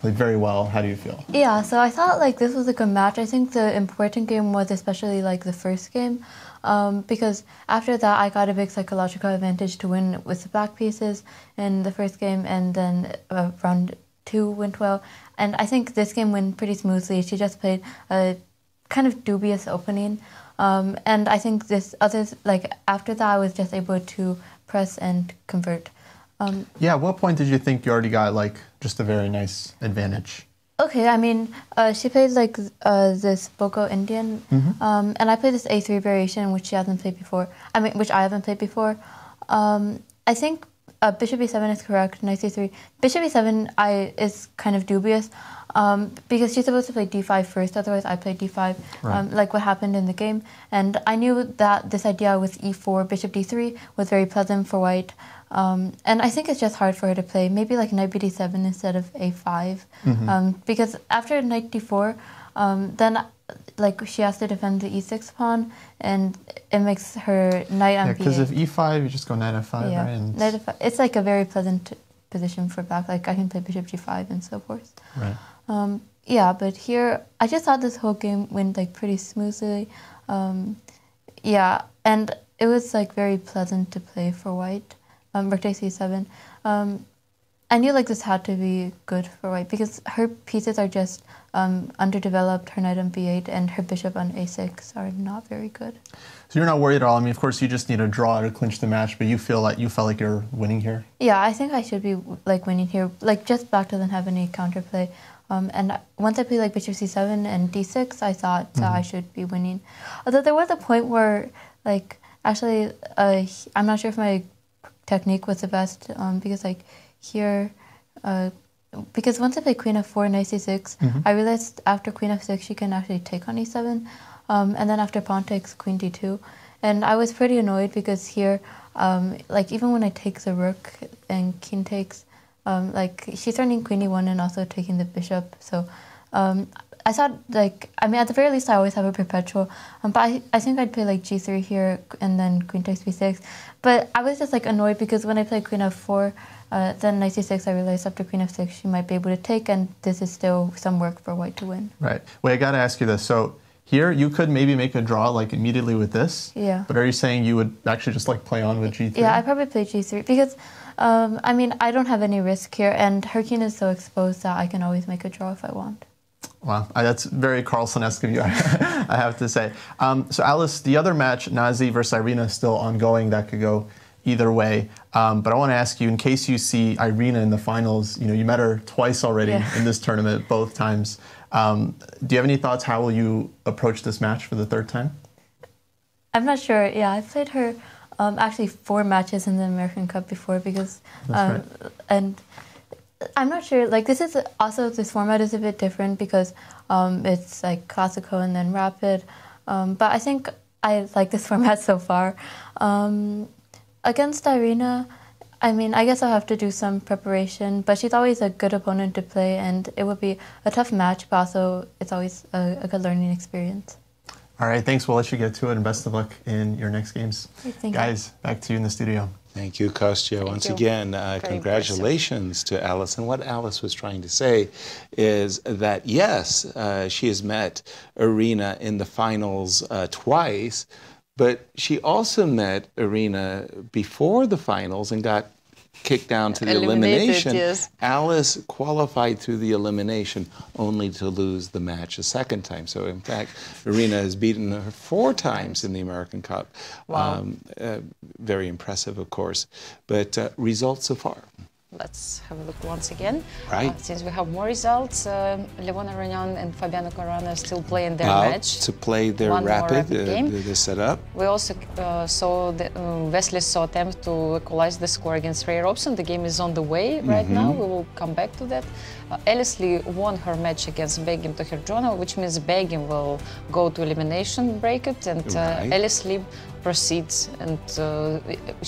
played very well. How do you feel? Yeah, so I thought like this was a good match. I think the important game was especially like the first game, um, because after that I got a big psychological advantage to win with the black pieces in the first game, and then uh, round two went well. And I think this game went pretty smoothly. She just played a kind of dubious opening, um, and I think this others like after that I was just able to press and convert. Um, Yeah, at what point did you think you already got like just a very nice advantage? Okay, I mean, uh, she played like uh, this Bogo Indian, Mhm. um, and I played this A3 variation, which she hasn't played before. I mean, which I haven't played before. Um, I think uh, Bishop E7 is correct. Knight C3. Bishop E7 I is kind of dubious um, because she's supposed to play D5 first. Otherwise, I play D5, Right. um, like what happened in the game. And I knew that this idea with E4, Bishop D3 was very pleasant for white. Um, and I think it's just hard for her to play. Maybe like Knight BD7 instead of A5. Mhm. Um, because after knight d4, um, then like she has to defend the e6 pawn, and it makes her knight on Yeah, because b8. if e5, you just go knight f5, yeah, right? And- knight f5. It's like a very pleasant position for back. Like I can play bishop g5 and so forth. Right. Um, yeah, but here I just thought this whole game went like pretty smoothly. Um, yeah, and it was like very pleasant to play for white. Um, takes c7. Um, I knew like this had to be good for white because her pieces are just um, underdeveloped. Her knight on b8 and her bishop on a6 are not very good. So you're not worried at all. I mean, of course, you just need a draw to clinch the match, but you feel like you felt like you're winning here. Yeah, I think I should be like winning here. Like just black doesn't have any counterplay. Um, and once I played like bishop c7 and d6, I thought that I should be winning. Although there was a point where like actually uh, I'm not sure if my technique was the best um, because like here uh, because once I played queen f4 knight c6, Mhm. I realized after queen f6 she can actually take on e7, um, and then after pawn takes queen d2, and I was pretty annoyed because here, um, like even when I take the rook and king takes, um, like she's turning queen e1 and also taking the bishop, so. I thought like I mean at the very least I always have a perpetual, um, but I, I think I'd play like g3 here and then queen takes b6, but I was just like annoyed because when I played queen f4, uh, then knight c6 I realized after queen f6 she might be able to take and this is still some work for white to win. Right. Wait, I got to ask you this. So here, you could maybe make a draw like immediately with this. Yeah. But are you saying you would actually just like play on with g3? Yeah, I probably play g3 because um, I mean I don't have any risk here and her king is so exposed that I can always make a draw if I want. Wow, that's very Carlsen-esque of you, I have to say. Um, so Alice, the other match, Nazi versus Irina, is still ongoing. That could go either way. Um, but I want to ask you, in case you see Irina in the finals, you know, you met her twice already Yeah. in this tournament, both times. Um, do you have any thoughts? How will you approach this match for the third time? I'm not sure. Yeah, I played her um, actually four matches in the American Cup before because, um, right. and I'm not sure. Like this is also this format is a bit different because um, it's like classical and then rapid. Um, but I think I like this format so far. Um, against Irina, I mean, I guess I'll have to do some preparation, but she's always a good opponent to play, and it would be a tough match, but also it's always a, a good learning experience. All right, thanks. We'll let you get to it, and best of luck in your next games. Thank you. Guys, back to you in the studio. Thank you, Kostya. Once you. again, uh, congratulations to Alice. And what Alice was trying to say is that yes, uh, she has met Irina in the finals uh, twice, but she also met Irina before the finals and got kicked down to the elimination. yes. Alice qualified through the elimination only to lose the match a second time. So, in fact, Irina has beaten her four times in the American Cup. Wow. Um, uh, very impressive, of course. But uh, results so far. Let's have a look once again. Right. Uh, since we have more results, um Levona and Fabiano Caruana still playing their match. to play their One rapid, rapid uh, game. the, the setup. We also uh, saw the, uh, Wesley So attempt to equalize the score against Ray Robson. The game is on the way right now. Mhm. We will come back to that. Uh, Alice Lee won her match against Begim Tokhirjonova, which means Begim will go to elimination bracket and uh, Right. Alice Lee proceeds and uh,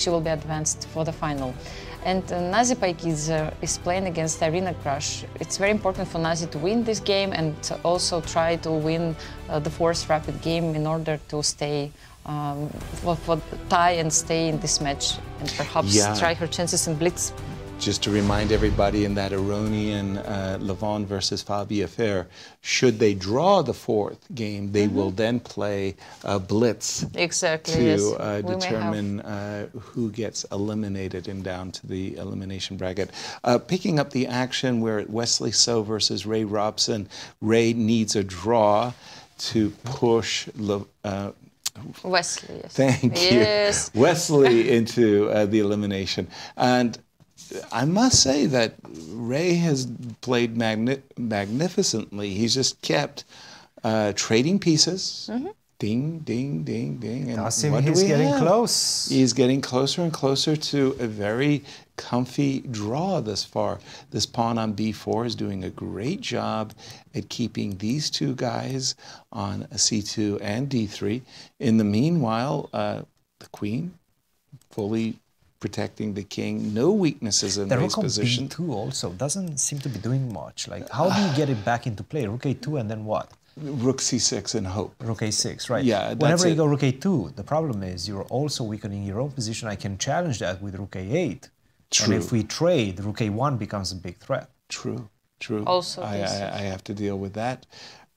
she will be advanced for the final. And uh, Nazi Paikidze is playing against Irina Krush. It's very important for Nazi to win this game and also try to win uh, the fourth rapid game in order to stay um, for, for tie and stay in this match and perhaps Yeah. try her chances in Blitz. Just to remind everybody in that Aronian uh, Levon versus Fabi affair, should they draw the fourth game, they will then play uh, Blitz Exactly. to yes. uh, determine uh, who gets eliminated and down to the elimination bracket. Uh, picking up the action, we're at Wesley So versus Ray Robson. Ray needs a draw to push Le- uh, Wesley. Yes. Thank yes. you. Wesley into uh, the elimination. And I must say that Ray has played magni- magnificently. He's just kept uh, trading pieces. Ding, ding, ding, ding. And Does seem what do he's we getting have? close. He's getting closer and closer to a very comfy draw thus far. This pawn on b4 is doing a great job at keeping these two guys on c2 and d3. In the meanwhile, uh, the queen fully protecting the king. No weaknesses in The Ray's rook on position. b2 also doesn't seem to be doing much. Like, how do you get it back into play? Rook a2 and then what? Rook c6 and hope. Rook a6, right? Yeah, that's Whenever you it. go rook a2, the problem is you're also weakening your own position. I can challenge that with rook a8. True. And if we trade, rook a1 becomes a big threat. True, true. Also I, I, I have to deal with that.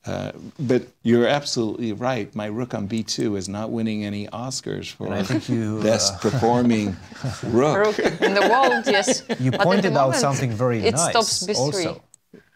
Uh, but you're absolutely right. My rook on b2 is not winning any Oscars for And I think you, best uh, performing rook. Rook in the world, yes. You But pointed out moment, something very it nice stops b3. also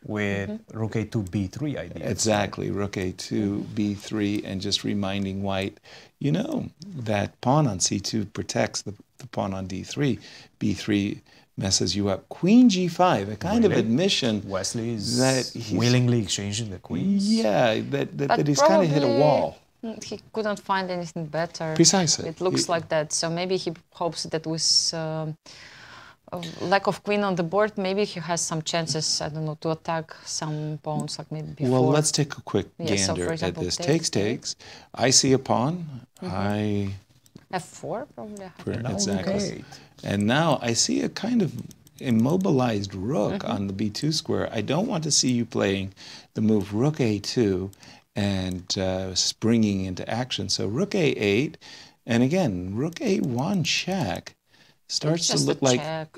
with Mm-hmm. rook a2 b3 idea. Exactly, rook a2, b3, and just reminding white, you know, that pawn on c2 protects the, the pawn on d3. b3 messes you up. Queen g5, a kind of admission Wesley is that he's, willingly exchanging the queens. Yeah, that, that, that he's kind of hit a wall. mm, He couldn't find anything better. Precisely. It looks He- like that. So maybe he hopes that with a lack of queen on the board, maybe he has some chances, I don't know, to attack some pawns, like maybe before. Well, let's take a quick Yeah, so gander example, at this. takes, Takes, takes. I see a pawn. Mhm. I F4 probably. for- now rook exactly. eight. And now I see a kind of immobilized rook Mm-hmm. on the b2 square. I don't want to see you playing the move rook a2 and uh, springing into action. So rook a8, and again rook a1 check starts to look like check.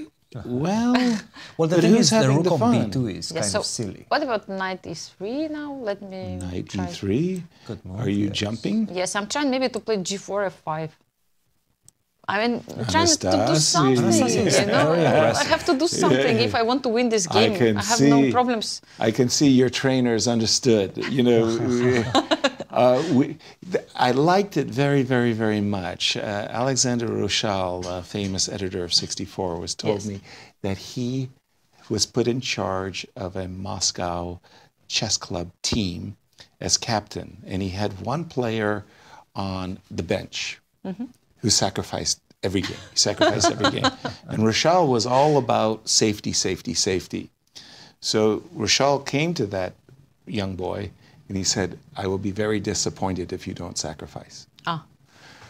well. Well, the thing is, the rook the on b2 is Yeah, kind so of silly. What about knight e3 now? Let me Knight try. e3. Good move, Are you yes. jumping? Yes, I'm trying maybe to play g4 f5. I mean, trying to do something. You know, I have to do something if I want to win this I game. can have see. no problems. I can see your trainers understood. You know, we- uh, we, th- I liked it very, very, very much. Uh, Alexander Roshal, a famous editor of 64, was told Yes. me that he was put in charge of a Moscow chess club team as captain, and he had one player on the bench who sacrificed every game. He sacrificed every game. And Roshal was all about safety, safety, safety. So Roshal came to that young boy and he said, I will be very disappointed if you don't sacrifice. Ah,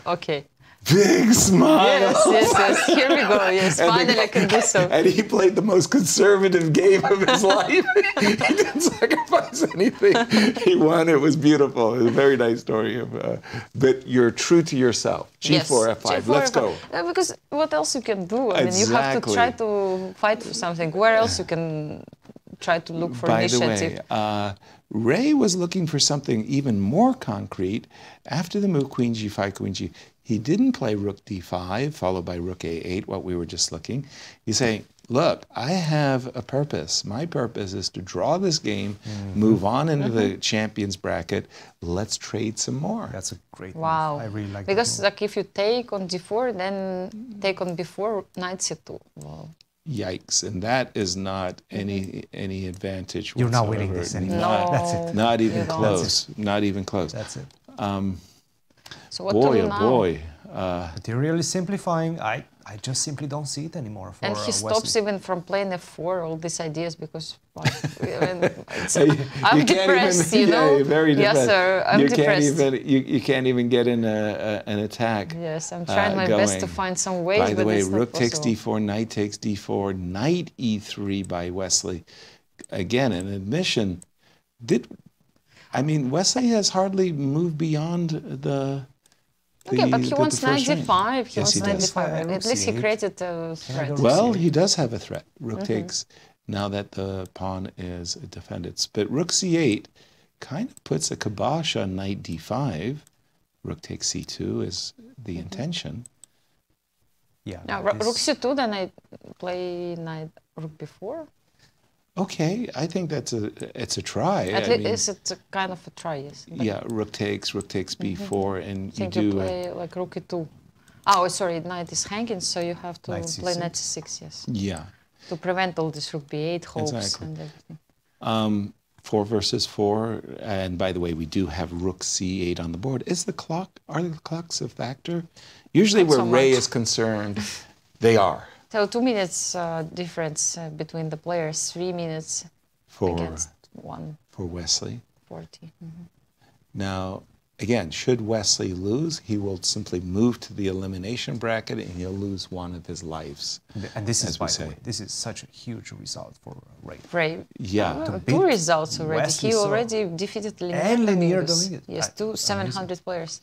okay. Big smile. Yes, yes, yes. Here we go. Yes, And the- finally I can do so. And he played the most conservative game of his life. he didn't sacrifice anything. He won. It was beautiful. It was a very nice story. Of, uh, but you're true to yourself. G4, Yes, F5. G4, Let's go. Uh, because what else you can do? I mean, you have to try to fight for something. Where else you can try to look for By the initiative? way, uh, Ray was looking for something even more concrete. After the move Queen G5, Queen G, he didn't play Rook D5, followed by Rook A8, what we were just looking. He's saying, look, I have a purpose. My purpose is to draw this game, Mm-hmm. move on into the champions bracket. Let's trade some more. That's a great Wow. I really like that because like if you take on d4, then take on before knight c2. Wow. Yikes! And that is not any any advantage. You're not winning this anymore. Not, No, That's it. Not even don't. close. Not even close. That's it. Um, So what boy, do oh boy. Uh, But you're really simplifying. I, I just simply don't see it anymore for And uh, he stops Wesley. even from playing f4, all these ideas, because well, I mean, it's- you- I'm you depressed, even, you know? Yeah, very Yes, depressed. sir, I'm you depressed. Can't even, you, you can't even get in a, a, an attack. Yes, I'm trying my best to find some ways, By the way, rook takes possible. d4, knight takes d4, knight e3 by Wesley. Again, an admission. Did I mean Wesley has hardly moved beyond the. the Okay, but he the- wants the 95. He Yes, wants he does. 95. At least he created a threat. Well, he does have a threat. Rook Mhm. takes now that the pawn is defended. But rook c8 kind of puts a kibosh on knight d5. Rook takes c2 is the intention. Yeah. Now, rook c2, then I play knight rook b4. Okay, I think that's a it's a try. At I least mean, is it a kind of a try, yes. But yeah, rook takes, rook takes b4, and I you you do. uh, play like rook e2. Oh, sorry, knight is hanging, so you have to Knight play c6. knight c6, yes. yeah. To prevent all this rook b8 hopes Exactly. and everything. Um, four versus four, and by the way, we do have rook c8 on the board. Is the clock? Are the clocks a factor? Usually, Not where so Ray much. is concerned, they are So two minutes uh, difference uh, between the players, three minutes for against one for Wesley. 40. Mhm. Now, again, should Wesley lose, he will simply move to the elimination bracket, and he'll lose one of his lives. And this is, as we by the say. way, this is such a huge result for Ray. Ray. Yeah. Uh, two results already. Wesley he already defeated Lenier And Lenier Dominguez. Dominguez. Yes, two 700 players.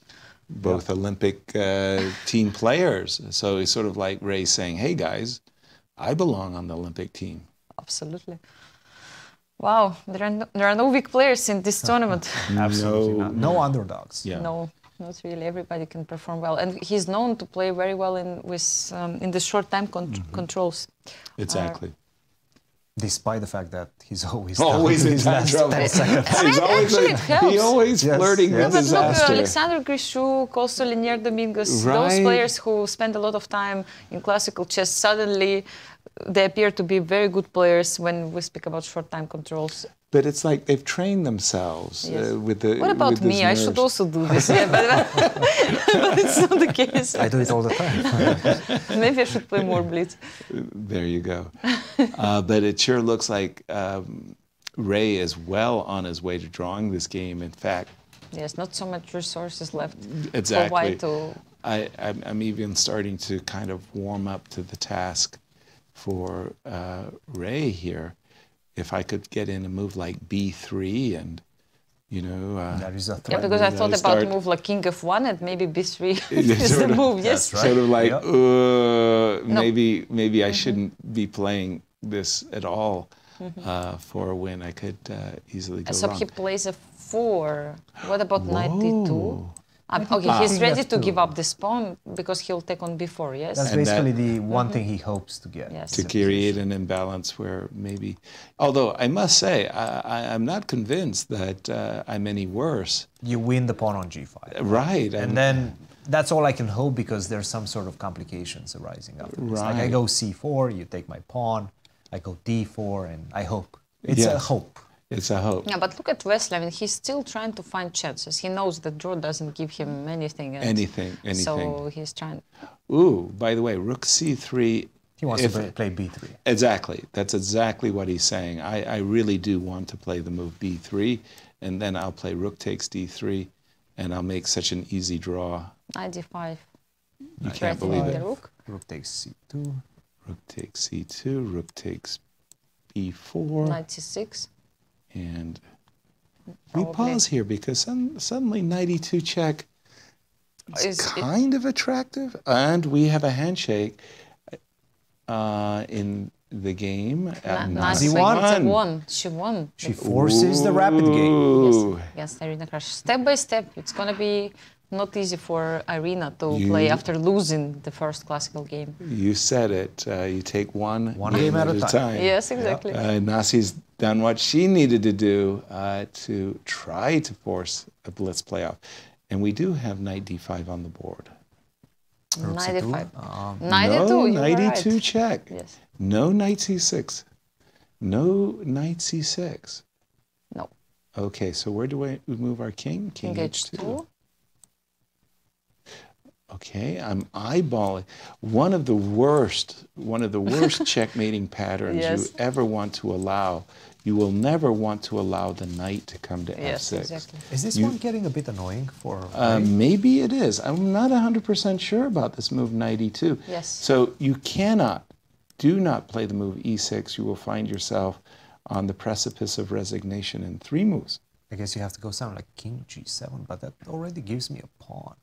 Both Olympic uh, team players. So it's sort of like Ray saying, "Hey guys, I belong on the Olympic team." Absolutely. Wow, there are no, there are no weak players in this tournament. Absolutely not. No underdogs. Yeah. No, not really. Everybody can perform well, and he's known to play very well in with um, in the short time con- Mm-hmm. controls. Exactly. Despite the fact that he's always Always in his time last trouble. 10 seconds. He's always, actually, it helps. he always Yes, flirting yes. with But look, uh. Alexander Grischuk, also Lenier Dominguez, those players who spend a lot of time in classical chess, suddenly they appear to be very good players when we speak about short time controls. But it's like they've trained themselves Yes. uh, with the. What about with these me? I should also do this, yeah, but, but it's not the case. I do it all the time. Maybe I should play more Blitz. There you go. uh, but it sure looks like um, Ray is well on his way to drawing this game. In fact, Yes, not so much resources left exactly. for White to. I, I'm, I'm even starting to kind of warm up to the task for uh, Ray here. If I could get in a move like B3 and, you know. Uh, that is a Yeah, because I thought I about a start- move like King of One and maybe B3 is the sort of- move. Yes, That's Sort of like, Yep. uh, No. maybe maybe I Mhm. shouldn't be playing this at all Mhm. uh, for a win. I could uh, easily go so wrong. he plays a four. What about knight d2? Whoa. Um, okay, he's King ready to F2. give up this pawn because he'll take on b4. Yes. That's And that- basically the one thing he hopes to get. Yes. to create an imbalance where maybe, although I must say, I, I, I'm not convinced that uh, I'm any worse. You win the pawn on g5. Right. And then that's all I can hope because there's some sort of complications arising after this. Like I go c4, you take my pawn, I go d4, and I hope. It's a hope. It's a hope. Yeah, but look at Wesley. I mean, he's still trying to find chances. He knows that draw doesn't give him anything. and Anything, anything. So he's trying. Ooh, by the way, rook c3. He wants if- to play, play b3. Exactly. That's exactly what he's saying. I, I really do want to play the move b3, and then I'll play rook takes d3, and I'll make such an easy draw. Knight d5. You can't believe the it. rook. Rook takes c2. Rook takes c2, rook takes b4, 96. And we pause here because sudden- suddenly 92 check is Is it- kind of attractive, and we have a handshake uh, in the game at Na- Nazi Nazi won. won. She won. She forces the rapid game. Ooh. Yes, against Irina Krush. Step by step, it's gonna be not easy for Irina to You- play after losing the first classical game. You said it. Uh, you take one, One game at a time. Yes, exactly. Uh, Nazi's done what she needed to do uh, to try to force a blitz playoff. And we do have knight d5 on the board. 95. Um, 92, no you were 92 right. check. Yes. No knight c6. No knight c6. No. Okay, so where do we we move our king? King h2. Okay, I'm eyeballing one of the worst, one of the worst checkmating patterns Yes. you ever want to allow. You will never want to allow the knight to come to Yes, f6. exactly. Is this You- one getting a bit annoying for Uh, maybe it is. I'm not 100% sure about this move knight e2. Yes. So you cannot, do not play the move e6. You will find yourself on the precipice of resignation in three moves. I guess you have to go something like king g7, but that already gives me a pawn.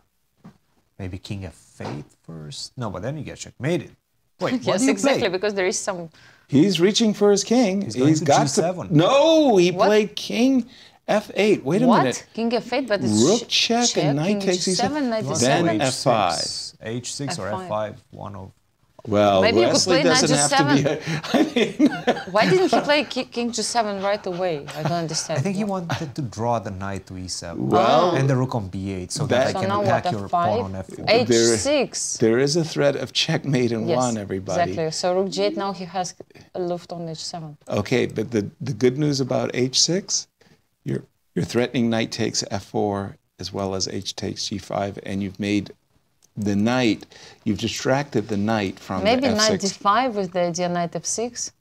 Maybe king f8 first. No, but then you get checkmated. Wait, what yes, do you exactly, play? because there is some. He's reaching for his king. He's going to got G7. to. No, he What? played king f8. Wait a what? minute. King f8, but it's Rook ch- check, and knight king takes g7, e7. Then f5. H6 or F5. f5, one of. Well, Maybe you could Wesley play knight doesn't have to be. g7. A, Why didn't he play king g7 right away? I don't understand. I think he wanted to draw the knight to e7 Well, and the rook on b8 so that, that- I can now attack what, your pawn on f4. H- There- H6. there is a threat of checkmate in yes, one, everybody. Exactly. So rook g8 now he has a luft on h7. Okay, but the, the good news about h6, you're you're threatening knight takes f4 as well as h takes g5, and you've made the knight, you've distracted the knight from Maybe the knight d5 with the idea knight f6.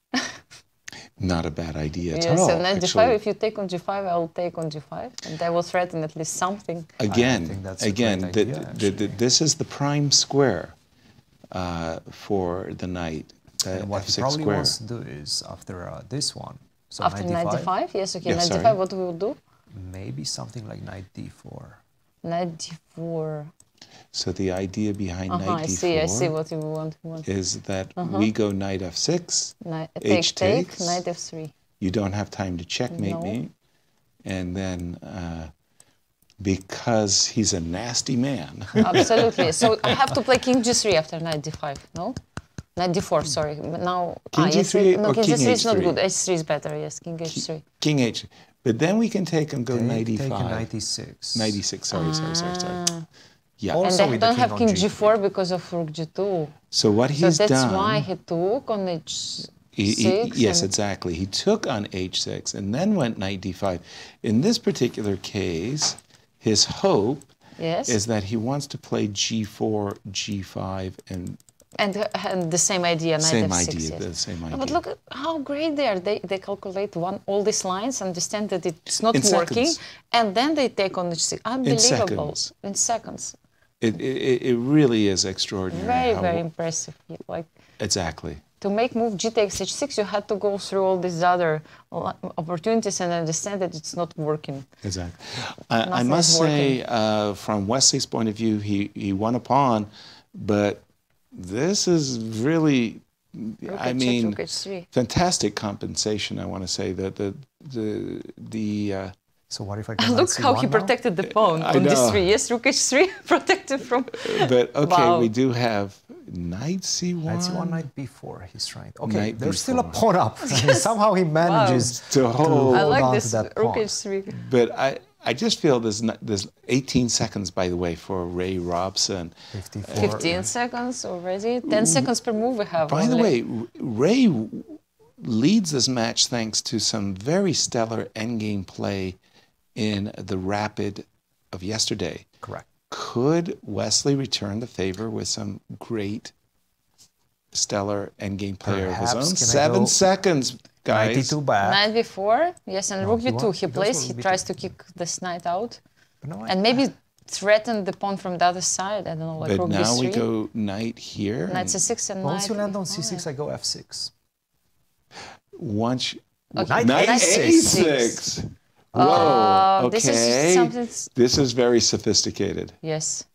Not a bad idea at yes, all. and knight actually. d5. If you take on g5, I will take on g5, and I will threaten at least something. Again, think that's again, great the, idea, the, the, this is the prime square uh, for the knight. The And what he f6 probably square. wants to do is after uh, this one, so After knight knight d5, d5, yes, okay, Yeah, knight sorry. d5, what we will do? maybe something like knight d4. Knight d4. So the idea behind Uh-huh, knight I d4 see, I see what you want. Want. is that Uh-huh. we go knight f6, Knight, h take, take, takes. knight f3. you don't have time to checkmate No. me. And then uh, because he's a nasty man. Absolutely. So I have to play king g3 after knight d5, no? Knight d4, sorry. But Now, King ah, G3 no, or king king g3 is not H3? good. h3 is better, yes, king h3. King h. But then we can take and go Take- knight take e5. a knight e6. Knight e6, sorry, sorry, sorry, sorry. Yeah. Also and I with don't king have king G3. g4 because of rook g2. So what he's So that's done. why he took on h6. He- he- yes, exactly. He took on h6 and then went knight d5. In this particular case, his hope Yes. is that he wants to play g4, g5, and And, and the same idea, knight same f6. idea, yes. the same idea. But look at how great they are. They, they calculate one all these lines, understand that it's not In working, seconds. and then they take on h6. Unbelievable. In seconds. In seconds. It, it, it really is extraordinary. Very, very impressive. Like Exactly. to make move g takes h6, you had to go through all these other uh, opportunities and understand that it's not working. Exactly. I, I must say, uh, from Wesley's point of view, he, he won a pawn, but this is really, Rook I h8, mean, h3. fantastic compensation. I want to say that the the the. Uh, So what if I go Look knight how c1 he now? protected the pawn I on know. d3. Yes, rook h3 protected from. Uh, but okay, Wow. we do have knight c1. Knight c1, knight b4, he's trying. Okay, Knight there's still a b4. pawn up. Somehow he manages To hold. I hold like on this to that rook h3. But I, I just feel there's not, there's 18 seconds, by the way, for Ray Robson. 54. 15 seconds already. 10 seconds per move we have. By the way, Ray leads this match thanks to some very stellar endgame play in the rapid of yesterday. Correct. Could Wesley return the favor with some great stellar endgame player of his Perhaps. own? Can Seven go seconds, guys. 92 back. Knight before, yes, and No, rook he b2. He He plays, he tries to kick this knight out. No, I- And maybe threaten the pawn from the other side. I don't know, like but rook now b3. we go knight here. Knight c6 and Once knight you land on e5. c6, I go f6. Once you- Okay. Knight, Knight a6. A6. Whoa. Uh, okay. this is something- This is very sophisticated. Yes.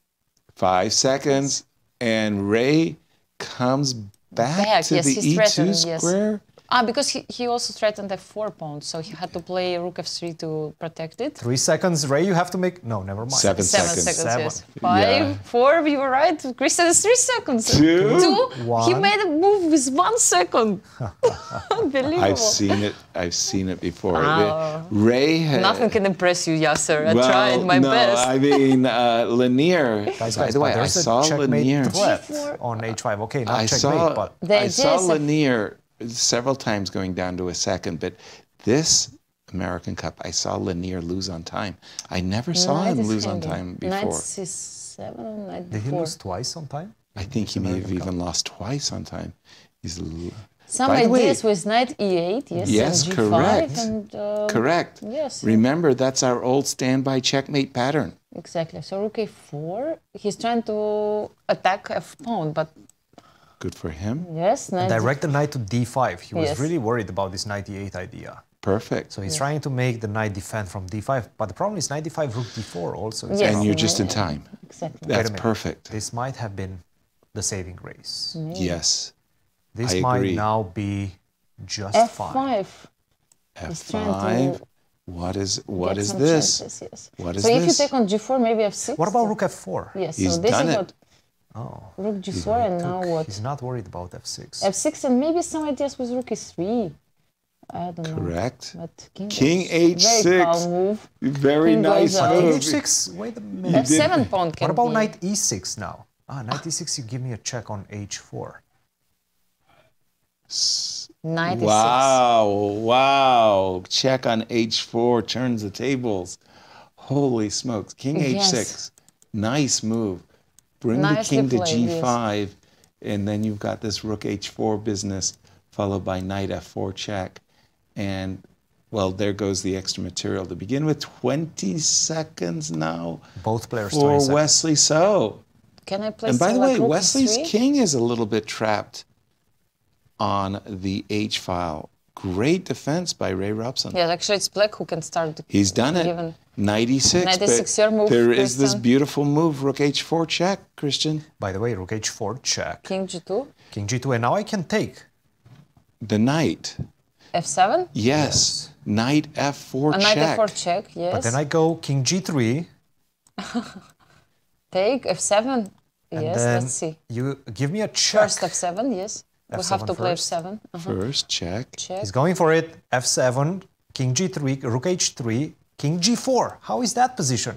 Five seconds, and Ray comes back, Back, to yes, the he's e2 threatened, yes. Square. Ah, because he, he also threatened f4 pawn, so he had to play rook f3 to protect it. Three seconds, Ray, you have to make. No, never mind. Seven Seven seconds. seconds, Seven. yes. Five, Yeah. four, you were right. Cristian is three seconds. Two. Two. He made a move with one second. Unbelievable. I've seen it. I've seen it before. Wow. Ray had. Nothing can impress you, Yasser. I well, tried my no, best. I mean, uh, Lenier. Guys, by guys, the way, I there's a saw checkmate Lenier. on h5. Okay, not I checkmate, saw, but The I idea saw is that- Lenier several times going down to a second, but this American Cup, I saw Lenier lose on time. I never saw Knight him is lose on time before. c7 or knight did he d4. lose twice on time? I think he may have even lost twice on time. He's Some By the way- ideas with knight e8, yes, Yes, and g5, correct. and um, Correct. Yes, Remember, that's our old standby checkmate pattern. exactly. So rook a4. He's trying to attack f pawn, but Good for him. yes, knight. Direct the knight to d5. He was Yes. really worried about this knight e8 idea. Perfect. So he's trying to make the knight defend from d5. But the problem is knight d5, rook d4 also. Yes. And you're just in time. Exactly. That's perfect. This might have been the saving grace. Yes. This I might agree. now be just f5. fine. He's trying F5. to What is what get this? chances, yes. What is so if you take on g4, maybe f6. What about rook f4? Yes, He's so this done is it. what Oh, rook g4 and now what? he's not worried about f6. f6 and maybe some ideas with rook e3. I don't know. Correct. But king, King H6, Very calm move. Very King nice goes out. King move. h6, wait a minute. f7 pawn can What about be. knight e6 now? Ah, knight e6, you give me a check on h4. Knight e6. Wow, wow. Check on h4, turns the tables. Holy smokes. King Yes. h6. Nice move. Bring Nicely the king to played, yes. g5, and then you've got this rook h4 business, followed by knight f4 check. And, well, there goes the extra material to begin with. 20 seconds now Both players for 20 seconds. Wesley So. Can I play And by the way, Wesley's e3? king is a little bit trapped on the H file. Great defense by Ray Robson. Yeah, actually it's black who can start. He's done it. Given. 96. Knight but e6, your move, there is this beautiful move, rook h4 check, Cristian. By the way, rook h4 check. King g2, King g2, and now I can take. The knight. f7, Yes. Knight f4 a knight check. f4 check. Yes. But then I go king g3, Take f7. and Yes. then Let's see. you give me a check. First f7. Yes. we F7 have to play first. f7. Uh-huh. First check. Check. He's going for it. f7, king g3, rook h3, king g4. How is that position?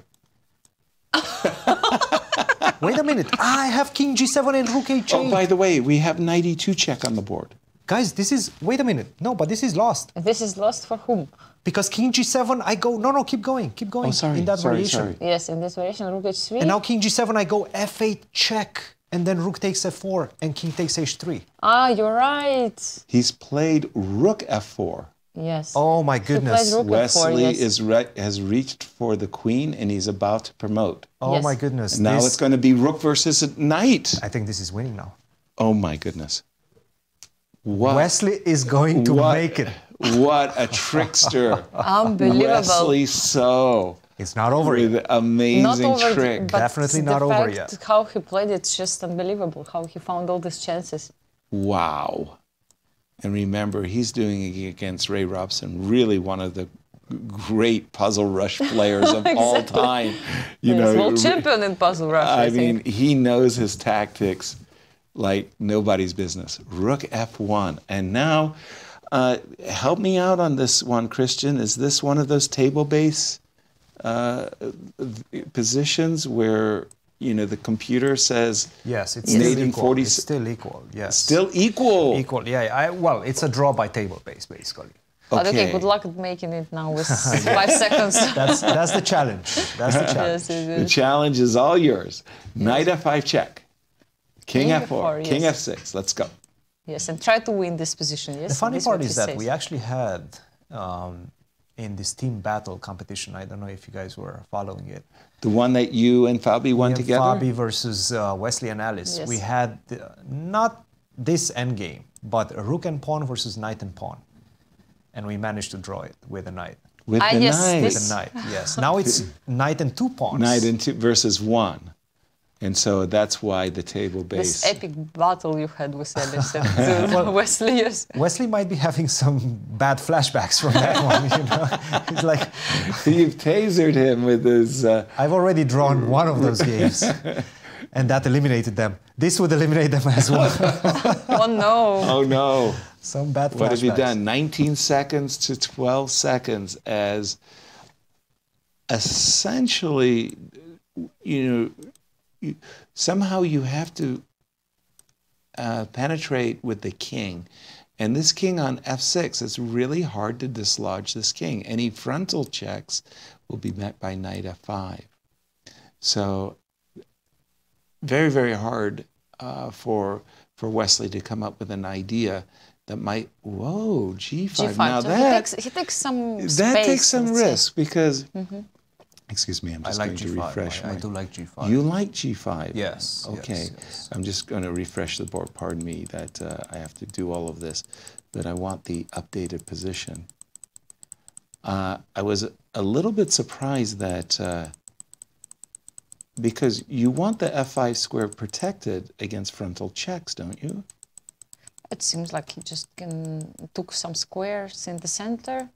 Wait a minute. I have king g7 and rook h8. Oh, by the way, we have knight e2 check on the board. Guys, this is. Wait a minute. No, but this is lost. This is lost for whom? Because king g7, I go. No, no, keep going. Keep going. Oh, sorry. In that sorry, variation. sorry. Yes, in this variation, rook h3. And now king g7, I go f8 check. And then rook takes f4 and king takes h3. Ah, you're right. He's played rook f4. Yes. Oh my goodness. rook f4, Wesley yes. is re- has reached for the queen and he's about to promote. Oh Yes. my goodness. And now This- it's going to be rook versus knight. I think this is winning now. Oh my goodness. What, Wesley is going to what- make it. What a trickster. Unbelievable. Wesley So. It's not over With yet. amazing not over, trick. but Definitely the not over fact yet. How he played it's just unbelievable. How he found all these chances. Wow. And remember, he's doing it against Ray Robson, really one of the great puzzle rush players of all time. You He's know, world champion in puzzle rush. I, I mean, think. he knows his tactics like nobody's business. Rook F1. And now, uh, help me out on this one, Cristian. Is this one of those table base uh, positions where, you know, the computer says Yes, it's Made still in equal. 40 It's still equal. Yes. still equal? equal. Yeah. I, well, it's a draw by table base, basically. But okay, Okay. good luck making it now with five seconds. That's that's the challenge. That's the challenge. yes, it The is. challenge is all yours. Knight F5 check. King, King F4. F4, King yes. F6. Let's go. Yes, and try to win this position. Yes. The funny part is that says. we actually had um, in this team battle competition. I don't know if you guys were following it. The one that you and Fabi won and together? Fabi versus uh, Wesley and Alice. Yes. We had uh, not this end game, but a rook and pawn versus knight and pawn, and we managed to draw it with a knight. With Ah, the yes, knight. With a knight, yes. Now it's knight and two pawns. Knight and two versus one. And so that's why the table base. This epic battle you had with Alice and uh, Wesley, yes. Wesley might be having some bad flashbacks from that one. You know, he's like, You've tasered him with his. Uh, I've already drawn one of those games, and that eliminated them. This would eliminate them as well. Oh no. oh no. some bad flashbacks. What have you done? 19 seconds to 12 seconds as essentially, you know, you, somehow you have to uh, penetrate with the king. And this king on f6, it's really hard to dislodge this king. Any frontal checks will be met by knight f5. So very, very hard uh, for for Wesley to come up with an idea that might, whoa, g5. G5. Now so that, he takes he takes some that takes some risk because, Mhm. Excuse me, I'm I just like going to G5. refresh I- I my- do like G5. You like G5? Yes, Okay. yes, I'm just going to refresh the board. Pardon me that uh, I have to do all of this, but I want the updated position. Uh, I was a little bit surprised that uh, because you want the f5 square protected against frontal checks, don't you? It seems like he just can took some squares in the center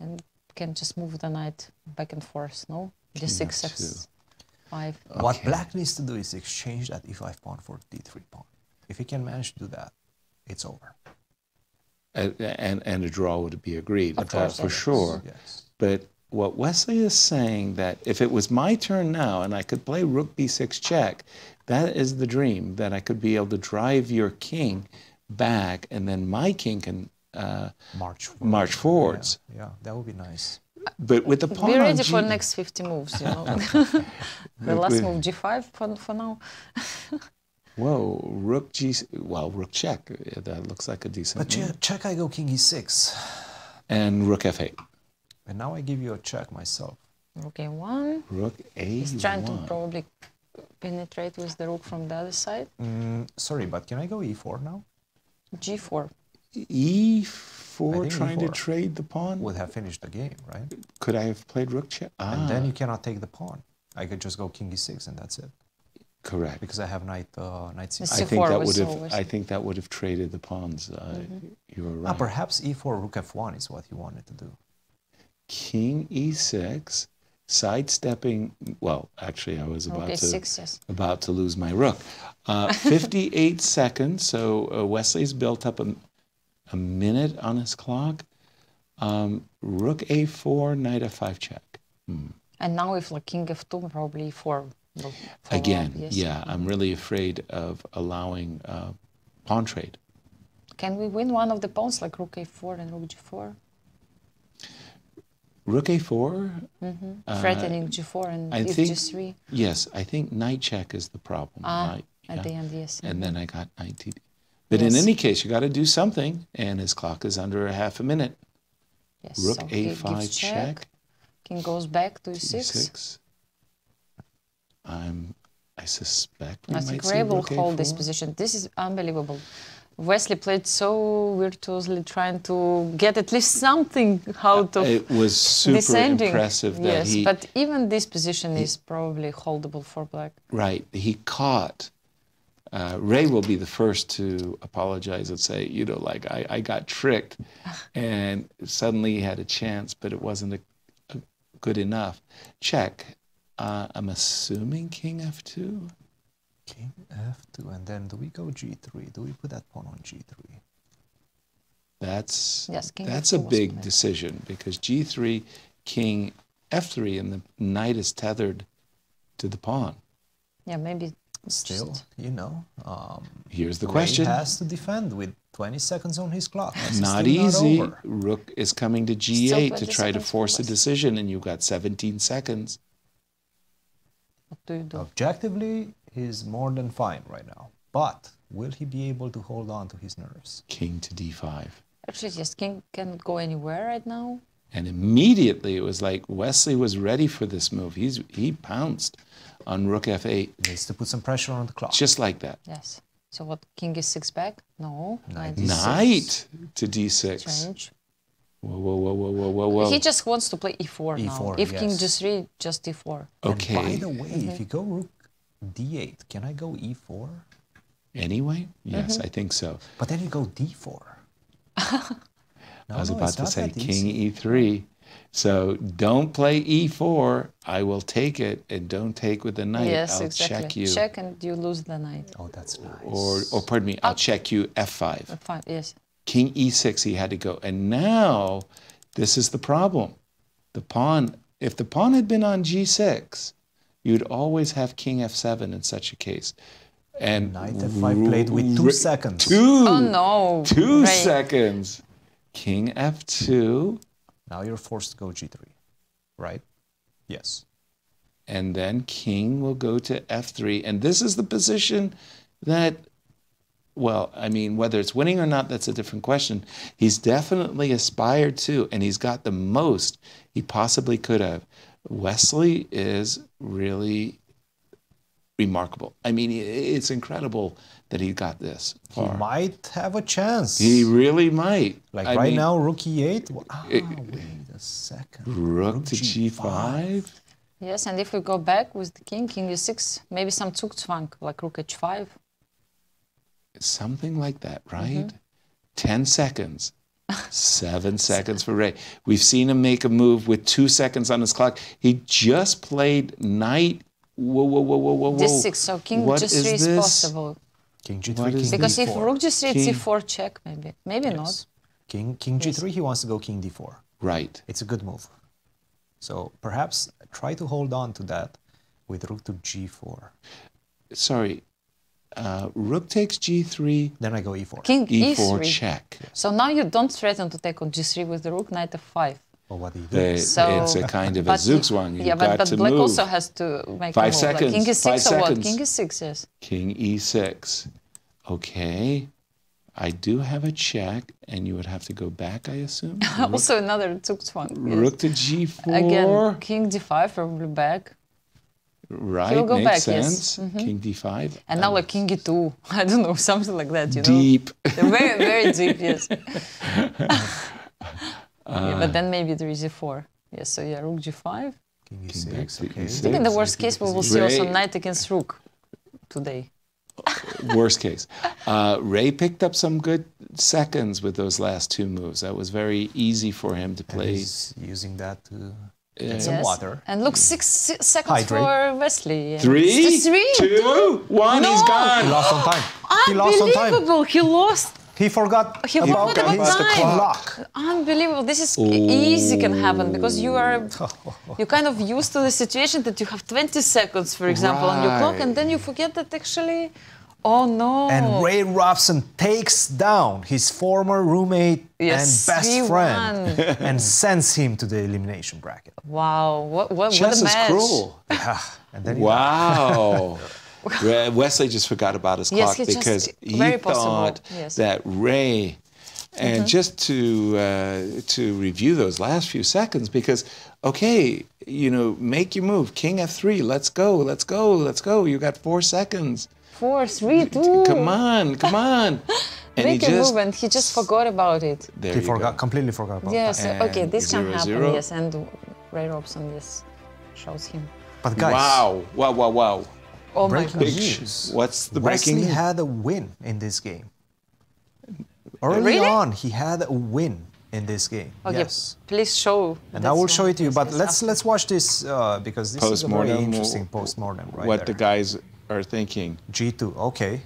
and can just move the knight back and forth, no? King D6, F2. X5. What black needs to do is exchange that e5 pawn for d3 pawn. If he can manage to do that, it's over. and, and, and a draw would be agreed Of uh, course, for yes. sure. Yes. But what Wesley is saying that if it was my turn now and I could play rook b6 check, that is the dream that I could be able to drive your king back and then my king can uh, march march forwards. Yeah, that would be nice. But with the pawn Be on ready G- for next 50 moves, you know. the last With- move G5 for, for now. Whoa, rook g well rook check. Yeah, That looks like a decent. But move. che- check, I go king e6. And rook f8. And now I give you a check myself. Okay, one. Rook a1. He's trying to probably penetrate with the rook from the other side. Mm, sorry, but can I go e4 now? G4. I e4 think trying to E4 trade the pawn. Would have finished the game, right? Could I have played rook check? Ah, And then you cannot take the pawn. I could just go king e6 and that's it. correct. Because I have knight uh, knight The c6. I think that would have. always- I think that would have traded the pawns. Uh, Mm-hmm. You were right. Ah, perhaps e4 rook f1 is what he wanted to do. King e6, sidestepping. Well, actually, I was Rook about to A6, yes. about to lose my rook. Uh, 58 seconds. So uh, Wesley's built up a, a minute on his clock. Um, rook a4, knight f5 check. Hmm. And now if like king f2, probably 4 will Again, yes. yeah, I'm really afraid of allowing uh, pawn trade. Can we win one of the pawns like rook a4 and rook g4? Rook a4. hmm uh, Threatening g4 and I think, g3? Yes, I think knight check is the problem. Ah, right? at the end, yes. And then I got knight But in any case, you got to do something, and his clock is under a half a minute. Yes, Rook so he a5 gives check. King goes back to e6. e6. I'm. I suspect I think Ray will hold this a4. position. This is unbelievable. Wesley played so virtuously, trying to get at least something out of It was super descending. impressive that yes, he. but even this position is probably holdable for black. Right. He caught. Uh, Ray will be the first to apologize and say, you know, like I, I got tricked, and suddenly he had a chance, but it wasn't a, a good enough. Check. Uh, I'm assuming King F2. King f2, and then do we go g3? Do we put that pawn on g3? That's Yes, King that's F2 a big played. decision because G3, King F3, and the knight is tethered to the pawn. Yeah, maybe it's Still, just- you know, um, Here's the Ray question. has to defend with 20 seconds on his clock. This is Not easy. over. Rook is coming to G8 to try to seconds force a decision, and you've got 17 seconds. what do you do? Objectively, he's more than fine right now. But will he be able to hold on to his nerves? King to D5. Actually, yes, king cannot go anywhere right now. And immediately it was like Wesley was ready for this move. He's he pounced on rook f8. Needs to put some pressure on the clock. Just like that. Yes. So what? King is six back? No. Knight Knight to d6. Strange. Whoa, whoa, whoa, whoa, whoa, whoa, whoa. He just wants to play e4, now. E4, If king yes. g3, just d4. Okay. And by the way, if you go rook d8, can I go e e4? Anyway, yes, Mm-hmm. I think so. But then you go d4. No, I was no, about to say king easy. e3. So don't play e4. I will take it and don't take with the knight. yes, I'll exactly. check you. Check and you lose the knight. Oh, that's nice. Or, or pardon me, I'll check you f5. F5, Yes. King e6, he had to go. And now, this is the problem. The pawn, if the pawn had been on g6, you'd always have king f7 in such a case. And Knight f5 played with two seconds. Two. Oh, no. Two Right. seconds. King f2. Now you're forced to go g3, right? Yes. and then king will go to f3 and this is the position that well i mean whether it's winning or not that's a different question he's definitely aspired to and he's got the most he possibly could have wesley is really remarkable i mean it's incredible that he got this He might have a chance. he really might like I right mean, now, rook e8. Ah, it- wait a second. rook to g5 Yes, and if we go back with the king, king e6, maybe some Zugzwang, like rook h5. something like that, right? Mm-hmm. 10 seconds. Seven seconds for Ray. We've seen him make a move with two seconds on his clock. He just played knight. Whoa, whoa, whoa, whoa, whoa, whoa. d6, so king What g3 is, this? possible. King g3, What king is Because if d4. rook g3, King- it's e4 check, maybe. Maybe not. King, king g3, he wants to go king d4. Right. It's a good move. So perhaps try to hold on to that with rook to g4. Sorry. Uh, rook takes g3, Then I go e4. King e4 e3. check. So now you don't threaten to take on g3 with the rook, knight f5. Well, what do you? They- So, it's a kind of a but- zugzwang. You've yeah, but, got but to black move. also has to make Five a move. seconds, Like king e6 five or what? seconds. King e6, yes. King e6. Okay. I do have a check, and you would have to go back, I assume. Rook, also another Zugzwang. Yes. rook to g4. Again, king d5, probably back. Right, He'll go makes back, yes. sense. Mhm. King d5. And now like king e2. I don't know, something like that, you know? Deep. very, very deep, yes. Yeah, Uh, but then maybe there is e4. Yes, so yeah, rook g5. King back e6, to okay. I think in the worst case, we will see also knight against rook today. Worst case. Uh, Ray picked up some good seconds with those last two moves. That was very easy for him to And play. he's using that to Yeah. get some Yes. water. And look, six, six seconds Hydrate. for Wesley. And Three, it's three, two, one, he's No. gone. He lost on time. He lost on time. Unbelievable! He lost. He forgot oh, He forgot about his time. clock. Unbelievable. This is easy can happen because you are you kind of used to the situation that you have 20 seconds, for example, on your clock, and then you forget that actually. Oh no! And Ray Robson takes down his former roommate Yes, and best friend won. and sends him to the elimination bracket. Wow! What what, what Chess a is match! cruel. Yeah, and then he- Wow. Re- Wesley just forgot about his Yes, clock he just- because he very possible, thought yes. that Ray, and Mhm. just to uh, to review those last few seconds, because okay, you know, make your move, King f3, let's go, let's go, let's go. You got four seconds. Four, three, two. Come on, come on. And Make he a just move, and he just forgot about it. there he you forgot, go. completely forgot about it. Yes. that. okay, And this can zero, happen. zero. Yes, and Ray Robson yes shows him. But guys, Wow, wow, wow, wow. Oh my breaking god! News. What's the breaking Wesley news? had a win in this game. Early Really? on, he had a win in this game. Okay, Yes. please show. And I will show it to you, but let's let's watch this uh, because this is a very interesting postmortem right what there. the guys are thinking. G2, okay.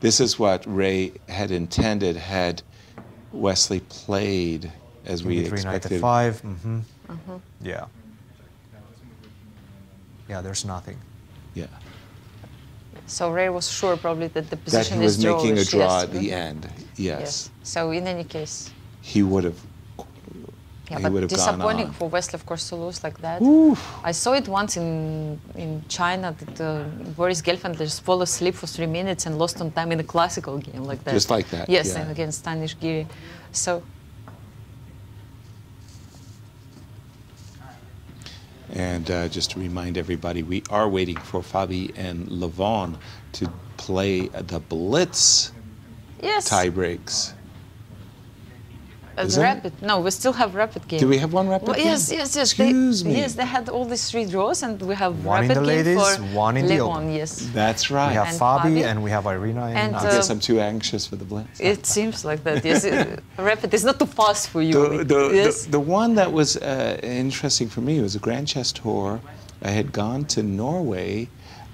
This is what Ray had intended had Wesley played as we King B3, knight expected. f5. hmm Uh-huh. Yeah. Yeah, there's nothing. Yeah. So Ray was sure probably that the position That he was is making a draw yes. at the Mhm. end. Yes. yes. So in any case, He would have. yeah, he but would have gone disappointing for Wesley, of course, to lose like that. I saw it once in in China that uh, Boris Gelfand just fell asleep for three minutes and lost on time in a classical game like that. Just like that, Yes, yeah. and against Anish Giri. So And uh, just to remind everybody, we are waiting for Fabi and Levon to play the Blitz Yes. tie breaks. Uh, Is the that- rapid. No, we still have rapid game. Do we have one rapid Well, game? Yes, yes, yes. Excuse they, me. Yes, they had all these three draws, and we have One in rapid the game ladies, for one in the Levon, open. Yes. That's right. We have And Fabi, Fabi. and we have Irina. And, And, I uh, guess I'm too anxious for the Blitz. It seems like that. Yes, it- rapid is not too fast for you. The, the, yes. the, the one that was uh, interesting for me was a Grand Chess Tour. I had gone to Norway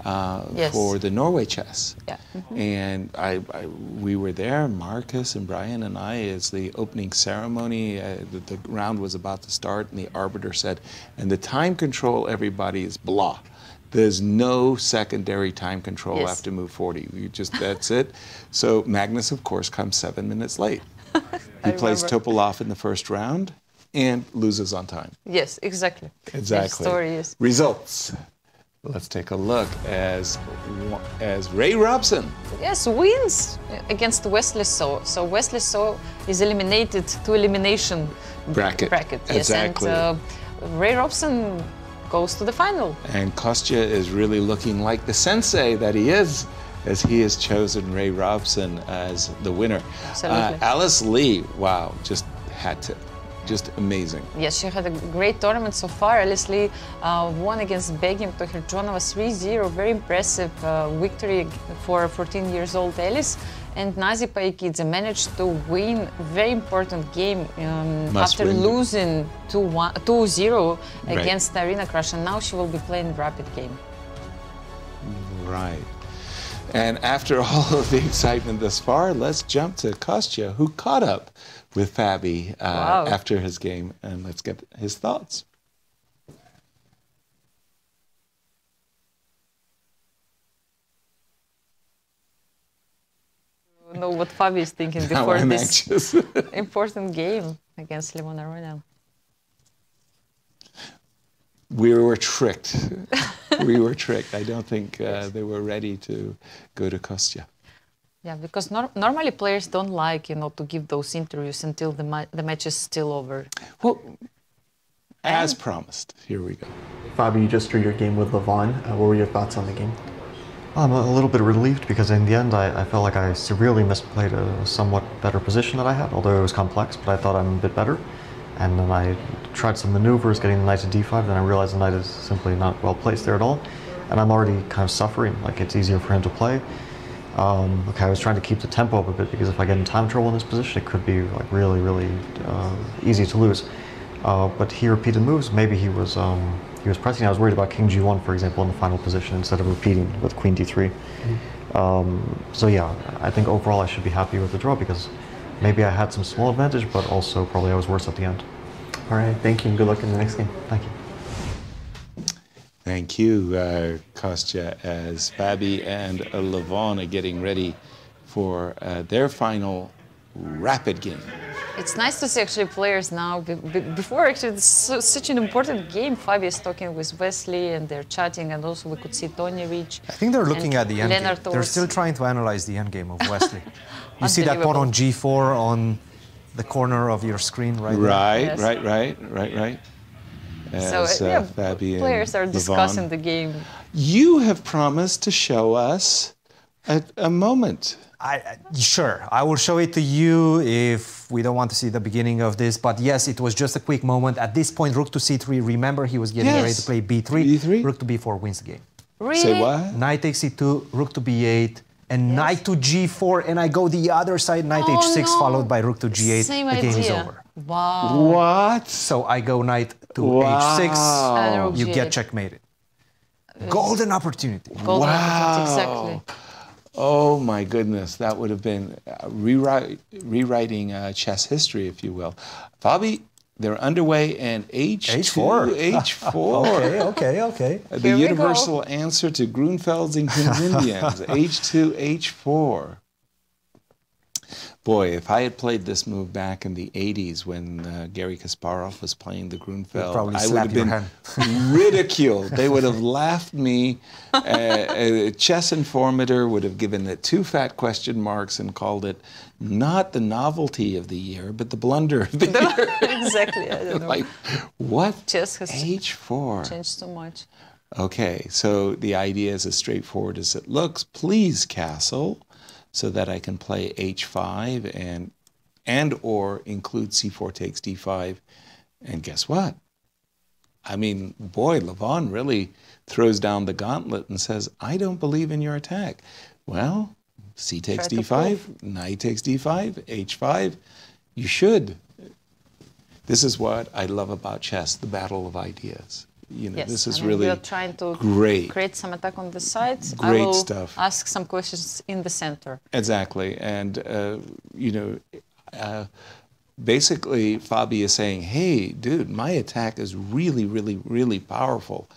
uh, Yes. for the Norway chess. Yeah. And I, I, we were there, Marcus and Brian and I, as the opening ceremony. Uh, the, the round was about to start, and the arbiter said, and the time control, everybody, is blah. There's no secondary time control Yes. after move 40. You just that's it. So Magnus, of course, comes seven minutes late. He plays. Topalov in the first round and loses on time. Yes, exactly. Exactly. The story is. Results. Let's take a look as as Ray Robson. Yes, wins against Wesley So. So Wesley So is eliminated to elimination Bracket. bracket. Yes, Exactly. and uh, Ray Robson goes to the final. And Kostya is really looking like the sensei that he is, as he has chosen Ray Robson as the winner. Absolutely. Uh, Alice Lee, wow, just hat tip. Just amazing. Yes, she had a great tournament so far. Alice Lee uh, won against Begim Tokhirjonova 3-0. Very impressive uh, victory for 14 years old Alice. And Nazi Paikidze managed to win very important game um, after win. losing 2-1 2-0 Right. against Irina Krush. And now she will be playing rapid game. Right. And after all of the excitement thus far, let's jump to Kostya, who caught up with Fabi uh, Wow. after his game, and let's get his thoughts. know what Fabi is thinking before this important game against Levon Aronian. We were tricked. we were tricked. I don't think uh, they were ready to go to Kostya. Yeah, because nor- normally players don't like, you know, to give those interviews until the, ma- the match is still over. Well, as promised, here we go. Fabi, you just drew your game with Levon. Uh, what were your thoughts on the game? I'm a little bit relieved because in the end I, I felt like I severely misplayed a somewhat better position that I had, although it was complex, but I thought I'm a bit better. And then I tried some maneuvers getting the knight to d5, then I realized the knight is simply not well placed there at all. And I'm already kind of suffering, like it's easier for him to play. Um, okay, I was trying to keep the tempo up a bit because if I get in time trouble in this position, it could be like really, really uh, easy to lose. Uh, but he repeated moves. Maybe he was um, he was pressing. I was worried about King G1, for example, in the final position instead of repeating with Queen D3. Um, so yeah, I think overall I should be happy with the draw because maybe I had some small advantage, but also probably I was worse at the end. All right, thank you, and good luck in the next game. Thank you. Thank you, uh, Kostya, as Fabi and uh, Levon are getting ready for uh, their final rapid game. It's nice to see actually players now. Be- be- before actually, it's so, such an important game. Fabi is talking with Wesley and they're chatting, and also we could see Tony reach. I think they're looking at the end game. Lennart They're still trying to analyze the end game of Wesley. you see that pawn on g4 on the corner of your screen right there? Right, Yes. right, right, right, right. So As, uh, uh, yeah, Fabi and players are Levon. discussing the game. You have promised to show us a, a moment. I, sure, I will show it to you if we don't want to see the beginning of this. But yes, it was just a quick moment. At this point, rook to c3. Remember, he was getting ready to play b3. b3. Rook to b4 wins the game. Really? Say what? Knight takes c2, rook to b8, and knight to g4. And I go the other side, knight Oh, h6, no. followed by rook to g8. Same the game is over. Wow. What? So I go knight to Wow. h6. And rook You get checkmated. Golden opportunity. Golden wow. opportunity, exactly. Oh my goodness, that would have been uh, rewrite, rewriting uh, chess history, if you will. Fabi, they're underway in H2, H4. H4. okay, okay, okay. Uh, The Here go. universal answer to Grunfeld's and King's Indians, H2, H4. Boy, if I had played this move back in the 80s when uh, Garry Kasparov was playing the Grunfeld, I would have been ridiculed. They would have laughed me. Uh, a chess informator would have given it two fat question marks and called it not the novelty of the year, but the blunder of the year. exactly. I don't know. like, what? Chess has H4. changed so much. Okay, so the idea is as straightforward as it looks. Please castle so that I can play h5 and and or include c4 takes d5. And guess what? I mean, boy, Levon really throws down the gauntlet and says, I don't believe in your attack. Well, c takes Try d5, knight takes d5, h5. You should. This is what I love about chess, the battle of ideas. You know, yes, this is I mean, really we are trying to great. create some attack on the sides. I Great will stuff. ask some questions in the center. Exactly. And, uh, you know, uh, basically, Fabi is saying, hey, dude, my attack is really, really, really powerful.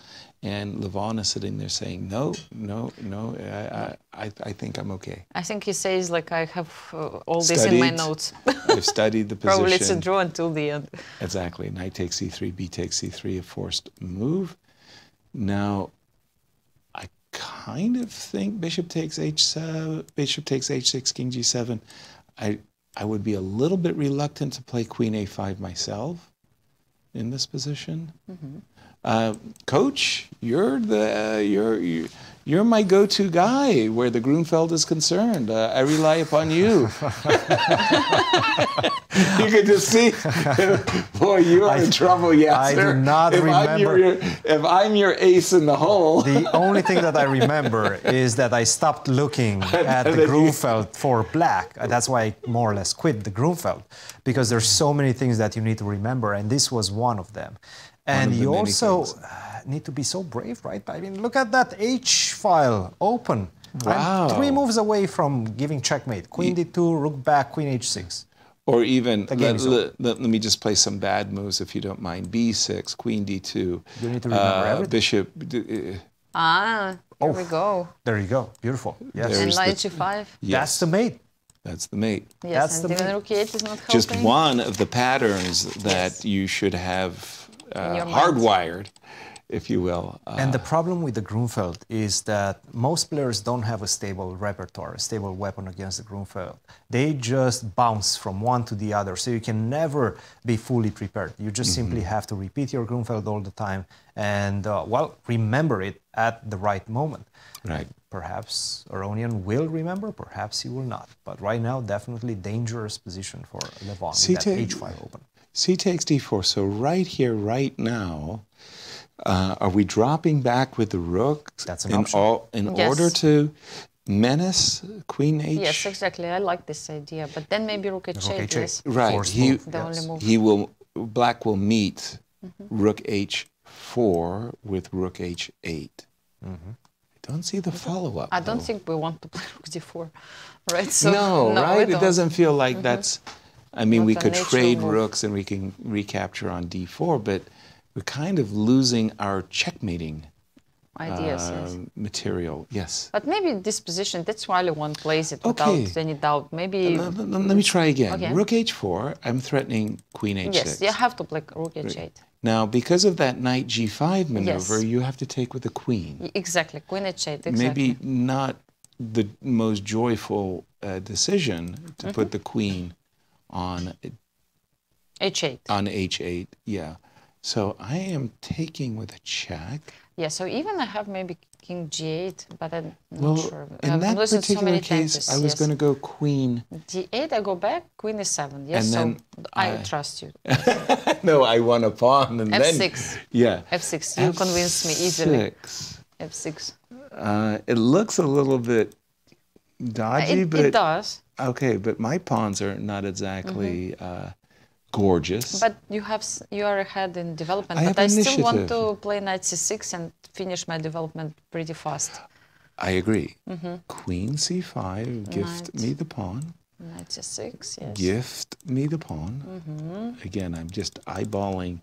And Levon is sitting there saying, no, no, no, I, I, I think I'm okay. I think he says like I have uh, all this in my notes. I've studied the position. Probably it's a draw until the end. Exactly. Knight takes c3, b takes c3, a forced move. Now, I kind of think bishop takes h7, bishop takes h6, king g7. I I would be a little bit reluctant to play queen a5 myself in this position. Mm-hmm. Uh, Coach, you're the uh, you're you're- you're my go-to guy where the Grunfeld is concerned. Uh, I rely upon you. you can just see, boy, you are in trouble, Yasser. I do not if I'm your, remember- if I'm your ace in the hole. The only thing that I remember is that I stopped looking at the Grunfeld for black. That's why I more or less quit the Grunfeld because there's so many things that you need to remember, and this was one of them. And you also things. uh, need to be so brave, right? I mean, look at that H file open. Wow. I'm three moves away from giving checkmate. Queen d2, rook back, queen h6. Or even, The game let, let, let- let me just play some bad moves if you don't mind. B6, queen d2. You need to remember everything. Bishop. d- uh, Ah, here we go. There you go. Beautiful. Yes. And There's the- knight g5. Yes. That's the mate. That's the mate. Yes, That's and the even main- rook e8 is not helping. Just one of the patterns that you should have uh, hardwired, if you will. Uh, And the problem with the Grunfeld is that most players don't have a stable repertoire, a stable weapon against the Grunfeld. They just bounce from one to the other, so you can never be fully prepared. You just simply have to repeat your Grunfeld all the time and, uh, well, remember it at the right moment. Right. Perhaps Aronian will remember, perhaps he will not. But right now, definitely dangerous position for Levon C with that H5 open. C takes d4. So right here, right now, uh, are we dropping back with the rook That's an in, option. all, in Yes. order to menace queen h? Yes, exactly. I like this idea. But then maybe rook h8 Rook h8. is Right. Forced He, move, the only move. he will. Black will meet Mm-hmm. rook h4 with rook h8. Mm-hmm. I don't see the follow-up. I don't though. think we want to play rook d4, right? So no, we right? It doesn't feel like Mhm. that's. I mean, Not we could trade move. rooks and we can recapture on d4, but we're kind of losing our checkmating Ideas, uh, yes. material. Yes. But maybe this position, that's why one plays it Okay. without any doubt. Maybe. Let, me try again. Okay. Rook h4. I'm threatening queen h6. Yes, you have to play rook h8. Now, because of that knight g5 maneuver, Yes. you have to take with the queen. Exactly, queen h8. Exactly. Maybe not the most joyful uh, decision to put Mm-hmm. the queen on h8. on h8. Yeah. So I am taking with a check. Yeah, so even I have maybe king g8, but I'm not Well, sure. in I'm that losing so particular case, I was yes. going to go queen. d8, I go back, queen is 7. Yes, And so then I, I- trust you. no, I won a pawn, and then F6. yeah, F6, you convinced me easily. F6. F6. Uh, it looks a little bit dodgy, it, but it does, okay. But my pawns are not exactly uh, gorgeous. But you have you are ahead in development. I but I still want to play knight c6 and finish my development pretty fast. I agree. Mhm. Queen c5, gift Knight. me the pawn. Knight c6, yes. Gift me the pawn. Mhm. Again, I'm just eyeballing.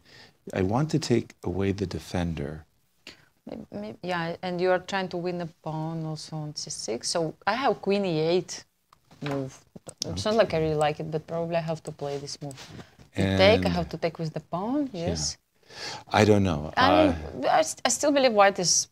I want to take away the defender. Maybe, maybe, yeah, and you are trying to win a pawn also on c6. So I have queen e8. Move. It's not like I really like it, but probably I have to play this move. To And- take, I have to take with the pawn. Yes. I don't know. I, Uh, I, st- I still believe white is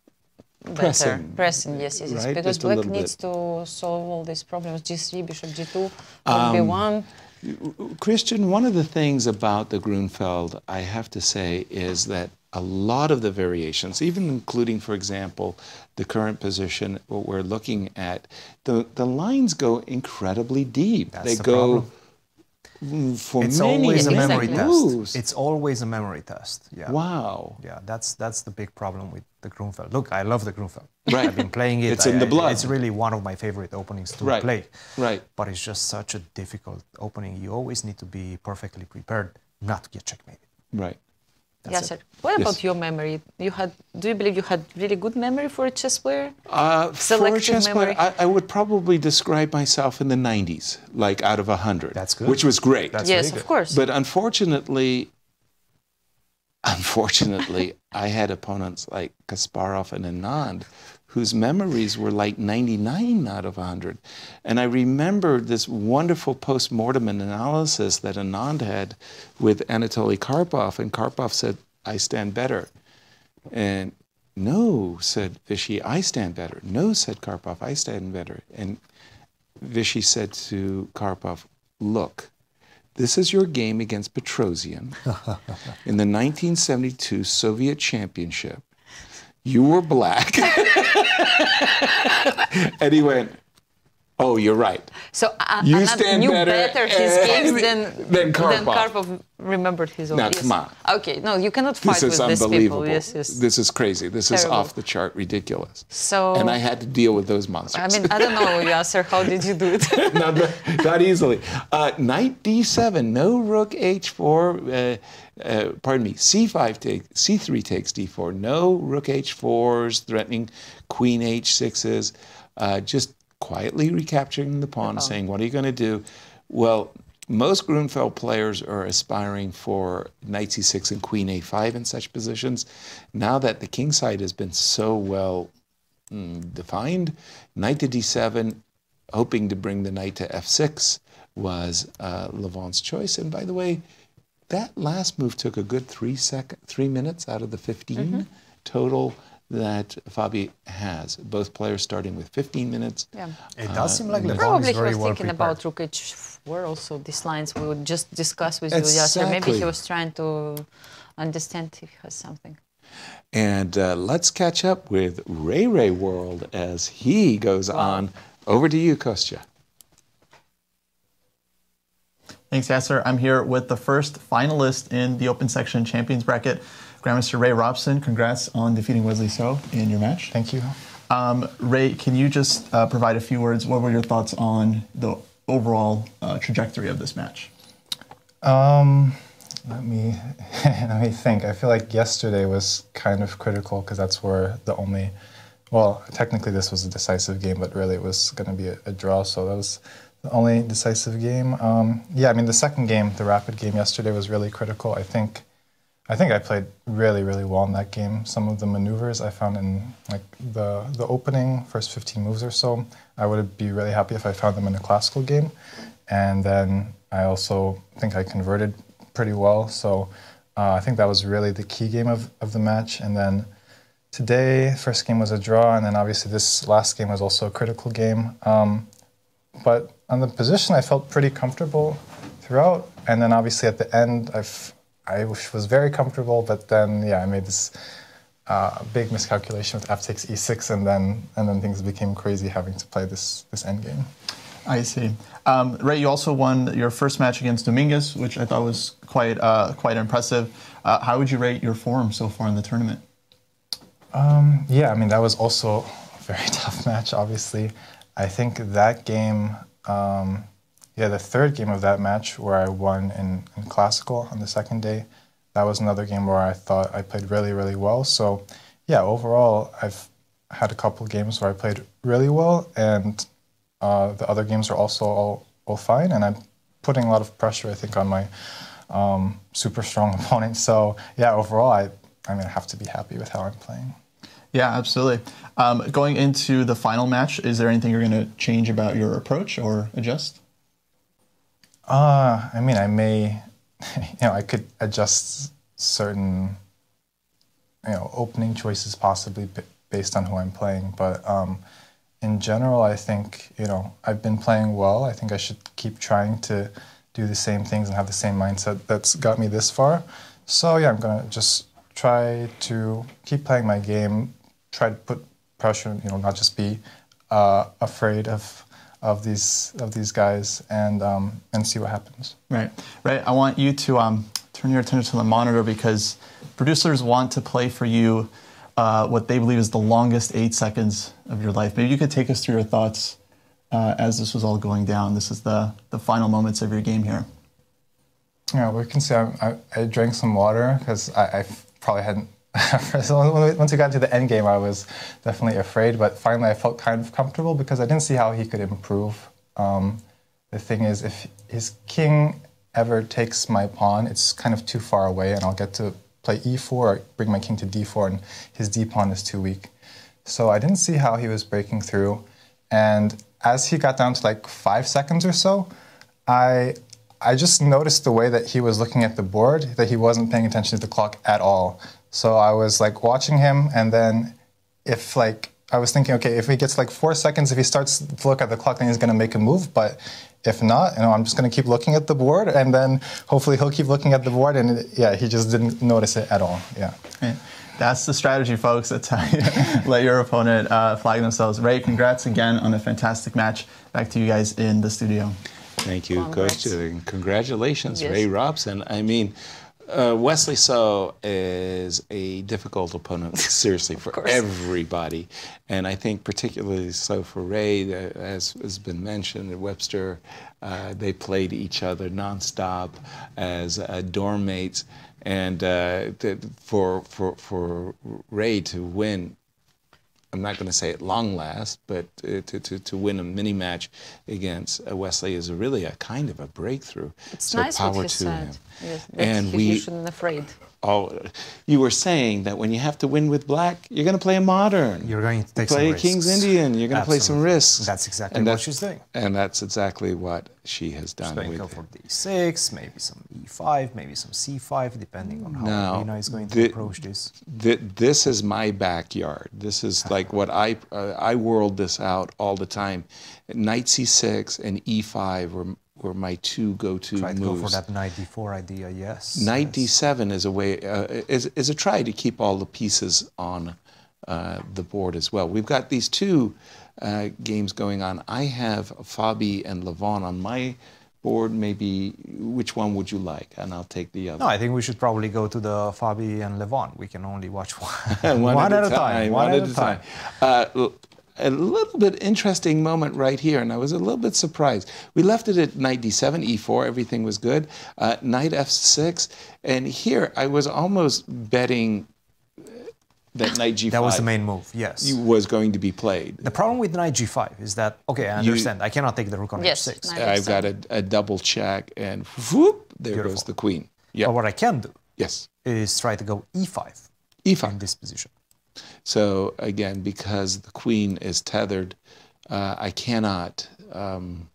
better. Pressing. Pressing, yes, yes, yes. Right? Because Just black needs bit. to solve all these problems. G3, bishop G2, rook Um, B1. Cristian, one of the things about the Grunfeld, I have to say, is that a lot of the variations, even including, for example, the current position what we're looking at, the, the lines go incredibly deep. That's they the go problem. Mm, for it's many, always a memory moves. test. It's always a memory test. Yeah. Wow. Yeah, that's that's the big problem with the Grunfeld. Look, I love the Grunfeld. Right. I've been playing it. It's in the I- blood. It's really one of my favorite openings to Right. play. Right. But it's just such a difficult opening. You always need to be perfectly prepared not to get checkmated. Right. Yes, sir. What about your memory? You had? Do you believe you had really good memory for a chess player? Uh, for a Selective chess player. I, I would probably describe myself in the 90s, like out of 100. That's good. Which was great. That's Yes, really of course. But unfortunately, unfortunately, I had opponents like Kasparov and Anand whose memories were like 99 out of 100. And I remember this wonderful post-mortem analysis that Anand had with Anatoly Karpov, and Karpov said, I stand better. And no, said Vishy, I stand better. No, said Karpov, I stand better. And Vishy said to Karpov, look, this is your game against Petrosian in the 1972 Soviet Championship. You were black. and he went, Oh, you're right. So uh, You stand knew better, better, his games than than Karpov. Karpov remembered his own. Now, yes. come on. Okay, no, you cannot fight This is with these unbelievable. people. Yes, yes. This is crazy. This is off the chart ridiculous. So- and I had to deal with those monsters. I mean, I don't know, Yasser, how did you do it? not, not easily. Uh, knight d7, no rook h4. Uh, uh, pardon me, c5 takes c3 takes d4. No rook h4s threatening queen h6s. Uh, just quietly recapturing the pawn, saying, "What are you going to do?" Well, most Grunfeld players are aspiring for knight c6 and queen a5 in such positions. Now that the king side has been so well mm, defined, knight to d7, hoping to bring the knight to f6 was uh, Levon's choice. And by the way, that last move took a good three three second, three minutes out of the 15 Mhm. total that Fabi has. Both players starting with 15 minutes. Yeah. It does seem like in the- Levon Probably is he was well thinking prepared. about rook h4 also. These lines we would just discuss with you, Yasser. Maybe he was trying to understand if he has something. And uh, let's catch up with Ray Ray World as he goes on. Over to you, Kostya. Thanks, Yasser. I'm here with the first finalist in the open section champions bracket, Grandmaster Ray Robson. Congrats on defeating Wesley So in your match. Thank you. Um, Ray, can you just uh, provide a few words? What were your thoughts on the overall uh, trajectory of this match? Um, let me let me think. I feel like yesterday was kind of critical because that's where the only, well, technically this was a decisive game, but really it was going to be a, a draw. So that was the only decisive game. Um, yeah, I mean the second game, the rapid game yesterday was really critical. I think, I think I played really really well in that game. Some of the maneuvers I found in like the the opening first 15 moves or so, I would be really happy if I found them in a classical game. And then I also think I converted pretty well. So uh, I think that was really the key game of, of the match. And then today, first game was a draw, and then obviously this last game was also a critical game. Um, but on the position, I felt pretty comfortable throughout. And then obviously at the end, I've, I was very comfortable, but then yeah, I made this uh, big miscalculation with f takes e6, and then and then things became crazy having to play this this end game. I see. Um, Ray, you also won your first match against Dominguez, which I thought was quite uh, quite impressive. Uh, how would you rate your form so far in the tournament? Um, yeah, I mean, that was also a very tough match, obviously. I think that game, um, yeah, the third game of that match where I won in, in Classical on the second day, that was another game where I thought I played really, really well. So, yeah, overall, I've had a couple games where I played really well, and uh, the other games are also all, all fine. And I'm putting a lot of pressure, I think, on my um, super strong opponent. So, yeah, overall, I, I mean, I have to be happy with how I'm playing. Yeah, absolutely. Um, going into the final match, is there anything you're going to change about your approach or adjust? Uh, I mean, I may, you know, I could adjust certain, you know, opening choices possibly based on who I'm playing. But um, in general, I think, you know, I've been playing well. I think I should keep trying to do the same things and have the same mindset that's got me this far. So yeah, I'm gonna just try to keep playing my game, try to put pressure, you know, not just be uh, afraid of of these of these guys and um, and see what happens. Right, right. I want you to um, turn your attention to the monitor because producers want to play for you uh, what they believe is the longest eight seconds of your life. Maybe you could take us through your thoughts uh, as this was all going down. This is the the final moments of your game here. Yeah, we can see I, I, I drank some water because I, I probably hadn't. Once we got to the end game, I was definitely afraid, but finally I felt kind of comfortable because I didn't see how he could improve. Um, the thing is, if his king ever takes my pawn, it's kind of too far away, and I'll get to play e4 or bring my king to d4, and his d pawn is too weak. So I didn't see how he was breaking through, and as he got down to like five seconds or so, I I just noticed the way that he was looking at the board, that he wasn't paying attention to the clock at all. So I was like watching him, and then if like I was thinking, okay, if he gets like four seconds, if he starts to look at the clock, then he's going to make a move. But if not, you know, I'm just going to keep looking at the board, and then hopefully he'll keep looking at the board, and yeah, he just didn't notice it at all. Yeah. Right. That's the strategy, folks. That's how you let your opponent uh, flag themselves. Ray, congrats again on a fantastic match. Back to you guys in the studio. Thank you, Coach. Congratulations, Yes. Ray Robson. I mean, uh, Wesley So is a difficult opponent, seriously, for everybody. And I think particularly so for Ray, uh, as has been mentioned, at Webster, uh, they played each other nonstop as uh, dorm mates. And uh, th- for, for, for Ray to win I'm not going to say at long last, but uh, to, to, to win a mini match against uh, Wesley is really a kind of a breakthrough. It's so nice power what you to said. him. Yes, And we- you shouldn't afraid. Oh, you were saying that when you have to win with black, you're going to play a modern. You're going to take play King's. Indian. You're going to play some risks. That's exactly And what that's- she's doing. And that's exactly what she has done Going to with go for d6, maybe some e5, maybe some c5, depending on how Now, is going to the- approach this. Th- this is my backyard. This is like what I uh, I world this out all the time. Knight c6 and e5 were were my two go-to Try to moves. go for that knight d4 idea, yes. Knight d7 is a way uh, is is a try to keep all the pieces on uh, the board as well. We've got these two uh, games going on. I have Fabi and Levon on my board. Maybe which one would you like? And I'll take the other. No, I think we should probably go to the Fabi and Levon. We can only watch one, one, at, a time. One, at, a time. Uh, l- a little bit interesting moment right here, and I was a little bit surprised. We left it at knight d7, e4, everything was good. Uh, knight f6, and here I was almost betting that knight g5 That was the main move, yes. was going to be played. The problem with knight g5 is that, okay, I You- understand. I cannot take the rook on Yes, h6. knight I've got a, a double check, and whoop, there goes the queen. Yeah. But what I can do Yes. is try to go e5 E5. in this position. So again, because the queen is tethered, uh, I cannot um,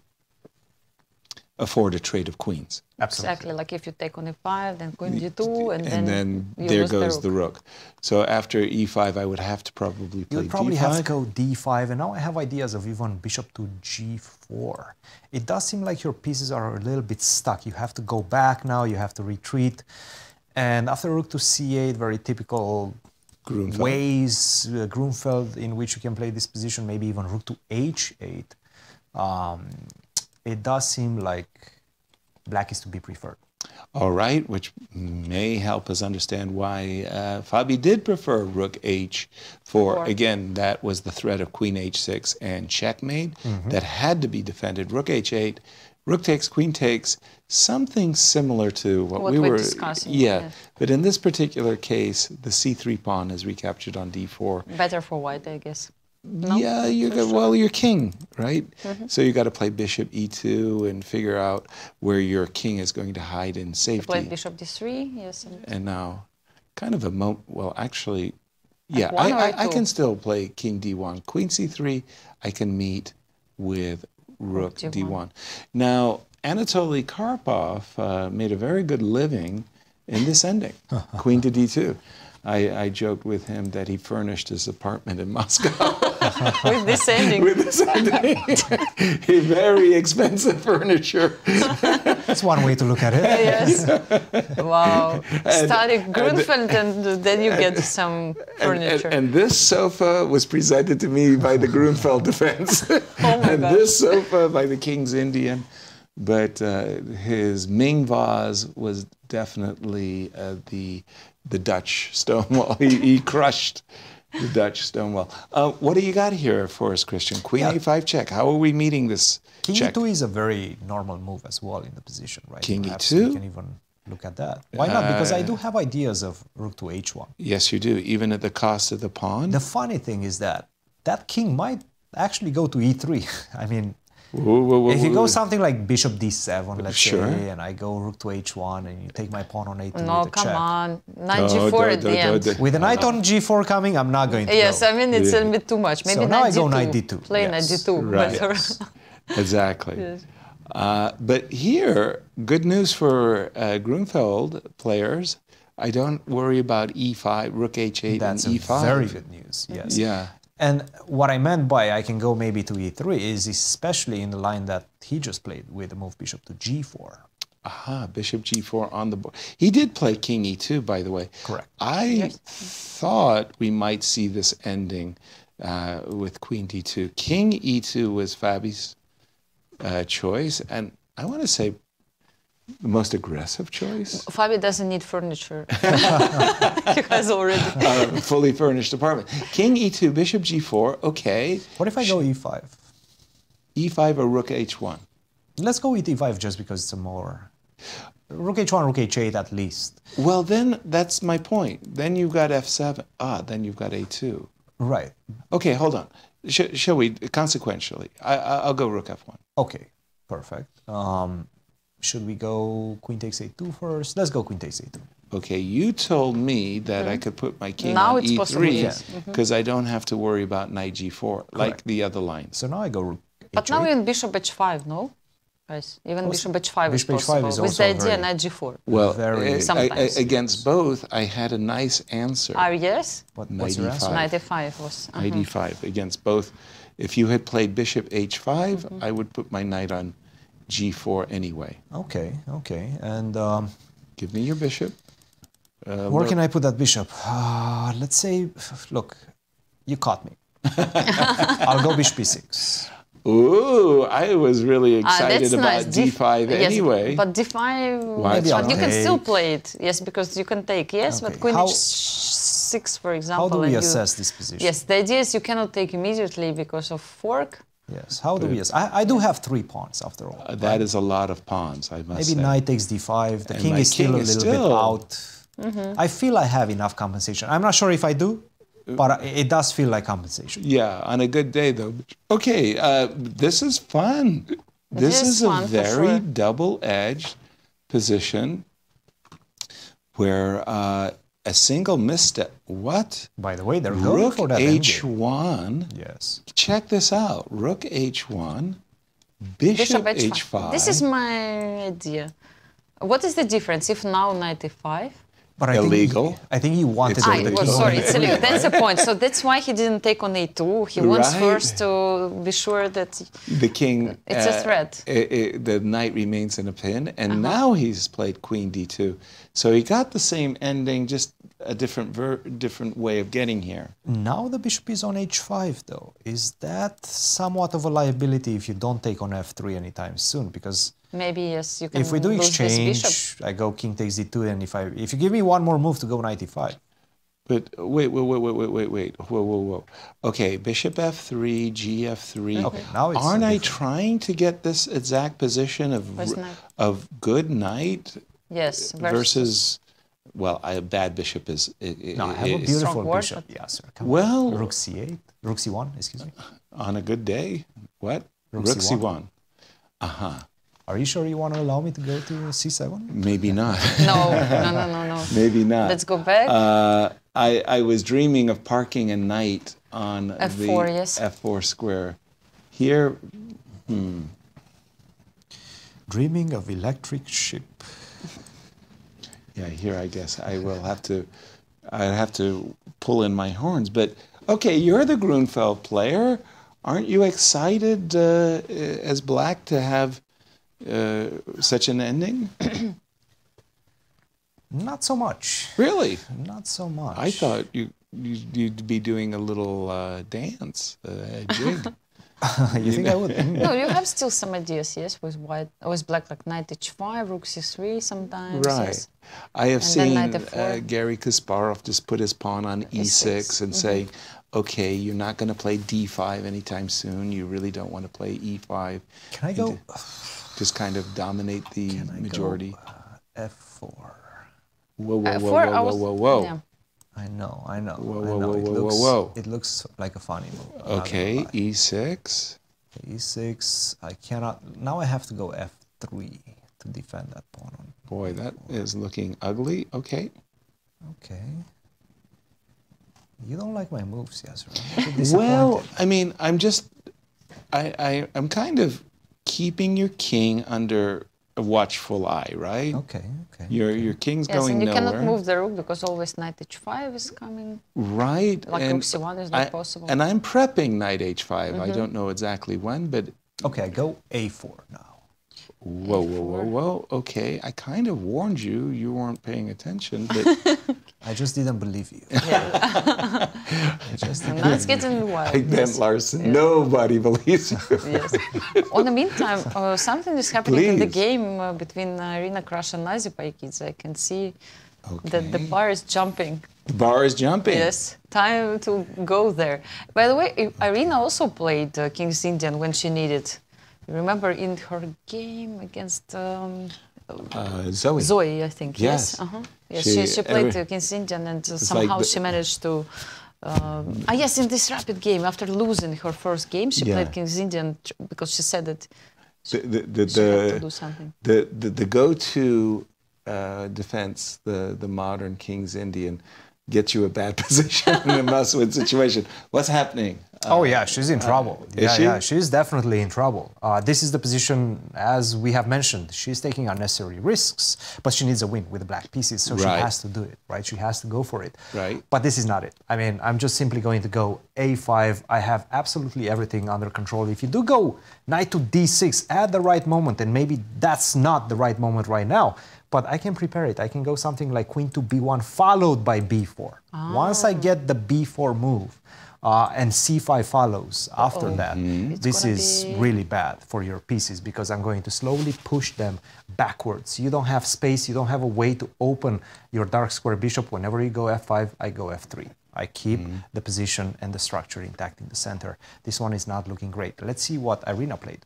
afford a trade of queens. Exactly, like if you take on e5, then queen d2, and, And then, then you there lose goes the the rook. rook. So after e5, I would have to probably You play would probably d5. have to go d5, and now I have ideas of even bishop to g4. It does seem like your pieces are a little bit stuck. You have to go back now, you have to retreat. And after rook to c8, very typical Grunfeld. ways, uh, Grunfeld, in which you can play this position, maybe even rook to h8. Um, it does seem like black is to be preferred. All right, which may help us understand why uh, Fabi did prefer rook h4. Four. Again, that was the threat of queen h6 and checkmate Mhm. that had to be defended. Rook h8, rook takes, queen takes, something similar to what, What we we're discussing, Yeah, yes. but in this particular case, the c3 pawn is recaptured on d4. Better for white, I guess. No? Yeah, you got well, you're king, right? Mhm. So you got to play bishop e2 and figure out where your king is going to hide in You safety. played bishop d3, yes. And And now, kind of a mo well, actually, Yeah, I, I, I can still play King D1. Queen C3, I can meet with Rook D1. D1. Now, Anatoly Karpov uh, made a very good living in this ending, Queen to D2. I, I joked with him that he furnished his apartment in Moscow. With this ending. with this ending. very expensive furniture. That's one way to look at it. yes. Wow. And- Study Grunfeld and then you get some And, and, furniture. and this sofa was presented to me by the Grunfeld defense. Oh my and gosh. this sofa by the King's Indian. But uh, his Ming vase was definitely uh, the the Dutch stonewall. he, he crushed the Dutch stonewall. Uh, what do you got here for us, Cristian? Queen Yeah. A5 check. How are we meeting this King check? E2 is a very normal move as well in the position, right? King Perhaps E2? We can even look at that. Why not? Because I Uh, do have ideas of rook to h1. Yes, you do, even at the cost of the pawn. The funny thing is that that king might actually go to e3. I mean, Whoa, whoa, whoa, if you go something like bishop d7, let's Sure. say, and I go rook to h1, and you take my pawn on a2 no, come check. on. Knight No, G4 don't- at the don't- end. don't- With a knight on g4 coming, I'm not going to Yes, go. I mean it's a Yeah. little bit too much. Maybe So now I go knight D2, Play knight. D2. Right. But Exactly. Yes. Uh, but here, good news for uh, Grunfeld players. I don't worry about e5, rook h8, That's and a e5. very good news, yes. Yeah. And what I meant by I can go maybe to e3 is especially in the line that he just played with the move bishop to g4. Aha, bishop g4 on the board. He did play king e2, by the way. Correct. I thought we might see this ending uh, with queen d2. King e2 was Fabi's uh, choice, and I want to say the most aggressive choice. Fabi doesn't need furniture. he has already. uh, fully furnished apartment. King e2, bishop g4, okay. What if I go e5? e5 or rook h1? Let's go with e5 just because it's a more. Rook h1, rook h8 at least. Well, then that's my point. Then you've got f7. Ah, then you've got a2. Right. Okay, hold on. Sh- shall we, consequentially, I- I- I'll go rook f1. Okay, perfect. Um, should we go queen takes a2 first? Let's go queen takes a2. Okay, you told me that I could put my king Now on it's possible, yes. e3 Mhm. because I don't have to worry about knight g4 like the other lines. So now I go rook But now even bishop h5, no? Guys, even Also- bishop h5 is bishop h5 possible. is With also the idea very- knight g4. Well, Very- I- I- against both, I had a nice answer. Ah, yes? What, Knight what's your answer? e5. Knight f5 was. uh-huh. Knight e5 against both. If you had played bishop h5, Mm-hmm. I would put my knight on g4 anyway. Okay, okay. And um, Give me your bishop. Uh, where can I put that bishop? Uh, let's say, look, you caught me. I'll go bishop e6. Ooh, I was really Ah, excited that's about nice. D5 yes, anyway. But d5, Why Maybe but I'll you can still play it. Yes, because you can take. Yes, Okay, but queen how- h6, for example. How do we and you- assess this position? Yes, the idea is you cannot take immediately because of fork. Yes, how do we assess? I, I do have three pawns after all. Uh, that is a lot of pawns, I must Maybe say. knight takes d5. The And king my is still king a is little bit out. Mm-hmm. I feel I have enough compensation. I'm not sure if I do, but it does feel like compensation. Yeah, on a good day though. Okay, uh, this is fun. This is is, a fun, for very sure. double-edged position where uh, a single misstep. What? By the way, they're going Rook for that h1. Yes. Check this out. Rook h1, bishop, h5. This is my idea. What is the difference if now knight e5? But I Illegal. Think he, I think he wanted It's to take it was, sorry, it's illegal. That's the point. So that's why he didn't take on a2. He wants Right. first to be sure that The king. It's a threat. i- i- the knight remains in a pin, and Uh-huh. now he's played queen d2. So he got the same ending, just a different ver- different way of getting here. Now the bishop is on h5, though. Is that somewhat of a liability if you don't take on f3 anytime soon? Because maybe yes, you can if we do lose exchange, I go king takes d2, and if I if you give me one more move to go knight e5, But wait, wait, wait, wait, wait, wait, wait. Whoa, whoa, whoa. Okay, bishop f3, gf3. Okay, now it's Aren't I trying to get this exact position of Where's r- knight? of good knight Yes, versus, versus? Well, a bad bishop is. i- i- no, I have a beautiful Strong word, bishop. but- Yes, sir. Come Well- on. rook c8, rook c1, excuse me. on a good day. What? Rook Rook C1. c1. Uh huh. Are you sure you want to allow me to go to c7? Maybe not. no, no, no, no, no. Maybe not. Let's go back. Uh, I, I was dreaming of parking a knight on F4, the yes. F4 square. Here, hmm. Dreaming of electric ship. Yeah, here I guess I will have to, I have to pull in my horns. But okay, you're the Grunfeld player. Aren't you excited uh, as black to have uh, such an ending? Not so much. Really? Not so much. I thought you, you you'd be doing a little uh, dance, uh, a jig. you think I would? no, you have still some ideas, yes, with white, with black, like knight h5, rook c3 sometimes. Right. Yes. I have And then seen knight uh, Garry Kasparov just put his pawn on e6 and Mhm. say, okay, you're not going to play d5 anytime soon. You really don't want to play e5. Can I go- to Just kind of dominate the majority. F4. Whoa, whoa, Uh, whoa, whoa, I whoa, whoa, whoa. yeah. I know, I know. Whoa, I whoa, know. whoa, it whoa, whoa, looks, whoa. It looks like a funny move. I'm not gonna Okay, e6. E6. I cannot. Now I have to go F3 to defend that pawn. On. Boy, that is looking ugly. Okay. Okay. You don't like my moves, yes, right? Well. I mean, I'm just, I, I, I'm kind of keeping your king under a watchful eye, right? Okay, okay. Your your king's Yes, going and you nowhere, cannot move the rook because always knight h5 is coming. right? Like and rook c1 is not I- possible. And I'm prepping knight h5. I Mhm. don't know exactly when, but okay, I go A4 now. Whoa, whoa, whoa, whoa. Okay, I kind of warned you. You weren't paying attention, but I just didn't believe you. Yeah. I just And now it's getting wild. I meant yes. Larson. Nobody believes you. yes. On the meantime, uh, something is happening in the game uh, between uh, Irina Krush and Nazi Paikidze. I can see that the bar is jumping. The bar is jumping. Yes, time to go there. By the way, I- Irina also played uh, King's Indian when she needed. You remember in her game against um, Uh, Zoey. Zoey, I think. Yes. Yes. Uh-huh. Yes, She- she, she played every- uh, King's Indian and uh, somehow like the- she managed to. Um, ah, yes, in this rapid game, after losing her first game, she Yeah. played King's Indian because she said that the the the, she had to the, do something. the, the, the go-to uh, defense, the the modern King's Indian, gets you a bad position in a must-win situation. What's happening? Oh yeah, she's in trouble. is yeah, she? yeah, she's definitely in trouble. Uh, this is the position, as we have mentioned, she's taking unnecessary risks, but she needs a win with the black pieces, so she has to do it, right? She has to go for it. Right. But this is not it. I mean, I'm just simply going to go a5. I have absolutely everything under control. If you do go knight to d6 at the right moment, and maybe that's not the right moment right now, but I can prepare it. I can go something like queen to b1 followed by b4. Ah. Once I get the b4 move, uh, and c5 follows after Uh-oh. that, mm-hmm. It's this is be- really bad for your pieces because I'm going to slowly push them backwards. You don't have space, you don't have a way to open your dark square bishop. Whenever you go f5, I go f3. I keep mm-hmm. the position and the structure intact in the center. This one is not looking great. Let's see what Irina played.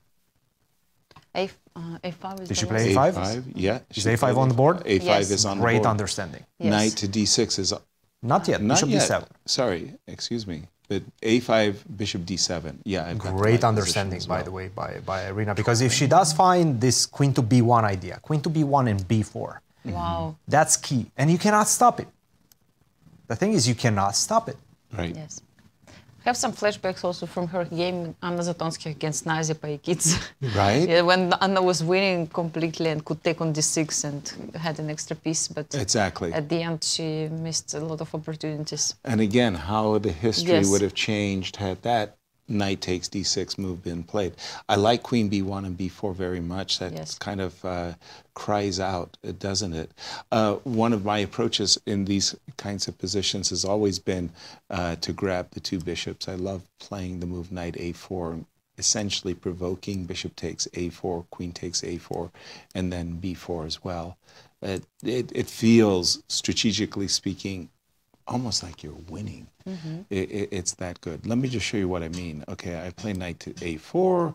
A, uh, A5 is Did she play a5? A5, yeah. Is A5 on the board? A5 Yes. is on the Great board. understanding. Yes. Knight to d6 is Not yet. not Bishop yet. d7. Sorry, excuse me. But a5, bishop d7. Yeah, I've got the right Great position understanding, as by the way, by, by Irina. Because if she does find this queen to b1 idea, queen to b1 and b4, Wow. that's key. And you cannot stop it. The thing is, you cannot stop it. Right. Yes. I have some flashbacks also from her game Anna Zatonskih against Nazi Paikidze. Right? yeah, when Anna was winning completely and could take on d6 and had an extra piece, but Exactly. at the end she missed a lot of opportunities. And again, how the history Yes. would have changed had that knight takes d6 move been played. I like queen b1 and b4 very much. That Yes. kind of uh, cries out, uh, doesn't it? Uh, one of my approaches in these kinds of positions has always been uh, to grab the two bishops. I love playing the move knight a4, essentially provoking bishop takes a4, queen takes a4, and then b4 as well. It, it, it feels, strategically speaking, almost like you're winning. Mhm. It, it, it's that good. Let me just show you what I mean. Okay, I play knight to a4.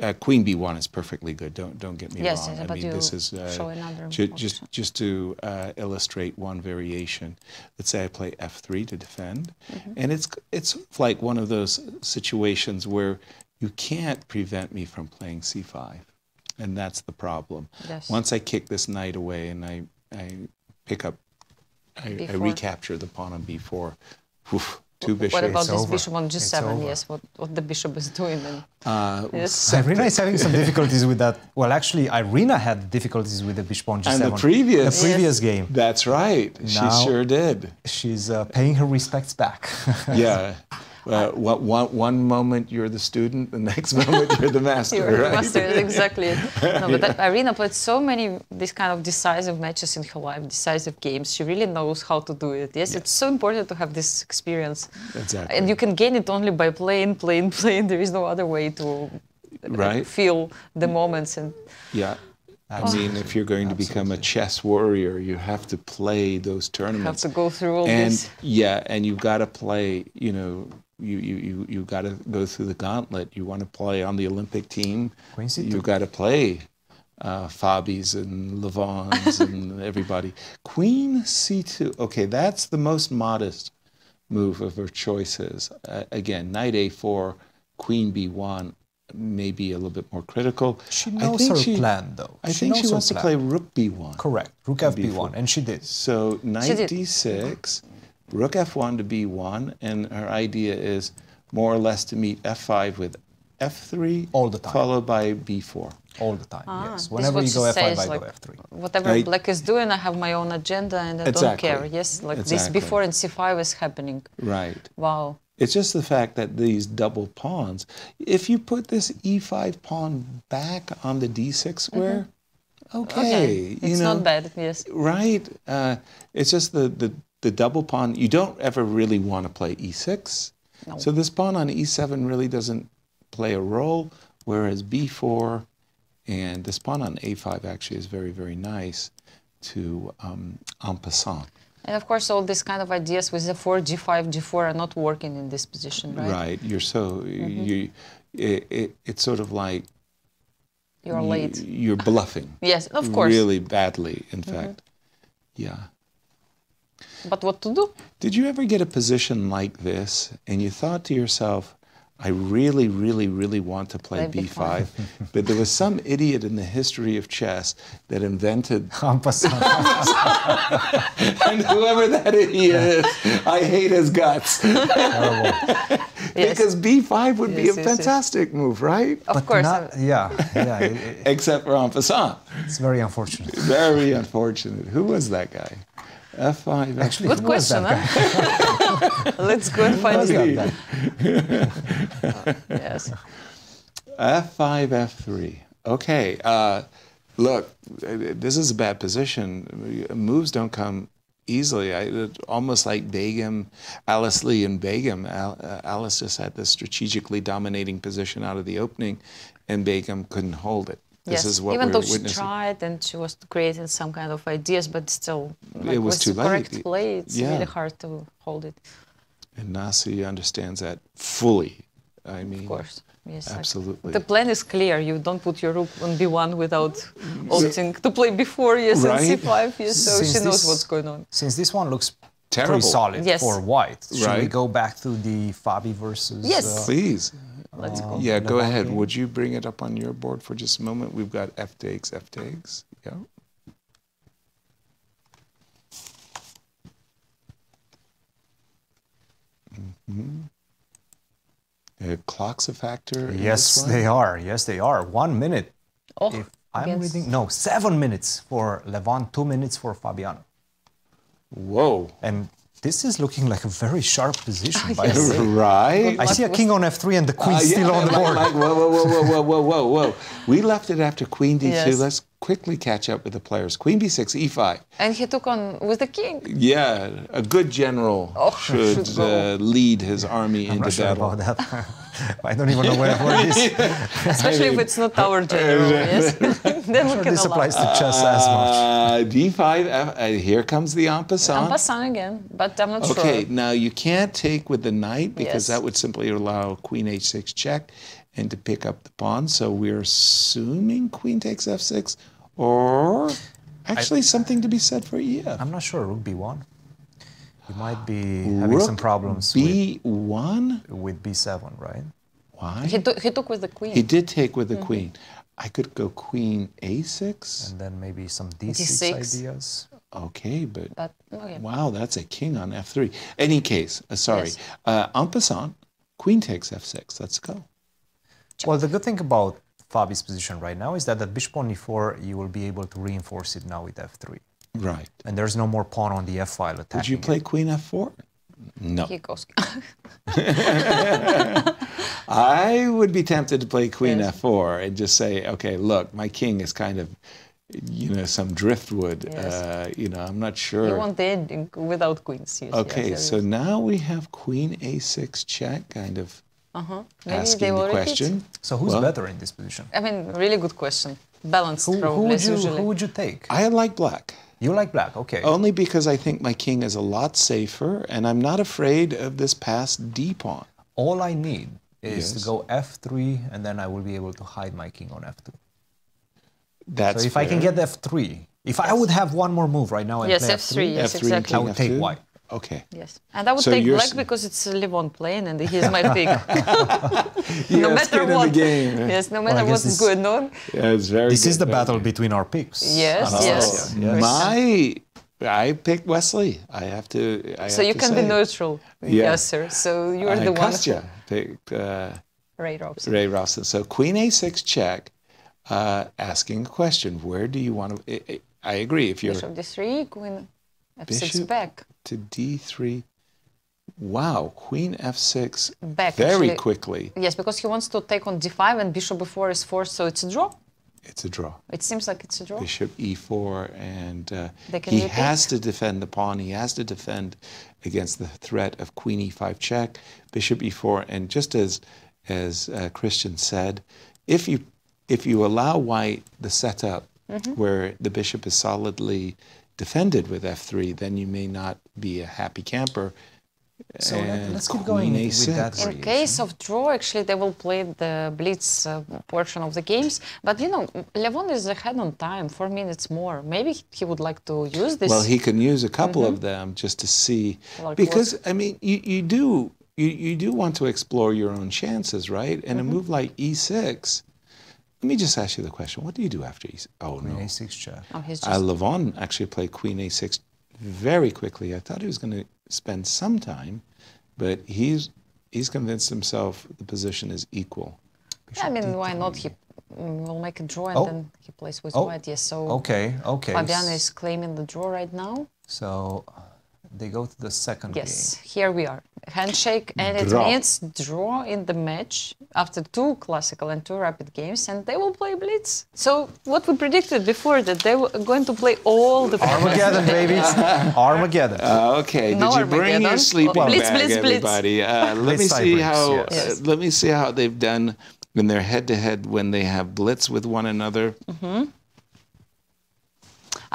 Uh, queen b1 is perfectly good. Don't don't get me Yes, wrong. yes, I mean, this is uh, show another ju- just just to uh, illustrate one variation. Let's say I play f3 to defend, Mhm. and it's it's like one of those situations where you can't prevent me from playing c5, and that's the problem. Yes. Once I kick this knight away and I I pick up I, I B4. recapture the pawn on b4. Oof, two bishops. What about It's this over. bishop on g7? Yes, what, what the bishop is doing. And, Uh, yes. Irina is having some difficulties with that. Well, actually, Irina had difficulties with the bishop on g7. And the previous, the previous game. That's right. she sure did. She's uh, paying her respects back. yeah. Uh, what, one, one moment you're the student, the next moment you're the master, You're the master, exactly. No, but that Irina played so many these kind of decisive matches in her life, decisive games. She really knows how to do it. Yes, it's so important to have this experience. Exactly. And you can gain it only by playing, playing, playing. There is no other way to uh, Right. feel the moments and Yeah. I Absolutely. mean, if you're going to become a chess warrior, you have to play those tournaments. You have to go through all and this. yeah, and you've got to play. You know, you you you you got to go through the gauntlet. You want to play on the Olympic team. Queen C2. You've got to play uh, Fabi's and Levon's and everybody. Queen C2. Okay, that's the most modest move of her choices. Uh, again, Knight A4, Queen B1 may be a little bit more critical. She I knows think her she- plan, though. I She think she knows her wants to play Rook B1. Correct. Rook FB1, and she did. So knight d6, rook f1 to b1, and her idea is more or less to meet f5 with f3, All the time. followed by b4. All the time, Ah, yes. Whenever you go F5, I like, go F3. Whatever Right. black is doing, I have my own agenda and I Exactly. don't care. Yes, like Exactly. this before in c5 is happening. Right. Wow. It's just the fact that these double pawns, if you put this e5 pawn back on the d6 square, okay, you Mm-hmm. It's know, not bad, yes. right? Uh, it's just the, the, the double pawn. You don't ever really want to play e6. No. So this pawn on e7 really doesn't play a role, whereas b4 and this pawn on a5 actually is very, very nice to um, en passant. And of course, all these kind of ideas with the 4, g5, g4 are not working in this position, right? Right. You're so Mhm. you. It, it, it's sort of like You're late. You're bluffing. Yes, of course. Really badly, in Mhm. fact. Yeah. But what to do? Did you ever get a position like this and you thought to yourself, I really, really, really want to play Play b5, but there was some idiot in the history of chess that invented En and whoever that idiot is, I hate his guts. because b5 would be a yes, yes. fantastic move, right? Of But course. not- yeah, yeah. it- it- Except for en passant. it's very unfortunate. Very unfortunate. Who was that guy? F5. Actually, Good question, huh? Let's go and find was it. yes. F5, F3. Okay. Uh, look, uh, this is a bad position. Moves don't come easily. I, almost like Begim, Alice Lee and Begim. Al, uh, Alice just had this strategically dominating position out of the opening, and Begim couldn't hold it. This yes. is what Even we're though she tried and she was creating some kind of ideas, but still, like, It was with too the late. correct play, it's Yeah. really hard to hold it. And Nazi understands that fully. I mean, Of course. Yes. like, absolutely. the plan is clear. You don't put your rook on b1 without opting to play before, yes, Right. and c5, yes, so Since she knows this- what's going on. Since this one looks Terrible. pretty solid Yes. for white, should we go back to the Fabi versus? Yes. uh, Please. Let's go. Yeah, go ahead. Would you bring it up on your board for just a moment? We've got F takes, F takes. Yeah. hmm The clock's a factor. Yes, they are. Yes, they are. One minute. Oh, if I'm against- reading, no, seven minutes for Levon, two minutes for Fabiano. Whoa. And this is looking like a very sharp position. Oh, by yes. the way. Right. I see a king on f3 and the queen uh, still yeah, on the board. Like, whoa, whoa, whoa, whoa, whoa, whoa, whoa. We left it after queen d2. Yes. Let's quickly catch up with the players. Queen B6, E5. And he took on with the king. Yeah, a good general Oh, should should uh, lead his army I'm into not sure battle. about that. I don't even know where, where it is. Especially if it's not our general, yes. then we Sure, can this applies to chess as much. Uh, D5, F, uh, here comes the en En passant. passant again, but I'm not Okay, sure. now you can't take with the knight because Yes. that would simply allow queen h6 check and to pick up the pawn. So we're assuming queen takes f6 or actually something to be said for E ef. I'm not sure. Rook B1. You might be having Rook some problems with, B1? with B7, right? Why? He, took he took with the queen. He did take with the Mhm. queen. I could go queen a6. And then maybe some D6, D6. ideas. Okay, but But Okay. Wow, that's a king on f3. Any case, uh, sorry. Yes. Uh, en passant, queen takes f6. Let's go. Well, the good thing about Fabi's position right now is that at bishop on e4, you will be able to reinforce it now with f3. Right. And there's no more pawn on the f file attacking. Would you play queen f4? No. He goes. I would be tempted to play queen Yes. f4 and just say, okay, look, my king is kind of, you know, some driftwood. Yes. Uh, you know, I'm not sure. You want the ending without queens. Yes, Okay, yes, so now we have queen a6 check, kind of Uh-huh. Maybe asking they the will repeat. question. So who's Well, better in this position? I mean, really good question. Balanced Who, probably, who, would you, usually. who would you take? I like black. You like black, okay. Only because I think my king is a lot safer, and I'm not afraid of this pass d pawn. All I need is Yes. to go f3, and then I will be able to hide my king on f2. That's so if I can get f3, if I would have one more move right now and Yes, play F3, yes, F3 exactly. I would take F2? white. Okay. Yes, and I would So take you're black s- because it's a Levon playing and he's my pick. no Yes, matter skin the what. game. Yes, no matter I guess what's this- going on. Yeah, it's very This good, is the very battle good. between our picks. Yes, Anastasiya. yes. My, I picked Wesley. I have to. I so have you to can be neutral. Yeah. Yes, sir. So you're Uh, the one. Kostya picked uh, Ray Robson. Ray Robson. So Queen A6 check, uh, asking a question. Where do you want to? I, I I agree. If you're Bishop d3, queen f6 Bishop back. To D3, wow, Queen F6 Back, very actually. quickly. Yes, because he wants to take on d5 and bishop b4 is forced, so it's a draw. It's a draw. It seems like it's a draw. Bishop E4, and uh, he repeat. has to defend the pawn. He has to defend against the threat of Queen E5 check, Bishop E4, and just as as uh, Cristian said, if you if you allow White the setup Mhm. where the bishop is solidly defended with F3, then you may not be a happy camper. So let- And let's keep going with A6. that In case of draw, actually, they will play the blitz uh, portion of the games. But you know, Levon is ahead on time, four minutes more. Maybe he would like to use this. Well, he can use a couple Mhm. of them just to see, Like because I mean, you, you do you, you do want to explore your own chances, right? And Mhm. a move like E6. Let me just ask you the question: What do you do after E6? Oh Queen no, A6 check. Oh, he's uh, just Levon actually played Queen A6 very quickly. I thought he was going to spend some time, but he's he's convinced himself the position is equal. Yeah, I mean, why not? He mm, will make a draw and Oh. then he plays with Oh. white. Yes, so Okay, okay. Fabiano is claiming the draw right now. So they go to the second game. Yes, here we are. Handshake, and it Draw. means draw in the match after two classical and two rapid games, and they will play blitz. So what we predicted before that they were going to play all the Armageddon, baby. Armageddon. Uh, okay, No did you bring your Armageddon. sleeping Blitz, bag, blitz, blitz. everybody? Uh, let Blitz me see tiebreaks, how. yes. Yes. Uh, let me see how they've done in their head-to-head when they have blitz with one another. hmm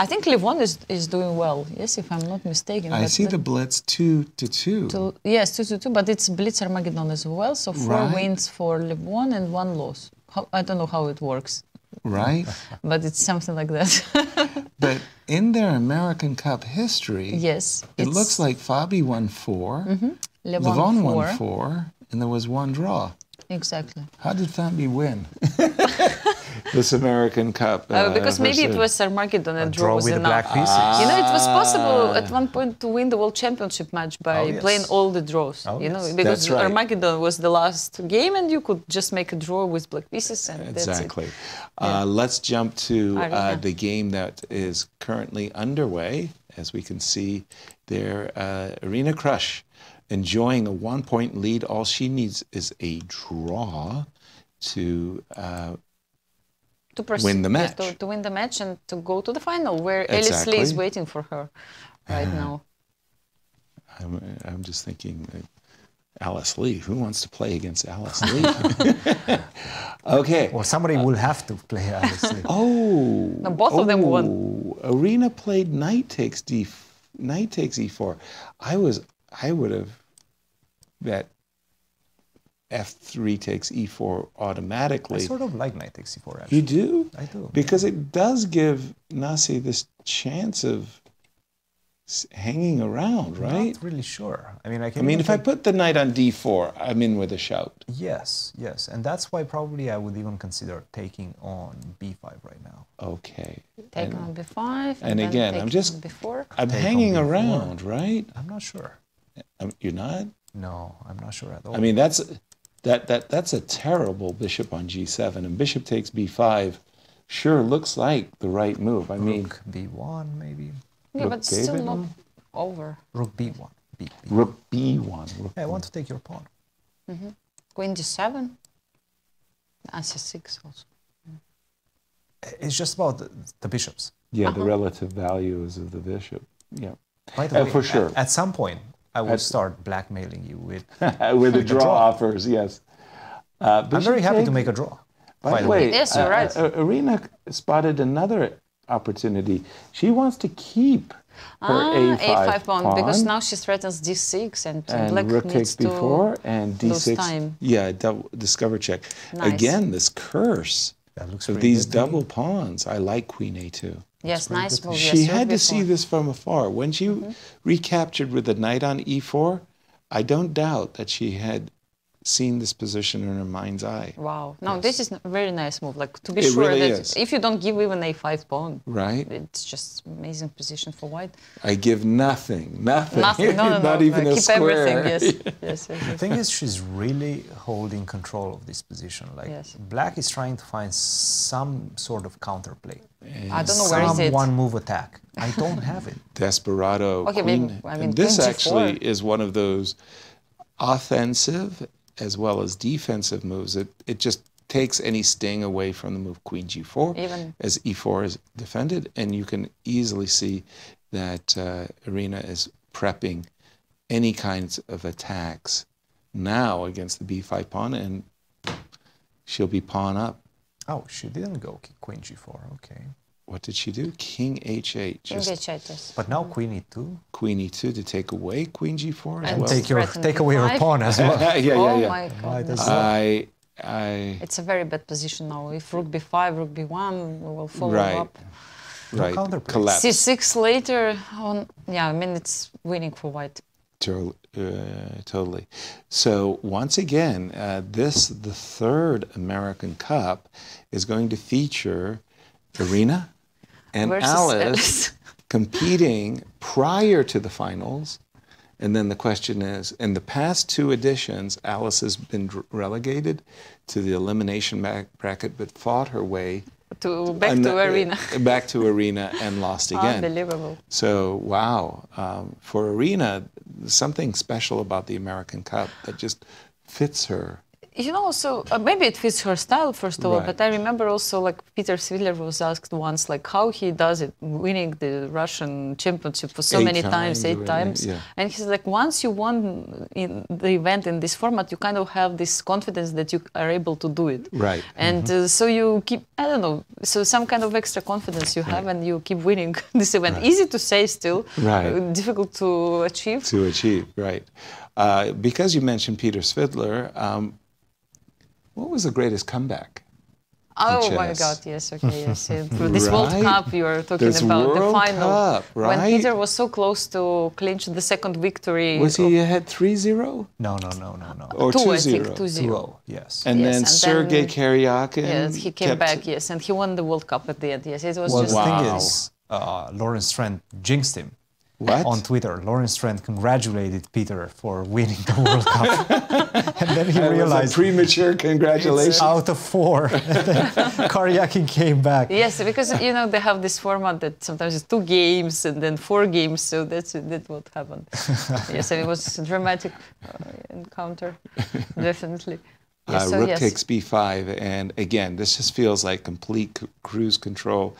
I think Levon is, is doing well. Yes, if I'm not mistaken. I see the blitz two to two. to- yes, two to two, but it's Blitz Armageddon as well. So four Right. wins for Levon and one loss. How, I don't know how it works, right? but it's something like that. But in their American Cup history, yes, it looks like Fabi won 4 Mhm. Levon Levon won four, and there was one draw. Exactly. How did Fabi win this American Cup? Uh, because maybe it versus- was Armageddon and draw draw was with the enough. black pieces. You know, it was possible Ah. at one point to win the World Championship match by Oh, yes. playing all the draws. Oh, you know, yes. because That's right. Armageddon was the last game, and you could just make a draw with black pieces, and that's it. Exactly. Uh, let's jump to uh, the game that is currently underway. As we can see there, uh, Irina Krush enjoying a one point lead. All she needs is a draw to uh, To proceed, win the yes, match. to, to win the match and to go to the final, where Alice Lee is waiting for her right now. I'm, I'm just thinking, uh, Alice Lee. Who wants to play against Alice Lee? okay. Well, somebody will have to play Alice Lee. Oh. No, both of them won. oh, Irina played knight takes d knight takes e4. I was I would have bet f3 takes e4 automatically. I automatically. sort of like knight takes e4, actually. You do? I do. Because it does give Nazi this chance of hanging around, right? Not really sure. I mean, I can. I mean, if I take- put the knight on d4, I'm in with a shout. Yes, yes, and that's why probably I would even consider taking on b5 right now. Okay. Take on b5. And then again, I'm just on b4. I'm Take hanging around, right? I'm not sure. Um, you're not. No, I'm not sure at all. I mean, that's that that that's a terrible bishop on g7, and bishop takes b5. Sure, looks like the right move. I mean, rook b1 maybe. Yeah, Rook but still David? not over. Rook b1. B, B. rook b1. Rook Yeah, I want to take your pawn. hmm Queen d7. And c6 also. It's just about the, the bishops. Yeah, the Uh-huh. relative values of the bishop. Yeah. By the Uh, way, for sure. At, at some point, I will At- start blackmailing you with with the draw, offers, yes. Uh, I'm very bishop happy to make a draw. By the way, Yes, you're uh, right. uh, Irina spotted another opportunity. She wants to keep her Ah, a5, a5 pawn, because now she threatens d6 and, and black rook needs takes to b4 and d6. time. Yeah, double, discover check. Nice. Again, this curse That looks of pretty these good to me. double pawns. I like queen a2. Yes, nice move. She yes, had to see b4. this from afar. When she Mm-hmm. recaptured with the knight on e4, I don't doubt that she had seen this position in her mind's eye. Wow. No, this is a very nice move. Like to be It sure really that is. if you don't give even a5 pawn, Right? it's just amazing position for white. I give nothing, nothing, Nothing. No, no, not no. even a keep square. everything. Yes. yes. Yes. The thing is, she's really holding control of this position. Like Yes. Black is trying to find some sort of counterplay. I don't know where is some it. one move attack. I don't have it. Desperado. Okay, queen. maybe- I mean, and this queen G4. actually is one of those offensive as well as defensive moves. It it just takes any sting away from the move queen g4 Even- as e4 is defended, and you can easily see that uh, Irina is prepping any kinds of attacks now against the b5 pawn, and she'll be pawn up. Oh, she didn't go queen g4. Okay. What did she do? King h8. King h8, yes. But now queen e2. queen e2 to take away queen g4 as And well. Take your take away your pawn as well. yeah, yeah, oh yeah. my Might god. I, I, It's a very bad position now. If rook b5, rook b1, we will follow right, up. right, counterplay. collapse. c6 later on. Yeah, I mean it's winning for white. To- uh, totally. So once again, uh, this the third American Cup is going to feature Irina and Versus Alice Alice. competing prior to the finals. And then the question is, in the past two editions, Alice has been relegated to the elimination bracket, but fought her way To back to Irina. back to Irina and lost again. Unbelievable. So wow, um, for Irina, something special about the American Cup that just fits her. You know, so uh, maybe it fits her style first of all, Right. but I remember also like Peter Svidler was asked once like how he does it, winning the Russian championship for so Eight many times times, eight times, yeah. and he's like once you won in the event in this format, you kind of have this confidence that you are able to do it, Right. and uh, so you keep I don't know, so some kind of extra confidence you have, and you keep winning this event. Easy to say still, Right. uh, difficult to achieve. to achieve, right? Uh, because you mentioned Peter Svidler, um, what was the greatest comeback? Oh my. God! Yes, okay, yes. For this World Cup, you are talking This about the final Cup, when? Peter was so close to clinch the second victory. Was he ahead 3-0? No, no, no, no, no. Or Two, 2-0? I think, 2-0. 2-0, yes. And Yes, then and Sergei then- Karyakin Yes, he came kept- back. Yes, and he won the World Cup at the end. Yes, it was Well, just. the Wow. thing is, uh, Lawrence Trent jinxed him. What? On Twitter, Lawrence Trent congratulated Peter for winning the World Cup. and then he That was a realized premature congratulations. out of four. and Karyakin came back. Yes, because you know they have this format that sometimes it's two games and then four games, so that's that's what happened. yes, and it was a dramatic uh, encounter, definitely. Yes, Uh, so rook yes. takes b5, and again, this just feels like complete c- cruise control.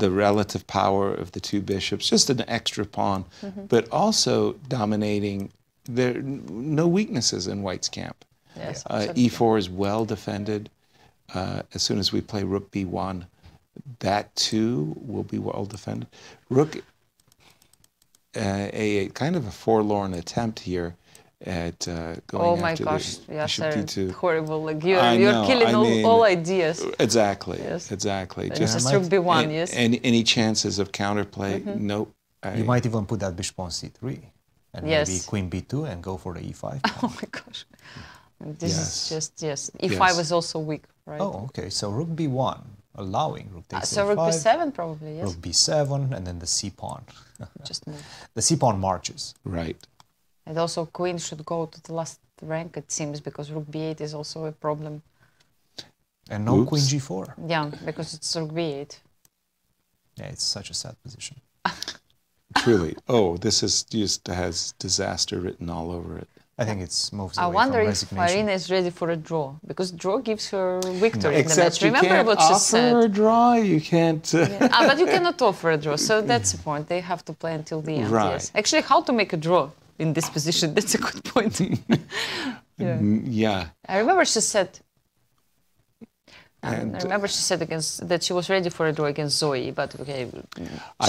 The relative power of the two bishops, just an extra pawn, Mhm. but also dominating. There no weaknesses in White's camp. Yes, uh, absolutely. e4 is well defended. Uh, as soon as we play rook b1, that too will be well defended. Rook uh, a8, kind of a forlorn attempt here at uh, going Oh my after gosh, the yes, bishop they're d2. horrible. Like you're, I you're know, killing I all, mean, all ideas. Exactly. Yes. Exactly. And just rook b1, yes. Any, any chances of counterplay? Mhm. Nope. You might even put that bishop on c3 and Yes. maybe queen b2 and go for the e5. Oh my gosh. This Yes. is just, yes. E5 Yes. is also weak, right? Oh, okay. So rook b1, allowing rook Uh, takes so rook a5, b7 probably, yes. rook b7, and then the c pawn. Just move. The c pawn marches. Right. And also queen should go to the last rank, it seems, because rook b8 is also a problem. And no queen g4. Yeah, because it's rook b8. Yeah, it's such a sad position. Truly. Oh, this is just has disaster written all over it. I think it's moves I wonder from if resignation. Irina is ready for a draw, because draw gives her victory in the Except match. you Remember can't what she offer said. a draw. You can't. Uh, ah, but you cannot offer a draw, so that's the point. They have to play until the end. Right. Yes. Actually, how to make a draw in this position? That's a good point. yeah. mm, yeah. I remember she said. And- I remember she said against that she was ready for a draw against Zoey, but okay.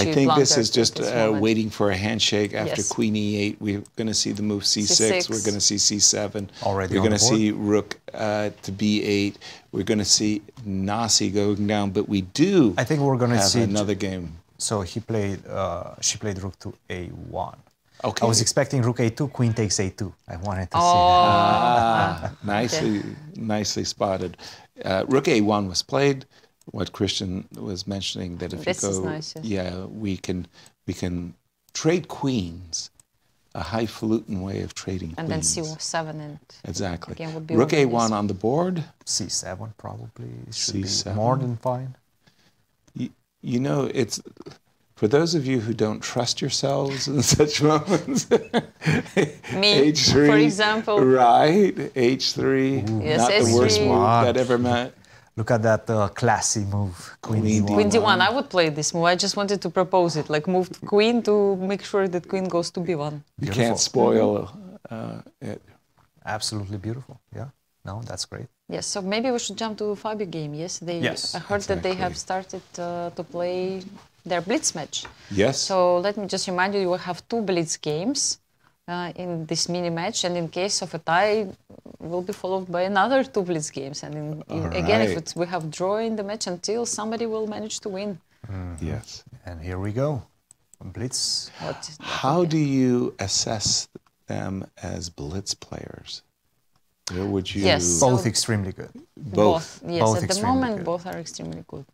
I think this is just this uh, waiting for a handshake after Yes. queen e8. We're going to see the move c6. C6. We're going to see c7. Already We're going to see rook uh, to b8. We're going to see Nazi going down. But we do. I think we're going to see another game. So he played. Uh, she played rook to a1. Okay. I was expecting rook a2, queen takes a2. I wanted to Oh. see Ah, that. nicely, nicely spotted. Uh, rook a1 was played. What Cristian was mentioning that if This you is go, nice, yes. yeah, we can we can trade queens, a highfalutin way of trading queens. And then. C7 and Exactly. again would be Rook a1 on the board. C7 probably should C7. be more than fine. You, you know, it's for those of you who don't trust yourselves in such moments. Me, H3, for example. Right, H3. Yes, not the worst H3. move that ever met. Look at that uh, classy move, queen Queen d1. Queen d1, I would play this move. I just wanted to propose it, like move queen to make sure that queen goes to b1. You Beautiful. can't spoil uh, it. Absolutely beautiful. Yeah. No, that's great. Yes, so maybe we should jump to Fabio game. Yes, they. Yes, I heard that they have started uh, to play their blitz match. Yes. So let me just remind you, you will have two blitz games uh, in this mini match, and in case of a tie, will be followed by another two blitz games. And in, in- All again, if right. it's, we have draw in the match until somebody will manage to win. Yes. And here we go. Blitz. What, How do you assess them as blitz players? Where would you? Yes. Both So- extremely good. Both. Yes, Both at the moment, good. both are extremely good.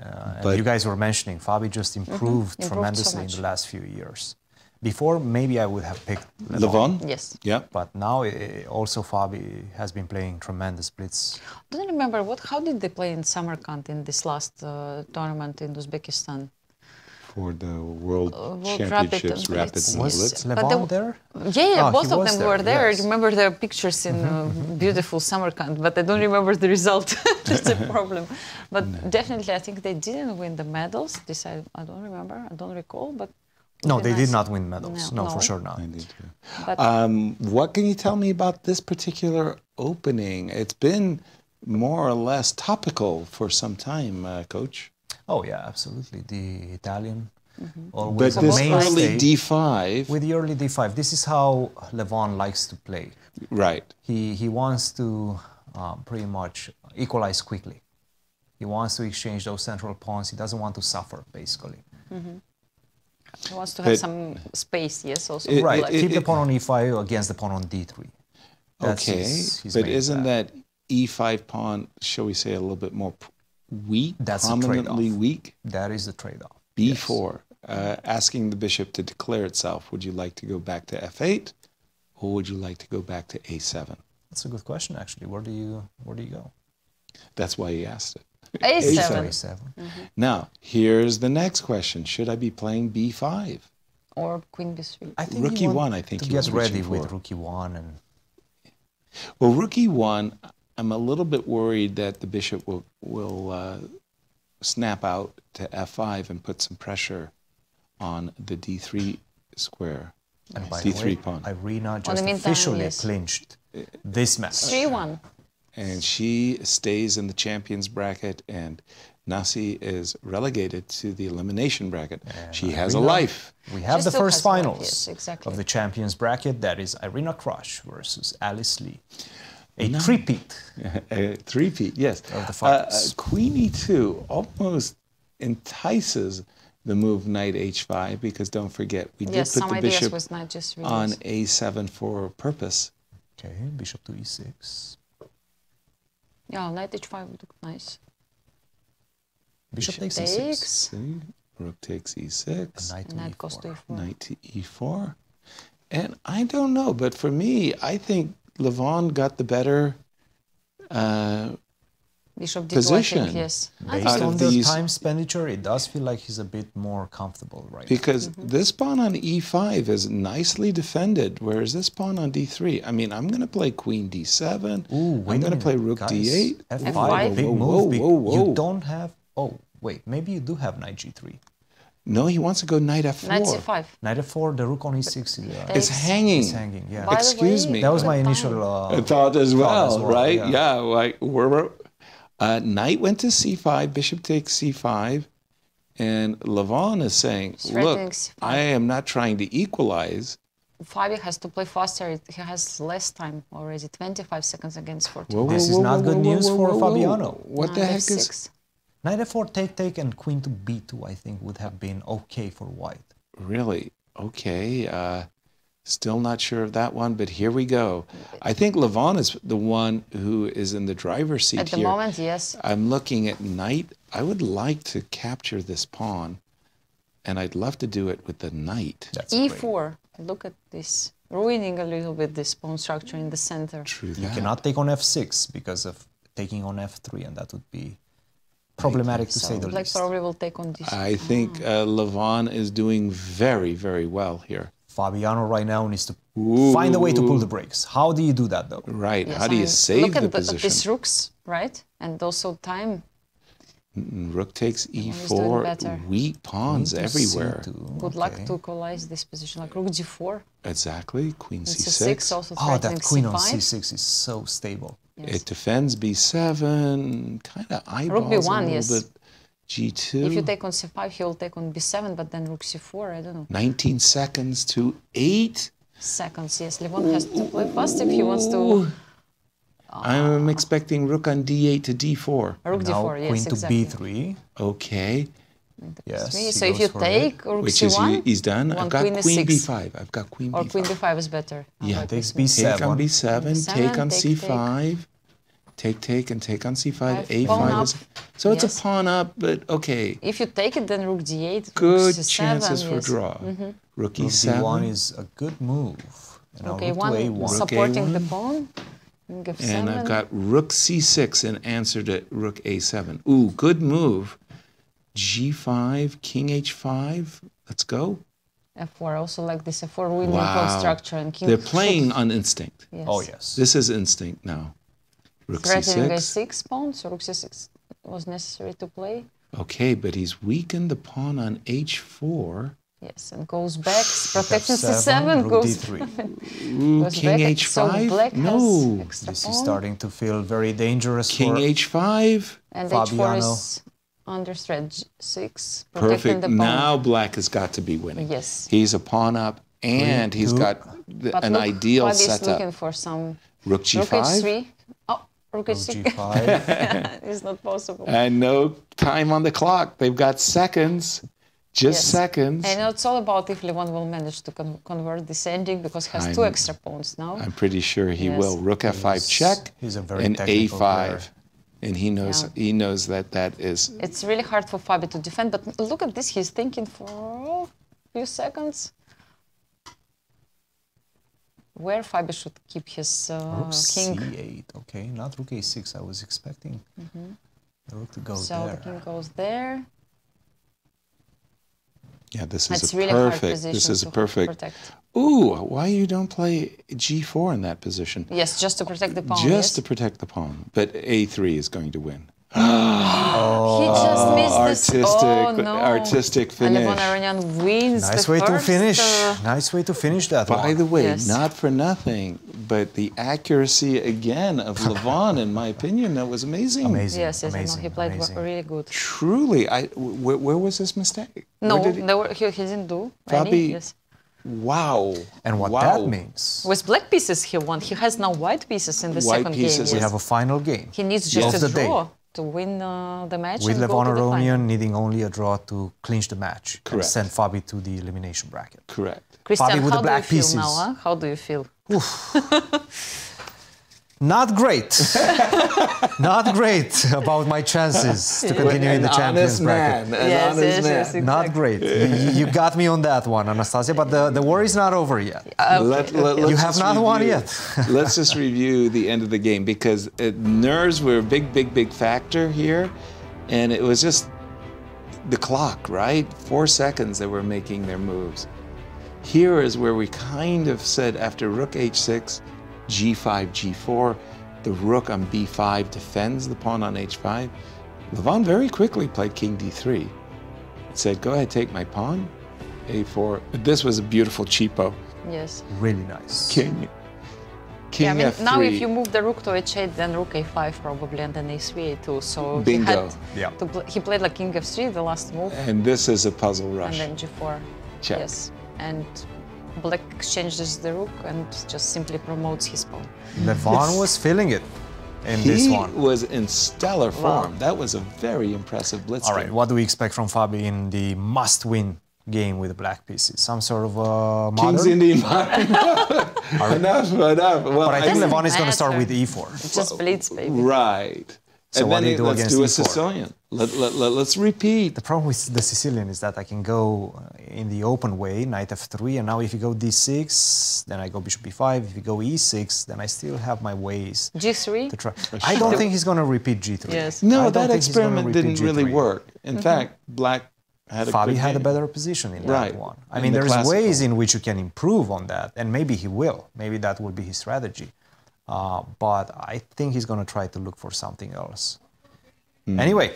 Uh, and you guys were mentioning Fabi just improved Improved so tremendously in the last few years. Before, maybe I would have picked Levon? Yes. Yeah. But now, eh, also Fabi has been playing tremendous blitz. don't remember what. How did they play in Samarkand in this last uh, tournament in Uzbekistan? For the World Uh, World Championships, Rapid Rapid Was Yes. Levon But the- there? Yeah, yeah Oh, both of them there, were there. yes. I remember their pictures in uh, beautiful Samarkand, but I don't remember the result. That's a problem. But definitely, I think they didn't win the medals. This I, I don't remember. I don't recall. But No, be they did not win medals. No, for sure not. I need to. But Um, what can you tell me about this particular opening? It's been more or less topical for some time, uh, Coach. Oh yeah, absolutely. The Italian. Mm-hmm. Always a this early mainstay. D5, With the early d5, this is how Levon likes to play. right? He, he wants to um, pretty much equalize quickly. He wants to exchange those central pawns. He doesn't want to suffer, basically. he wants to have But- some space. Yes, also. It- right. like- Keep the pawn on e5 against the pawn on d3. That's okay, his- his but isn't plan. that E5 pawn, shall we say, a little bit more p- weak, That's a prominently trade-off. weak? That is the trade-off. B4, uh, asking the bishop to declare itself. Would you like to go back to F8, or would you like to go back to A7? That's a good question, actually. Where do you where do you go? That's why he asked it. A7. A7. Now, here's the next question: Should I be playing B5? Or queen b3. I think Rook e1, I think to he get was ready reaching with rook e1 and Well, rook e1, I'm a little bit worried that the bishop will will uh, snap out to F5 and put some pressure on the D3 square, and by D3 way, pawn. Irina just meantime, officially yes. clinched this match. 3-1. and she stays in the champions bracket, and Nazi is relegated to the elimination bracket. she has a life. We have She the first has finals yes, exactly. of the champions bracket. That is Irina Krush versus Alice Lee. A Nice. three-peat. a three-peat, yes. Of the Uh, uh. Queen E2 almost entices the move knight h5 because don't forget we Yes, did put some the bishop was knight just on a7 for purpose. Okay, bishop to e6. Yeah, knight h5 would look nice. Bishop takes takes. e6. See? Rook takes e6. Knight to Knight goes to e4. Knight to e4. And I don't know, but for me, I think Levon got the better uh, Bishop d2, I position. think, yes. Based on the time expenditure, it does feel like he's a bit more comfortable right Because Mm-hmm. this pawn on e5 is nicely defended, whereas this pawn on d3, I mean, I'm going to play queen d7. Ooh, I'm going to play rook guys. d8. F5, F5? big Whoa, move. whoa, big- whoa, whoa. You don't have. Oh, wait, maybe you do have knight g3. No, he wants to go knight f4. Knight c5. Knight f4, the rook on e6 is. Uh, It's hanging. It's hanging, yeah. By Excuse way, me. that was my initial time. uh, I thought as well, as well, right? yeah. Yeah, like we're uh, knight went to c5, bishop takes c5, and Levon is saying, Threatening "Look, I am not trying to equalize." Fabi has to play faster. He has less time already. 25 seconds against 14. Whoa, whoa, This is whoa, not whoa, good whoa, news whoa, for whoa, whoa. Fabiano. What the heck f6. is Knight f4, take, take, and queen to b2, I think, would have been okay for white. really okay? Uh, still not sure of that one, but here we go. I think Levon is the one who is in the driver's seat At the here. moment, yes. I'm looking at knight. I would like to capture this pawn, and I'd love to do it with the knight. That's. E4. Look at this. Ruining a little bit this pawn structure in the center. True You that. cannot take on f6 because of taking on f3, and that would be problematic to So say the Black least. probably will take on this. I think uh, Levon is doing very, very well here. Fabiano right now needs to find a way to pull the brakes. How do you do that though? Right. Yes, How do you and save look the, at the, position? these rooks, right? And also time. Mm, Rook takes is doing better. e4. Weak pawns Queen everywhere. C2, Good luck to equalize this position. Like rook g4. Exactly. Queen c6. c6 also Oh, that queen c5. on c6 is so stable. It defends b7. Kind of eyeballs b1, a little yes. bit. g2. If you take on c5, he will take on b7, but then rook c4. I don't know. 19 seconds to 8. Seconds, yes. Levon has to play fast if he wants to. I'm expecting rook on d8 to d4. Rook now d4, yes, queen to b3. Okay. Yes. So if you for it. take rook Which is c1, he's done. one I've got queen queen, b5. I've got queen or b5. Or queen b5 is better. I Yeah, like takes b7. Take on b7, B7, take on take, c5. Take, take, and take on c5. Five, a5 pawn is. up. So it's Yes. a pawn up, but okay. If you take it, then rook d8. Good rook c7, chances for yes. draw. Mhm. Rook Rook e7. d1 is a good move. And Okay, rook one to a1. Rook supporting the A1. pawn. And I've got rook c6 in answer to rook a7. Ooh, good move. G5, king h5. Let's go. f4. Also like this f4 winning Wow. pawn structure and king. They're playing should- on instinct. Yes. Oh, yes. This is instinct now. Rook Threatening c6. a6 pawn, so rook c6 was necessary to play. Okay, but he's weakened the pawn on h4. Yes, and goes back, protecting f7, c7, rook goes, d3. Ooh, goes king back. h5. So black no. has extra This pawn, is starting to feel very dangerous King for h5. and h4 Fabiano. is under threat G6, Perfect. the. Now black has got to be winning. Yes. He's a pawn up, and he's two. got the, an look, ideal Fabi is setup. looking for some Rook rook g5. h3. Oh, rook rook h3. g5. it's not possible. And no time on the clock. They've got seconds, just Yes. seconds. And it's all about if Levon will manage to con- convert this ending because he has two I'm- extra pawns now. I'm pretty sure he Yes. will. Rook f5 check he's a very and technical a5. player. And he knows Yeah. he knows that that is It's really hard for Fabi to defend, but look at this. He's thinking for a few seconds where Fabi should keep his uh, rook king. c8. Okay, not rook a6. I was expecting the rook to go so there. the king goes there. yeah. This is It's a really hard perfect. position This is to a perfect. protect. Ooh, why you don't play g4 in that position? Yes, just to protect the pawn. Just yes. to protect the pawn. But a3 is going to win. he just missed this. artistic, Oh no! artistic finish. Levon Aronian wins Nice the way to finish. uh, nice way to finish that By one. the way, Yes. not for nothing, but the accuracy again of Levon, in my opinion, that was amazing. Amazing. yes, yes, I know. amazing, He played amazing. really good. Truly, I where, where was his mistake? No, Where did he- there were, he, he didn't do any. Fabi- Yes. Wow. And what wow. that means, With black pieces, he won. He has now white pieces in the White second pieces. game. we have a final game. He needs just Of a the day. draw. to win uh, the match. With and go Levon to. Aronian needing only a draw to clinch the match and send Fabi to the elimination bracket. Correct. Cristian, Fabi with how the black do you pieces. feel now? Huh? How do you feel? Not great. Not great about my chances to continue in the An champions honest bracket. man, Yes, yes, yes, man. Not great. You, you got me on that one, Anastasiya, but the, the war is not over yet. Uh, let- let- let's you have just not won review- yet. let's just review the end of the game because it, nerves were a big, big, big factor here, and it was just the clock, right? Four seconds they were making their moves. Here is where we kind of said after Rook H6, G5, G4, the Rook on B5 defends the pawn on H5. Levon very quickly played King D3. He said, "Go ahead, take my pawn." A4. This was a beautiful cheapo. Yes. Really nice. King. King yeah, I mean, F3. now if you move the rook to h8, then rook a5 probably, and then a3, a2. So Bingo. he had Yeah. to pl- he played like king f3, the last move, And this is a puzzle rush. and then g4. Check. Yes, and black exchanges the rook and just simply promotes his pawn. Levon was feeling it in he this one. was in stellar Wow. form. That was a very impressive blitz. All right, what do we expect from Fabi in the must-win game with the black pieces? Some sort of uh, modern? King's Indian modern. enough, enough. Well, but I think mean- Levon is going to start with E e4. Just blitz, baby. Right. So and what then do you do let's against do a E4? Sicilian. Let, let, let, let's repeat. The problem with the Sicilian is that I can go uh, in the open way, knight f3, and now if you go d6, then I go bishop b5. If you go e6, then I still have my ways G3? to try. I don't think he's going to repeat g3. Yes. No, that think he's gonna experiment didn't really G3. work. In Mm-hmm. fact, black had a Fabi good had a better position in that one. I In mean, the there's classical. ways in which you can improve on that, and maybe he will. Maybe that will be his strategy. Uh, but I think he's going to try to look for something else. Hmm. Anyway,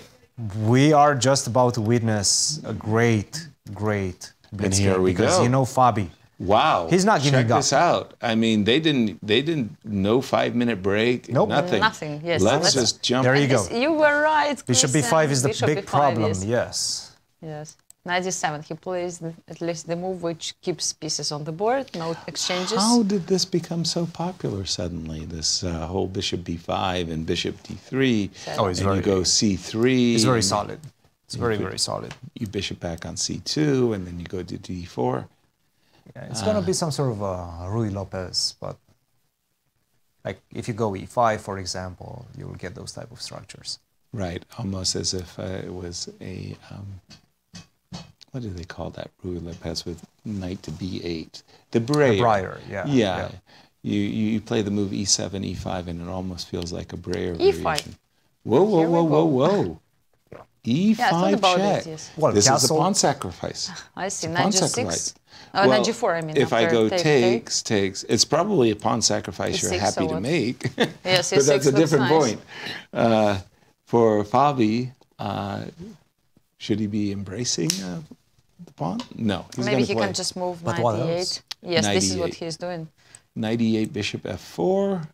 we are just about to witness a great, great blitz here game we because go. you know Fabi. Wow. He's not giving Check up. this out. I mean, they didn't they didn't no five minute break. Nope. Nothing. Nothing, yes. Let's, Let's- just jump. There you go. You were right. Bishop Cristian. b5 is the Bishop big B5 problem. is- Yes. Yes. 97. He plays the, at least the move which keeps pieces on the board, no exchanges. How did this become so popular suddenly? This uh, whole bishop b5 and bishop d3. Oh, it's and very- you go c3. It's very solid. It's very, put- very solid. You bishop back on c2, and then you go to d4. Yeah, it's going to be some sort of a Ruy Lopez, but like if you go e5, for example, you will get those type of structures. Right, almost as if uh, it was a um, what do they call that? Ruy Lopez with knight to b8. The Breyer. Breyer, yeah, Yeah. yeah. You, you you play the move e7, e5, and it almost feels like a Breyer E5. variation. Whoa, whoa, Here we whoa, whoa, whoa. E5 Yeah, I thought about check. yes. Well, this is a pawn sacrifice. I see. It's a Knight pawn G6. sacrifice. Oh, Well, knight G4, I mean. If I go take, takes, takes, it's probably a pawn sacrifice you're happy to make. Yes, but E6 that's a different nice. point. Uh, for Fabi, uh, should he be embracing uh, the pawn? No. He's Maybe he play can just move But knight what e8. else? Yes, this is what 98. he's doing. Knight e8, bishop f4.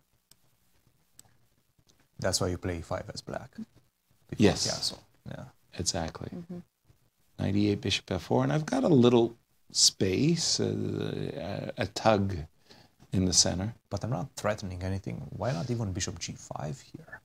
That's why you play e5 as black. Yes. Castle. Yeah. Exactly. Mm-hmm. Knight e8, bishop f4. And I've got a little space, uh, a, a tug in the center. But I'm not threatening anything. Why not even bishop g5 here?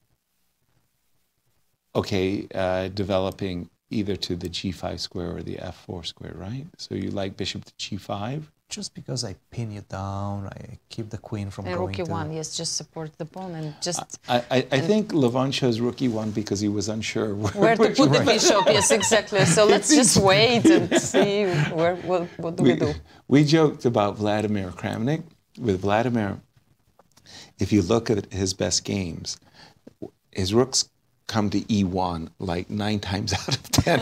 okay, uh, developing either to the g5 square or the f4 square, right? So you like bishop to g5? Just because I pin you down, I keep the queen from And going rook to... e1, yes, just support the pawn and just I, I, I And- think Levon chose rook e1 because he was unsure where, where to which put the way. bishop. Yes, exactly. So let's just wait and see where what, what do we, do. we joked about Vladimir Kramnik. With Vladimir, if you look at his best games, his rooks come to e1 like nine times out of ten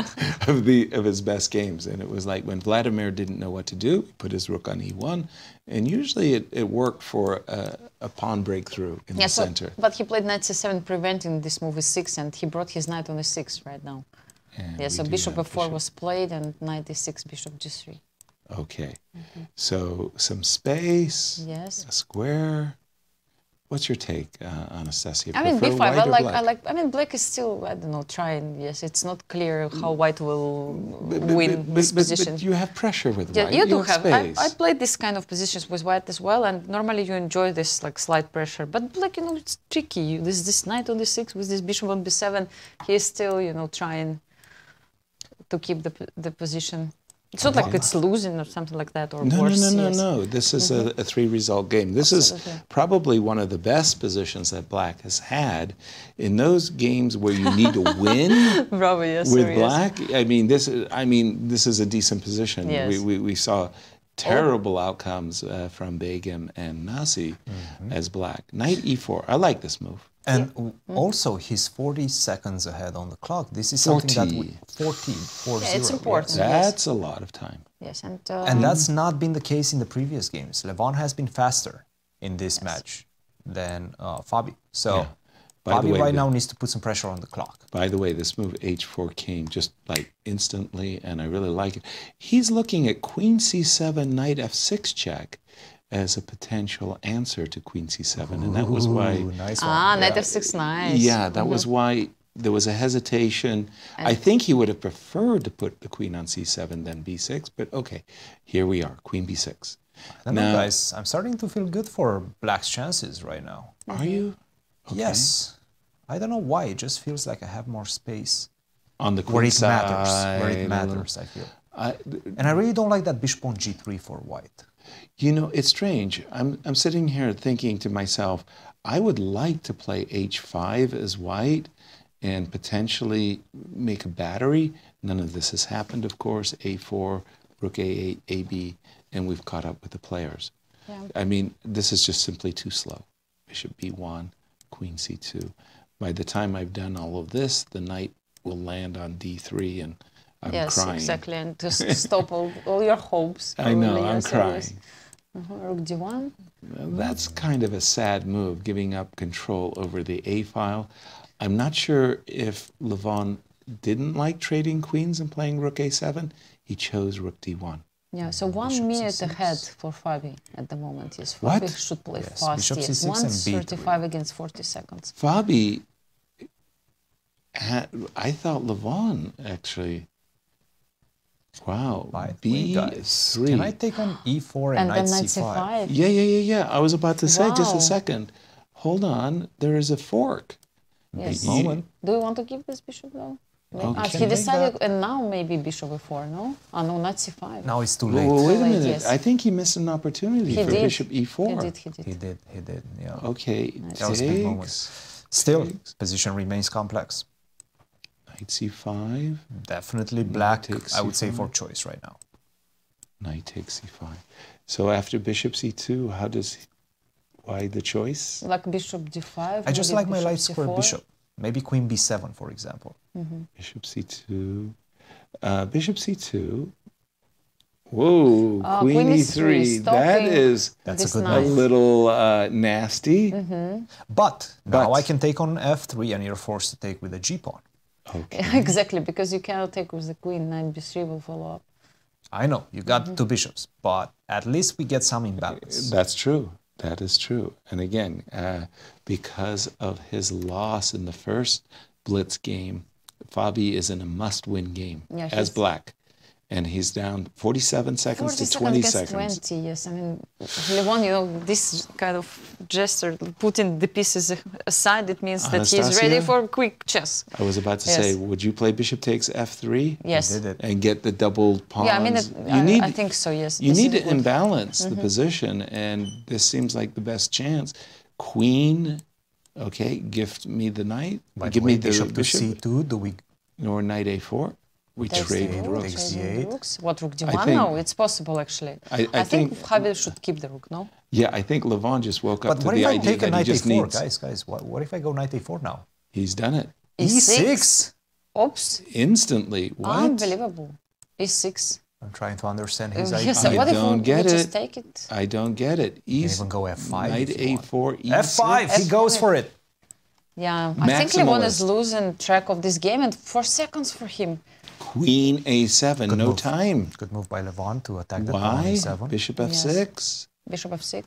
of the of his best games, and it was like when Vladimir didn't know what to do, he put his rook on e1, and usually it, it worked for a, a pawn breakthrough in Yeah, the so, center. but he played knight c7, preventing this move e6, and he brought his knight on e6 right now. And yeah, so bishop have f4 was played, and knight e6, bishop g3. Okay, mm-hmm. so some space, Yes. a square. What's your take, uh, Anastasiya? I mean, b5. I like. black? I like. I mean, black is still. I don't know. Trying. Yes, it's not clear how white will win but, this but- but position. you have pressure with Yeah, white. you do have. I. I played this kind of positions with white as well, and normally you enjoy this like slight pressure. But black, you know, it's tricky. You, this this knight on d6 with this bishop on b7, he's still, you know, trying to keep the the position. It's not like it's losing or something like that, or No, no, worse. no, no, yes. no. This is Mhm. a, a three-result game. This Absolutely. is probably one of the best positions that Black has had in those games where you need to win. Bravo, yes, with sir, yes. Black, I mean, this. is- I mean, this is a decent position. Yes. We, we, we saw terrible outcomes uh, from Begim and Nazi Mm-hmm. as Black. Knight e4. I like this move. And w- also, he's 40 seconds ahead on the clock. This is something that we 14, 40. Yeah, it's important. That's a lot of time. Yes, and um, And that's not been the case in the previous games. Levon has been faster in this match than uh, Fabi. So Yeah. By the Fabi way, right the- now needs to put some pressure on the clock. By the way, this move h4 came just like instantly, and I really like it. He's looking at queen c7, knight f6 check as a potential answer to queen c7, and that was why. Ooh, nice ah, knight f6, nice. Yeah, that was Mhm. why there was a hesitation. I think he would have preferred to put the queen on c7 than b6, but okay, here we are, queen b6. I don't know, guys. I'm starting to feel good for Black's chances right now. Are you? Yes. I don't know why. It just feels like I have more space. On the where queen it matters. Where it matters, I feel. I- and I really don't like that bishop on g3 for white. You know, it's strange. I'm, I'm sitting here thinking to myself, I would like to play h5 as white and potentially make a battery. None of this has happened, of course. a4, rook a8, ab, and we've caught up with the players. Yeah. I mean, this is just simply too slow. Bishop b1, queen c2. By the time I've done all of this, the knight will land on d3, and I'm yes, crying. exactly, and to stop all, all your hopes. I know, I'm crying. Always. Mhm, Rook d1. That's kind of a sad move, giving up control over the A file. I'm not sure if Levon didn't like trading queens and playing rook a7. He chose rook d1. Yeah, so one minute ahead for Fabi at the moment. Yes, What? Fabi should play Yes, fast. bishop Yes, c6 and b3. 135 against 40 seconds. Fabi, had, I thought Levon actually. Wow, b3. Can I take on e4 and, And knight then knight c5? c5. Yeah, yeah, yeah, yeah. I was about to say just a second. Hold on, there is a fork. Yes. You- Do you want to give this bishop though? Okay. Ah, he take decided, and now maybe bishop e4, no? Ah, no, knight c5. Now it's too late. well, wait a minute. yes. I think he missed an opportunity He for did. bishop e4. He did, he did. He did, he did, yeah. Okay, That was a big moment. takes. Still, position remains complex. Knight c5. Definitely black, takes I would say, c5. for choice right now. Knight takes c5. So after bishop c2, how does why the choice? Like bishop d5. I just like my light square c4. bishop. Maybe queen b7, for example. Mhm. Bishop c2. Uh, bishop c2. Whoa, Uh, queen, queen e3, e3. That stopping is That's a this good a little uh, nasty. Mhm. But now I can take on f3 and you're forced to take with a g pawn. Okay. exactly, because you cannot take with the queen. Knight b3 will follow up. I know, you got Mm-hmm. two bishops, but at least we get some imbalance. That's true. That is true. And again, uh, because of his loss in the first Blitz game, Fabi is in a must-win game Yeah, as black, and he's down 47 seconds 40 to 20 seconds. 20, yes. I mean, Levon, you know, this kind of gesture, putting the pieces aside, it means that he's ready for quick chess. I was about to Yes. say, would you play bishop takes f3? Yes. He did it. And get the double pawns? Yeah, I mean, you I, need, I think so, yes. you This need to good. imbalance the Mhm. position, and this seems like the best chance. Queen, okay, gift me the knight. By the Give way, me the bishop bishop. to c2, do we Or knight a4. We Takes trade the rook, rooks. trading the rooks. What, rook I d1? think- no, it's possible, actually. I- I think, think- Javier should keep the rook, no? Yeah, I think Levon just woke up But to what the if I idea take a that he knight just a4, needs. guys? Guys, what, what if I go knight a4 now? He's done it E6. Oops. instantly. What? Unbelievable. E6. I'm trying to understand Uh, his yes, idea. what I if we- don't we get just it. take it? I don't get it. E you can East, even go f5. Knight A4, e6. f5, he goes for it. Yeah, I think Levon is losing track of this game, and four seconds for him. Queen a7, Good no move. time. Good move by Levon to attack the pawn on Why? e7. Bishop f6. Bishop f6.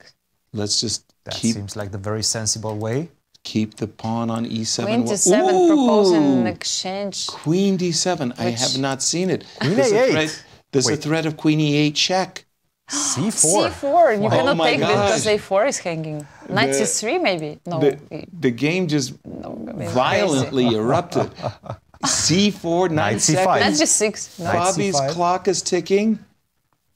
Let's just That keep seems like the very sensible way. keep the pawn on e7. Queen d7 proposing an exchange. Queen d7. I have not seen it. Queen There's a A8. threat- There's a threat of queen e8 check. C4. C4. You Oh cannot my take this because gosh. A4 is hanging. Knight C3 maybe. No. The, the game just mean, violently crazy. erupted. C4, 9 Knight C5. Knight seconds. G6. No. Knight Bobby's C5. clock is ticking.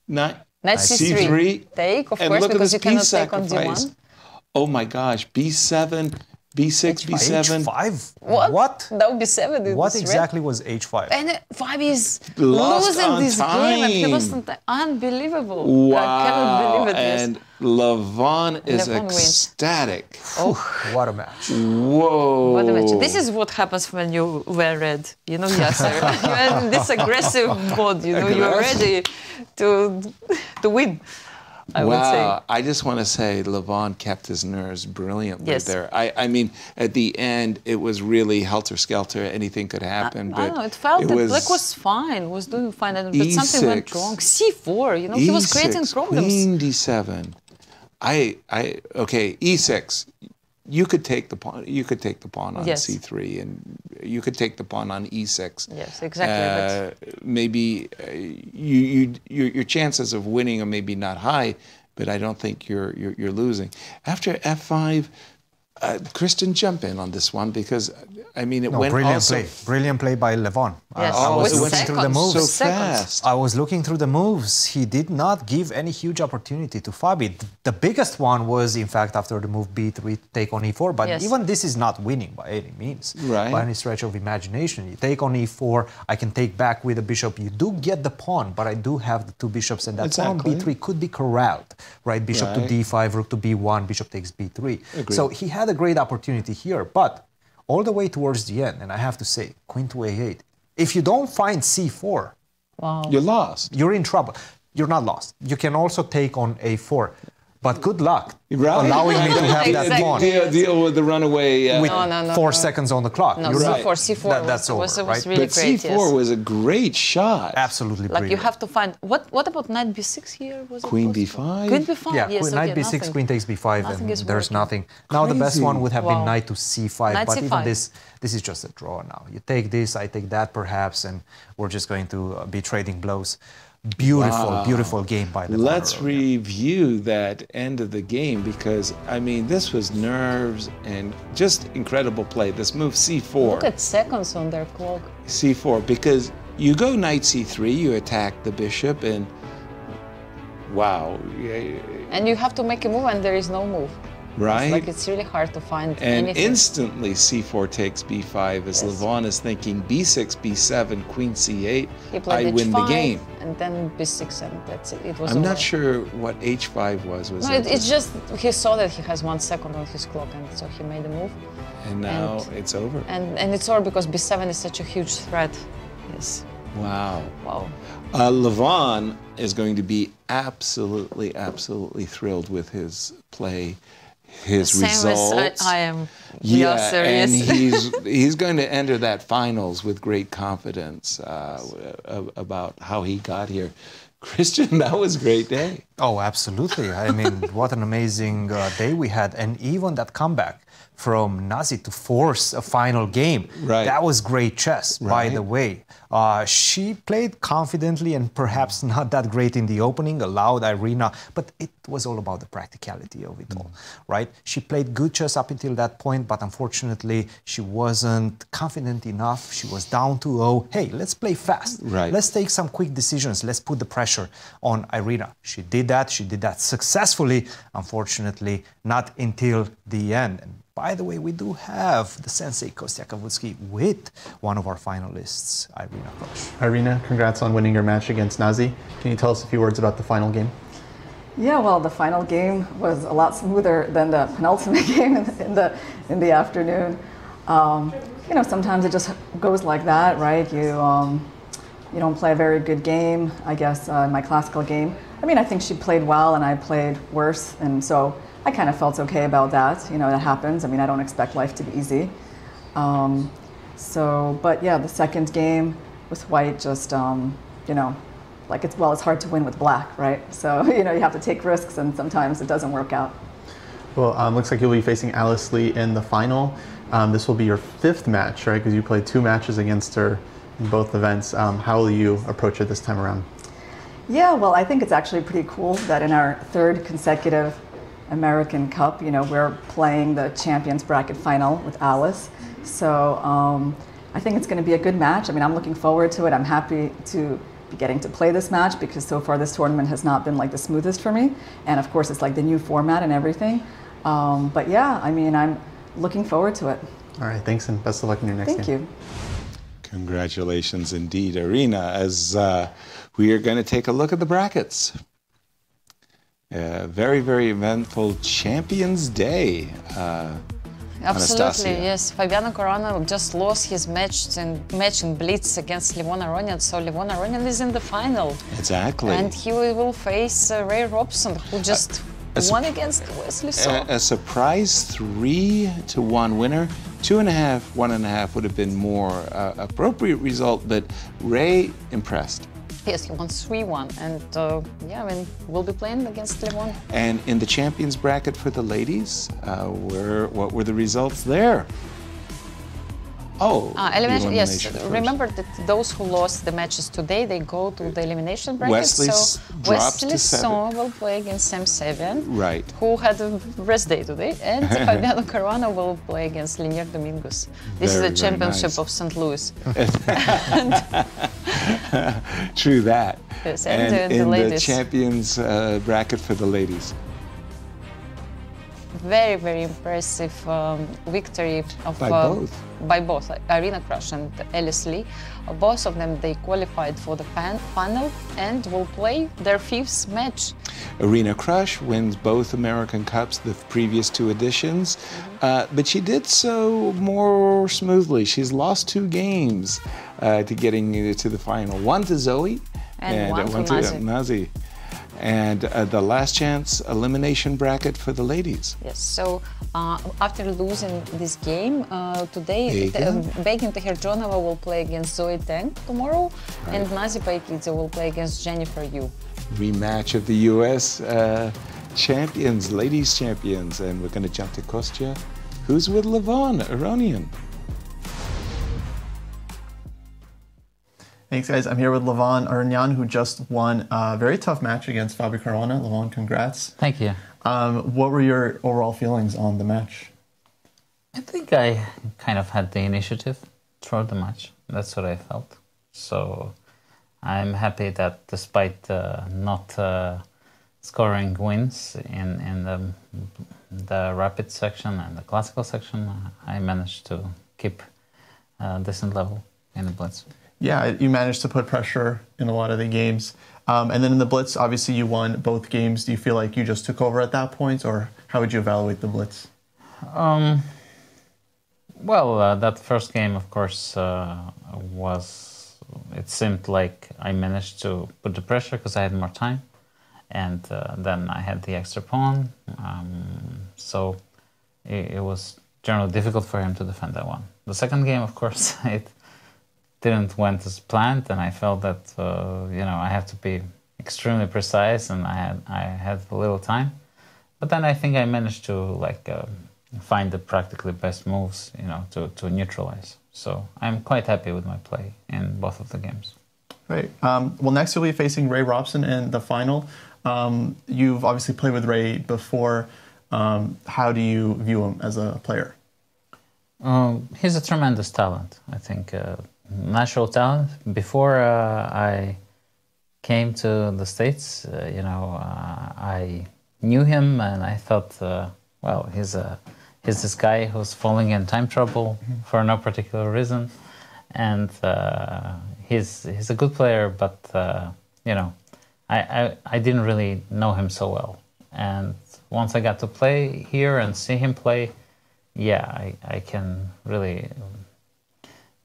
Knight, Knight C3. Take, of and course, because you this cannot piece take on sacrifice. D1. Oh my gosh, B7, B6, B7. H5? What? What? That would be 7. it What was red. exactly was H5? And uh, Fabi is Lost losing on this game and he time. lost on time. Unbelievable. I cannot Wow. believe it. yes. And Levon is Levon wins. ecstatic. Oh, What a match. Whoa. what a match. This is what happens when you wear red. You know, Yasser. you are in this aggressive mode. You know, you're ready to, to win. I would say. wow, I just want to say Levon kept his nerves brilliantly Yes. there. I, I mean, at the end, it was really helter skelter. Anything could happen. I but don't know. It felt that was was fine, was doing fine, and but something went wrong. C4, you know, he was creating problems. Queen D7. I, I, okay, E6. You could take the pawn. You could take the pawn on Yes. C3, and you could take the pawn on E6. Yes, exactly, Uh, maybe uh, you, you, your, your chances of winning are maybe not high, but I don't think you're you're, you're losing. After F5, uh, Cristian, jump in on this one because I mean it No, went brilliant also play. Brilliant play by Levon. I- Yes. I, Oh, was it looking went through the moves. so fast. I was looking through the moves. He did not give any huge opportunity to Fabi. Th- The biggest one was, in fact, after the move B3, take on E4. But Yes. even this is not winning by any means, Right. by any stretch of imagination. You take on E4, I can take back with a bishop. You do get the pawn, but I do have the two bishops, and that pawn Exactly. on B3 could be corralled, right? Bishop Right. to D5, rook to B1, bishop takes B3. Agreed. So he had a great opportunity here, but all the way towards the end, and I have to say, queen to A8. If you don't find C4, Wow. You're lost. you're in trouble. You're not lost. You can also take on A4, but good luck Right. allowing me to have that Exactly. pawn Deal, deal with the runaway. Uh, with No, no, no, four no. seconds on the clock. No, You're C4, right. C4 That- was- that's over, was- was right? really but great, C4 yes. was a great shot. Absolutely Like you have to find what what about knight b6 here? Was Queen possible? B5? Queen b5. Yeah, yes, queen, okay, knight b6, nothing. queen takes b5, Nothing and there's working. nothing. Now the best one would have Wow. been knight to c5, Knight but C5. even this, this is just a draw now. You take this, I take that, perhaps, and we're just going to uh, be trading blows. Beautiful, Wow. beautiful game by Levon Let's Aronian. review that end of the game because I mean this was nerves and just incredible play. This move C4, Look at seconds on their clock. C4 because you go knight C3, you attack the bishop and wow, yeah, And you have to make a move and there is no move. Right? Like it's really hard to find and anything. instantly C4 takes B5 as Yes. Levon is thinking B6, B7, Queen C8. he played I win the H5, game. And then b6 and that's it. It was I'm over. not sure what H5 was. Was No, it it, it's just he saw that he has one second on his clock, and so he made a move. and now and- it's over. And and it's all because b7 is such a huge threat. Yes. Wow. Wow. Uh, Levon is going to be absolutely, absolutely thrilled with his play, his Same results. as I, I am. yeah, are serious. and he's he's going to enter that finals with great confidence uh, about how he got here. Cristian, that was a great day. Oh, absolutely. I mean, what an amazing uh, day we had. And even that comeback from Nazi to force a final game. Right. That was great chess, by the way. Uh, she played confidently and perhaps not that great in the opening, allowed Irina, but it was all about the practicality of it all, right? She played good chess up until that point, but unfortunately, she wasn't confident enough. She was down to 0. Hey, let's play fast. Right. Let's take some quick decisions. Let's put the pressure on Irina. She did that. She did that successfully. Unfortunately, not until the end. And by the way, we do have the sensei Kostya Kavutskiy with one of our finalists, Irina Krush. Irina, congrats on winning your match against Nazi. Can you tell us a few words about the final game? Yeah, well, the final game was a lot smoother than the penultimate game in, in the in the afternoon. Um, you know, sometimes it just goes like that, right? You um, you don't play a very good game, I guess, uh, in my classical game. I mean, I think she played well and I played worse, and so I kind of felt okay about that. You know, that happens. I mean, I don't expect life to be easy. Um, so, but yeah, the second game with white just, um, you know, like it's well, it's hard to win with black, right? So you know, you have to take risks, and sometimes it doesn't work out. Well, um, looks like you'll be facing Alice Lee in the final. Um, this will be your fifth match, right? Because you played two matches against her in both events. Um, how will you approach it this time around? Yeah, well, I think it's actually pretty cool that in our third consecutive American Cup, you know, we're playing the Champions Bracket final with Alice. So um, I think it's going to be a good match. I mean, I'm looking forward to it. I'm happy to be getting to play this match because so far this tournament has not been like the smoothest for me. And of course, it's like the new format and everything. Um, but yeah, I mean, I'm looking forward to it. All right, thanks and best of luck in your next Thank game. you. Congratulations indeed, Irina, as uh, we are going to take a look at the brackets. Uh, very, very eventful Champions Day. Uh, Absolutely, Anastasiya. yes. Fabiano Caruana just lost his match in, match in Blitz against Levon Aronian, so Levon Aronian is in the final. Exactly. And he will face uh, Ray Robson, who just a su- won against Wesley So. a, a surprise three to one winner. Two and a half, one and a half would have been more uh, appropriate result, but Ray impressed. Yes, he won 3-1, and uh, yeah, I mean, we'll be playing against Levon. And in the champions bracket for the ladies, uh, where what were the results there? Oh, Uh, elimination, yes. first. Remember that those who lost the matches today, they go to the elimination bracket. Wesley So s- drops to Wesley. Song will play against Sam Sevian, Right. who had a rest day today, and Fabiano Caruana will play against Lenier Dominguez. This Very, is the championship nice. of St. Louis. True that. Yes, and, uh, the in the champions uh, bracket for the ladies. Very, very impressive um, victory of By uh, both. by both Irina Krush and Alice Lee. Both of them they qualified for the pan- final and will play their fifth match. Irina Krush wins both American Cups, the previous two editions, Mm-hmm. uh, but she did so more smoothly. She's lost two games uh, to getting to the final. One to Zoey And one uh, to one to Nazi. Nazi. And uh, the last chance elimination bracket for the ladies. Yes. So uh, after losing this game uh, today, Begim. uh, Tokhirjonova will play against Zoey Tang tomorrow, and Nazi Paikidze will play against Jennifer Yu. Rematch of the U.S. Uh, champions, ladies champions. And we're going to jump to Kostya, who's with Levon Aronian. Thanks, guys. I'm here with Levon Aronian, who just won a very tough match against Fabio Caruana. Levon, congrats. Thank you. Um, what were your overall feelings on the match? I think I kind of had the initiative throughout the match. That's what I felt. So I'm happy that despite uh, not uh, scoring wins in, in the, the rapid section and the classical section, I managed to keep a decent level in the blitz. Yeah, you managed to put pressure in a lot of the games. Um, and then in the Blitz, obviously you won both games. Do you feel like you just took over at that point, or how would you evaluate the Blitz? Um, well, uh, that first game, of course, uh, was. It seemed like I managed to put the pressure because I had more time, and uh, then I had the extra pawn. Um, so it, it was generally difficult for him to defend that one. The second game, of course, it didn't went as planned, and I felt that uh, you know I have to be extremely precise, and I had I had little time. But then I think I managed to like uh, find the practically best moves, you know, to, to neutralize. So I'm quite happy with my play in both of the games. Right. Um, well, next you'll be facing Ray Robson in the final. Um, you've obviously played with Ray before. Um, how do you view him as a player? Um, he's a tremendous talent. I think uh, natural talent. Before uh, I came to the states, uh, you know, uh, I knew him and I thought, uh, well, he's a he's this guy who's falling in time trouble for no particular reason, and uh, he's he's a good player, but uh, you know, I, I I didn't really know him so well, and once I got to play here and see him play, yeah, I, I can really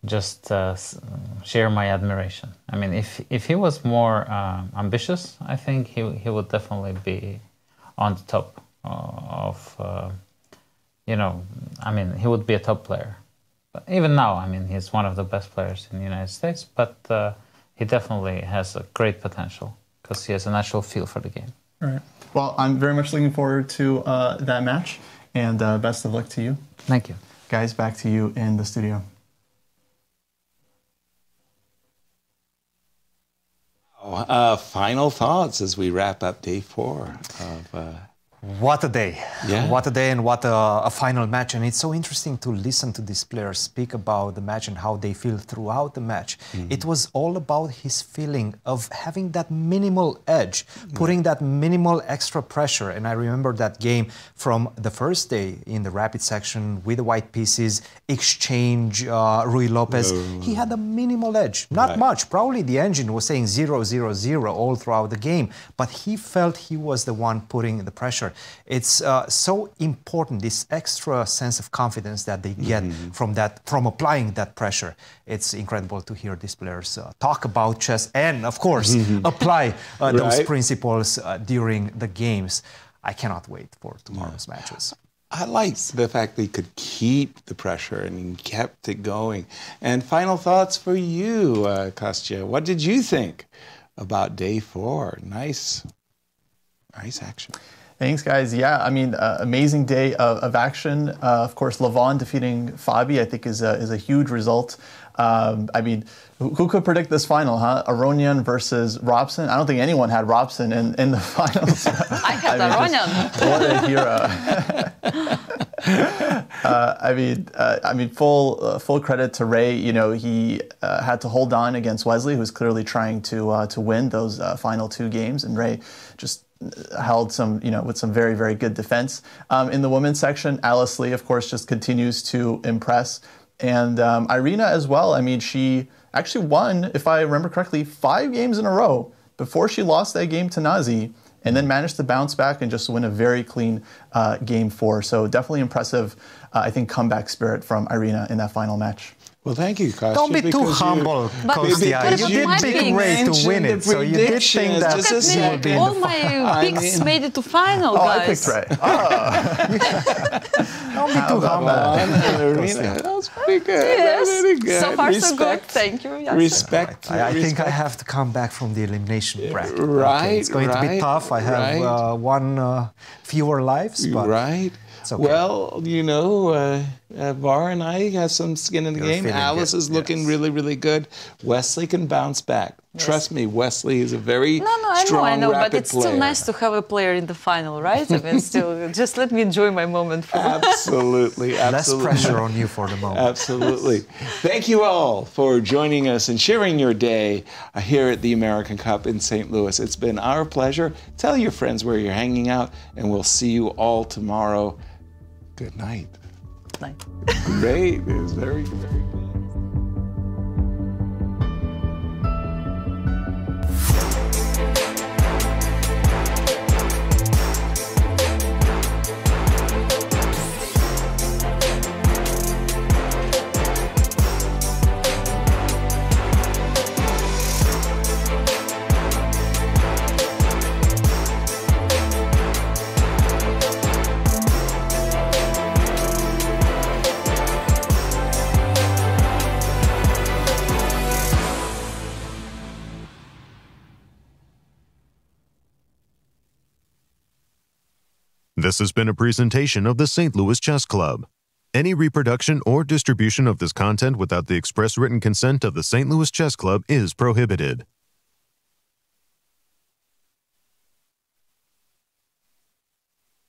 just uh, share my admiration. I mean, if if he was more uh, ambitious, I think he he would definitely be on the top uh, of. Uh, you know, I mean, he would be a top player. But even now, I mean, he's one of the best players in the United States. But uh, he definitely has a great potential because he has a natural feel for the game. All right. Well, I'm very much looking forward to uh, that match, and uh, best of luck to you. Thank you. Guys, back to you in the studio. Uh, final thoughts as we wrap up day four of. Uh, What a day. Yeah. What a day and what a, a, final match. And it's so interesting to listen to these players speak about the match and how they feel throughout the match. Mm-hmm. It was all about his feeling of having that minimal edge, putting that minimal extra pressure. And I remember that game from the first day in the rapid section with the white pieces, exchange, uh, Ruy Lopez. He had a minimal edge. Not right. much. Probably the engine was saying 0 0 0 all throughout the game. But he felt he was the one putting the pressure. It's uh, so important this extra sense of confidence that they get mm-hmm. from that from applying that pressure. It's incredible to hear these players uh, talk about chess and, of course, mm-hmm. apply uh, right. those principles uh, during the games. I cannot wait for tomorrow's yeah. matches. I like the fact they could keep the pressure and kept it going. And final thoughts for you, uh, Kostya. What did you think about day four? Nice, nice action. Thanks, guys. Yeah, I mean, uh, amazing day of, of action. Uh, of course, Levon defeating Fabi, I think, is a, is a huge result. Um, I mean, who, could predict this final, huh? Aronian versus Robson. I don't think anyone had Robson in, in the finals. I had I mean, Aronian. What a hero! uh, I mean, uh, I mean, full uh, full credit to Ray. You know, he uh, had to hold on against Wesley, who's clearly trying to uh, to win those uh, final two games, and Ray just held some, you know, with some very, very good defense. Um, in the women's section, Alice Lee, of course, just continues to impress. And um, Irina as well. I mean, she actually won, if I remember correctly, five games in a row before she lost that game to Nazi and then managed to bounce back and just win a very clean uh, game four. So definitely impressive, uh, I think, comeback spirit from Irina in that final match. Well, thank you, Kostya. Don't be too humble, Kostya. You did pick Ray to win it, so you did think that Look at me. All my picks I made it to final, oh, guys. I picked Ray. Oh. Don't be too humble. That was pretty good. Yes. Really good. So far, Respect. so good. Thank you. Yes. Respect. I, I respect. think I have to come back from the elimination bracket. Right. Okay, it's going right, to be tough. I have right. uh, one uh, fewer lives, but right. Okay. Well, you know, uh, uh, Var and I have some skin in the You're game. Alice good. is looking yes. really, really good. Wesley can bounce back. Yes. Trust me, Wesley is a very no, no, I strong, know, I know, but it's player. still nice to have a player in the final, right? I mean, still, just let me enjoy my moment. For absolutely, absolutely. Less pressure on you for the moment. Absolutely. Thank you all for joining us and sharing your day here at the American Cup in St. Louis. It's been our pleasure. Tell your friends where you're hanging out, and we'll see you all tomorrow. Good night. Night. Great. It was very, very good. This has been a presentation of the St. Louis Chess Club. Any reproduction or distribution of this content without the express written consent of the St. Louis Chess Club is prohibited.